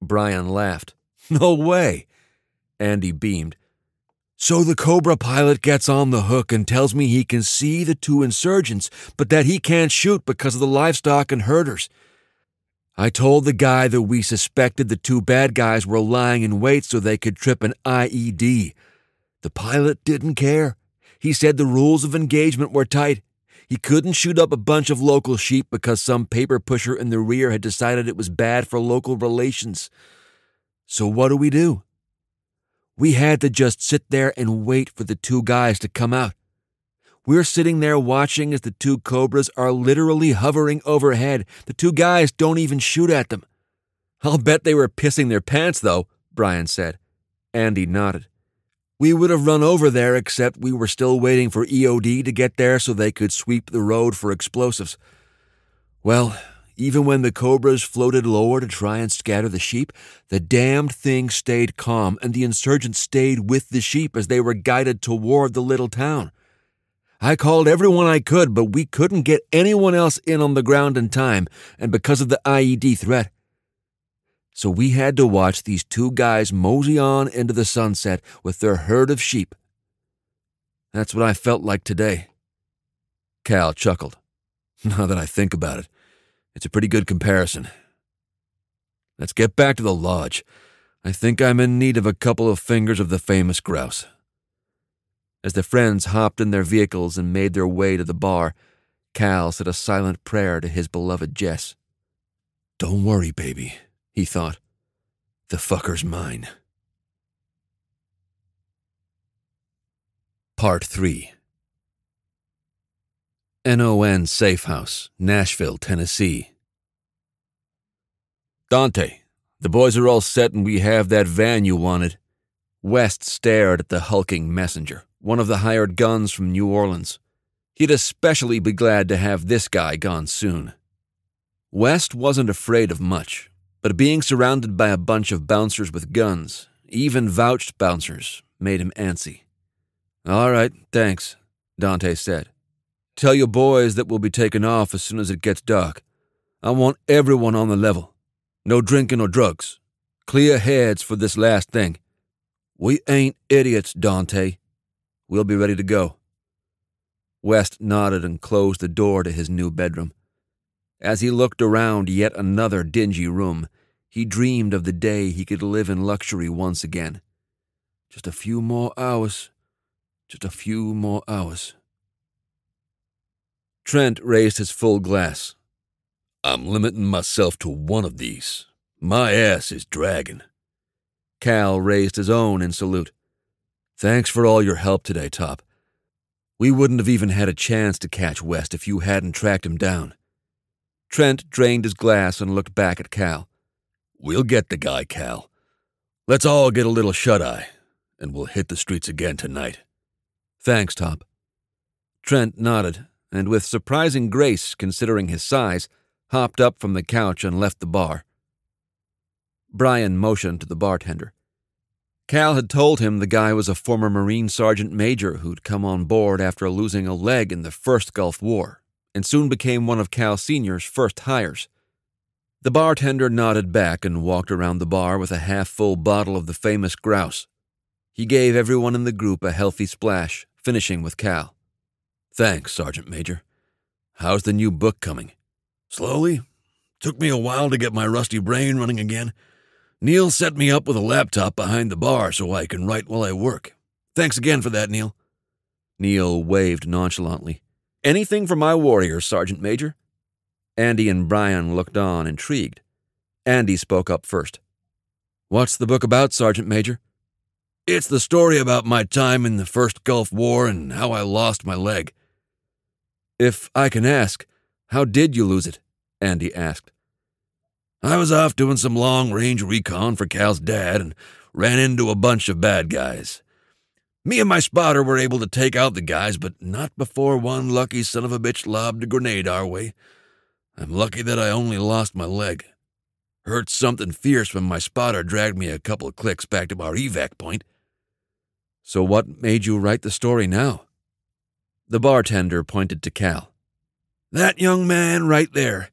Brian laughed. No way. Andy beamed. So the Cobra pilot gets on the hook and tells me he can see the two insurgents, but that he can't shoot because of the livestock and herders. I told the guy that we suspected the two bad guys were lying in wait so they could trip an IED. The pilot didn't care. He said the rules of engagement were tight. He couldn't shoot up a bunch of local sheep because some paper pusher in the rear had decided it was bad for local relations. So what do we do? We had to just sit there and wait for the two guys to come out. We're sitting there watching as the two cobras are literally hovering overhead. The two guys don't even shoot at them. I'll bet they were pissing their pants, though, Brian said. Andy nodded. We would have run over there, except we were still waiting for EOD to get there so they could sweep the road for explosives. Well, even when the cobras floated lower to try and scatter the sheep, the damned thing stayed calm, and the insurgents stayed with the sheep as they were guided toward the little town. I called everyone I could, but we couldn't get anyone else in on the ground in time, and because of the IED threat. So we had to watch these two guys mosey on into the sunset with their herd of sheep. That's what I felt like today. Cal chuckled. Now that I think about it, it's a pretty good comparison. Let's get back to the lodge. I think I'm in need of a couple of fingers of the famous grouse. As the friends hopped in their vehicles and made their way to the bar, Cal said a silent prayer to his beloved Jess. Don't worry, baby, he thought. The fucker's mine. Part 3 NON Safe House, Nashville, Tennessee. Dante, the boys are all set and we have that van you wanted. West stared at the hulking messenger one of the hired guns from New Orleans. He'd especially be glad to have this guy gone soon. West wasn't afraid of much, but being surrounded by a bunch of bouncers with guns, even vouched bouncers, made him antsy. All right, thanks, Dante said. Tell your boys that we'll be taking off as soon as it gets dark. I want everyone on the level. No drinking or drugs. Clear heads for this last thing. We ain't idiots, Dante. We'll be ready to go. West nodded and closed the door to his new bedroom. As he looked around yet another dingy room, he dreamed of the day he could live in luxury once again. Just a few more hours. Just a few more hours. Trent raised his full glass. I'm limiting myself to one of these. My ass is dragging. Cal raised his own in salute. Thanks for all your help today, Top. We wouldn't have even had a chance to catch West if you hadn't tracked him down. Trent drained his glass and looked back at Cal. We'll get the guy, Cal. Let's all get a little shut eye, and we'll hit the streets again tonight. Thanks, Top. Trent nodded, and with surprising grace considering his size, hopped up from the couch and left the bar. Brian motioned to the bartender. Cal had told him the guy was a former Marine sergeant major who'd come on board after losing a leg in the first Gulf War, and soon became one of Cal Sr.'s first hires. The bartender nodded back and walked around the bar with a half full bottle of the famous grouse. He gave everyone in the group a healthy splash, finishing with Cal. Thanks, Sergeant Major. How's the new book coming? Slowly. Took me a while to get my rusty brain running again. Neil set me up with a laptop behind the bar so I can write while I work. Thanks again for that, Neil. Neil waved nonchalantly. Anything for my warriors, Sergeant Major? Andy and Brian looked on, intrigued. Andy spoke up first. What's the book about, Sergeant Major? It's the story about my time in the First Gulf War and how I lost my leg. If I can ask, how did you lose it? Andy asked. I was off doing some long range recon for Cal's dad and ran into a bunch of bad guys. Me and my spotter were able to take out the guys, but not before one lucky son of a bitch lobbed a grenade our way. I'm lucky that I only lost my leg. Hurt something fierce when my spotter dragged me a couple of clicks back to our evac point. So, what made you write the story now? The bartender pointed to Cal. That young man right there.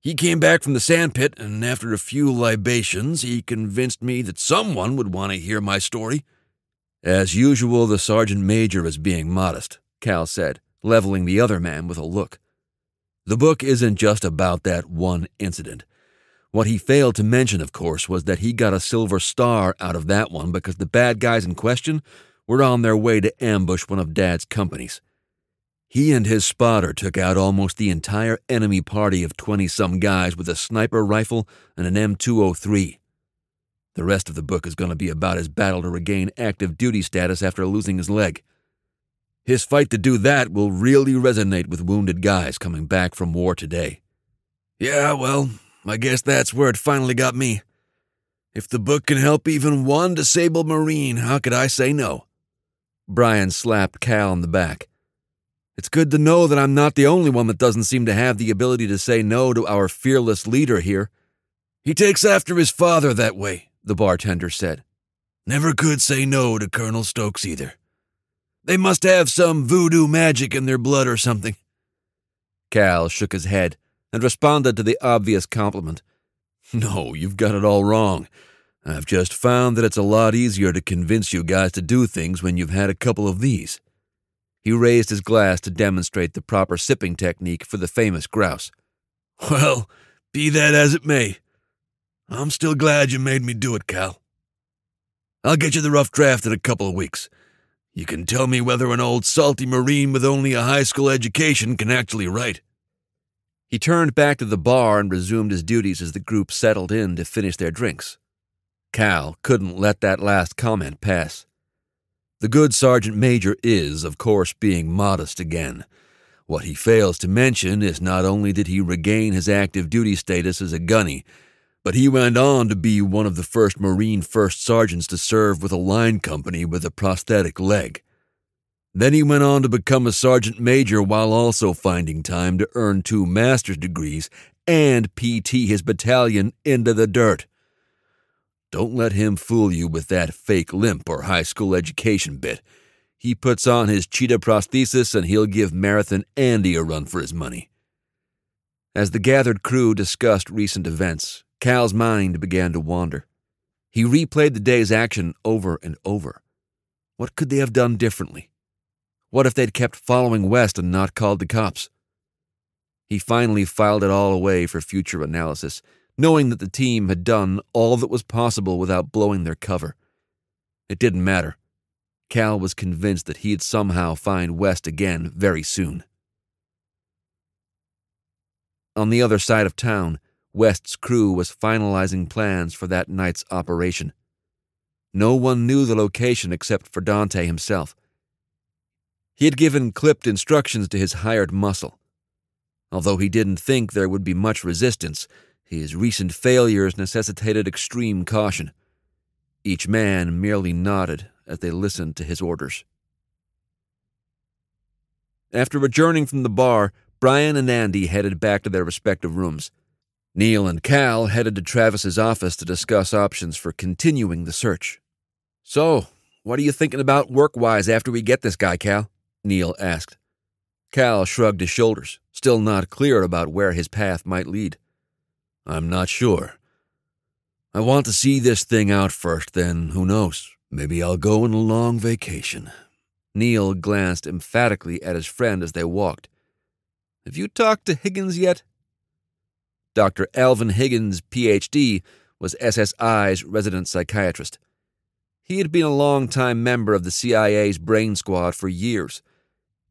He came back from the sandpit, and after a few libations, he convinced me that someone would want to hear my story. As usual, the sergeant major is being modest, Cal said, leveling the other man with a look. The book isn't just about that one incident. What he failed to mention, of course, was that he got a silver star out of that one because the bad guys in question were on their way to ambush one of Dad's companies. He and his spotter took out almost the entire enemy party of 20 some guys with a sniper rifle and an M203. The rest of the book is going to be about his battle to regain active duty status after losing his leg. His fight to do that will really resonate with wounded guys coming back from war today. Yeah, well, I guess that's where it finally got me. If the book can help even one disabled Marine, how could I say no? Brian slapped Cal on the back. It's good to know that I'm not the only one that doesn't seem to have the ability to say no to our fearless leader here. He takes after his father that way, the bartender said. Never could say no to Colonel Stokes either. They must have some voodoo magic in their blood or something. Cal shook his head and responded to the obvious compliment. No, you've got it all wrong. I've just found that it's a lot easier to convince you guys to do things when you've had a couple of these. He raised his glass to demonstrate the proper sipping technique for the famous grouse. Well, be that as it may, I'm still glad you made me do it, Cal. I'll get you the rough draft in a couple of weeks. You can tell me whether an old salty Marine with only a high school education can actually write. He turned back to the bar and resumed his duties as the group settled in to finish their drinks. Cal couldn't let that last comment pass. The good Sergeant Major is, of course, being modest again. What he fails to mention is not only did he regain his active duty status as a gunny, but he went on to be one of the first Marine first sergeants to serve with a line company with a prosthetic leg. Then he went on to become a sergeant major while also finding time to earn two master's degrees and PT his battalion into the dirt. Don't let him fool you with that fake limp or high school education bit. He puts on his cheetah prosthesis and he'll give Marathon Andy a run for his money. As the gathered crew discussed recent events, Cal's mind began to wander. He replayed the day's action over and over. What could they have done differently? What if they'd kept following West and not called the cops? He finally filed it all away for future analysis knowing that the team had done all that was possible without blowing their cover. It didn't matter. Cal was convinced that he'd somehow find West again very soon. On the other side of town, West's crew was finalizing plans for that night's operation. No one knew the location except for Dante himself. He had given clipped instructions to his hired muscle. Although he didn't think there would be much resistance, his recent failures necessitated extreme caution. Each man merely nodded as they listened to his orders. After adjourning from the bar, Brian and Andy headed back to their respective rooms. Neil and Cal headed to Travis's office to discuss options for continuing the search. So, what are you thinking about work wise after we get this guy, Cal? Neil asked. Cal shrugged his shoulders, still not clear about where his path might lead. I'm not sure. I want to see this thing out first, then who knows? Maybe I'll go on a long vacation. Neil glanced emphatically at his friend as they walked. Have you talked to Higgins yet? Dr. Alvin Higgins, Ph.D., was SSI's resident psychiatrist. He had been a long-time member of the CIA's brain squad for years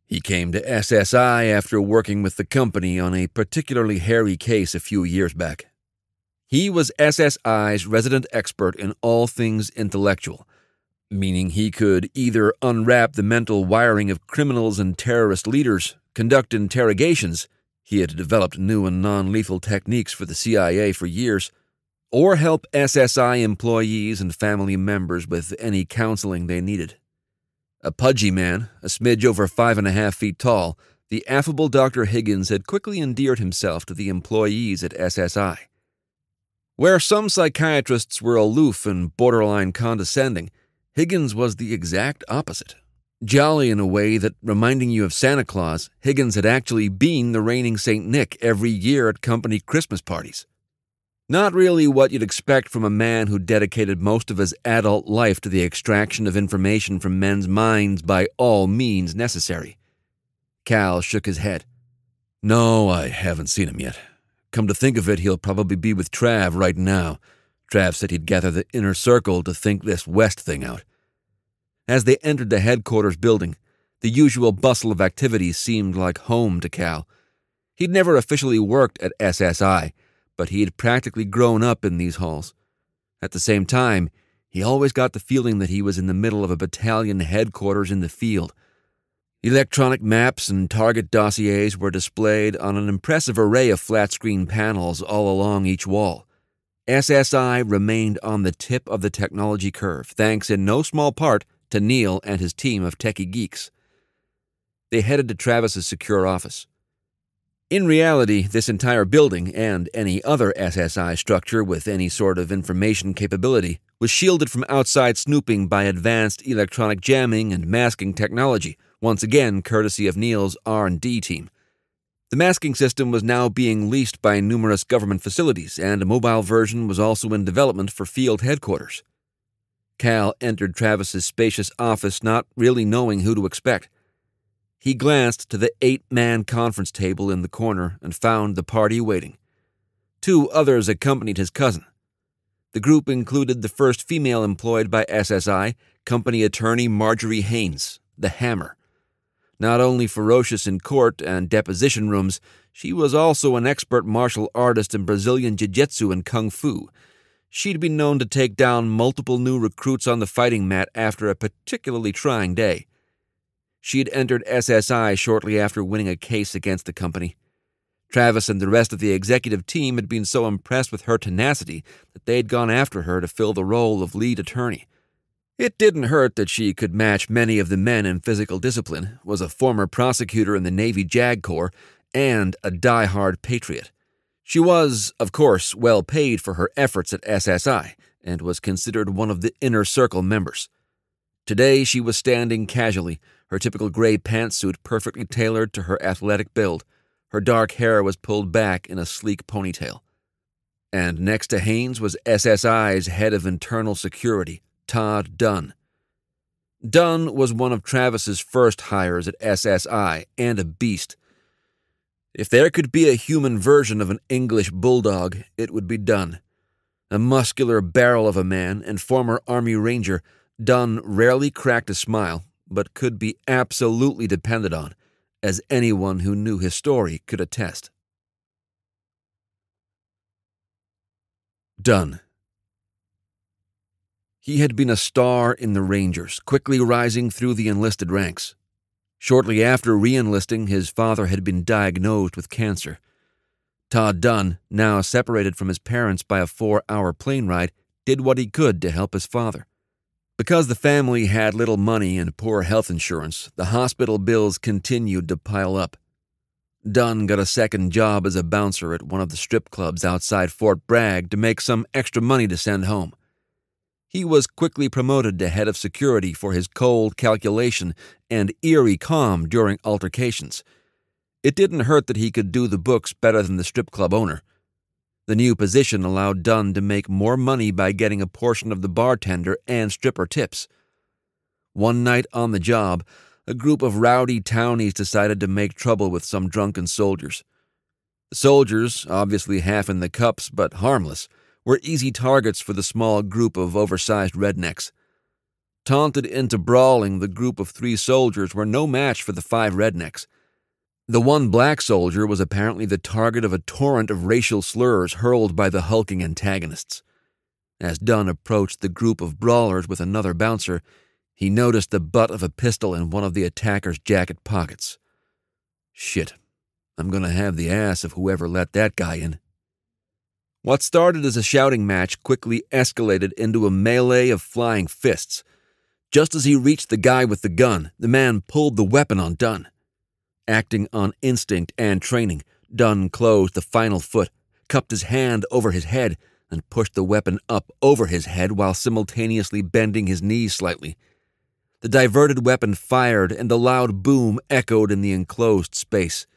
he came to SSI after working with the company on a particularly hairy case a few years back. He was SSI's resident expert in all things intellectual, meaning he could either unwrap the mental wiring of criminals and terrorist leaders, conduct interrogations, he had developed new and non lethal techniques for the CIA for years, or help SSI employees and family members with any counseling they needed. A pudgy man, a smidge over five and a half feet tall, the affable Dr. Higgins had quickly endeared himself to the employees at SSI. Where some psychiatrists were aloof and borderline condescending, Higgins was the exact opposite. Jolly in a way that, reminding you of Santa Claus, Higgins had actually been the reigning St. Nick every year at company Christmas parties. Not really what you'd expect from a man who dedicated most of his adult life to the extraction of information from men's minds by all means necessary. Cal shook his head. No, I haven't seen him yet. Come to think of it, he'll probably be with Trav right now. Trav said he'd gather the inner circle to think this West thing out. As they entered the headquarters building, the usual bustle of activity seemed like home to Cal. He'd never officially worked at SSI but he had practically grown up in these halls. At the same time, he always got the feeling that he was in the middle of a battalion headquarters in the field. Electronic maps and target dossiers were displayed on an impressive array of flat screen panels all along each wall. SSI remained on the tip of the technology curve, thanks in no small part to Neil and his team of techie geeks. They headed to Travis's secure office. In reality, this entire building and any other SSI structure with any sort of information capability was shielded from outside snooping by advanced electronic jamming and masking technology, once again courtesy of Neil's R&D team. The masking system was now being leased by numerous government facilities, and a mobile version was also in development for field headquarters. Cal entered Travis's spacious office not really knowing who to expect. He glanced to the eight man conference table in the corner and found the party waiting. Two others accompanied his cousin. The group included the first female employed by SSI, company attorney Marjorie Haynes, the Hammer. Not only ferocious in court and deposition rooms, she was also an expert martial artist in Brazilian Jiu Jitsu and Kung Fu. She'd been known to take down multiple new recruits on the fighting mat after a particularly trying day. She had entered SSI shortly after winning a case against the company. Travis and the rest of the executive team had been so impressed with her tenacity that they had gone after her to fill the role of lead attorney. It didn't hurt that she could match many of the men in physical discipline, was a former prosecutor in the Navy JAG Corps, and a die-hard patriot. She was, of course, well paid for her efforts at SSI and was considered one of the inner circle members. Today she was standing casually, her typical gray pantsuit perfectly tailored to her athletic build. Her dark hair was pulled back in a sleek ponytail. And next to Haynes was SSI's head of internal security, Todd Dunn. Dunn was one of Travis's first hires at SSI and a beast. If there could be a human version of an English bulldog, it would be Dunn. A muscular barrel of a man and former Army Ranger, Dunn rarely cracked a smile but could be absolutely depended on, as anyone who knew his story could attest. Dunn. He had been a star in the Rangers, quickly rising through the enlisted ranks. Shortly after re enlisting, his father had been diagnosed with cancer. Todd Dunn, now separated from his parents by a four hour plane ride, did what he could to help his father. Because the family had little money and poor health insurance, the hospital bills continued to pile up. Dunn got a second job as a bouncer at one of the strip clubs outside Fort Bragg to make some extra money to send home. He was quickly promoted to head of security for his cold calculation and eerie calm during altercations. It didn't hurt that he could do the books better than the strip club owner. The new position allowed Dunn to make more money by getting a portion of the bartender and stripper tips. One night on the job, a group of rowdy townies decided to make trouble with some drunken soldiers. The soldiers, obviously half in the cups but harmless, were easy targets for the small group of oversized rednecks. Taunted into brawling, the group of three soldiers were no match for the five rednecks. The one black soldier was apparently the target of a torrent of racial slurs hurled by the hulking antagonists. As Dunn approached the group of brawlers with another bouncer, he noticed the butt of a pistol in one of the attacker's jacket pockets. Shit, I'm gonna have the ass of whoever let that guy in. What started as a shouting match quickly escalated into a melee of flying fists. Just as he reached the guy with the gun, the man pulled the weapon on Dunn. Acting on instinct and training, Dunn closed the final foot, cupped his hand over his head, and pushed the weapon up over his head while simultaneously bending his knees slightly. The diverted weapon fired, and the loud boom echoed in the enclosed space.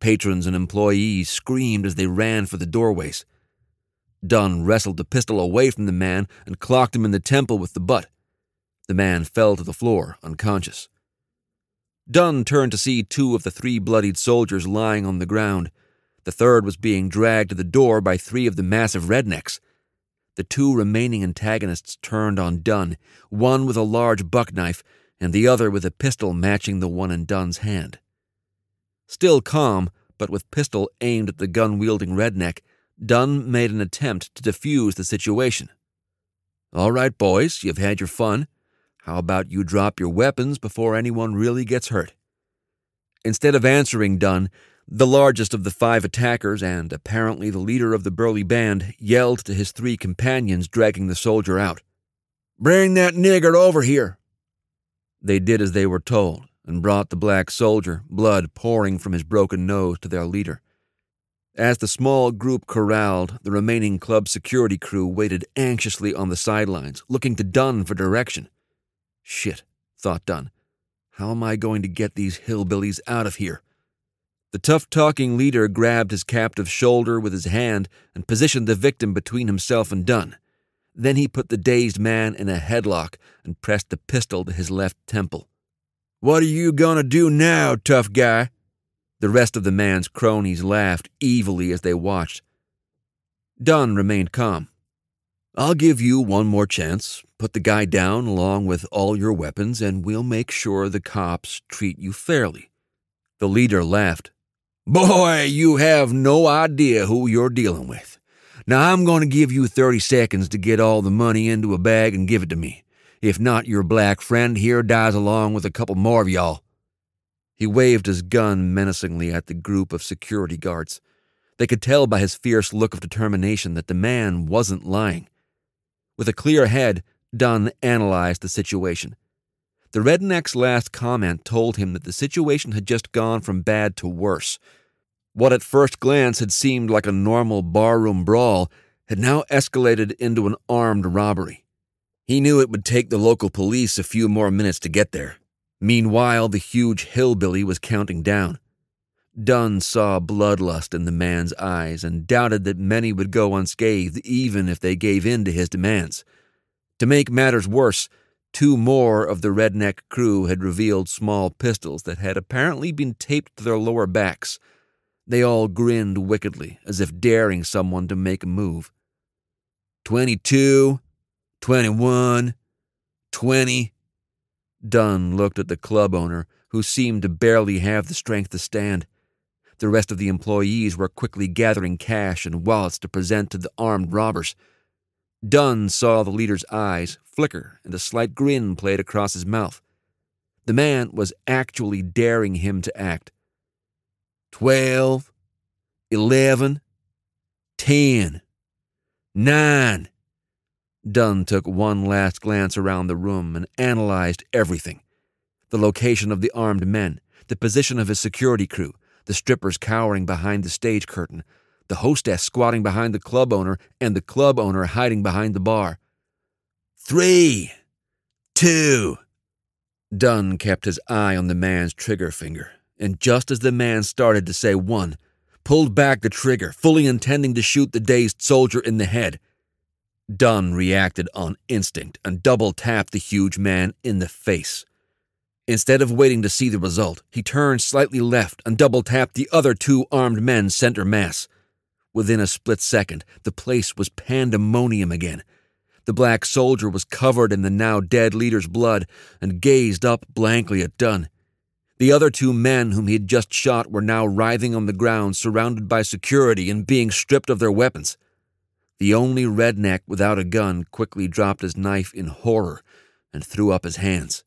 Patrons and employees screamed as they ran for the doorways. Dunn wrestled the pistol away from the man and clocked him in the temple with the butt. The man fell to the floor, unconscious. Dunn turned to see two of the three bloodied soldiers lying on the ground. The third was being dragged to the door by three of the massive rednecks. The two remaining antagonists turned on Dunn, one with a large buck knife and the other with a pistol matching the one in Dunn's hand. Still calm, but with pistol aimed at the gun wielding redneck, Dunn made an attempt to defuse the situation. All right, boys, you've had your fun. How about you drop your weapons before anyone really gets hurt? Instead of answering Dunn, the largest of the five attackers and apparently the leader of the burly band yelled to his three companions dragging the soldier out. Bring that nigger over here. They did as they were told, and brought the black soldier, blood pouring from his broken nose, to their leader. As the small group corralled, the remaining club security crew waited anxiously on the sidelines, looking to Dunn for direction. Shit, thought Dunn. How am I going to get these hillbillies out of here? The tough talking leader grabbed his captive's shoulder with his hand and positioned the victim between himself and Dunn. Then he put the dazed man in a headlock and pressed the pistol to his left temple. What are you gonna do now, tough guy? The rest of the man's cronies laughed evilly as they watched. Dunn remained calm. I'll give you one more chance. Put the guy down along with all your weapons, and we'll make sure the cops treat you fairly. The leader laughed. Boy, you have no idea who you're dealing with. Now I'm going to give you 30 seconds to get all the money into a bag and give it to me. If not, your black friend here dies along with a couple more of y'all. He waved his gun menacingly at the group of security guards. They could tell by his fierce look of determination that the man wasn't lying. With a clear head, Dunn analyzed the situation. The redneck's last comment told him that the situation had just gone from bad to worse. What at first glance had seemed like a normal barroom brawl had now escalated into an armed robbery. He knew it would take the local police a few more minutes to get there. Meanwhile, the huge hillbilly was counting down. Dunn saw bloodlust in the man's eyes and doubted that many would go unscathed even if they gave in to his demands. To make matters worse, two more of the redneck crew had revealed small pistols that had apparently been taped to their lower backs. They all grinned wickedly, as if daring someone to make a move. Twenty-two, twenty-one, twenty. Dunn looked at the club owner, who seemed to barely have the strength to stand. The rest of the employees were quickly gathering cash and wallets to present to the armed robbers. Dunn saw the leader's eyes flicker and a slight grin played across his mouth. The man was actually daring him to act. Twelve, eleven, ten, nine. Dunn took one last glance around the room and analyzed everything the location of the armed men, the position of his security crew, the strippers cowering behind the stage curtain, the hostess squatting behind the club owner, and the club owner hiding behind the bar. Three, two. Dunn kept his eye on the man's trigger finger, and just as the man started to say one, pulled back the trigger, fully intending to shoot the dazed soldier in the head. Dunn reacted on instinct and double tapped the huge man in the face. Instead of waiting to see the result, he turned slightly left and double tapped the other two armed men center mass. Within a split second, the place was pandemonium again. The black soldier was covered in the now dead leader's blood and gazed up blankly at Dunn. The other two men whom he had just shot were now writhing on the ground, surrounded by security and being stripped of their weapons. The only redneck without a gun quickly dropped his knife in horror and threw up his hands.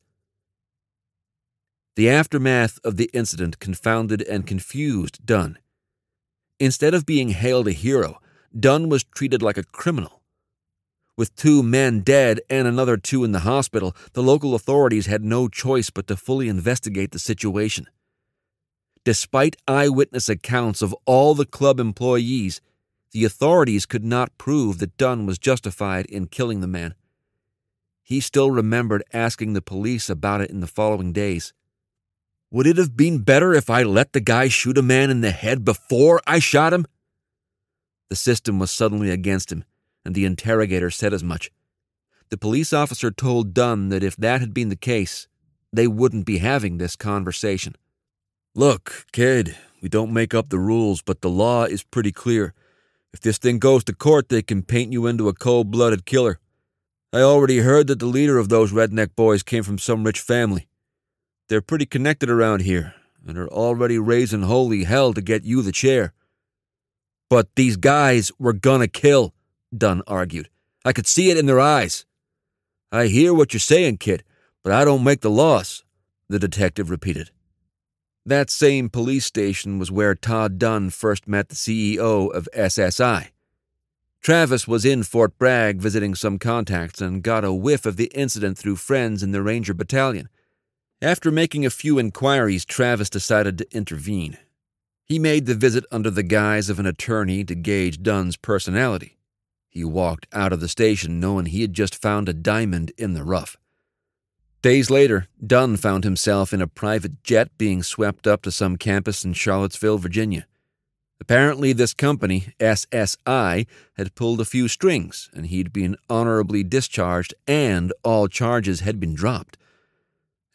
The aftermath of the incident confounded and confused Dunn. Instead of being hailed a hero, Dunn was treated like a criminal. With two men dead and another two in the hospital, the local authorities had no choice but to fully investigate the situation. Despite eyewitness accounts of all the club employees, the authorities could not prove that Dunn was justified in killing the man. He still remembered asking the police about it in the following days. Would it have been better if I let the guy shoot a man in the head before I shot him? The system was suddenly against him, and the interrogator said as much. The police officer told Dunn that if that had been the case, they wouldn't be having this conversation. Look, kid, we don't make up the rules, but the law is pretty clear. If this thing goes to court, they can paint you into a cold blooded killer. I already heard that the leader of those redneck boys came from some rich family. They're pretty connected around here and are already raising holy hell to get you the chair. But these guys were gonna kill, Dunn argued. I could see it in their eyes. I hear what you're saying, kid, but I don't make the laws, the detective repeated. That same police station was where Todd Dunn first met the CEO of SSI. Travis was in Fort Bragg visiting some contacts and got a whiff of the incident through friends in the Ranger Battalion. After making a few inquiries, Travis decided to intervene. He made the visit under the guise of an attorney to gauge Dunn's personality. He walked out of the station knowing he had just found a diamond in the rough. Days later, Dunn found himself in a private jet being swept up to some campus in Charlottesville, Virginia. Apparently, this company, SSI, had pulled a few strings, and he'd been honorably discharged, and all charges had been dropped.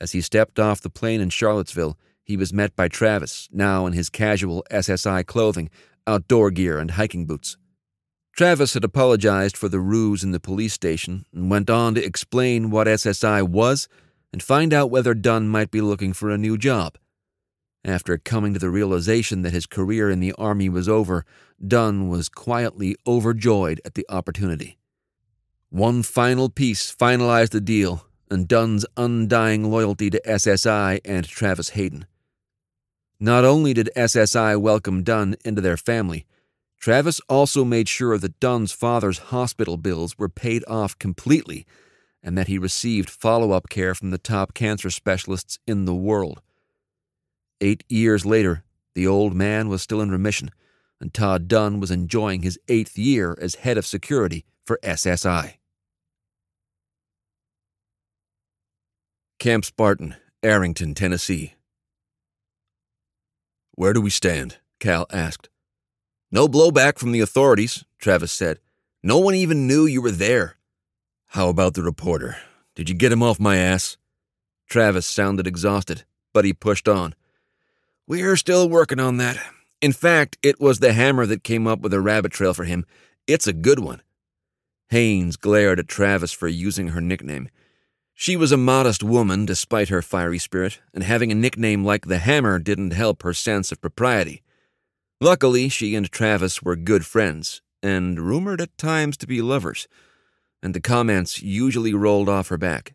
As he stepped off the plane in Charlottesville, he was met by Travis, now in his casual SSI clothing, outdoor gear, and hiking boots. Travis had apologized for the ruse in the police station and went on to explain what SSI was and find out whether Dunn might be looking for a new job. After coming to the realization that his career in the Army was over, Dunn was quietly overjoyed at the opportunity. One final piece finalized the deal and Dunn's undying loyalty to SSI and Travis Haden. Not only did SSI welcome Dunn into their family, Travis also made sure that Dunn's father's hospital bills were paid off completely and that he received follow up care from the top cancer specialists in the world. Eight years later, the old man was still in remission, and Todd Dunn was enjoying his eighth year as head of security for SSI. Camp Spartan, Arrington, Tennessee. Where do we stand? Cal asked. No blowback from the authorities, Travis said. No one even knew you were there. How about the reporter? Did you get him off my ass? Travis sounded exhausted, but he pushed on. We're still working on that. In fact, it was the hammer that came up with a rabbit trail for him. It's a good one. Haynes glared at Travis for using her nickname. She was a modest woman despite her fiery spirit, and having a nickname like the Hammer didn't help her sense of propriety. Luckily, she and Travis were good friends, and rumored at times to be lovers, and the comments usually rolled off her back.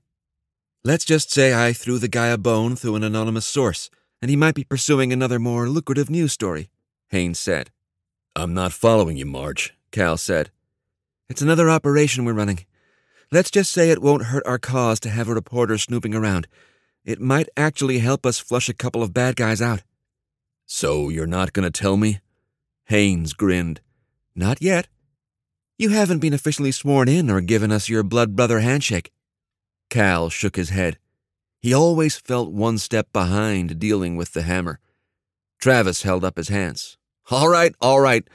Let's just say I threw the guy a bone through an anonymous source, and he might be pursuing another more lucrative news story, Haynes said. I'm not following you, Marge, Cal said. It's another operation we're running. Let's just say it won't hurt our cause to have a reporter snooping around. It might actually help us flush a couple of bad guys out. So you're not going to tell me? Haynes grinned. Not yet. You haven't been officially sworn in or given us your blood brother handshake. Cal shook his head. He always felt one step behind dealing with the hammer. Travis held up his hands. All right, all right.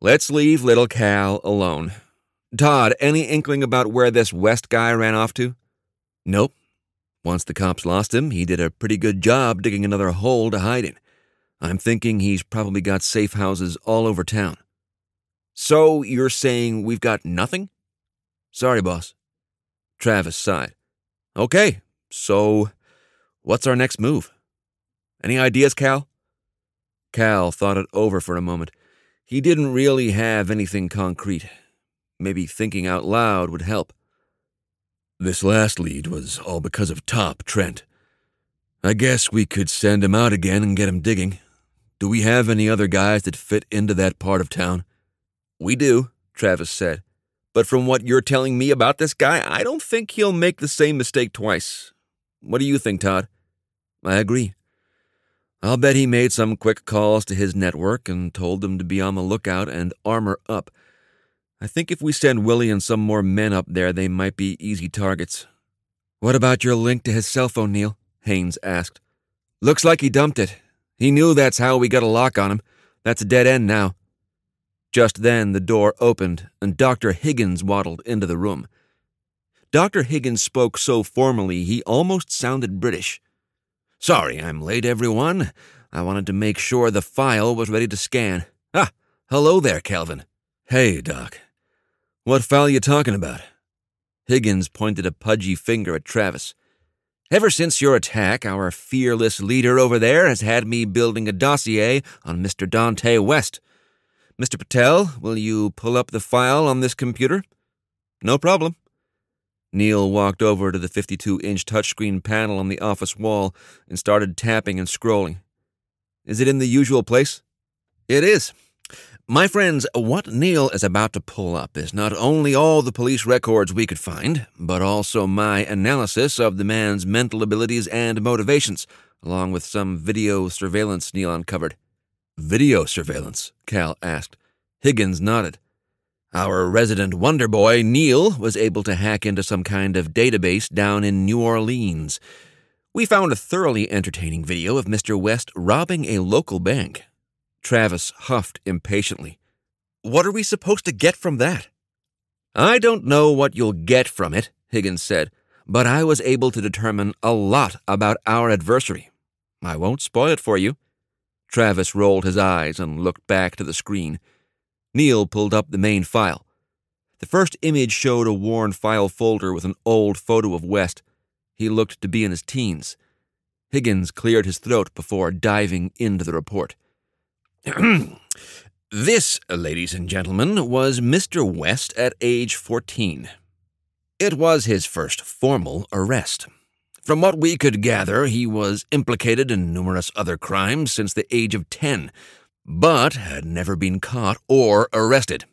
Let's leave little Cal alone. Todd, any inkling about where this West guy ran off to? Nope. Once the cops lost him, he did a pretty good job digging another hole to hide in. I'm thinking he's probably got safe houses all over town. So you're saying we've got nothing? Sorry, boss. Travis sighed. Okay, so what's our next move? Any ideas, Cal? Cal thought it over for a moment. He didn't really have anything concrete. Maybe thinking out loud would help. This last lead was all because of Top, Trent. I guess we could send him out again and get him digging. Do we have any other guys that fit into that part of town? We do, Travis said. But from what you're telling me about this guy, I don't think he'll make the same mistake twice. What do you think, Todd? I agree. I'll bet he made some quick calls to his network and told them to be on the lookout and armor up. I think if we send Willy and some more men up there, they might be easy targets. What about your link to his cell phone, Neil? Haynes asked. Looks like he dumped it. He knew that's how we got a lock on him. That's a dead end now. Just then the door opened and Dr. Higgins waddled into the room. Dr. Higgins spoke so formally he almost sounded British. Sorry I'm late, everyone. I wanted to make sure the file was ready to scan. Ah, hello there, Calvin. Hey, Doc. What file you talking about? Higgins pointed a pudgy finger at Travis. Ever since your attack, our fearless leader over there has had me building a dossier on Mr. Dante West. Mr. Patel, will you pull up the file on this computer? No problem. Neil walked over to the 52 inch touchscreen panel on the office wall and started tapping and scrolling. Is it in the usual place? It is. My friends, what Neil is about to pull up is not only all the police records we could find, but also my analysis of the man's mental abilities and motivations, along with some video surveillance Neil uncovered. Video surveillance? Cal asked. Higgins nodded. Our resident wonder boy, Neil, was able to hack into some kind of database down in New Orleans. We found a thoroughly entertaining video of Mr. West robbing a local bank. Travis huffed impatiently. What are we supposed to get from that? I don't know what you'll get from it, Higgins said, but I was able to determine a lot about our adversary. I won't spoil it for you. Travis rolled his eyes and looked back to the screen. Neil pulled up the main file. The first image showed a worn file folder with an old photo of West. He looked to be in his teens. Higgins cleared his throat before diving into the report. this, ladies and gentlemen, was Mr. West at age 14. It was his first formal arrest. From what we could gather, he was implicated in numerous other crimes since the age of 10, but had never been caught or arrested.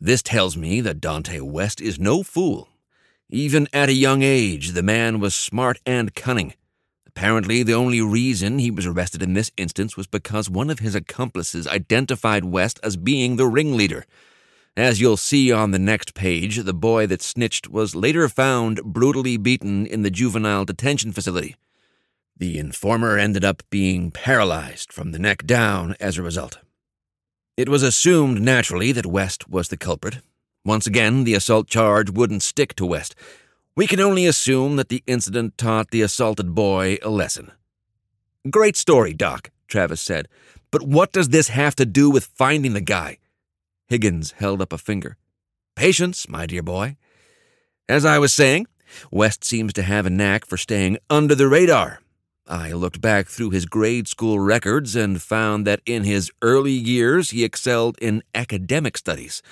This tells me that Dante West is no fool. Even at a young age, the man was smart and cunning. Apparently, the only reason he was arrested in this instance was because one of his accomplices identified West as being the ringleader. As you'll see on the next page, the boy that snitched was later found brutally beaten in the juvenile detention facility. The informer ended up being paralyzed from the neck down as a result. It was assumed naturally that West was the culprit. Once again, the assault charge wouldn't stick to West. We can only assume that the incident taught the assaulted boy a lesson. Great story, Doc, Travis said, but what does this have to do with finding the guy? Higgins held up a finger. Patience, my dear boy. As I was saying, West seems to have a knack for staying under the radar. I looked back through his grade school records and found that in his early years he excelled in academic studies.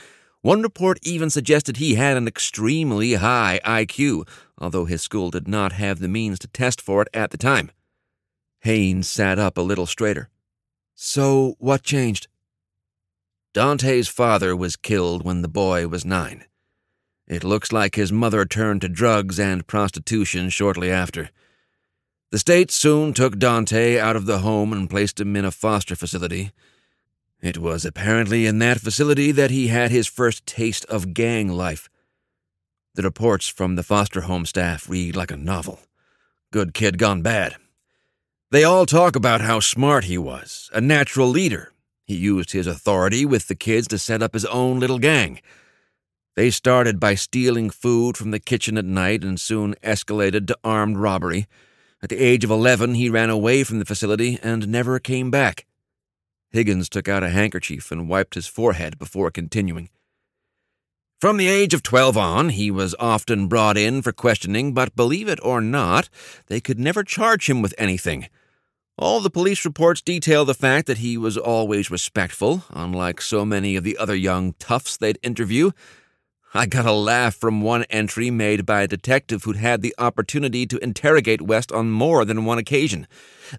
One report even suggested he had an extremely high IQ, although his school did not have the means to test for it at the time. Haynes sat up a little straighter. So, what changed? Dante's father was killed when the boy was nine. It looks like his mother turned to drugs and prostitution shortly after. The state soon took Dante out of the home and placed him in a foster facility. It was apparently in that facility that he had his first taste of gang life. The reports from the foster home staff read like a novel. Good kid gone bad. They all talk about how smart he was, a natural leader. He used his authority with the kids to set up his own little gang. They started by stealing food from the kitchen at night and soon escalated to armed robbery. At the age of 11, he ran away from the facility and never came back. Higgins took out a handkerchief and wiped his forehead before continuing. From the age of 12 on, he was often brought in for questioning, but believe it or not, they could never charge him with anything. All the police reports detail the fact that he was always respectful, unlike so many of the other young toughs they'd interview, I got a laugh from one entry made by a detective who'd had the opportunity to interrogate West on more than one occasion.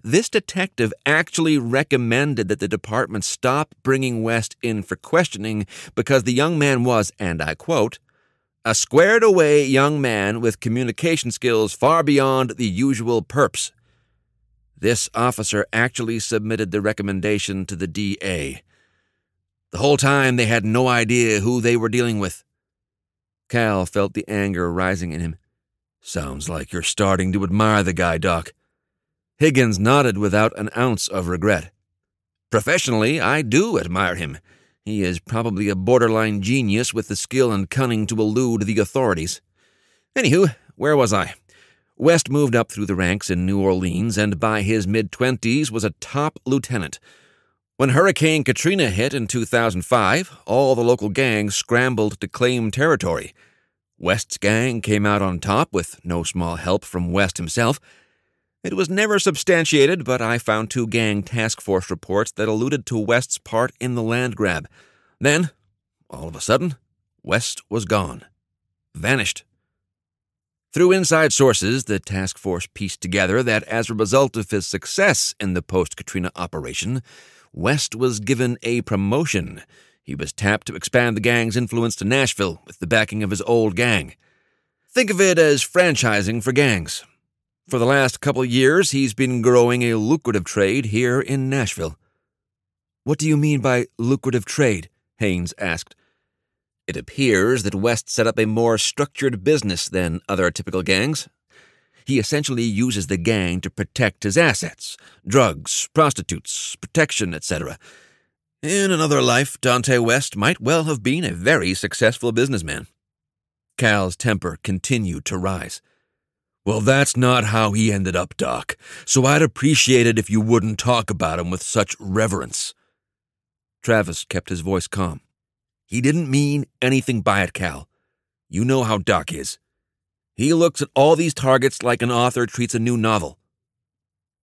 This detective actually recommended that the department stop bringing West in for questioning because the young man was, and I quote, a squared away young man with communication skills far beyond the usual perps. This officer actually submitted the recommendation to the DA. The whole time they had no idea who they were dealing with. Cal felt the anger rising in him. Sounds like you're starting to admire the guy, Doc. Higgins nodded without an ounce of regret. Professionally, I do admire him. He is probably a borderline genius with the skill and cunning to elude the authorities. Anywho, where was I? West moved up through the ranks in New Orleans and by his mid twenties was a top lieutenant. When Hurricane Katrina hit in 2005, all the local gangs scrambled to claim territory. West's gang came out on top with no small help from West himself. It was never substantiated, but I found two gang task force reports that alluded to West's part in the land grab. Then, all of a sudden, West was gone. Vanished. Through inside sources, the task force pieced together that as a result of his success in the post Katrina operation, West was given a promotion. He was tapped to expand the gang's influence to Nashville with the backing of his old gang. Think of it as franchising for gangs. For the last couple years, he's been growing a lucrative trade here in Nashville. What do you mean by lucrative trade? Haynes asked. It appears that West set up a more structured business than other typical gangs. He essentially uses the gang to protect his assets drugs, prostitutes, protection, etc. In another life, Dante West might well have been a very successful businessman. Cal's temper continued to rise. Well, that's not how he ended up, Doc, so I'd appreciate it if you wouldn't talk about him with such reverence. Travis kept his voice calm. He didn't mean anything by it, Cal. You know how Doc is. He looks at all these targets like an author treats a new novel.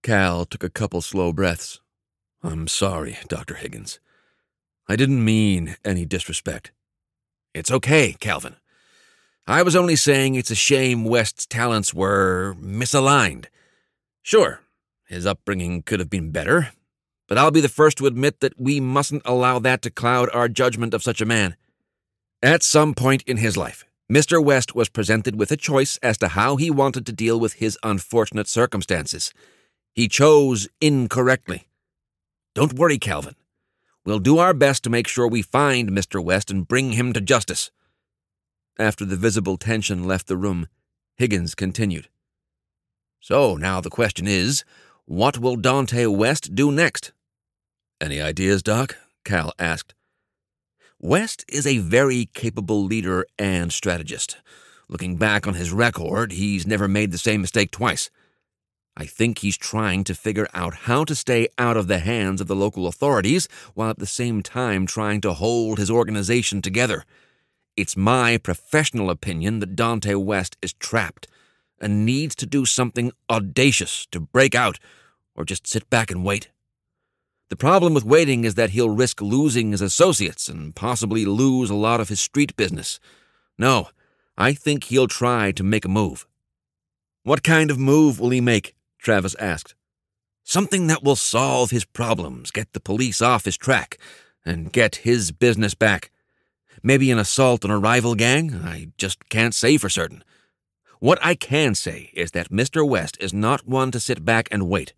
Cal took a couple slow breaths. I'm sorry, Dr. Higgins. I didn't mean any disrespect. It's okay, Calvin. I was only saying it's a shame West's talents were misaligned. Sure, his upbringing could have been better, but I'll be the first to admit that we mustn't allow that to cloud our judgment of such a man. At some point in his life, Mr. West was presented with a choice as to how he wanted to deal with his unfortunate circumstances. He chose incorrectly. Don't worry, Calvin. We'll do our best to make sure we find Mr. West and bring him to justice. After the visible tension left the room, Higgins continued. So now the question is, what will Dante West do next? Any ideas, Doc? Cal asked. West is a very capable leader and strategist. Looking back on his record, he's never made the same mistake twice. I think he's trying to figure out how to stay out of the hands of the local authorities while at the same time trying to hold his organization together. It's my professional opinion that Dante West is trapped and needs to do something audacious to break out or just sit back and wait. The problem with waiting is that he'll risk losing his associates and possibly lose a lot of his street business. No, I think he'll try to make a move. What kind of move will he make? Travis asked. Something that will solve his problems, get the police off his track, and get his business back. Maybe an assault on a rival gang? I just can't say for certain. What I can say is that Mr. West is not one to sit back and wait.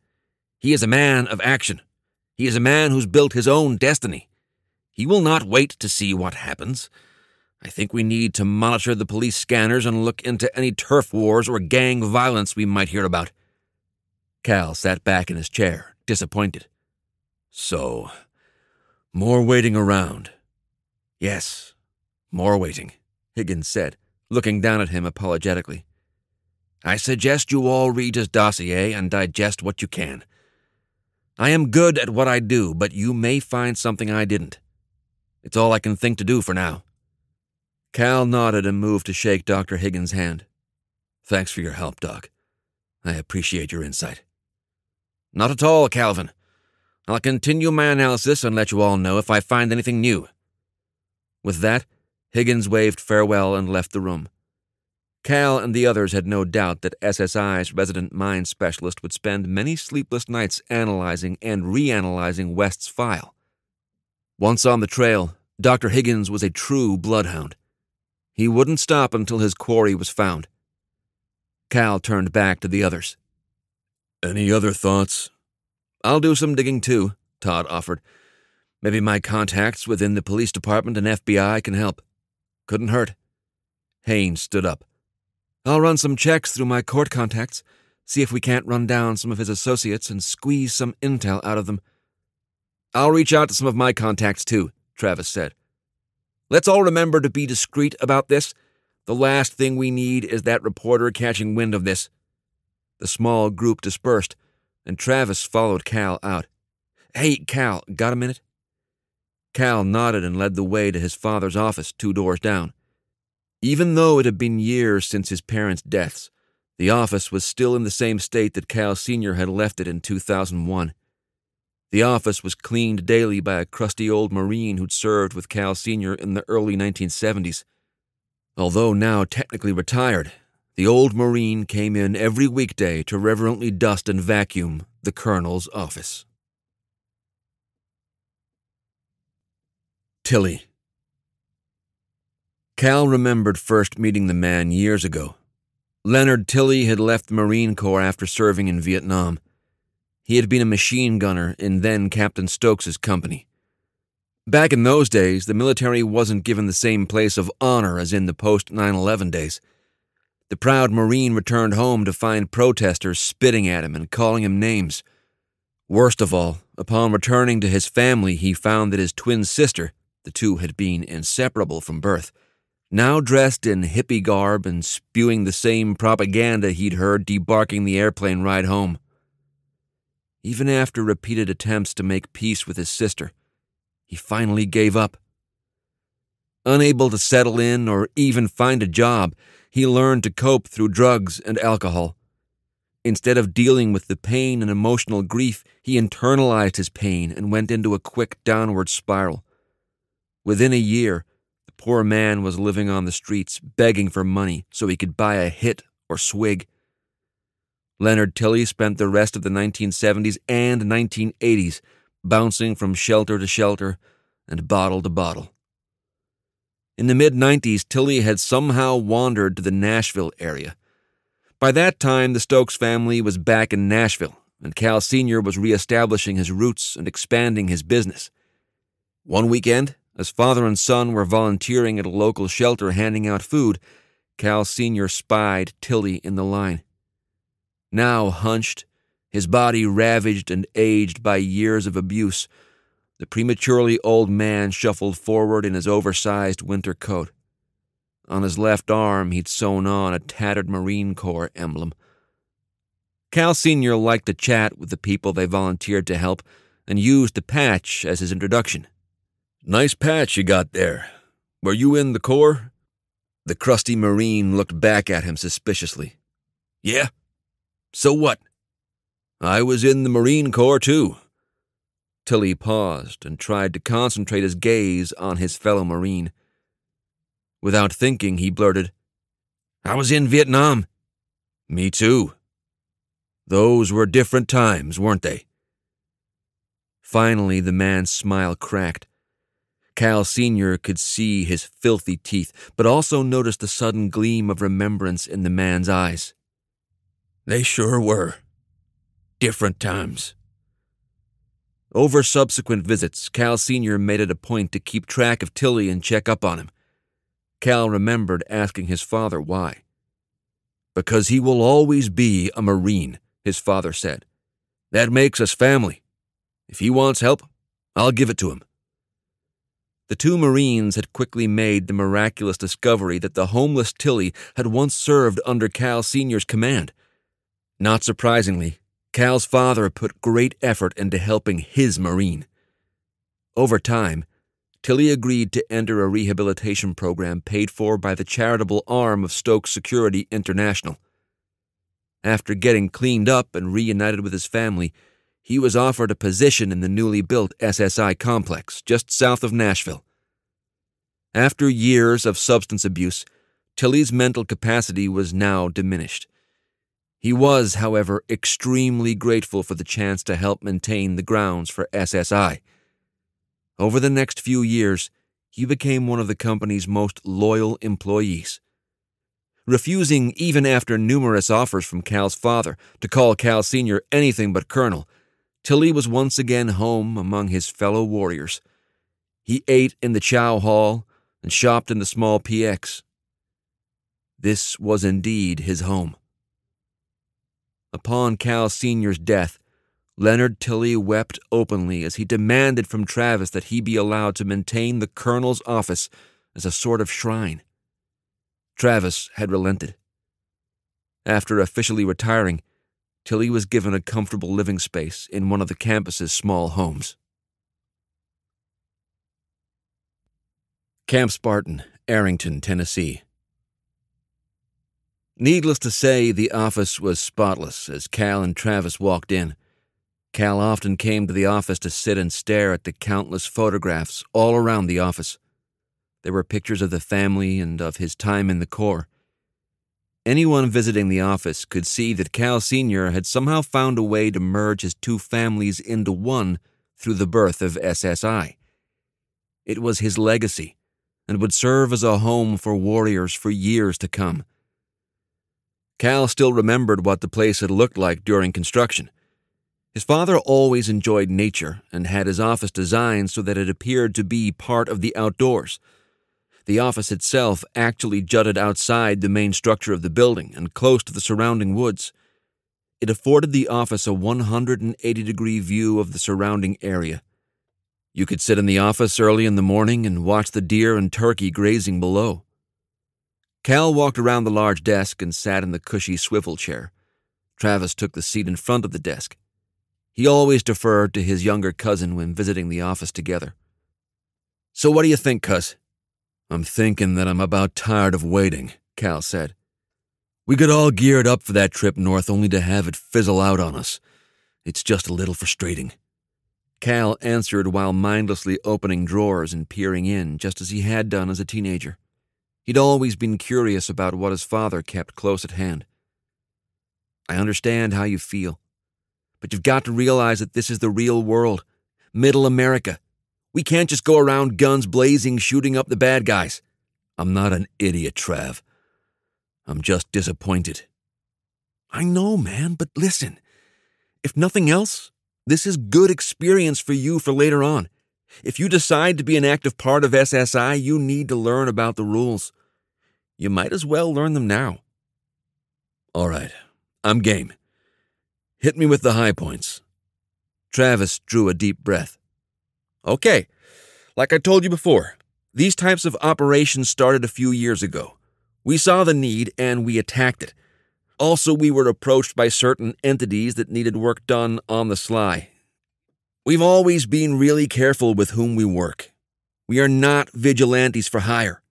He is a man of action. He is a man who's built his own destiny. He will not wait to see what happens. I think we need to monitor the police scanners and look into any turf wars or gang violence we might hear about. Cal sat back in his chair, disappointed. So, more waiting around. Yes, more waiting, Higgins said, looking down at him apologetically. I suggest you all read his dossier and digest what you can. I am good at what I do, but you may find something I didn't. It's all I can think to do for now. Cal nodded and moved to shake Dr. Higgins' hand. Thanks for your help, Doc. I appreciate your insight. Not at all, Calvin. I'll continue my analysis and let you all know if I find anything new. With that, Higgins waved farewell and left the room. Cal and the others had no doubt that SSI's resident mind specialist would spend many sleepless nights analyzing and reanalyzing West's file. Once on the trail, Dr. Higgins was a true bloodhound. He wouldn't stop until his quarry was found. Cal turned back to the others. Any other thoughts? I'll do some digging too, Todd offered. Maybe my contacts within the police department and FBI can help. Couldn't hurt. Haynes stood up. I'll run some checks through my court contacts, see if we can't run down some of his associates and squeeze some intel out of them. I'll reach out to some of my contacts too, Travis said. Let's all remember to be discreet about this. The last thing we need is that reporter catching wind of this. The small group dispersed, and Travis followed Cal out. Hey, Cal, got a minute? Cal nodded and led the way to his father's office two doors down. Even though it had been years since his parents' deaths, the office was still in the same state that Cal Sr. had left it in 2001. The office was cleaned daily by a crusty old Marine who'd served with Cal Sr. in the early 1970s. Although now technically retired, the old Marine came in every weekday to reverently dust and vacuum the Colonel's office. Tilly. Cal remembered first meeting the man years ago. Leonard Tilly had left the Marine Corps after serving in Vietnam. He had been a machine gunner in then Captain Stokes's company. Back in those days, the military wasn't given the same place of honor as in the post 9 11 days. The proud Marine returned home to find protesters spitting at him and calling him names. Worst of all, upon returning to his family, he found that his twin sister, the two had been inseparable from birth, now dressed in hippie garb and spewing the same propaganda he'd heard debarking the airplane ride home. Even after repeated attempts to make peace with his sister, he finally gave up. Unable to settle in or even find a job, he learned to cope through drugs and alcohol. Instead of dealing with the pain and emotional grief, he internalized his pain and went into a quick downward spiral. Within a year, poor man was living on the streets, begging for money so he could buy a hit or swig. Leonard Tilly spent the rest of the 1970s and 1980s bouncing from shelter to shelter and bottle to bottle. In the mid 90s, Tilly had somehow wandered to the Nashville area. By that time, the Stokes family was back in Nashville, and Cal Sr. was reestablishing his roots and expanding his business. One weekend, as father and son were volunteering at a local shelter handing out food, Cal Sr. spied Tilly in the line. Now hunched, his body ravaged and aged by years of abuse, the prematurely old man shuffled forward in his oversized winter coat. On his left arm, he'd sewn on a tattered Marine Corps emblem. Cal Sr. liked to chat with the people they volunteered to help and used the patch as his introduction. Nice patch you got there. Were you in the Corps? The crusty Marine looked back at him suspiciously. Yeah? So what? I was in the Marine Corps, too. Tilly paused and tried to concentrate his gaze on his fellow Marine. Without thinking, he blurted, I was in Vietnam. Me too. Those were different times, weren't they? Finally, the man's smile cracked. Cal Sr. could see his filthy teeth, but also noticed a sudden gleam of remembrance in the man's eyes. They sure were. Different times. Over subsequent visits, Cal Sr. made it a point to keep track of Tilly and check up on him. Cal remembered asking his father why. Because he will always be a Marine, his father said. That makes us family. If he wants help, I'll give it to him. The two Marines had quickly made the miraculous discovery that the homeless Tilly had once served under Cal Sr.'s command. Not surprisingly, Cal's father put great effort into helping his Marine. Over time, Tilly agreed to enter a rehabilitation program paid for by the charitable arm of Stokes Security International. After getting cleaned up and reunited with his family, he was offered a position in the newly built SSI complex just south of Nashville. After years of substance abuse, Tilly's mental capacity was now diminished. He was, however, extremely grateful for the chance to help maintain the grounds for SSI. Over the next few years, he became one of the company's most loyal employees. Refusing, even after numerous offers from Cal's father, to call Cal Sr. anything but Colonel, Tilly was once again home among his fellow warriors. He ate in the chow hall and shopped in the small PX. This was indeed his home. Upon Cal Sr.'s death, Leonard Tilly wept openly as he demanded from Travis that he be allowed to maintain the colonel's office as a sort of shrine. Travis had relented. After officially retiring, Tilly was given a comfortable living space in one of the campus's small homes. Camp Spartan, Arrington, Tennessee. Needless to say, the office was spotless as Cal and Travis walked in. Cal often came to the office to sit and stare at the countless photographs all around the office. There were pictures of the family and of his time in the Corps. Anyone visiting the office could see that Cal Sr. had somehow found a way to merge his two families into one through the birth of SSI. It was his legacy and would serve as a home for warriors for years to come. Cal still remembered what the place had looked like during construction. His father always enjoyed nature and had his office designed so that it appeared to be part of the outdoors. The office itself actually jutted outside the main structure of the building and close to the surrounding woods. It afforded the office a 180 degree view of the surrounding area. You could sit in the office early in the morning and watch the deer and turkey grazing below. Cal walked around the large desk and sat in the cushy swivel chair. Travis took the seat in front of the desk. He always deferred to his younger cousin when visiting the office together. So, what do you think, cuz? I'm thinking that I'm about tired of waiting, Cal said. We got all geared up for that trip north only to have it fizzle out on us. It's just a little frustrating. Cal answered while mindlessly opening drawers and peering in, just as he had done as a teenager. He'd always been curious about what his father kept close at hand. I understand how you feel, but you've got to realize that this is the real world, middle America. We can't just go around guns blazing shooting up the bad guys. I'm not an idiot, Trav. I'm just disappointed. I know, man, but listen. If nothing else, this is good experience for you for later on. If you decide to be an active part of SSI, you need to learn about the rules. You might as well learn them now. All right, I'm game. Hit me with the high points. Travis drew a deep breath. Okay, like I told you before, these types of operations started a few years ago. We saw the need and we attacked it. Also, we were approached by certain entities that needed work done on the sly, We've always been really careful with whom we work. We are not vigilantes for hire.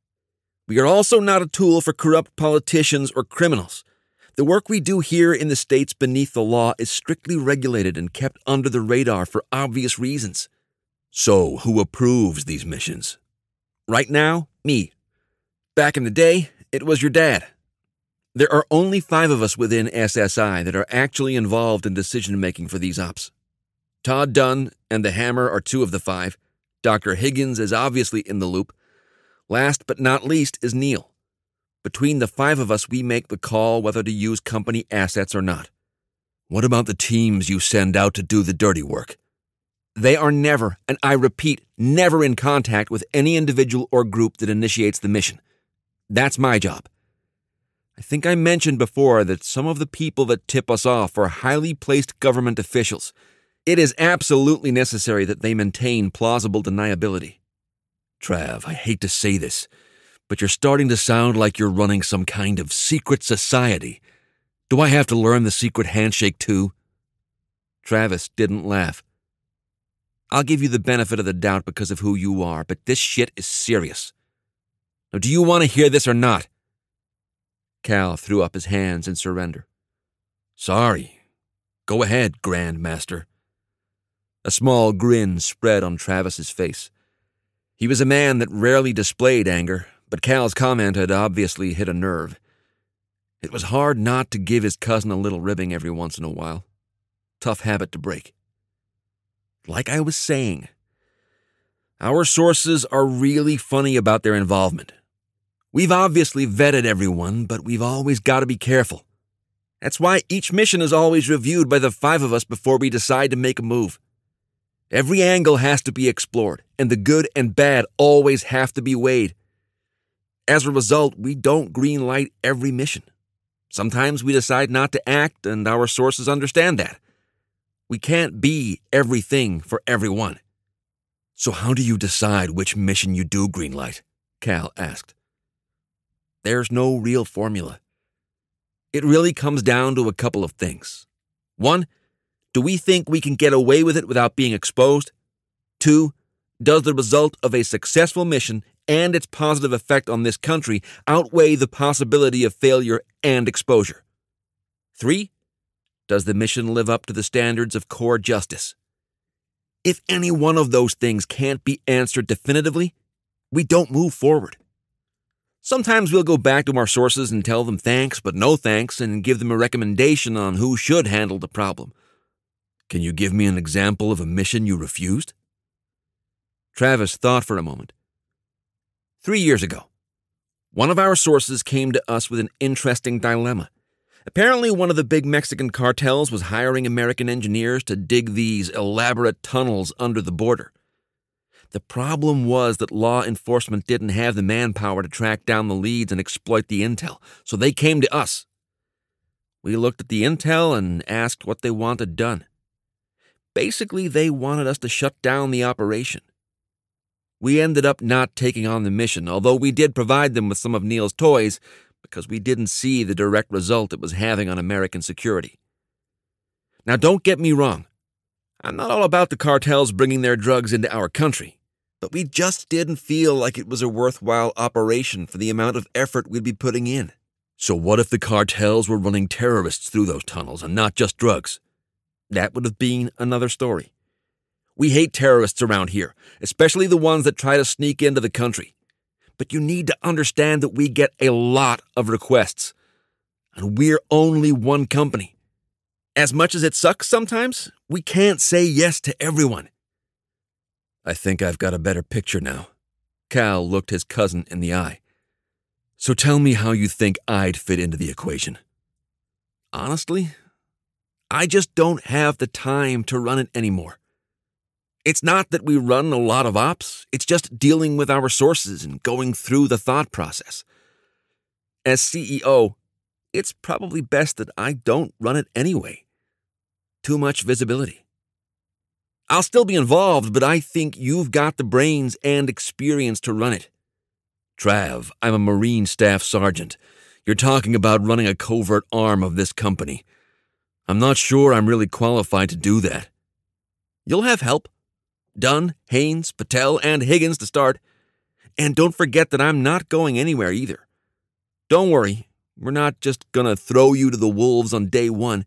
We are also not a tool for corrupt politicians or criminals. The work we do here in the states beneath the law is strictly regulated and kept under the radar for obvious reasons. So, who approves these missions? Right now, me. Back in the day, it was your dad. There are only five of us within SSI that are actually involved in decision making for these ops. Todd Dunn and the Hammer are two of the five. Dr. Higgins is obviously in the loop. Last but not least is Neil. Between the five of us, we make the call whether to use company assets or not. What about the teams you send out to do the dirty work? They are never, and I repeat, never in contact with any individual or group that initiates the mission. That's my job. I think I mentioned before that some of the people that tip us off are highly placed government officials it is absolutely necessary that they maintain plausible deniability. Trav, I hate to say this, but you're starting to sound like you're running some kind of secret society. Do I have to learn the secret handshake too? Travis didn't laugh. I'll give you the benefit of the doubt because of who you are, but this shit is serious. Now, do you want to hear this or not? Cal threw up his hands in surrender. Sorry. Go ahead, Grand Master. A small grin spread on Travis's face. He was a man that rarely displayed anger, but Cal's comment had obviously hit a nerve. It was hard not to give his cousin a little ribbing every once in a while. Tough habit to break. Like I was saying, our sources are really funny about their involvement. We've obviously vetted everyone, but we've always got to be careful. That's why each mission is always reviewed by the five of us before we decide to make a move. Every angle has to be explored, and the good and bad always have to be weighed. As a result, we don't greenlight every mission. Sometimes we decide not to act, and our sources understand that. We can't be everything for everyone. So, how do you decide which mission you do greenlight? Cal asked. There's no real formula. It really comes down to a couple of things. One, do we think we can get away with it without being exposed? Two, does the result of a successful mission and its positive effect on this country outweigh the possibility of failure and exposure? Three, does the mission live up to the standards of Corps Justice? If any one of those things can't be answered definitively, we don't move forward. Sometimes we'll go back to our sources and tell them thanks, but no thanks, and give them a recommendation on who should handle the problem. Can you give me an example of a mission you refused? Travis thought for a moment. Three years ago, one of our sources came to us with an interesting dilemma. Apparently, one of the big Mexican cartels was hiring American engineers to dig these elaborate tunnels under the border. The problem was that law enforcement didn't have the manpower to track down the leads and exploit the intel, so they came to us. We looked at the intel and asked what they wanted done. Basically, they wanted us to shut down the operation. We ended up not taking on the mission, although we did provide them with some of Neil's toys because we didn't see the direct result it was having on American security. Now, don't get me wrong. I'm not all about the cartels bringing their drugs into our country, but we just didn't feel like it was a worthwhile operation for the amount of effort we'd be putting in. So, what if the cartels were running terrorists through those tunnels and not just drugs? That would have been another story. We hate terrorists around here, especially the ones that try to sneak into the country but you need to understand that we get a lot of requests. And we're only one company. As much as it sucks sometimes, we can't say yes to everyone. I think I've got a better picture now. Cal looked his cousin in the eye. So tell me how you think I'd fit into the equation. Honestly, I just don't have the time to run it anymore. It's not that we run a lot of ops, it's just dealing with our sources and going through the thought process. As CEO, it's probably best that I don't run it anyway. Too much visibility. I'll still be involved, but I think you've got the brains and experience to run it. Trav, I'm a Marine Staff Sergeant. You're talking about running a covert arm of this company. I'm not sure I'm really qualified to do that. You'll have help. Dunn, Haynes, Patel, and Higgins to start. And don't forget that I'm not going anywhere either. Don't worry, we're not just gonna throw you to the wolves on day one.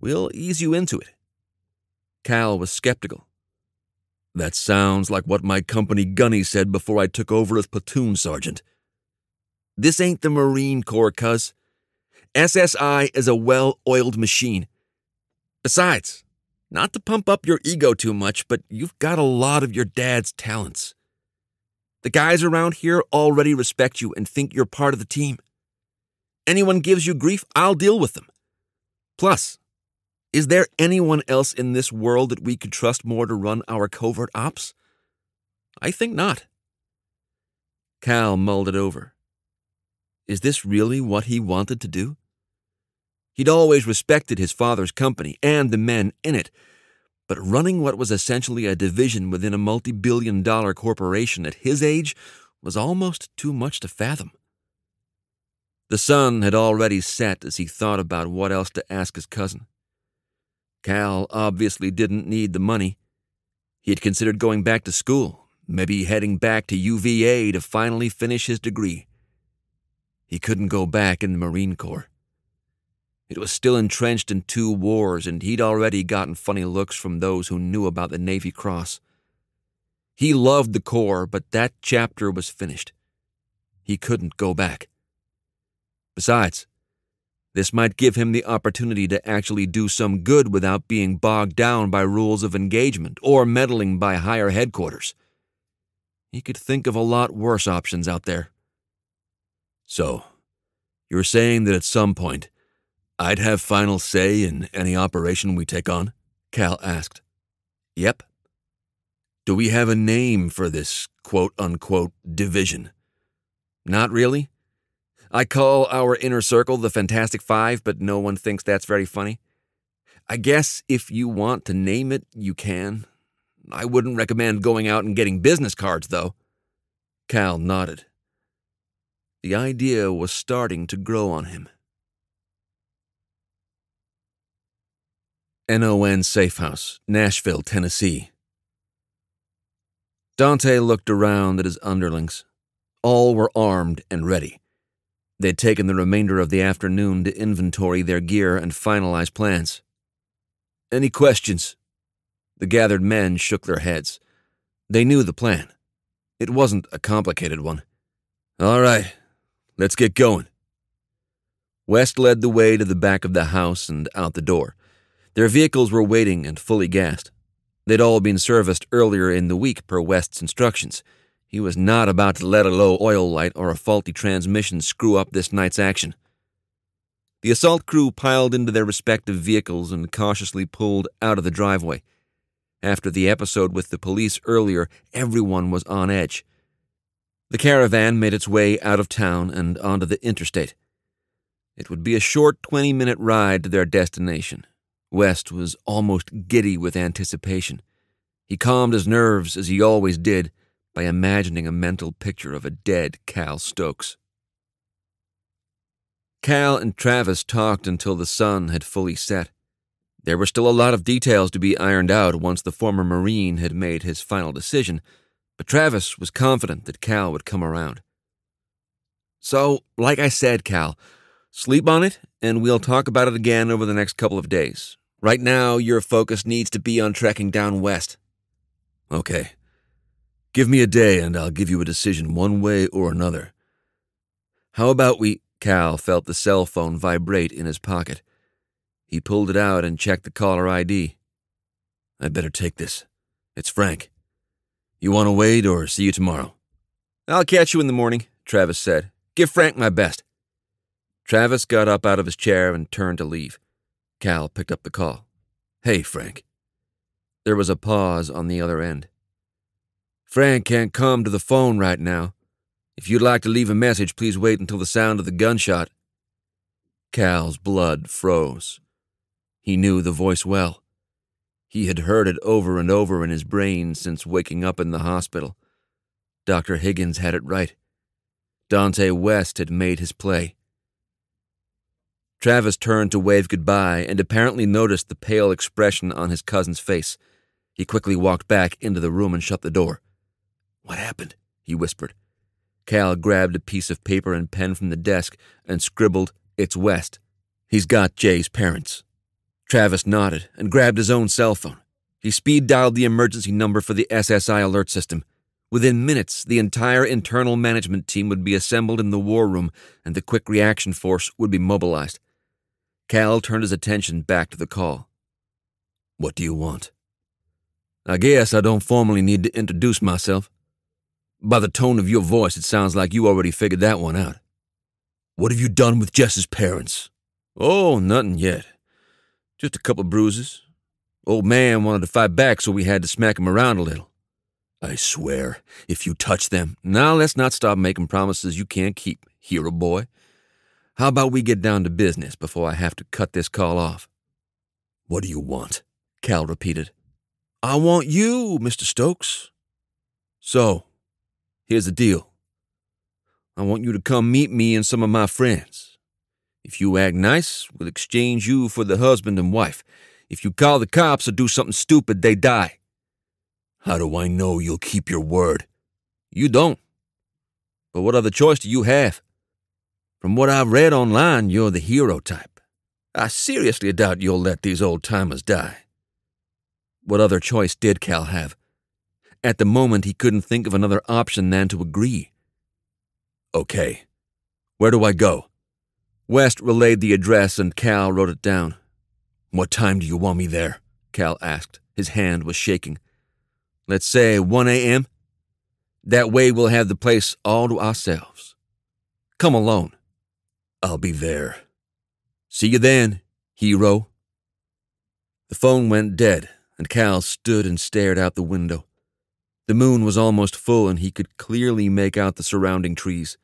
We'll ease you into it. Cal was skeptical. That sounds like what my company gunny said before I took over as platoon sergeant. This ain't the Marine Corps, cuz. SSI is a well oiled machine. Besides, not to pump up your ego too much, but you've got a lot of your dad's talents. The guys around here already respect you and think you're part of the team. Anyone gives you grief, I'll deal with them. Plus, is there anyone else in this world that we could trust more to run our covert ops? I think not. Cal mulled it over. Is this really what he wanted to do? He'd always respected his father's company and the men in it, but running what was essentially a division within a multi billion dollar corporation at his age was almost too much to fathom. The sun had already set as he thought about what else to ask his cousin. Cal obviously didn't need the money. He had considered going back to school, maybe heading back to UVA to finally finish his degree. He couldn't go back in the Marine Corps. It was still entrenched in two wars, and he'd already gotten funny looks from those who knew about the Navy Cross. He loved the Corps, but that chapter was finished. He couldn't go back. Besides, this might give him the opportunity to actually do some good without being bogged down by rules of engagement or meddling by higher headquarters. He could think of a lot worse options out there. So, you're saying that at some point, I'd have final say in any operation we take on? Cal asked. Yep. Do we have a name for this quote unquote division? Not really. I call our inner circle the Fantastic Five, but no one thinks that's very funny. I guess if you want to name it, you can. I wouldn't recommend going out and getting business cards, though. Cal nodded. The idea was starting to grow on him. NON Safe House, Nashville, Tennessee. Dante looked around at his underlings. All were armed and ready. They'd taken the remainder of the afternoon to inventory their gear and finalize plans. Any questions? The gathered men shook their heads. They knew the plan. It wasn't a complicated one. All right, let's get going. West led the way to the back of the house and out the door. Their vehicles were waiting and fully gassed. They'd all been serviced earlier in the week per West's instructions. He was not about to let a low oil light or a faulty transmission screw up this night's action. The assault crew piled into their respective vehicles and cautiously pulled out of the driveway. After the episode with the police earlier, everyone was on edge. The caravan made its way out of town and onto the interstate. It would be a short 20 minute ride to their destination. West was almost giddy with anticipation. He calmed his nerves, as he always did, by imagining a mental picture of a dead Cal Stokes. Cal and Travis talked until the sun had fully set. There were still a lot of details to be ironed out once the former Marine had made his final decision, but Travis was confident that Cal would come around. So, like I said, Cal, sleep on it, and we'll talk about it again over the next couple of days. Right now, your focus needs to be on trekking down west. Okay. Give me a day and I'll give you a decision one way or another. How about we. Cal felt the cell phone vibrate in his pocket. He pulled it out and checked the caller ID. I better take this. It's Frank. You want to wait or see you tomorrow? I'll catch you in the morning, Travis said. Give Frank my best. Travis got up out of his chair and turned to leave. Cal picked up the call. Hey, Frank. There was a pause on the other end. Frank can't come to the phone right now. If you'd like to leave a message, please wait until the sound of the gunshot. Cal's blood froze. He knew the voice well. He had heard it over and over in his brain since waking up in the hospital. Dr. Higgins had it right. Dante West had made his play. Travis turned to wave goodbye and apparently noticed the pale expression on his cousin's face. He quickly walked back into the room and shut the door. What happened? he whispered. Cal grabbed a piece of paper and pen from the desk and scribbled, It's West. He's got Jay's parents. Travis nodded and grabbed his own cell phone. He speed dialed the emergency number for the SSI alert system. Within minutes, the entire internal management team would be assembled in the war room and the quick reaction force would be mobilized. Cal turned his attention back to the call. What do you want? I guess I don't formally need to introduce myself. By the tone of your voice, it sounds like you already figured that one out. What have you done with Jess's parents? Oh, nothing yet. Just a couple bruises. Old man wanted to fight back, so we had to smack him around a little. I swear, if you touch them. Now let's not stop making promises you can't keep, hero boy. How about we get down to business before I have to cut this call off? What do you want? Cal repeated. I want you, Mr. Stokes. So, here's the deal. I want you to come meet me and some of my friends. If you act nice, we'll exchange you for the husband and wife. If you call the cops or do something stupid, they die. How do I know you'll keep your word? You don't. But what other choice do you have? From what I've read online, you're the hero type. I seriously doubt you'll let these old timers die. What other choice did Cal have? At the moment, he couldn't think of another option than to agree. Okay. Where do I go? West relayed the address and Cal wrote it down. What time do you want me there? Cal asked. His hand was shaking. Let's say 1 a.m. That way we'll have the place all to ourselves. Come alone. I'll be there. See you then, hero. The phone went dead, and Cal stood and stared out the window. The moon was almost full, and he could clearly make out the surrounding trees.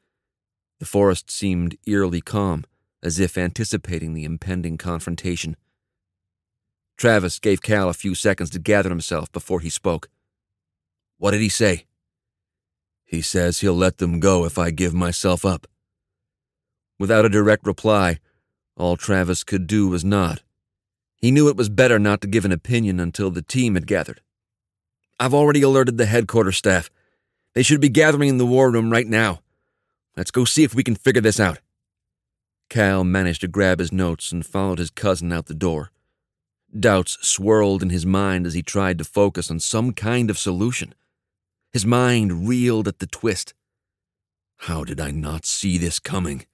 The forest seemed eerily calm, as if anticipating the impending confrontation. Travis gave Cal a few seconds to gather himself before he spoke. What did he say? He says he'll let them go if I give myself up. Without a direct reply, all Travis could do was nod. He knew it was better not to give an opinion until the team had gathered. I've already alerted the headquarters staff. They should be gathering in the war room right now. Let's go see if we can figure this out. Cal managed to grab his notes and followed his cousin out the door. Doubts swirled in his mind as he tried to focus on some kind of solution. His mind reeled at the twist. How did I not see this coming?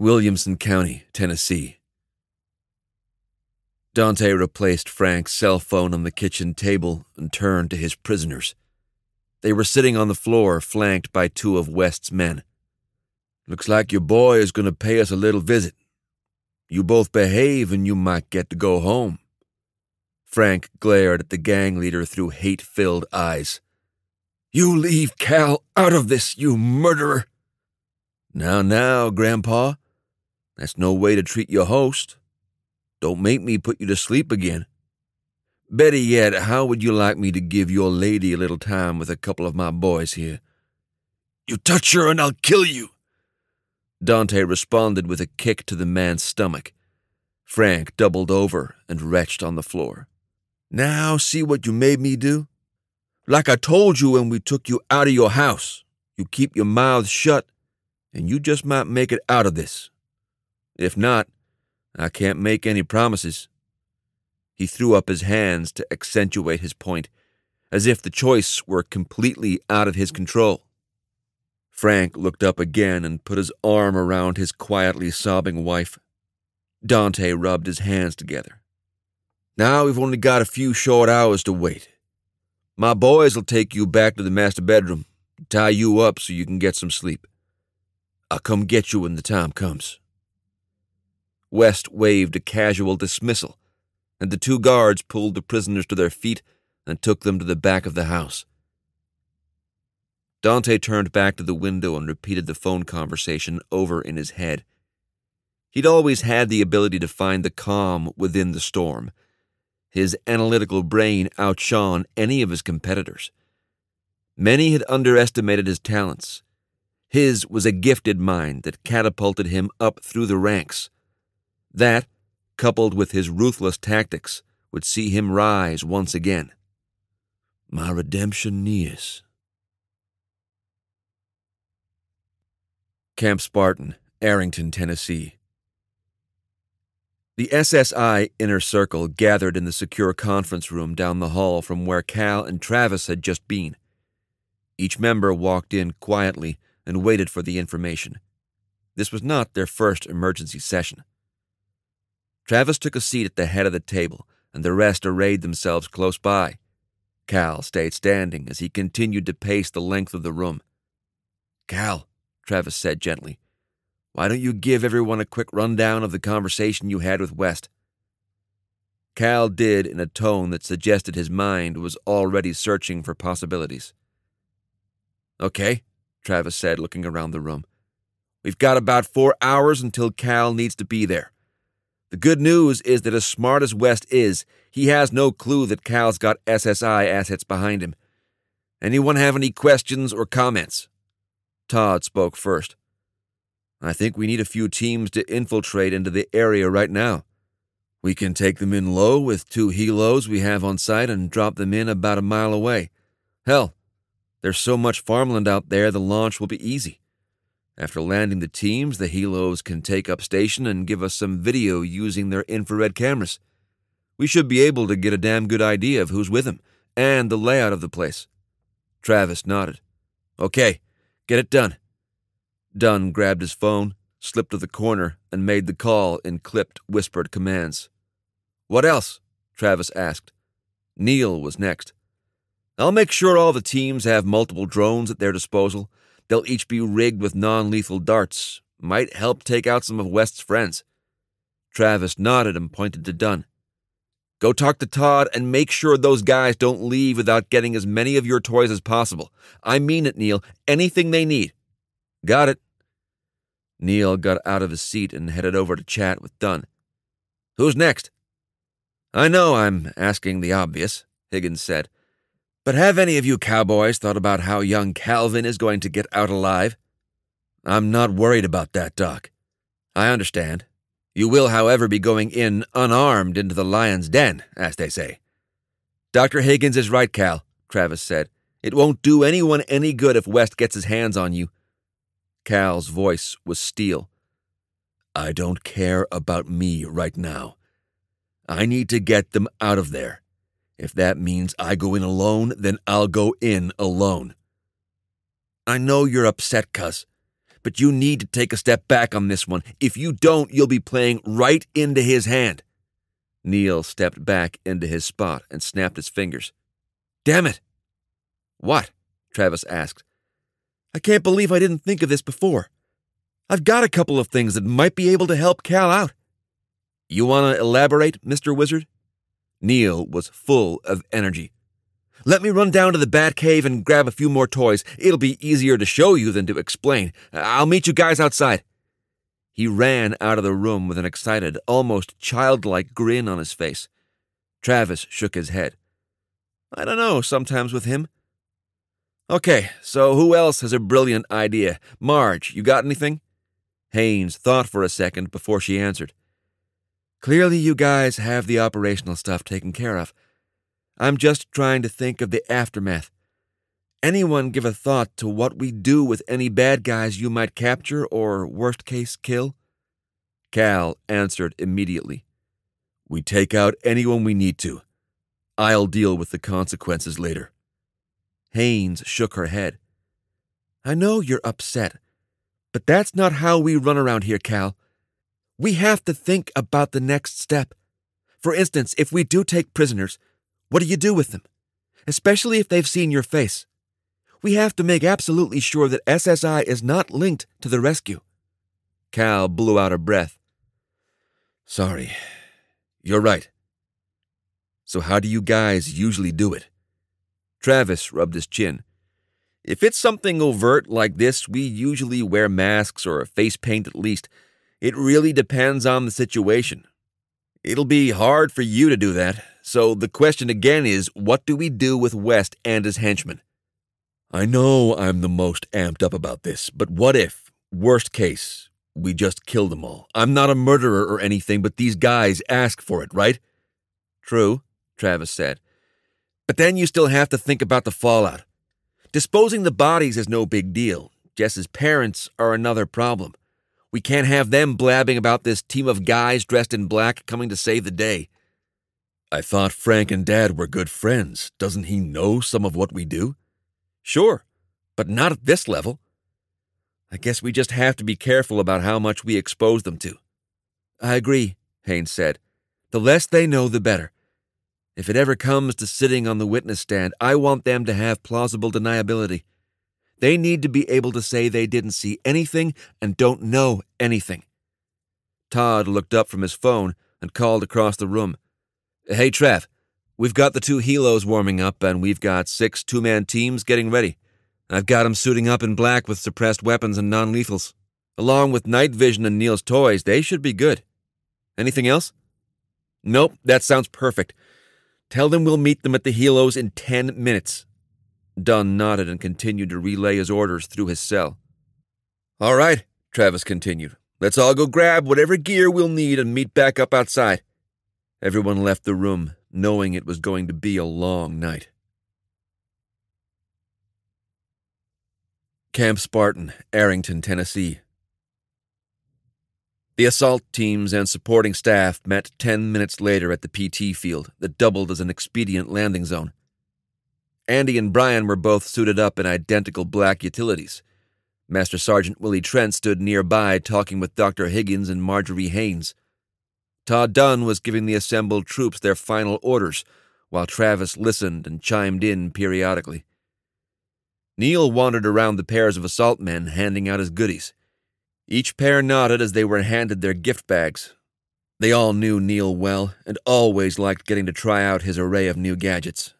Williamson County, Tennessee. Dante replaced Frank's cell phone on the kitchen table and turned to his prisoners. They were sitting on the floor, flanked by two of West's men. Looks like your boy is going to pay us a little visit. You both behave and you might get to go home. Frank glared at the gang leader through hate filled eyes. You leave Cal out of this, you murderer! Now, now, Grandpa. That's no way to treat your host. Don't make me put you to sleep again. Better yet, how would you like me to give your lady a little time with a couple of my boys here? You touch her and I'll kill you! Dante responded with a kick to the man's stomach. Frank doubled over and retched on the floor. Now see what you made me do? Like I told you when we took you out of your house, you keep your mouth shut, and you just might make it out of this. If not, I can't make any promises. He threw up his hands to accentuate his point, as if the choice were completely out of his control. Frank looked up again and put his arm around his quietly sobbing wife. Dante rubbed his hands together. Now we've only got a few short hours to wait. My boys will take you back to the master bedroom, tie you up so you can get some sleep. I'll come get you when the time comes. West waved a casual dismissal, and the two guards pulled the prisoners to their feet and took them to the back of the house. Dante turned back to the window and repeated the phone conversation over in his head. He'd always had the ability to find the calm within the storm. His analytical brain outshone any of his competitors. Many had underestimated his talents. His was a gifted mind that catapulted him up through the ranks. That, coupled with his ruthless tactics, would see him rise once again. My redemption nears. Camp Spartan, Arrington, Tennessee. The SSI Inner Circle gathered in the secure conference room down the hall from where Cal and Travis had just been. Each member walked in quietly and waited for the information. This was not their first emergency session. Travis took a seat at the head of the table, and the rest arrayed themselves close by. Cal stayed standing as he continued to pace the length of the room. Cal, Travis said gently, why don't you give everyone a quick rundown of the conversation you had with West? Cal did in a tone that suggested his mind was already searching for possibilities. Okay, Travis said, looking around the room. We've got about four hours until Cal needs to be there. The good news is that as smart as West is, he has no clue that Cal's got SSI assets behind him. Anyone have any questions or comments? Todd spoke first. I think we need a few teams to infiltrate into the area right now. We can take them in low with two helos we have on site and drop them in about a mile away. Hell, there's so much farmland out there the launch will be easy. After landing the teams, the helos can take up station and give us some video using their infrared cameras. We should be able to get a damn good idea of who's with them and the layout of the place. Travis nodded. Okay, get it done. Dunn grabbed his phone, slipped to the corner, and made the call in clipped, whispered commands. What else? Travis asked. Neil was next. I'll make sure all the teams have multiple drones at their disposal They'll each be rigged with non lethal darts. Might help take out some of West's friends. Travis nodded and pointed to Dunn. Go talk to Todd and make sure those guys don't leave without getting as many of your toys as possible. I mean it, Neil. Anything they need. Got it. Neil got out of his seat and headed over to chat with Dunn. Who's next? I know I'm asking the obvious, Higgins said. But have any of you cowboys thought about how young Calvin is going to get out alive? I'm not worried about that, Doc. I understand. You will, however, be going in unarmed into the lion's den, as they say. Dr. Higgins is right, Cal, Travis said. It won't do anyone any good if West gets his hands on you. Cal's voice was steel. I don't care about me right now. I need to get them out of there. If that means I go in alone, then I'll go in alone. I know you're upset, cuz, but you need to take a step back on this one. If you don't, you'll be playing right into his hand. Neil stepped back into his spot and snapped his fingers. Damn it! What? Travis asked. I can't believe I didn't think of this before. I've got a couple of things that might be able to help Cal out. You want to elaborate, Mr. Wizard? Neil was full of energy. Let me run down to the Bat Cave and grab a few more toys. It'll be easier to show you than to explain. I'll meet you guys outside. He ran out of the room with an excited, almost childlike grin on his face. Travis shook his head. I don't know, sometimes with him. Okay, so who else has a brilliant idea? Marge, you got anything? Haynes thought for a second before she answered. Clearly, you guys have the operational stuff taken care of. I'm just trying to think of the aftermath. Anyone give a thought to what we do with any bad guys you might capture or, worst case, kill? Cal answered immediately. We take out anyone we need to. I'll deal with the consequences later. Haynes shook her head. I know you're upset, but that's not how we run around here, Cal. We have to think about the next step. For instance, if we do take prisoners, what do you do with them? Especially if they've seen your face. We have to make absolutely sure that SSI is not linked to the rescue. Cal blew out a breath. Sorry. You're right. So, how do you guys usually do it? Travis rubbed his chin. If it's something overt like this, we usually wear masks or face paint at least. It really depends on the situation. It'll be hard for you to do that, so the question again is what do we do with West and his henchmen? I know I'm the most amped up about this, but what if, worst case, we just kill them all? I'm not a murderer or anything, but these guys ask for it, right? True, Travis said. But then you still have to think about the fallout. Disposing the bodies is no big deal. Jess's parents are another problem. We can't have them blabbing about this team of guys dressed in black coming to save the day. I thought Frank and Dad were good friends. Doesn't he know some of what we do? Sure, but not at this level. I guess we just have to be careful about how much we expose them to. I agree, Haynes said. The less they know, the better. If it ever comes to sitting on the witness stand, I want them to have plausible deniability. They need to be able to say they didn't see anything and don't know anything. Todd looked up from his phone and called across the room. Hey, Trev, we've got the two helos warming up, and we've got six two man teams getting ready. I've got 'em suiting up in black with suppressed weapons and non lethals. Along with night vision and Neil's toys, they should be good. Anything else? Nope, that sounds perfect. Tell them we'll meet them at the helos in ten minutes. Dunn nodded and continued to relay his orders through his cell. All right, Travis continued. Let's all go grab whatever gear we'll need and meet back up outside. Everyone left the room, knowing it was going to be a long night. Camp Spartan, Arrington, Tennessee. The assault teams and supporting staff met 10 minutes later at the PT field that doubled as an expedient landing zone. Andy and Brian were both suited up in identical black utilities. Master Sergeant Willy Trent stood nearby talking with Dr. Higgins and Marjorie Haynes. Todd Dunn was giving the assembled troops their final orders, while Travis listened and chimed in periodically. Neil wandered around the pairs of assault men, handing out his goodies. Each pair nodded as they were handed their gift bags. They all knew Neil well and always liked getting to try out his array of new gadgets.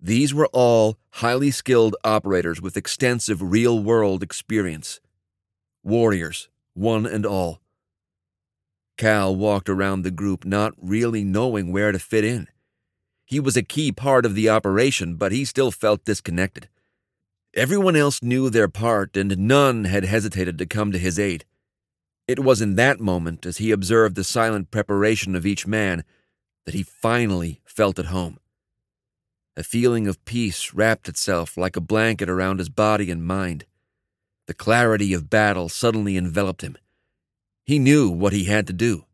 These were all highly skilled operators with extensive real world experience. Warriors, one and all. Cal walked around the group not really knowing where to fit in. He was a key part of the operation, but he still felt disconnected. Everyone else knew their part, and none had hesitated to come to his aid. It was in that moment, as he observed the silent preparation of each man, that he finally felt at home. A feeling of peace wrapped itself like a blanket around his body and mind. The clarity of battle suddenly enveloped him. He knew what he had to do.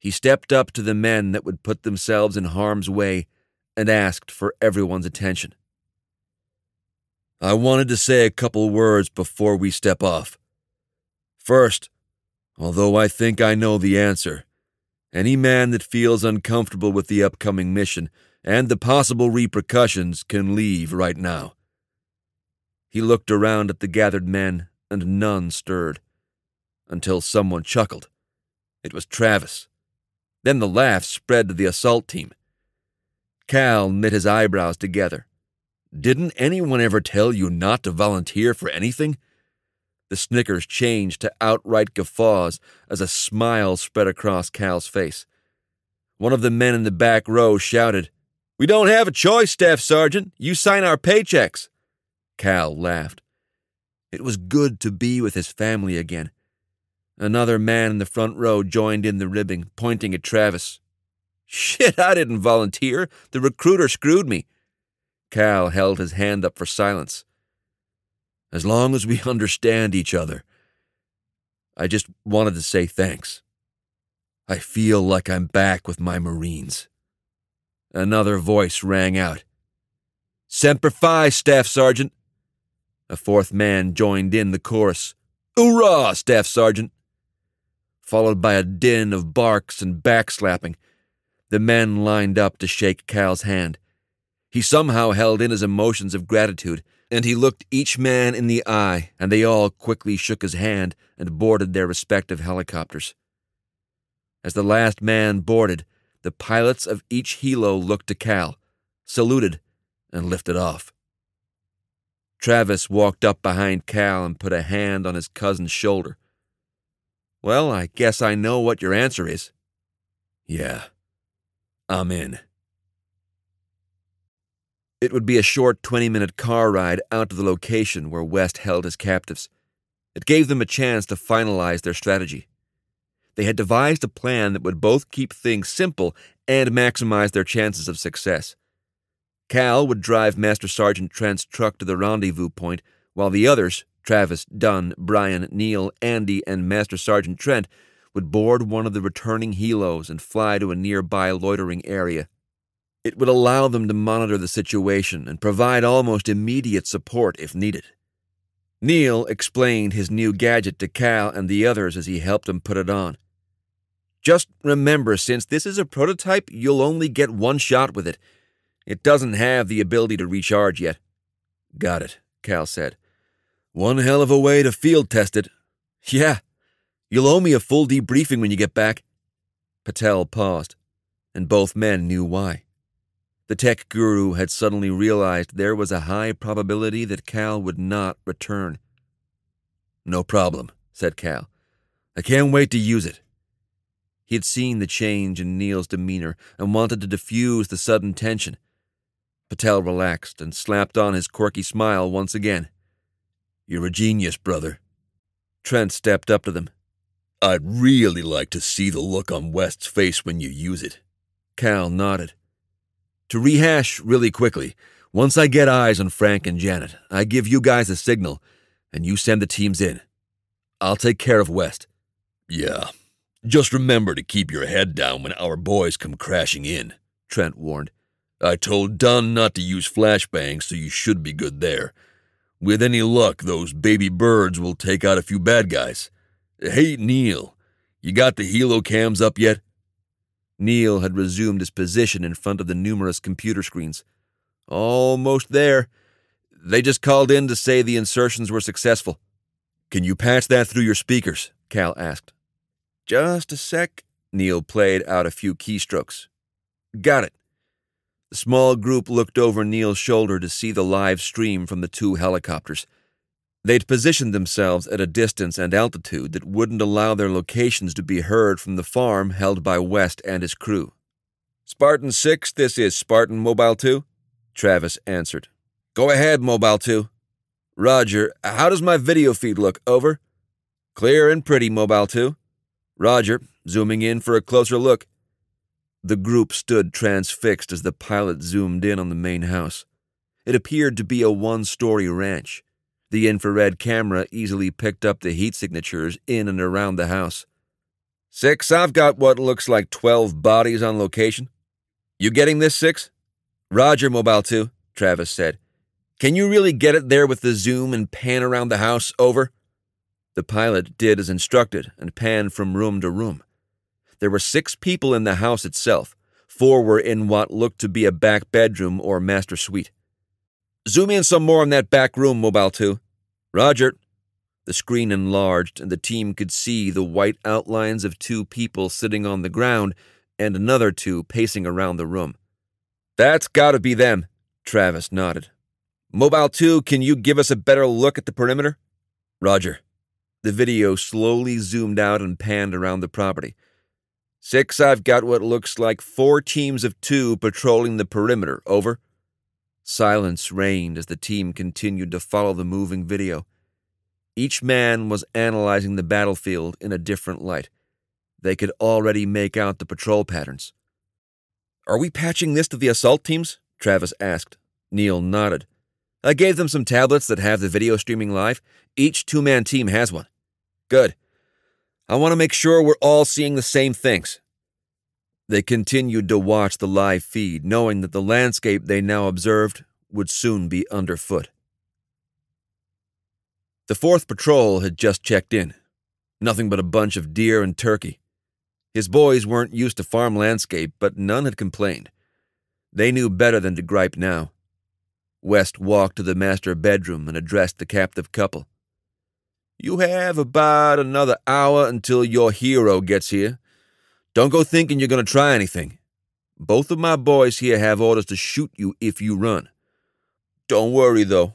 He stepped up to the men that would put themselves in harm's way and asked for everyone's attention. I wanted to say a couple words before we step off. First, although I think I know the answer, Any man that feels uncomfortable with the upcoming mission and the possible repercussions can leave right now. He looked around at the gathered men, and none stirred. Until someone chuckled. It was Travis. Then the laugh spread to the assault team. Cal knit his eyebrows together. Didn't anyone ever tell you not to volunteer for anything? The snickers changed to outright guffaws as a smile spread across Cal's face. One of the men in the back row shouted, We don't have a choice, Staff Sergeant. You sign our paychecks. Cal laughed. It was good to be with his family again. Another man in the front row joined in the ribbing, pointing at Travis. Shit, I didn't volunteer. The recruiter screwed me. Cal held his hand up for silence. As long as we understand each other, I just wanted to say thanks. I feel like I'm back with my Marines. Another voice rang out. Semper Fi, Staff Sergeant. A fourth man joined in the chorus. Hoorah, Staff Sergeant! Followed by a din of barks and backslapping. The men lined up to shake Cal's hand. He somehow held in his emotions of gratitude, and he looked each man in the eye, and they all quickly shook his hand and boarded their respective helicopters. As the last man boarded, the pilots of each helo looked to Cal, saluted, and lifted off. Travis walked up behind Cal and put a hand on his cousin's shoulder. Well, I guess I know what your answer is. Yeah, I'm in. It would be a short 20 minute car ride out to the location where West held his captives. It gave them a chance to finalize their strategy. They had devised a plan that would both keep things simple and maximize their chances of success. Cal would drive Master Sergeant Trent's truck to the rendezvous point, while the others, Travis, Dunn, Brian, Neil, Andy, and Master Sergeant Trent, would board one of the returning helos and fly to a nearby loitering area. It would allow them to monitor the situation and provide almost immediate support if needed. Neil explained his new gadget to Cal and the others as he helped him put it on. Just remember, since this is a prototype, you'll only get one shot with it, it doesn't have the ability to recharge yet. Got it, Cal said. One hell of a way to field test it. Yeah, you'll owe me a full debriefing when you get back. Patel paused, and both men knew why. The tech guru had suddenly realized there was a high probability that Cal would not return. No problem, said Cal. I can't wait to use it. He had seen the change in Neil's demeanor and wanted to diffuse the sudden tension. Patel relaxed and slapped on his quirky smile once again. You're a genius, brother. Trent stepped up to them. I'd really like to see the look on West's face when you use it. Cal nodded. To rehash really quickly, once I get eyes on Frank and Janet, I give you guys a signal, and you send the teams in. I'll take care of West. Yeah. Just remember to keep your head down when our boys come crashing in, Trent warned. I told Dunn not to use flashbangs, so you should be good there. With any luck, those baby birds will take out a few bad guys. Hey, Neil, you got the helo cams up yet? Neil had resumed his position in front of the numerous computer screens. Almost there. They just called in to say the insertions were successful. Can you patch that through your speakers? Cal asked. Just a sec. Neil played out a few keystrokes. Got it. The small group looked over Neil's shoulder to see the live stream from the two helicopters. They'd positioned themselves at a distance and altitude that wouldn't allow their locations to be heard from the farm held by West and his crew. Spartan 6, this is Spartan Mobile 2? Travis answered. Go ahead, Mobile 2. Roger, how does my video feed look? Over. Clear and pretty, Mobile 2. Roger, zooming in for a closer look. The group stood transfixed as the pilot zoomed in on the main house. It appeared to be a one story ranch. The infrared camera easily picked up the heat signatures in and around the house. Six, I've got what looks like 12 bodies on location. You getting this, Six? Roger, Mobile 2, Travis said. Can you really get it there with the zoom and pan around the house? Over. The pilot did as instructed and panned from room to room. There were six people in the house itself. Four were in what looked to be a back bedroom or master suite. Zoom in some more on that back room, Mobile 2. Roger. The screen enlarged, and the team could see the white outlines of two people sitting on the ground and another two pacing around the room. That's gotta be them, Travis nodded. Mobile 2, can you give us a better look at the perimeter? Roger. The video slowly zoomed out and panned around the property. Six, I've got what looks like four teams of two patrolling the perimeter. Over. Silence reigned as the team continued to follow the moving video. Each man was analyzing the battlefield in a different light. They could already make out the patrol patterns. Are we patching this to the assault teams? Travis asked. Neil nodded. I gave them some tablets that have the video streaming live. Each two man team has one. Good. I want to make sure we're all seeing the same things. They continued to watch the live feed, knowing that the landscape they now observed would soon be underfoot. The fourth patrol had just checked in. Nothing but a bunch of deer and turkey. His boys weren't used to farm landscape, but none had complained. They knew better than to gripe now. West walked to the master bedroom and addressed the captive couple. You have about another hour until your hero gets here. Don't go thinking you're going to try anything. Both of my boys here have orders to shoot you if you run. Don't worry, though.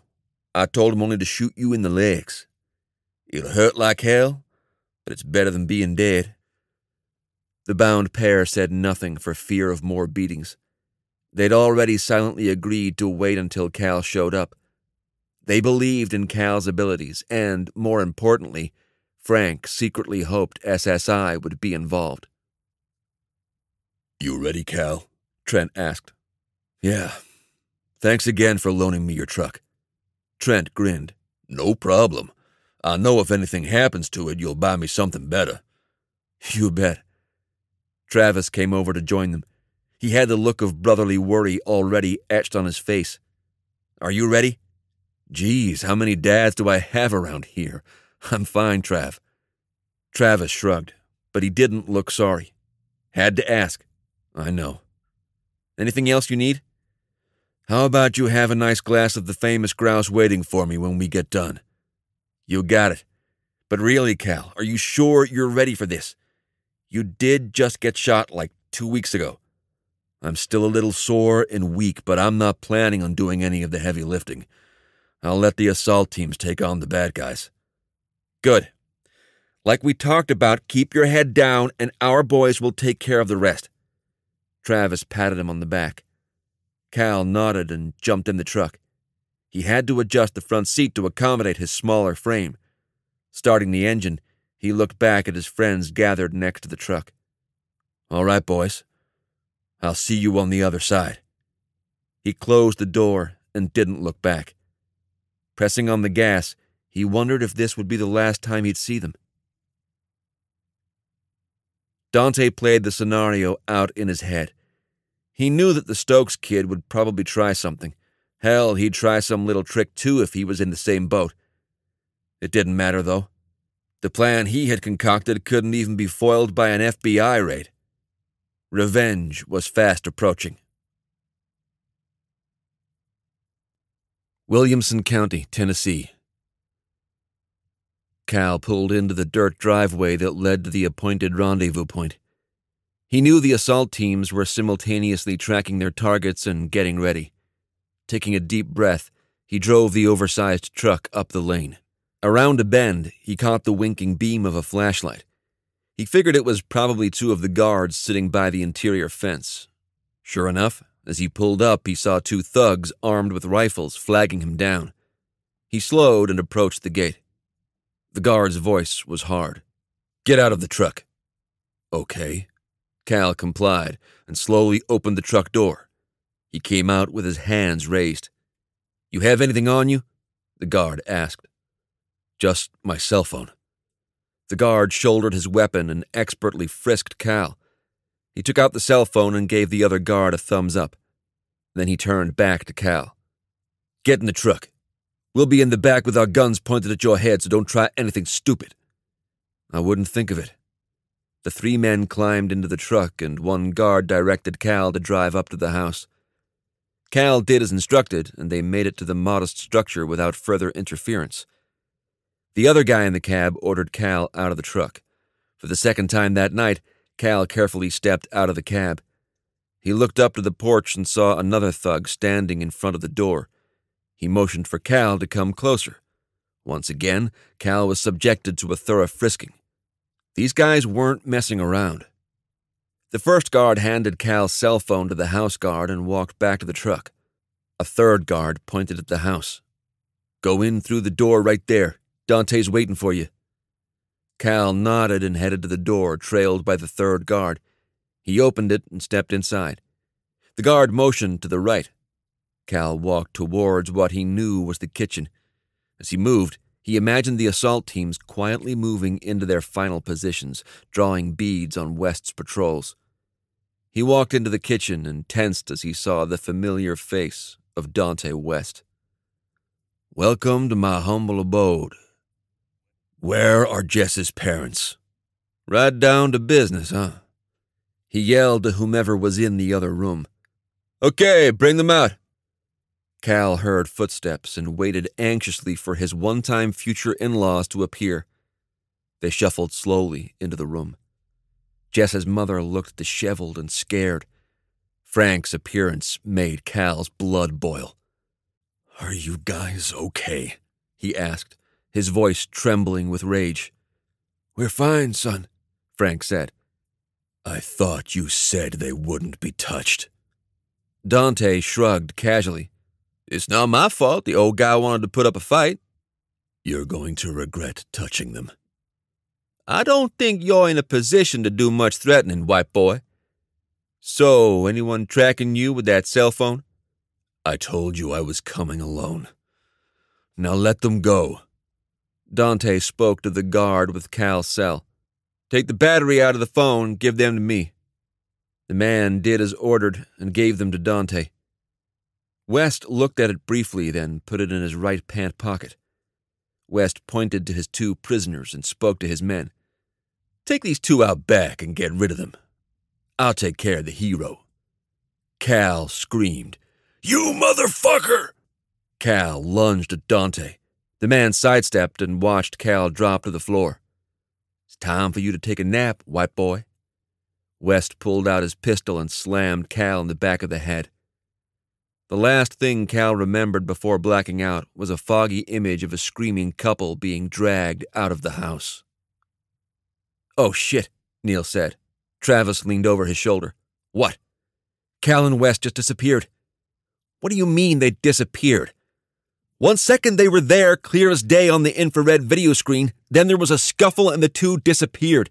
I told them only to shoot you in the legs. It'll hurt like hell, but it's better than being dead. The bound pair said nothing for fear of more beatings. They'd already silently agreed to wait until Cal showed up. They believed in Cal's abilities, and, more importantly, Frank secretly hoped SSI would be involved. You ready, Cal? Trent asked. Yeah. Thanks again for loaning me your truck. Trent grinned. No problem. I know if anything happens to it, you'll buy me something better. You bet. Travis came over to join them. He had the look of brotherly worry already etched on his face. Are you ready? Geez, how many dads do I have around here? I'm fine, Trav. Travis shrugged, but he didn't look sorry. Had to ask. I know. Anything else you need? How about you have a nice glass of the famous grouse waiting for me when we get done? You got it. But really, Cal, are you sure you're ready for this? You did just get shot like two weeks ago. I'm still a little sore and weak, but I'm not planning on doing any of the heavy lifting. I'll let the assault teams take on the bad guys. Good. Like we talked about, keep your head down and our boys will take care of the rest. Travis patted him on the back. Cal nodded and jumped in the truck. He had to adjust the front seat to accommodate his smaller frame. Starting the engine, he looked back at his friends gathered next to the truck. All right, boys. I'll see you on the other side. He closed the door and didn't look back. Pressing on the gas, he wondered if this would be the last time he'd see them. Dante played the scenario out in his head. He knew that the Stokes kid would probably try something. Hell, he'd try some little trick too if he was in the same boat. It didn't matter, though. The plan he had concocted couldn't even be foiled by an FBI raid. Revenge was fast approaching. Williamson County, Tennessee. Cal pulled into the dirt driveway that led to the appointed rendezvous point. He knew the assault teams were simultaneously tracking their targets and getting ready. Taking a deep breath, he drove the oversized truck up the lane. Around a bend, he caught the winking beam of a flashlight. He figured it was probably two of the guards sitting by the interior fence. Sure enough, as he pulled up, he saw two thugs armed with rifles flagging him down. He slowed and approached the gate. The guard's voice was hard. Get out of the truck. Okay. Cal complied and slowly opened the truck door. He came out with his hands raised. You have anything on you? The guard asked. Just my cell phone. The guard shouldered his weapon and expertly frisked Cal. He took out the cell phone and gave the other guard a thumbs up. Then he turned back to Cal. Get in the truck. We'll be in the back with our guns pointed at your head, so don't try anything stupid. I wouldn't think of it. The three men climbed into the truck, and one guard directed Cal to drive up to the house. Cal did as instructed, and they made it to the modest structure without further interference. The other guy in the cab ordered Cal out of the truck. For the second time that night, Cal carefully stepped out of the cab. He looked up to the porch and saw another thug standing in front of the door. He motioned for Cal to come closer. Once again, Cal was subjected to a thorough frisking. These guys weren't messing around. The first guard handed Cal's cell phone to the house guard and walked back to the truck. A third guard pointed at the house. Go in through the door right there. Dante's waiting for you. Cal nodded and headed to the door, trailed by the third guard. He opened it and stepped inside. The guard motioned to the right. Cal walked towards what he knew was the kitchen. As he moved, he imagined the assault teams quietly moving into their final positions, drawing beads on West's patrols. He walked into the kitchen and tensed as he saw the familiar face of Dante West. Welcome to my humble abode. Where are Jess's parents? Right down to business, huh? He yelled to whomever was in the other room. Okay, bring them out. Cal heard footsteps and waited anxiously for his one time future in laws to appear. They shuffled slowly into the room. Jess's mother looked disheveled and scared. Frank's appearance made Cal's blood boil. Are you guys okay? he asked, his voice trembling with rage. We're fine, son, Frank said. I thought you said they wouldn't be touched. Dante shrugged casually. It's not my fault the old guy wanted to put up a fight. You're going to regret touching them. I don't think you're in a position to do much threatening, white boy. So, anyone tracking you with that cell phone? I told you I was coming alone. Now let them go. Dante spoke to the guard with Cal's cell. Take the battery out of the phone, give them to me. The man did as ordered and gave them to Dante. West looked at it briefly, then put it in his right pant pocket. West pointed to his two prisoners and spoke to his men. Take these two out back and get rid of them. I'll take care of the hero. Cal screamed, You motherfucker! Cal lunged at Dante. The man sidestepped and watched Cal drop to the floor. It's time for you to take a nap, white boy. West pulled out his pistol and slammed Cal in the back of the head. The last thing Cal remembered before blacking out was a foggy image of a screaming couple being dragged out of the house. Oh shit, Neil said. Travis leaned over his shoulder. What? Cal and West just disappeared. What do you mean they disappeared? One second they were there, clear as day on the infrared video screen, then there was a scuffle and the two disappeared.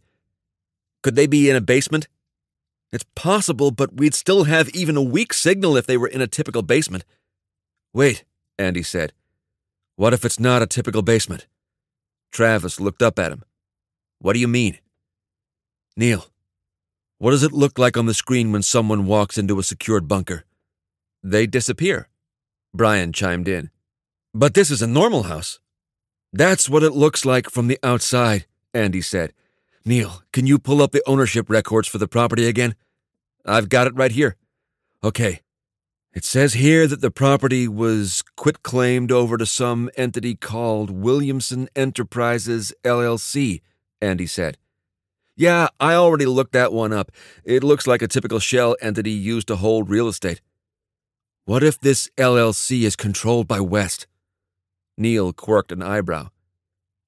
Could they be in a basement? It's possible, but we'd still have even a weak signal if they were in a typical basement. Wait, Andy said. What if it's not a typical basement? Travis looked up at him. What do you mean? Neil, what does it look like on the screen when someone walks into a secured bunker? They disappear. Brian chimed in. But this is a normal house. That's what it looks like from the outside, Andy said. Neil, can you pull up the ownership records for the property again? I've got it right here. Okay. It says here that the property was quit claimed over to some entity called Williamson Enterprises LLC, Andy said. Yeah, I already looked that one up. It looks like a typical shell entity used to hold real estate. What if this LLC is controlled by West? Neil quirked an eyebrow.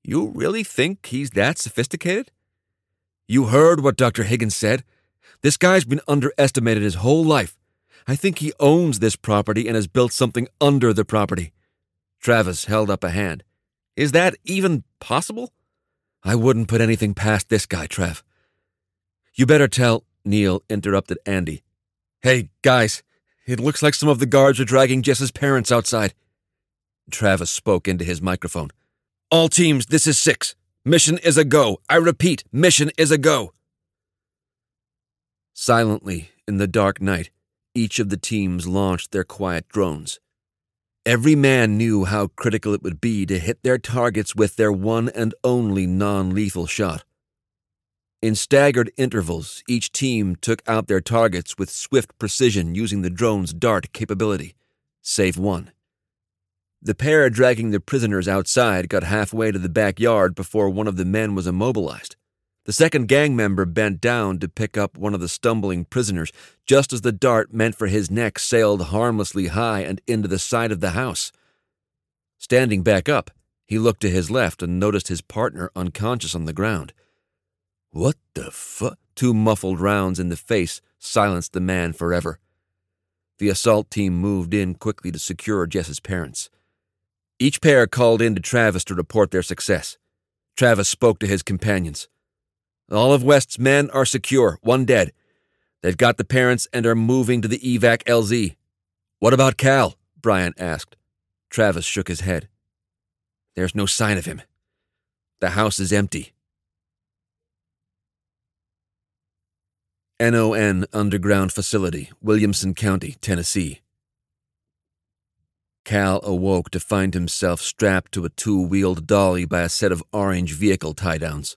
You really think he's that sophisticated? You heard what Dr. Higgins said. This guy's been underestimated his whole life. I think he owns this property and has built something under the property. Travis held up a hand. Is that even possible? I wouldn't put anything past this guy, Trev. You better tell, Neil interrupted Andy. Hey, guys, it looks like some of the guards are dragging Jess's parents outside. Travis spoke into his microphone. All teams, this is six. Mission is a go. I repeat, mission is a go. Silently, in the dark night, each of the teams launched their quiet drones. Every man knew how critical it would be to hit their targets with their one and only non lethal shot. In staggered intervals, each team took out their targets with swift precision using the drone's dart capability, save one. The pair dragging the prisoners outside got halfway to the backyard before one of the men was immobilized. The second gang member bent down to pick up one of the stumbling prisoners just as the dart meant for his neck sailed harmlessly high and into the side of the house. Standing back up, he looked to his left and noticed his partner unconscious on the ground. What the fu? Two muffled rounds in the face silenced the man forever. The assault team moved in quickly to secure Jess's parents. Each pair called in to Travis to report their success. Travis spoke to his companions. All of West's men are secure, one dead. They've got the parents and are moving to the evac LZ. What about Cal? Brian asked. Travis shook his head. There's no sign of him. The house is empty. NON Underground Facility, Williamson County, Tennessee. Cal awoke to find himself strapped to a two wheeled dolly by a set of orange vehicle tie downs.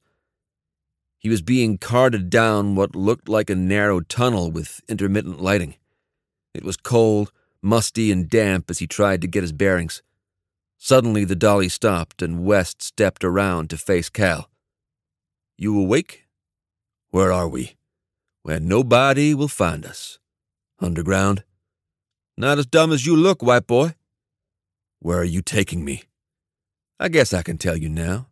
He was being carted down what looked like a narrow tunnel with intermittent lighting. It was cold, musty, and damp as he tried to get his bearings. Suddenly, the dolly stopped and West stepped around to face Cal. You awake? Where are we? where nobody will find us. Underground? Not as dumb as you look, white boy. Where are you taking me? I guess I can tell you now.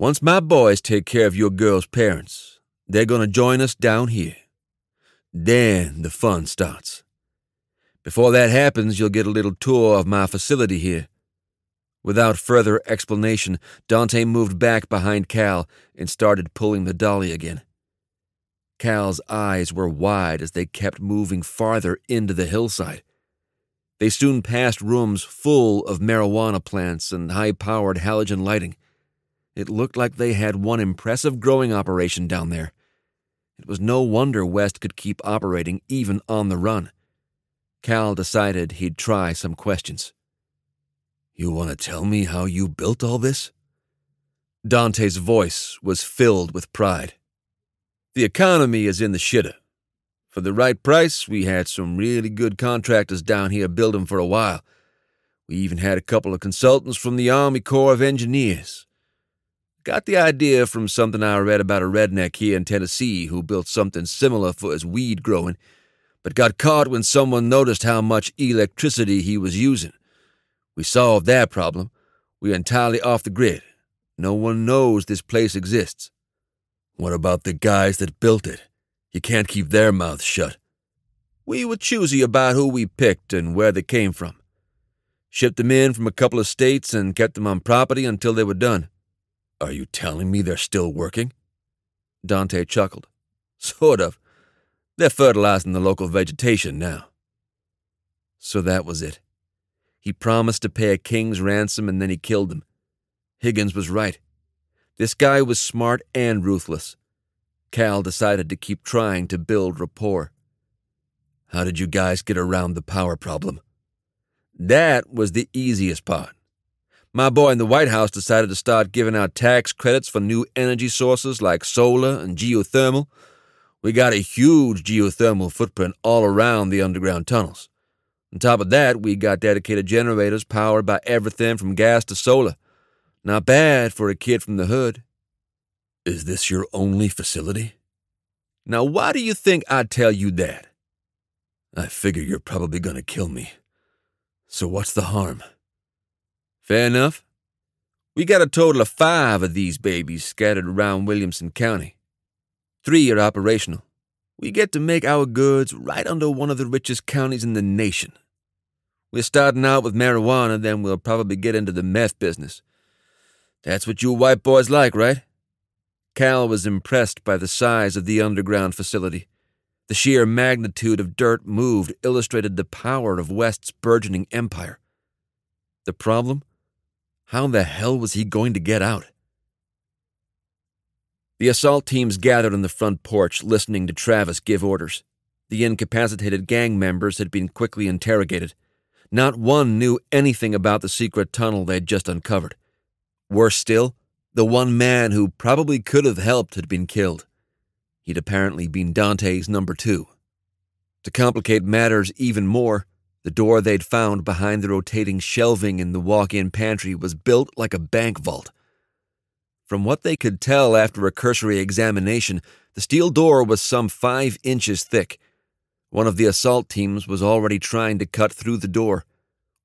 Once my boys take care of your girl's parents, they're going to join us down here. Then the fun starts. Before that happens, you'll get a little tour of my facility here. Without further explanation, Dante moved back behind Cal and started pulling the dolly again. Cal's eyes were wide as they kept moving farther into the hillside. They soon passed rooms full of marijuana plants and high powered halogen lighting. It looked like they had one impressive growing operation down there. It was no wonder West could keep operating even on the run. Cal decided he'd try some questions. You want to tell me how you built all this? Dante's voice was filled with pride. The economy is in the shitter. For the right price, we had some really good contractors down here building for a while. We even had a couple of consultants from the Army Corps of Engineers. Got the idea from something I read about a redneck here in Tennessee who built something similar for his weed growing, but got caught when someone noticed how much electricity he was using. We solved that problem. We're entirely off the grid. No one knows this place exists. What about the guys that built it? You can't keep their mouths shut. We were choosy about who we picked and where they came from. Shipped them in from a couple of states and kept them on property until they were done. Are you telling me they're still working? Dante chuckled. Sort of. They're fertilizing the local vegetation now. So that was it. He promised to pay a king's ransom and then he killed them. Higgins was right. This guy was smart and ruthless. Cal decided to keep trying to build rapport. How did you guys get around the power problem? That was the easiest part. My boy in the White House decided to start giving out tax credits for new energy sources like solar and geothermal. We got a huge geothermal footprint all around the underground tunnels. On top of that, we got dedicated generators powered by everything from gas to solar. Not bad for a kid from the hood. Is this your only facility? Now, why do you think I'd tell you that? I figure you're probably going to kill me. So what's the harm? Fair enough. We got a total of five of these babies scattered around Williamson County. Three are operational. We get to make our goods right under one of the richest counties in the nation. We're starting out with marijuana, then we'll probably get into the meth business. That's what you white boys like, right? Cal was impressed by the size of the underground facility. The sheer magnitude of dirt moved illustrated the power of West's burgeoning empire. The problem? How the hell was he going to get out? The assault teams gathered on the front porch, listening to Travis give orders. The incapacitated gang members had been quickly interrogated. Not one knew anything about the secret tunnel they'd just uncovered. Worse still, The one man who probably could have helped had been killed. He'd apparently been Dante's number two. To complicate matters even more, the door they'd found behind the rotating shelving in the walk in pantry was built like a bank vault. From what they could tell after a cursory examination, the steel door was some five inches thick. One of the assault teams was already trying to cut through the door.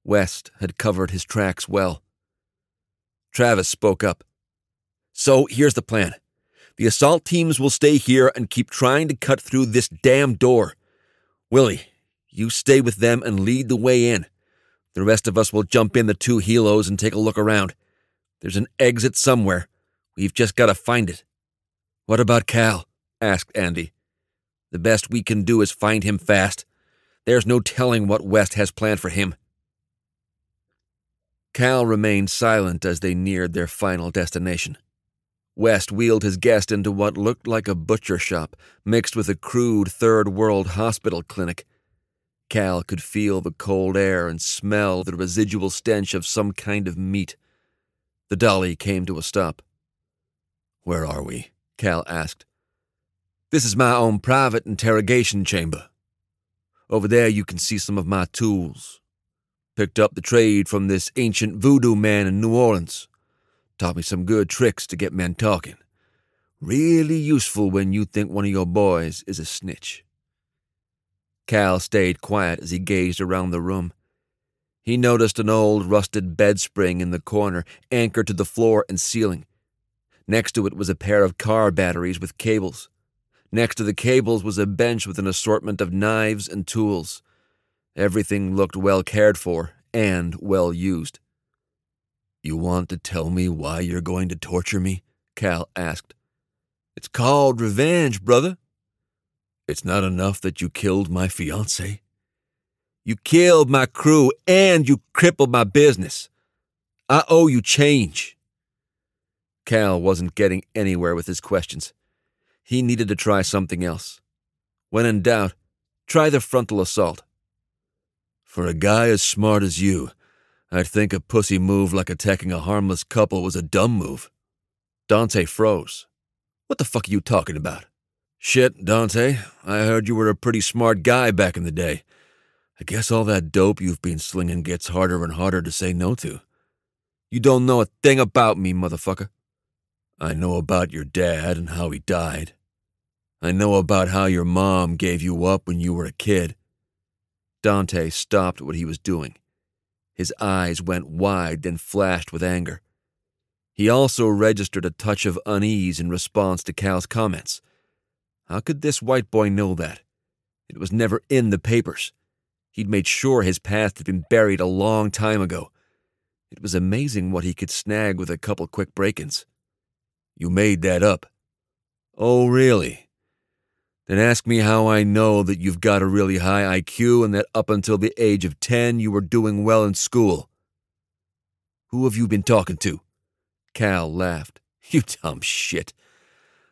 West had covered his tracks well. Travis spoke up. So here's the plan the assault teams will stay here and keep trying to cut through this damn door. Willy, you stay with them and lead the way in. The rest of us will jump in the two helos and take a look around. There's an exit somewhere. We've just got to find it. What about Cal? asked Andy. The best we can do is find him fast. There's no telling what West has planned for him. Cal remained silent as they neared their final destination. West wheeled his guest into what looked like a butcher shop, mixed with a crude third world hospital clinic. Cal could feel the cold air and smell the residual stench of some kind of meat. The dolly came to a stop. Where are we? Cal asked. This is my own private interrogation chamber. Over there you can see some of my tools. Picked up the trade from this ancient voodoo man in New Orleans. Taught me some good tricks to get men talking. Really useful when you think one of your boys is a snitch. Cal stayed quiet as he gazed around the room. He noticed an old rusted bed spring in the corner, anchored to the floor and ceiling. Next to it was a pair of car batteries with cables. Next to the cables was a bench with an assortment of knives and tools. Everything looked well cared for and well used. You want to tell me why you're going to torture me? Cal asked. It's called revenge, brother. It's not enough that you killed my fiance. You killed my crew and you crippled my business. I owe you change. Cal wasn't getting anywhere with his questions. He needed to try something else. When in doubt, try the frontal assault. For a guy as smart as you, I'd think a pussy move like attacking a harmless couple was a dumb move. Dante froze. What the fuck are you talking about? Shit, Dante, I heard you were a pretty smart guy back in the day. I guess all that dope you've been slinging gets harder and harder to say no to. You don't know a thing about me, motherfucker. I know about your dad and how he died. I know about how your mom gave you up when you were a kid. Dante stopped what he was doing. His eyes went wide, then flashed with anger. He also registered a touch of unease in response to Cal's comments. How could this white boy know that? It was never in the papers. He'd made sure his past had been buried a long time ago. It was amazing what he could snag with a couple quick break ins. You made that up. Oh, really? Then ask me how I know that you've got a really high IQ and that up until the age of 10 you were doing well in school. Who have you been talking to? Cal laughed. You dumb shit.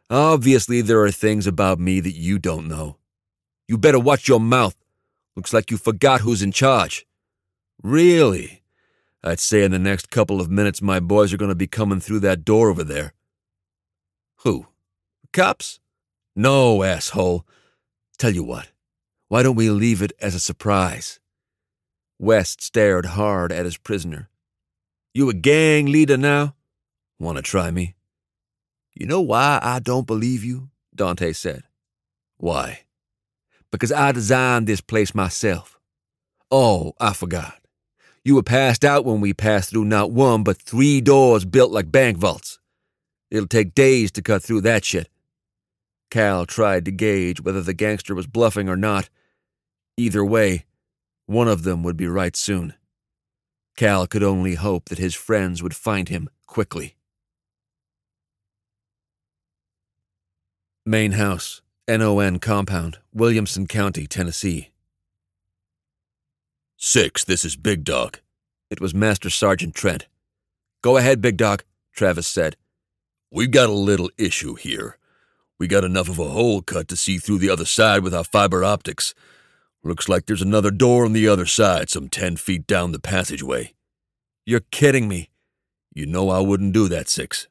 Obviously, there are things about me that you don't know. You better watch your mouth. Looks like you forgot who's in charge. Really? I'd say in the next couple of minutes my boys are going to be coming through that door over there. Who? Cops? No, asshole. Tell you what, why don't we leave it as a surprise? West stared hard at his prisoner. You a gang leader now? Want to try me? You know why I don't believe you? Dante said. Why? Because I designed this place myself. Oh, I forgot. You were passed out when we passed through not one, but three doors built like bank vaults. It'll take days to cut through that shit. Cal tried to gauge whether the gangster was bluffing or not. Either way, one of them would be right soon. Cal could only hope that his friends would find him quickly. Main House, NON Compound, Williamson County, Tennessee. Six, this is Big Dog. It was Master Sergeant Trent. Go ahead, Big Dog, Travis said. We've got a little issue here. We got enough of a hole cut to see through the other side with our fiber optics. Looks like there's another door on the other side, some ten feet down the passageway. You're kidding me. You know I wouldn't do that, Six.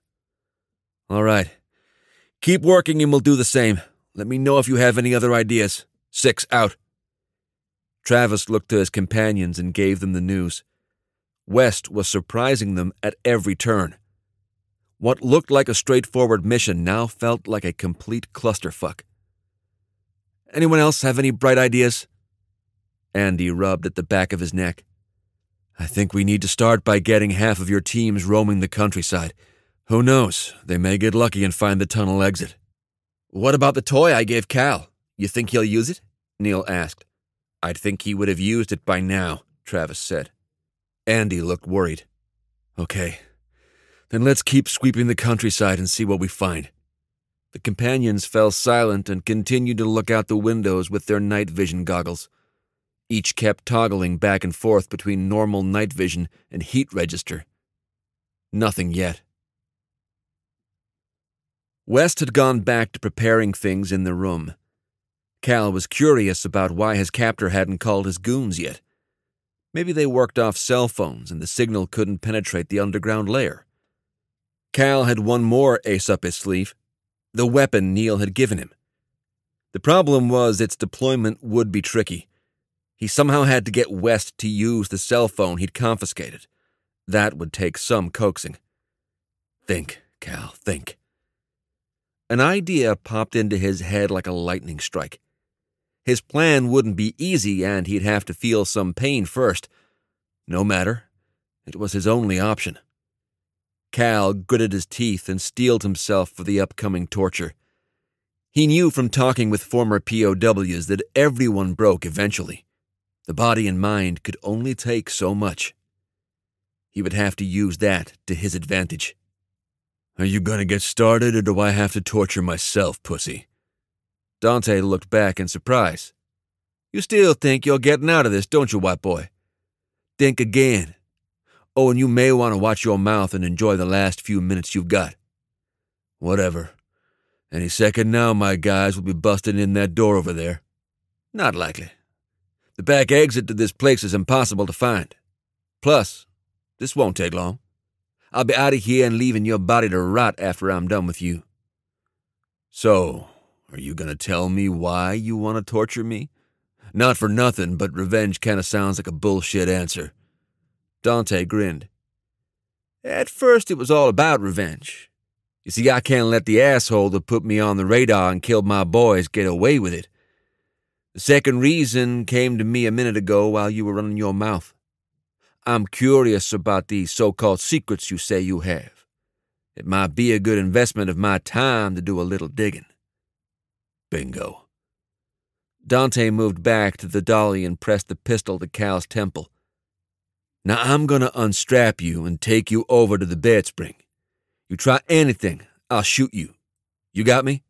All right. Keep working and we'll do the same. Let me know if you have any other ideas. Six out. Travis looked to his companions and gave them the news. West was surprising them at every turn. What looked like a straightforward mission now felt like a complete clusterfuck. Anyone else have any bright ideas? Andy rubbed at the back of his neck. I think we need to start by getting half of your teams roaming the countryside. Who knows? They may get lucky and find the tunnel exit. What about the toy I gave Cal? You think he'll use it? Neil asked. I'd think he would have used it by now, Travis said. Andy looked worried. Okay, then let's keep sweeping the countryside and see what we find. The companions fell silent and continued to look out the windows with their night vision goggles. Each kept toggling back and forth between normal night vision and heat register. Nothing yet. West had gone back to preparing things in the room. Cal was curious about why his captor hadn't called his goons yet. Maybe they worked off cell phones and the signal couldn't penetrate the underground layer. Cal had one more ace up his sleeve the weapon Neil had given him. The problem was its deployment would be tricky. He somehow had to get West to use the cell phone he'd confiscated. That would take some coaxing. Think, Cal, think. An idea popped into his head like a lightning strike. His plan wouldn't be easy, and he'd have to feel some pain first. No matter. It was his only option. Cal gritted his teeth and steeled himself for the upcoming torture. He knew from talking with former POWs that everyone broke eventually. The body and mind could only take so much. He would have to use that to his advantage. Are you gonna get started, or do I have to torture myself, pussy? Dante looked back in surprise. You still think you're getting out of this, don't you, white boy? Think again. Oh, and you may want to watch your mouth and enjoy the last few minutes you've got. Whatever. Any second now, my guys will be busting in that door over there. Not likely. The back exit to this place is impossible to find. Plus, this won't take long. I'll be out of here and leaving your body to rot after I'm done with you. So, are you going to tell me why you want to torture me? Not for nothing, but revenge kind of sounds like a bullshit answer. Dante grinned. At first, it was all about revenge. You see, I can't let the asshole that put me on the radar and killed my boys get away with it. The second reason came to me a minute ago while you were running your mouth. I'm curious about these so called secrets you say you have. It might be a good investment of my time to do a little digging. Bingo. Dante moved back to the dolly and pressed the pistol to Cal's temple. Now I'm going to unstrap you and take you over to the bed spring. You try anything, I'll shoot you. You got me?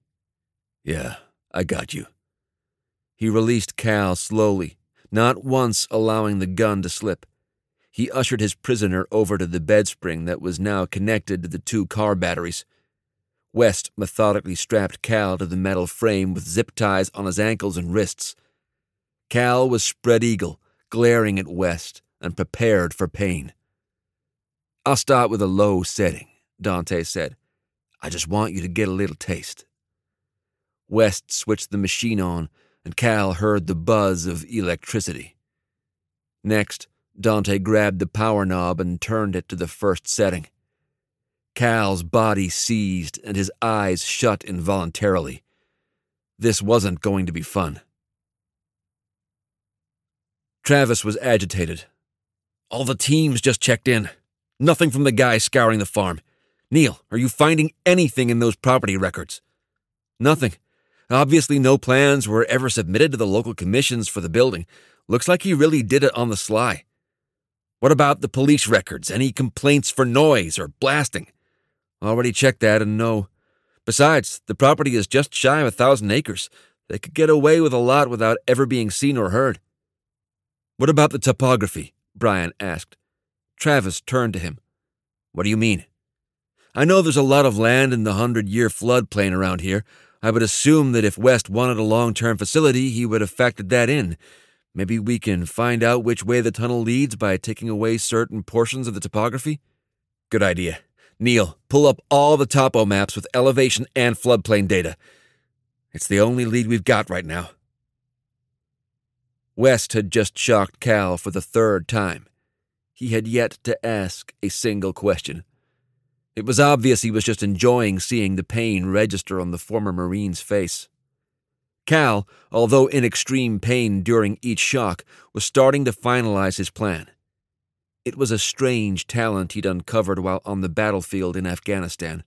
Yeah, I got you. He released Cal slowly, not once allowing the gun to slip. He ushered his prisoner over to the bed spring that was now connected to the two car batteries. West methodically strapped Cal to the metal frame with zip ties on his ankles and wrists. Cal was spread eagle, glaring at West and prepared for pain. I'll start with a low setting, Dante said. I just want you to get a little taste. West switched the machine on, and Cal heard the buzz of electricity. Next, Dante grabbed the power knob and turned it to the first setting. Cal's body seized and his eyes shut involuntarily. This wasn't going to be fun. Travis was agitated. All the teams just checked in. Nothing from the guy scouring the farm. Neil, are you finding anything in those property records? Nothing. Obviously, no plans were ever submitted to the local commissions for the building. Looks like he really did it on the sly. What about the police records? Any complaints for noise or blasting? Already checked that and no. Besides, the property is just shy of a thousand acres. They could get away with a lot without ever being seen or heard. What about the topography? Brian asked. Travis turned to him. What do you mean? I know there's a lot of land in the hundred year floodplain around here. I would assume that if West wanted a long term facility, he would have factored that in. Maybe we can find out which way the tunnel leads by taking away certain portions of the topography? Good idea. Neil, pull up all the topo maps with elevation and floodplain data. It's the only lead we've got right now. West had just shocked Cal for the third time. He had yet to ask a single question. It was obvious he was just enjoying seeing the pain register on the former Marine's face. Cal, although in extreme pain during each shock, was starting to finalize his plan. It was a strange talent he'd uncovered while on the battlefield in Afghanistan.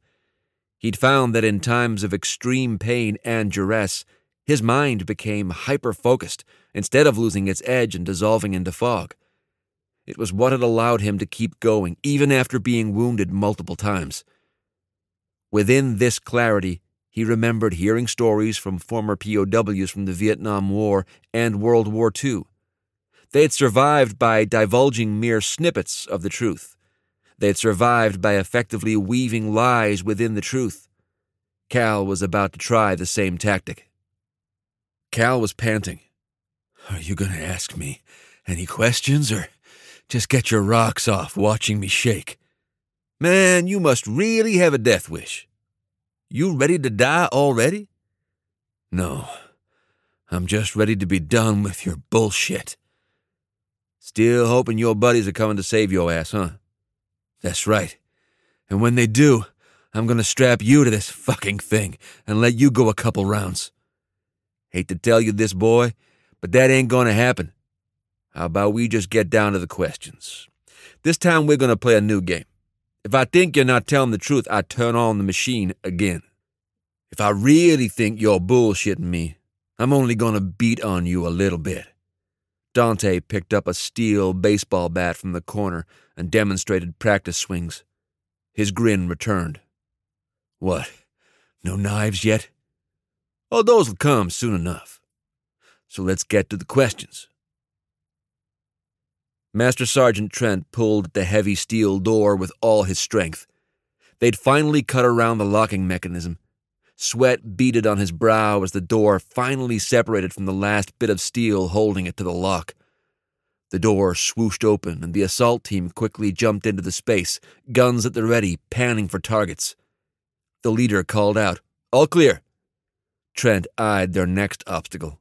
He'd found that in times of extreme pain and duress, his mind became hyper focused instead of losing its edge and dissolving into fog. It was what had allowed him to keep going, even after being wounded multiple times. Within this clarity, he remembered hearing stories from former POWs from the Vietnam War and World War II. They had survived by divulging mere snippets of the truth. They had survived by effectively weaving lies within the truth. Cal was about to try the same tactic. Cal was panting. Are you going to ask me any questions or just get your rocks off watching me shake? Man, you must really have a death wish. You ready to die already? No. I'm just ready to be done with your bullshit. Still hoping your buddies are coming to save your ass, huh? That's right. And when they do, I'm gonna strap you to this fucking thing and let you go a couple rounds. Hate to tell you this, boy, but that ain't gonna happen. How about we just get down to the questions? This time we're gonna play a new game. If I think you're not telling the truth, I turn on the machine again. If I really think you're bullshitting me, I'm only gonna beat on you a little bit. Dante picked up a steel baseball bat from the corner and demonstrated practice swings. His grin returned. What? No knives yet? Oh, those'll come soon enough. So let's get to the questions. Master Sergeant Trent pulled at the heavy steel door with all his strength. They'd finally cut around the locking mechanism. Sweat beaded on his brow as the door finally separated from the last bit of steel holding it to the lock. The door swooshed open, and the assault team quickly jumped into the space, guns at the ready, panning for targets. The leader called out, All clear. Trent eyed their next obstacle.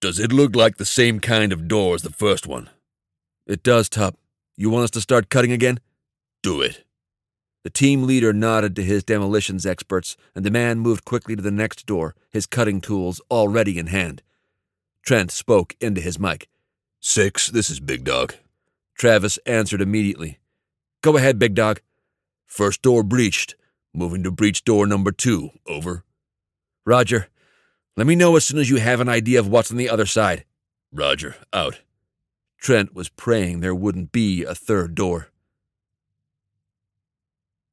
Does it look like the same kind of door as the first one? It does, Top. You want us to start cutting again? Do it. The team leader nodded to his demolitions experts, and the man moved quickly to the next door, his cutting tools already in hand. Trent spoke into his mic. Six, this is Big Dog. Travis answered immediately. Go ahead, Big Dog. First door breached. Moving to breach door number two. Over. Roger. Let me know as soon as you have an idea of what's on the other side. Roger. Out. Trent was praying there wouldn't be a third door.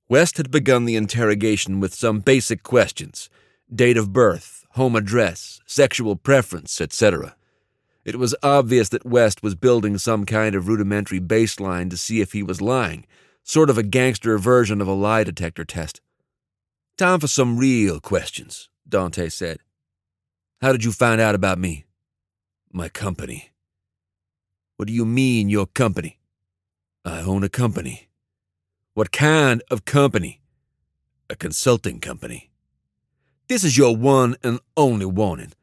West had begun the interrogation with some basic questions date of birth, home address, sexual preference, etc. It was obvious that West was building some kind of rudimentary baseline to see if he was lying, sort of a gangster version of a lie detector test. Time for some real questions, Dante said. How did you find out about me? My company. What do you mean, your company? I own a company. What kind of company? A consulting company. This is your one and only warning.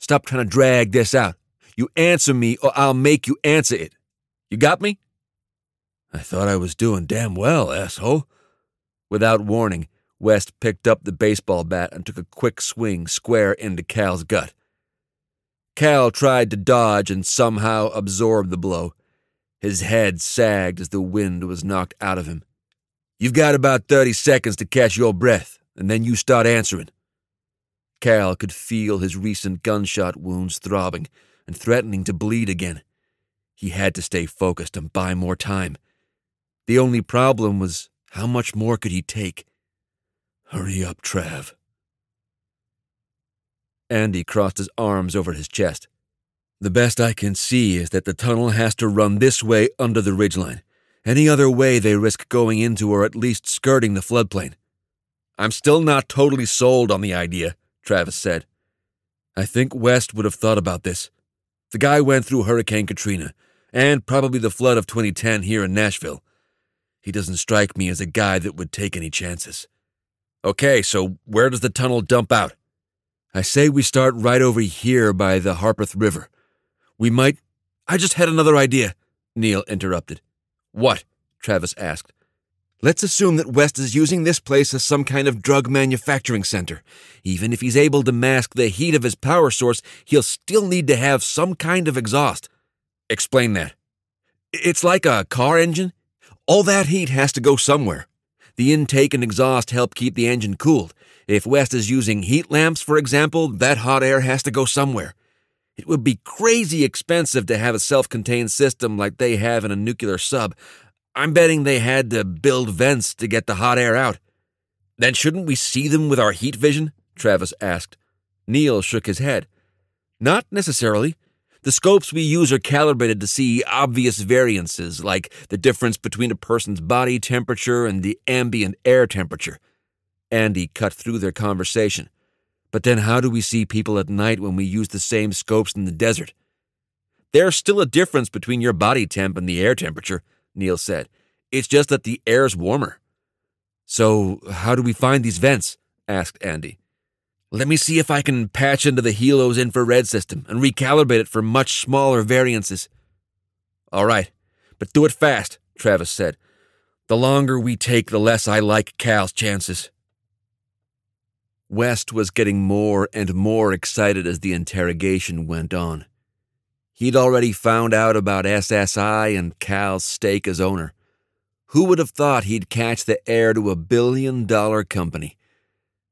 Stop trying to drag this out. You answer me, or I'll make you answer it. You got me? I thought I was doing damn well, asshole. Without warning, West picked up the baseball bat and took a quick swing square into Cal's gut. Cal tried to dodge and somehow absorb the blow. His head sagged as the wind was knocked out of him. You've got about 30 seconds to catch your breath, and then you start answering. Cal could feel his recent gunshot wounds throbbing and threatening to bleed again. He had to stay focused and buy more time. The only problem was how much more could he take? Hurry up, Trav. Andy crossed his arms over his chest. The best I can see is that the tunnel has to run this way under the ridgeline. Any other way, they risk going into or at least skirting the floodplain. I'm still not totally sold on the idea, Travis said. I think West would have thought about this. The guy went through Hurricane Katrina, and probably the flood of 2010 here in Nashville. He doesn't strike me as a guy that would take any chances. Okay, so where does the tunnel dump out? I say we start right over here by the Harpeth River. We might. I just had another idea, Neil interrupted. What? Travis asked. Let's assume that West is using this place as some kind of drug manufacturing center. Even if he's able to mask the heat of his power source, he'll still need to have some kind of exhaust. Explain that. It's like a car engine. All that heat has to go somewhere. The intake and exhaust help keep the engine cooled. If West is using heat lamps, for example, that hot air has to go somewhere. It would be crazy expensive to have a self contained system like they have in a nuclear sub. I'm betting they had to build vents to get the hot air out. Then shouldn't we see them with our heat vision? Travis asked. Neil shook his head. Not necessarily. The scopes we use are calibrated to see obvious variances, like the difference between a person's body temperature and the ambient air temperature. Andy cut through their conversation. But then how do we see people at night when we use the same scopes in the desert? There's still a difference between your body temp and the air temperature, Neil said. It's just that the air's warmer. So, how do we find these vents? asked Andy. Let me see if I can patch into the Helo's infrared system and recalibrate it for much smaller variances. All right, but do it fast, Travis said. The longer we take, the less I like Cal's chances. West was getting more and more excited as the interrogation went on. He'd already found out about SSI and Cal's stake as owner. Who would have thought he'd catch the heir to a billion dollar company?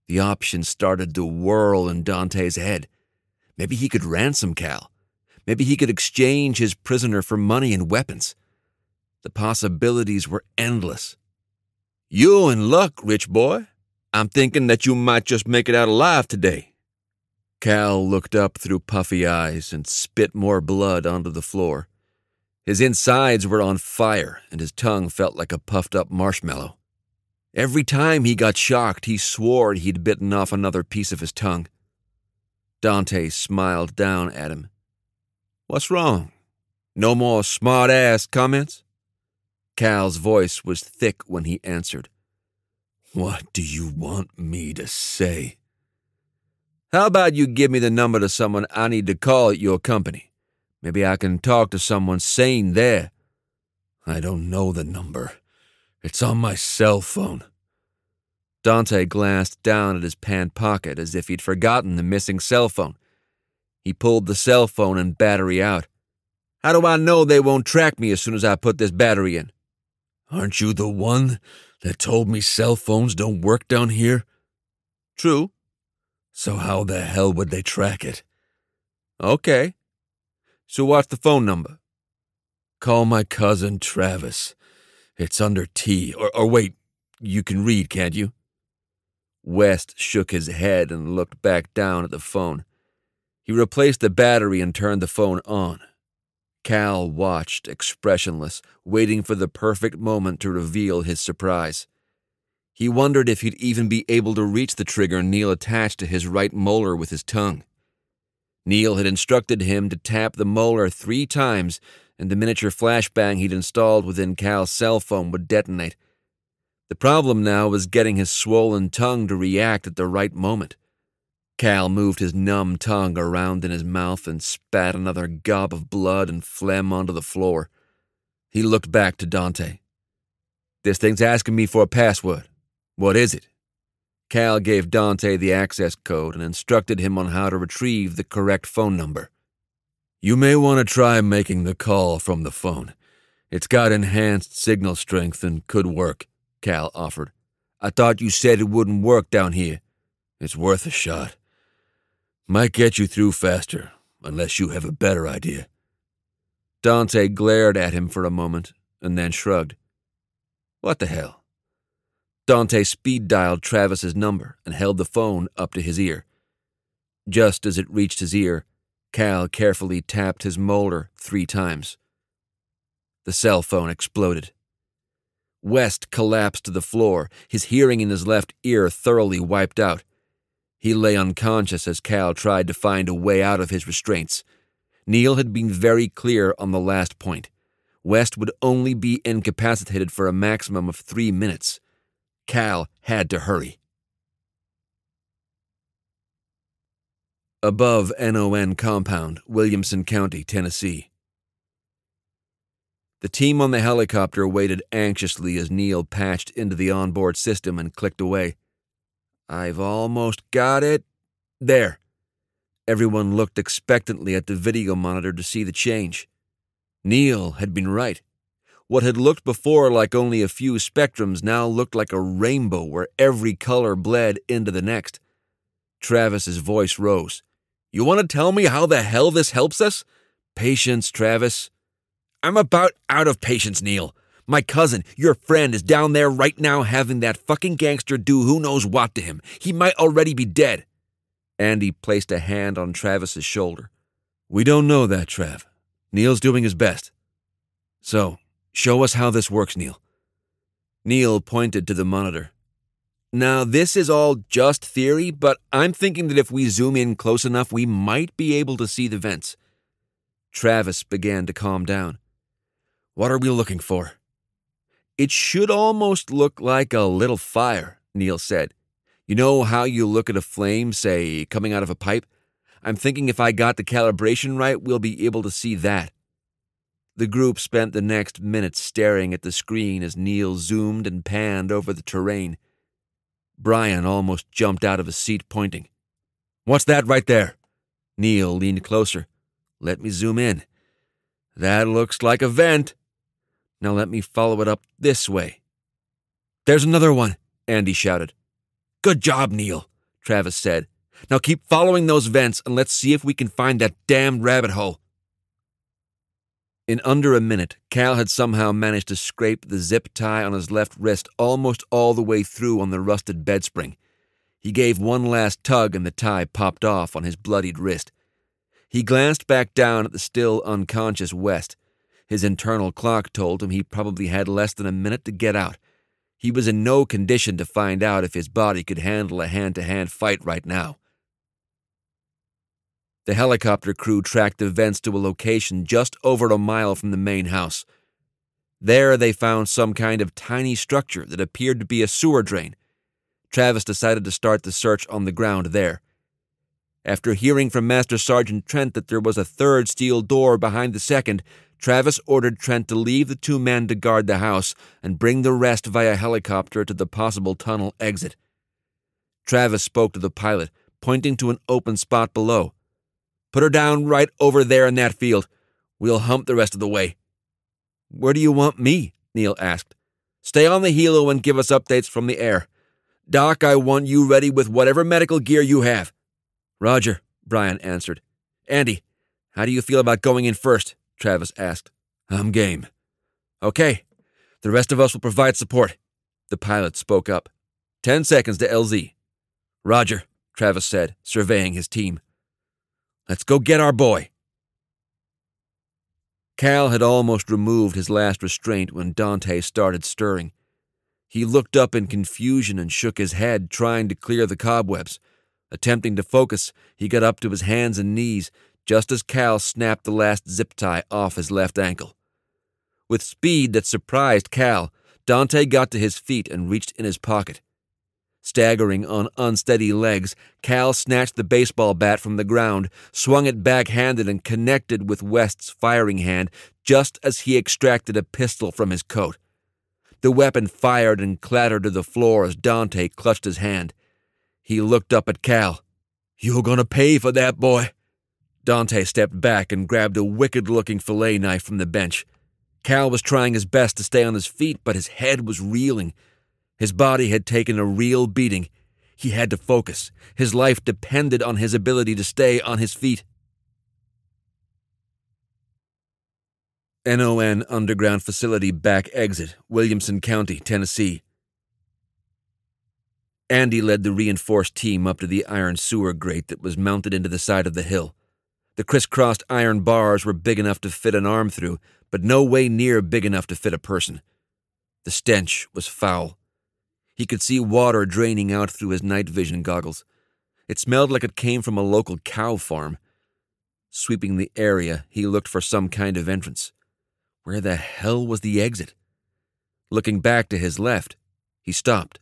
The options started to whirl in Dante's head. Maybe he could ransom Cal. Maybe he could exchange his prisoner for money and weapons. The possibilities were endless. You in luck, rich boy. I'm thinking that you might just make it out alive today. Cal looked up through puffy eyes and spit more blood onto the floor. His insides were on fire, and his tongue felt like a puffed up marshmallow. Every time he got shocked, he swore he'd bitten off another piece of his tongue. Dante smiled down at him. What's wrong? No more smart ass comments? Cal's voice was thick when he answered. What do you want me to say? How about you give me the number to someone I need to call at your company? Maybe I can talk to someone sane there. I don't know the number. It's on my cell phone. Dante glanced down at his pant pocket as if he'd forgotten the missing cell phone. He pulled the cell phone and battery out. How do I know they won't track me as soon as I put this battery in? Aren't you the one that told me cell phones don't work down here? True. So how the hell would they track it? Okay. So what's the phone number? Call my cousin Travis. It's under T. Or, or wait, you can read, can't you? West shook his head and looked back down at the phone. He replaced the battery and turned the phone on. Cal watched, expressionless, waiting for the perfect moment to reveal his surprise. He wondered if he'd even be able to reach the trigger Neil attached to his right molar with his tongue. Neil had instructed him to tap the molar three times, and the miniature flashbang he'd installed within Cal's cell phone would detonate. The problem now was getting his swollen tongue to react at the right moment. Cal moved his numb tongue around in his mouth and spat another gob of blood and phlegm onto the floor. He looked back to Dante. This thing's asking me for a password. What is it? Cal gave Dante the access code and instructed him on how to retrieve the correct phone number. You may want to try making the call from the phone. It's got enhanced signal strength and could work, Cal offered. I thought you said it wouldn't work down here. It's worth a shot. Might get you through faster, unless you have a better idea. Dante glared at him for a moment and then shrugged. What the hell? Dante speed dialed Travis's number and held the phone up to his ear. Just as it reached his ear, Cal carefully tapped his molar three times. The cell phone exploded. West collapsed to the floor, his hearing in his left ear thoroughly wiped out. He lay unconscious as Cal tried to find a way out of his restraints. Neil had been very clear on the last point. West would only be incapacitated for a maximum of three minutes. Cal had to hurry. Above NON compound, Williamson County, Tennessee. The team on the helicopter waited anxiously as Neil patched into the onboard system and clicked away. I've almost got it. There. Everyone looked expectantly at the video monitor to see the change. Neil had been right. What had looked before like only a few spectrums now looked like a rainbow where every color bled into the next. Travis's voice rose. You want to tell me how the hell this helps us? Patience, Travis. I'm about out of patience, Neil. My cousin, your friend, is down there right now having that fucking gangster do who knows what to him. He might already be dead. Andy placed a hand on Travis's shoulder. We don't know that, Trav. Neil's doing his best. So, show us how this works, Neil. Neil pointed to the monitor. Now, this is all just theory, but I'm thinking that if we zoom in close enough, we might be able to see the vents. Travis began to calm down. What are we looking for? It should almost look like a little fire, Neil said. You know how you look at a flame, say, coming out of a pipe? I'm thinking if I got the calibration right, we'll be able to see that. The group spent the next minute staring at the screen as Neil zoomed and panned over the terrain. Brian almost jumped out of his seat, pointing. What's that right there? Neil leaned closer. Let me zoom in. That looks like a vent. Now let me follow it up this way. There's another one, Andy shouted. Good job, Neil, Travis said. Now keep following those vents and let's see if we can find that damned rabbit hole. In under a minute, Cal had somehow managed to scrape the zip tie on his left wrist almost all the way through on the rusted bedspring. He gave one last tug and the tie popped off on his bloodied wrist. He glanced back down at the still unconscious West. His internal clock told him he probably had less than a minute to get out. He was in no condition to find out if his body could handle a hand to hand fight right now. The helicopter crew tracked the vents to a location just over a mile from the main house. There they found some kind of tiny structure that appeared to be a sewer drain. Travis decided to start the search on the ground there. After hearing from Master Sergeant Trent that there was a third steel door behind the second, Travis ordered Trent to leave the two men to guard the house and bring the rest via helicopter to the possible tunnel exit. Travis spoke to the pilot, pointing to an open spot below. Put her down right over there in that field. We'll hump the rest of the way. Where do you want me? Neil asked. Stay on the helo and give us updates from the air. Doc, I want you ready with whatever medical gear you have. Roger, Brian answered. Andy, how do you feel about going in first? Travis asked. I'm game. Okay. The rest of us will provide support. The pilot spoke up. Ten seconds to LZ. Roger, Travis said, surveying his team. Let's go get our boy. Cal had almost removed his last restraint when Dante started stirring. He looked up in confusion and shook his head, trying to clear the cobwebs. Attempting to focus, he got up to his hands and knees, just as Cal snapped the last zip tie off his left ankle. With speed that surprised Cal, Dante got to his feet and reached in his pocket. Staggering on unsteady legs, Cal snatched the baseball bat from the ground, swung it backhanded, and connected with West's firing hand just as he extracted a pistol from his coat. The weapon fired and clattered to the floor as Dante clutched his hand. He looked up at Cal. You're gonna pay for that, boy. Dante stepped back and grabbed a wicked looking fillet knife from the bench. Cal was trying his best to stay on his feet, but his head was reeling. His body had taken a real beating. He had to focus. His life depended on his ability to stay on his feet. NON Underground Facility Back Exit, Williamson County, Tennessee. Andy led the reinforced team up to the iron sewer grate that was mounted into the side of the hill. The crisscrossed iron bars were big enough to fit an arm through, but no way near big enough to fit a person. The stench was foul. He could see water draining out through his night vision goggles. It smelled like it came from a local cow farm. Sweeping the area, he looked for some kind of entrance. Where the hell was the exit? Looking back to his left, he stopped.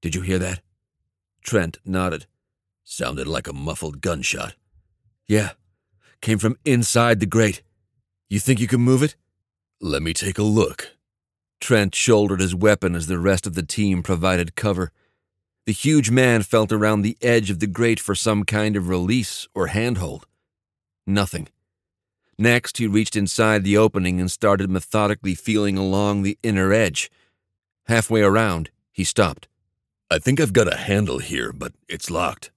Did you hear that? Trent nodded. Sounded like a muffled gunshot. Yeah, came from inside the grate. You think you can move it? Let me take a look. Trent shouldered his weapon as the rest of the team provided cover. The huge man felt around the edge of the grate for some kind of release or handhold. Nothing. Next, he reached inside the opening and started methodically feeling along the inner edge. Halfway around, he stopped. I think I've got a handle here, but it's locked.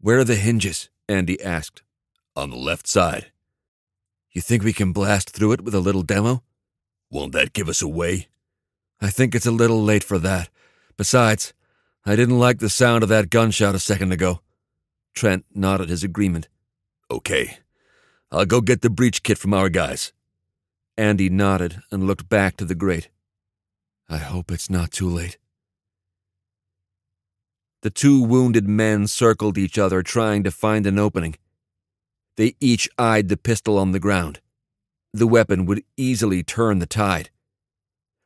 Where are the hinges? Andy asked. On the left side. You think we can blast through it with a little demo? Won't that give us away? I think it's a little late for that. Besides, I didn't like the sound of that gunshot a second ago. Trent nodded his agreement. Okay. I'll go get the breach kit from our guys. Andy nodded and looked back to the grate. I hope it's not too late. The two wounded men circled each other, trying to find an opening. They each eyed the pistol on the ground. The weapon would easily turn the tide.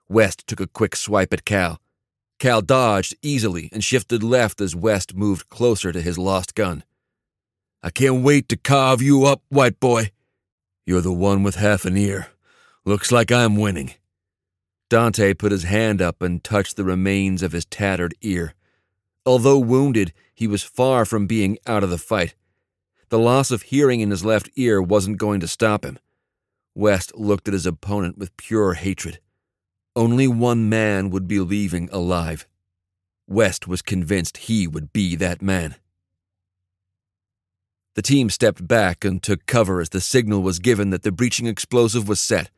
West took a quick swipe at Cal. Cal dodged easily and shifted left as West moved closer to his lost gun. I can't wait to carve you up, white boy. You're the one with half an ear. Looks like I'm winning. Dante put his hand up and touched the remains of his tattered ear. Although wounded, he was far from being out of the fight. The loss of hearing in his left ear wasn't going to stop him. West looked at his opponent with pure hatred. Only one man would be leaving alive. West was convinced he would be that man. The team stepped back and took cover as the signal was given that the breaching explosive was set.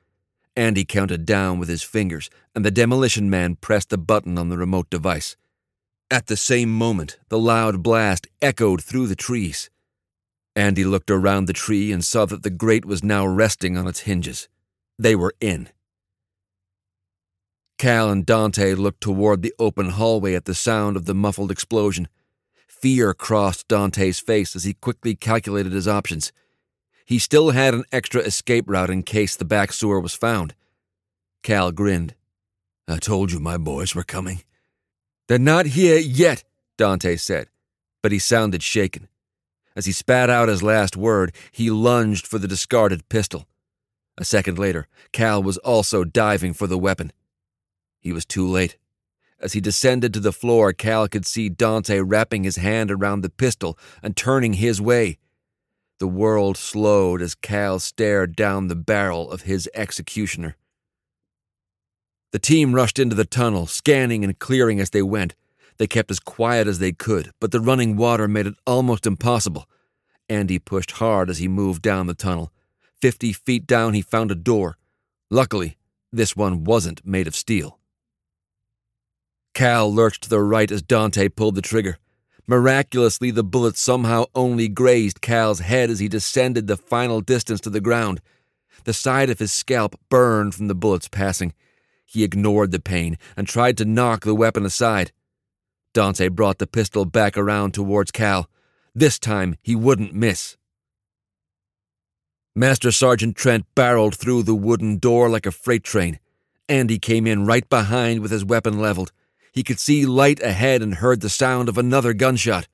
Andy counted down with his fingers, and the demolition man pressed the button on the remote device. At the same moment, the loud blast echoed through the trees. Andy looked around the tree and saw that the grate was now resting on its hinges. They were in. Cal and Dante looked toward the open hallway at the sound of the muffled explosion. Fear crossed Dante's face as he quickly calculated his options. He still had an extra escape route in case the back sewer was found. Cal grinned. I told you my boys were coming. They're not here yet, Dante said, but he sounded shaken. As he spat out his last word, he lunged for the discarded pistol. A second later, Cal was also diving for the weapon. He was too late. As he descended to the floor, Cal could see Dante wrapping his hand around the pistol and turning his way. The world slowed as Cal stared down the barrel of his executioner. The team rushed into the tunnel, scanning and clearing as they went. They kept as quiet as they could, but the running water made it almost impossible. Andy pushed hard as he moved down the tunnel. Fifty feet down, he found a door. Luckily, this one wasn't made of steel. Cal lurched to the right as Dante pulled the trigger. Miraculously, the bullet somehow only grazed Cal's head as he descended the final distance to the ground. The side of his scalp burned from the bullet's passing. He ignored the pain and tried to knock the weapon aside. Dante brought the pistol back around towards Cal. This time he wouldn't miss. Master Sergeant Trent barreled through the wooden door like a freight train. Andy came in right behind with his weapon leveled. He could see light ahead and heard the sound of another gunshot.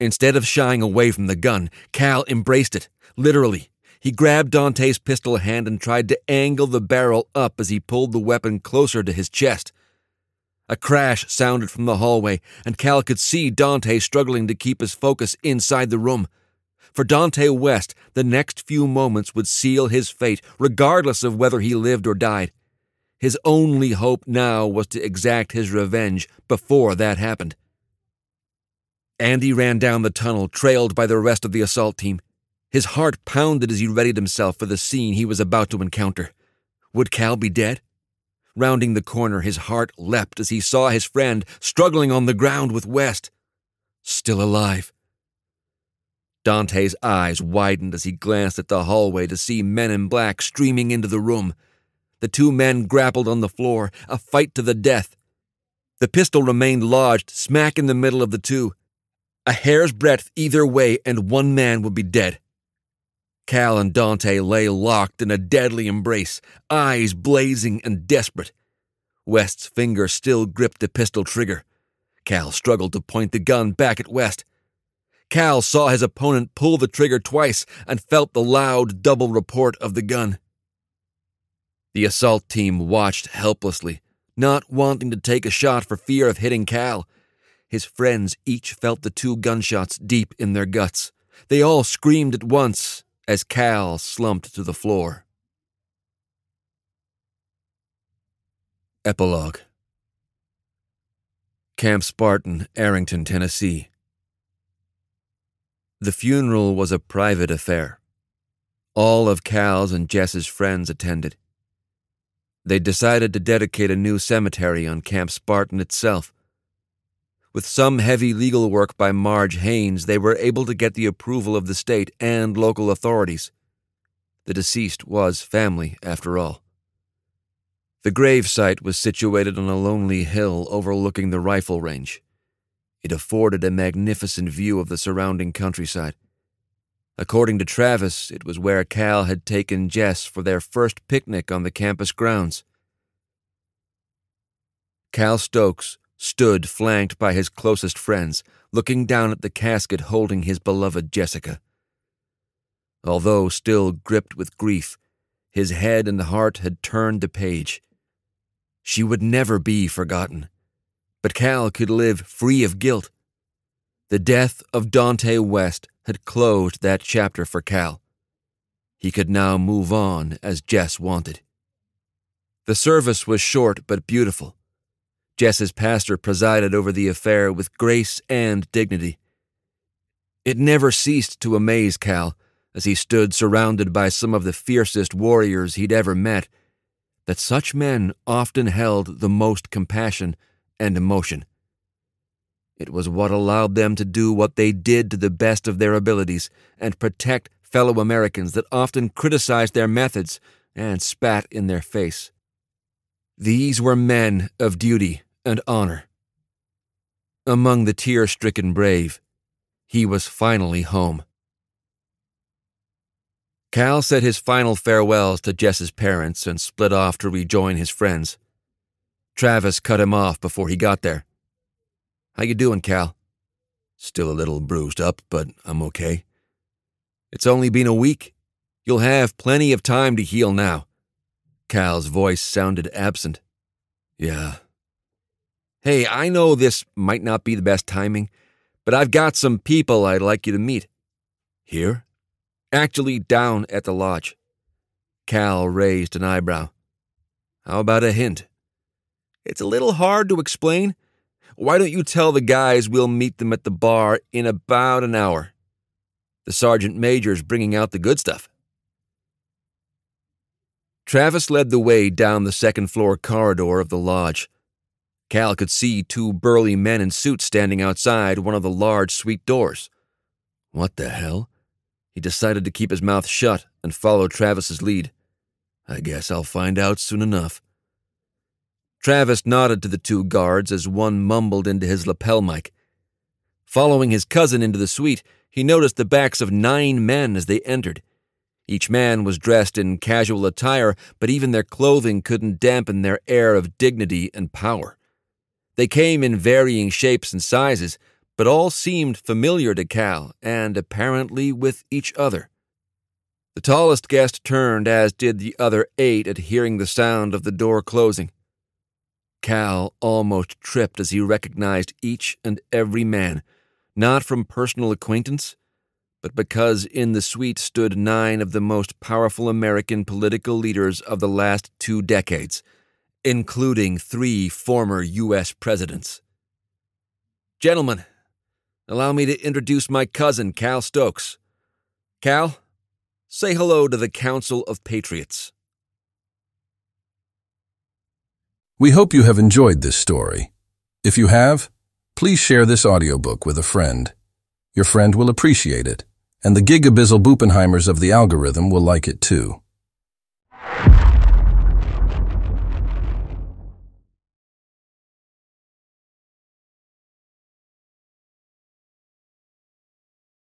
Instead of shying away from the gun, Cal embraced it, literally. He grabbed Dante's pistol hand and tried to angle the barrel up as he pulled the weapon closer to his chest. A crash sounded from the hallway, and Cal could see Dante struggling to keep his focus inside the room. For Dante West, the next few moments would seal his fate, regardless of whether he lived or died. His only hope now was to exact his revenge before that happened. Andy ran down the tunnel, trailed by the rest of the assault team. His heart pounded as he readied himself for the scene he was about to encounter. Would Cal be dead? Rounding the corner, his heart leapt as he saw his friend struggling on the ground with West. Still alive. Dante's eyes widened as he glanced at the hallway to see men in black streaming into the room. The two men grappled on the floor, a fight to the death. The pistol remained lodged smack in the middle of the two. A hair's breadth either way, and one man would be dead. Cal and Dante lay locked in a deadly embrace, eyes blazing and desperate. West's finger still gripped the pistol trigger. Cal struggled to point the gun back at West. Cal saw his opponent pull the trigger twice and felt the loud double report of the gun. The assault team watched helplessly, not wanting to take a shot for fear of hitting Cal. His friends each felt the two gunshots deep in their guts. They all screamed at once as Cal slumped to the floor. Epilogue Camp Spartan, Arrington, Tennessee. The funeral was a private affair. All of Cal's and Jess's friends attended. They decided to dedicate a new cemetery on Camp Spartan itself. With some heavy legal work by Marge Haynes, they were able to get the approval of the state and local authorities. The deceased was family, after all. The grave site was situated on a lonely hill overlooking the rifle range. It afforded a magnificent view of the surrounding countryside. According to Travis, it was where Cal had taken Jess for their first picnic on the campus grounds. Cal Stokes stood flanked by his closest friends, looking down at the casket holding his beloved Jessica. Although still gripped with grief, his head and heart had turned the page. She would never be forgotten, but Cal could live free of guilt. The death of Dante West had closed that chapter for Cal. He could now move on as Jess wanted. The service was short but beautiful. Jess's pastor presided over the affair with grace and dignity. It never ceased to amaze Cal, as he stood surrounded by some of the fiercest warriors he'd ever met, that such men often held the most compassion and emotion. It was what allowed them to do what they did to the best of their abilities and protect fellow Americans that often criticized their methods and spat in their face. These were men of duty and honor. Among the tear stricken brave, he was finally home. Cal said his final farewells to Jess's parents and split off to rejoin his friends. Travis cut him off before he got there. How you doing, Cal? Still a little bruised up, but I'm okay. It's only been a week. You'll have plenty of time to heal now. Cal's voice sounded absent. Yeah, Hey, I know this might not be the best timing, but I've got some people I'd like you to meet. Here? Actually, down at the lodge. Cal raised an eyebrow. How about a hint? It's a little hard to explain. Why don't you tell the guys we'll meet them at the bar in about an hour? The sergeant major's bringing out the good stuff. Travis led the way down the second floor corridor of the lodge. Cal could see two burly men in suits standing outside one of the large suite doors. What the hell? He decided to keep his mouth shut and follow Travis's lead. I guess I'll find out soon enough. Travis nodded to the two guards as one mumbled into his lapel mic. Following his cousin into the suite, he noticed the backs of nine men as they entered. Each man was dressed in casual attire, but even their clothing couldn't dampen their air of dignity and power. They came in varying shapes and sizes, but all seemed familiar to Cal and apparently with each other. The tallest guest turned, as did the other eight, at hearing the sound of the door closing. Cal almost tripped as he recognized each and every man, not from personal acquaintance, but because in the suite stood nine of the most powerful American political leaders of the last two decades including three former U.S. presidents. Gentlemen, allow me to introduce my cousin, Cal Stokes. Cal, say hello to the Council of Patriots. We hope you have enjoyed this story. If you have, please share this audiobook with a friend. Your friend will appreciate it, and the Gigabizzle Bupenheimers of the algorithm will like it too.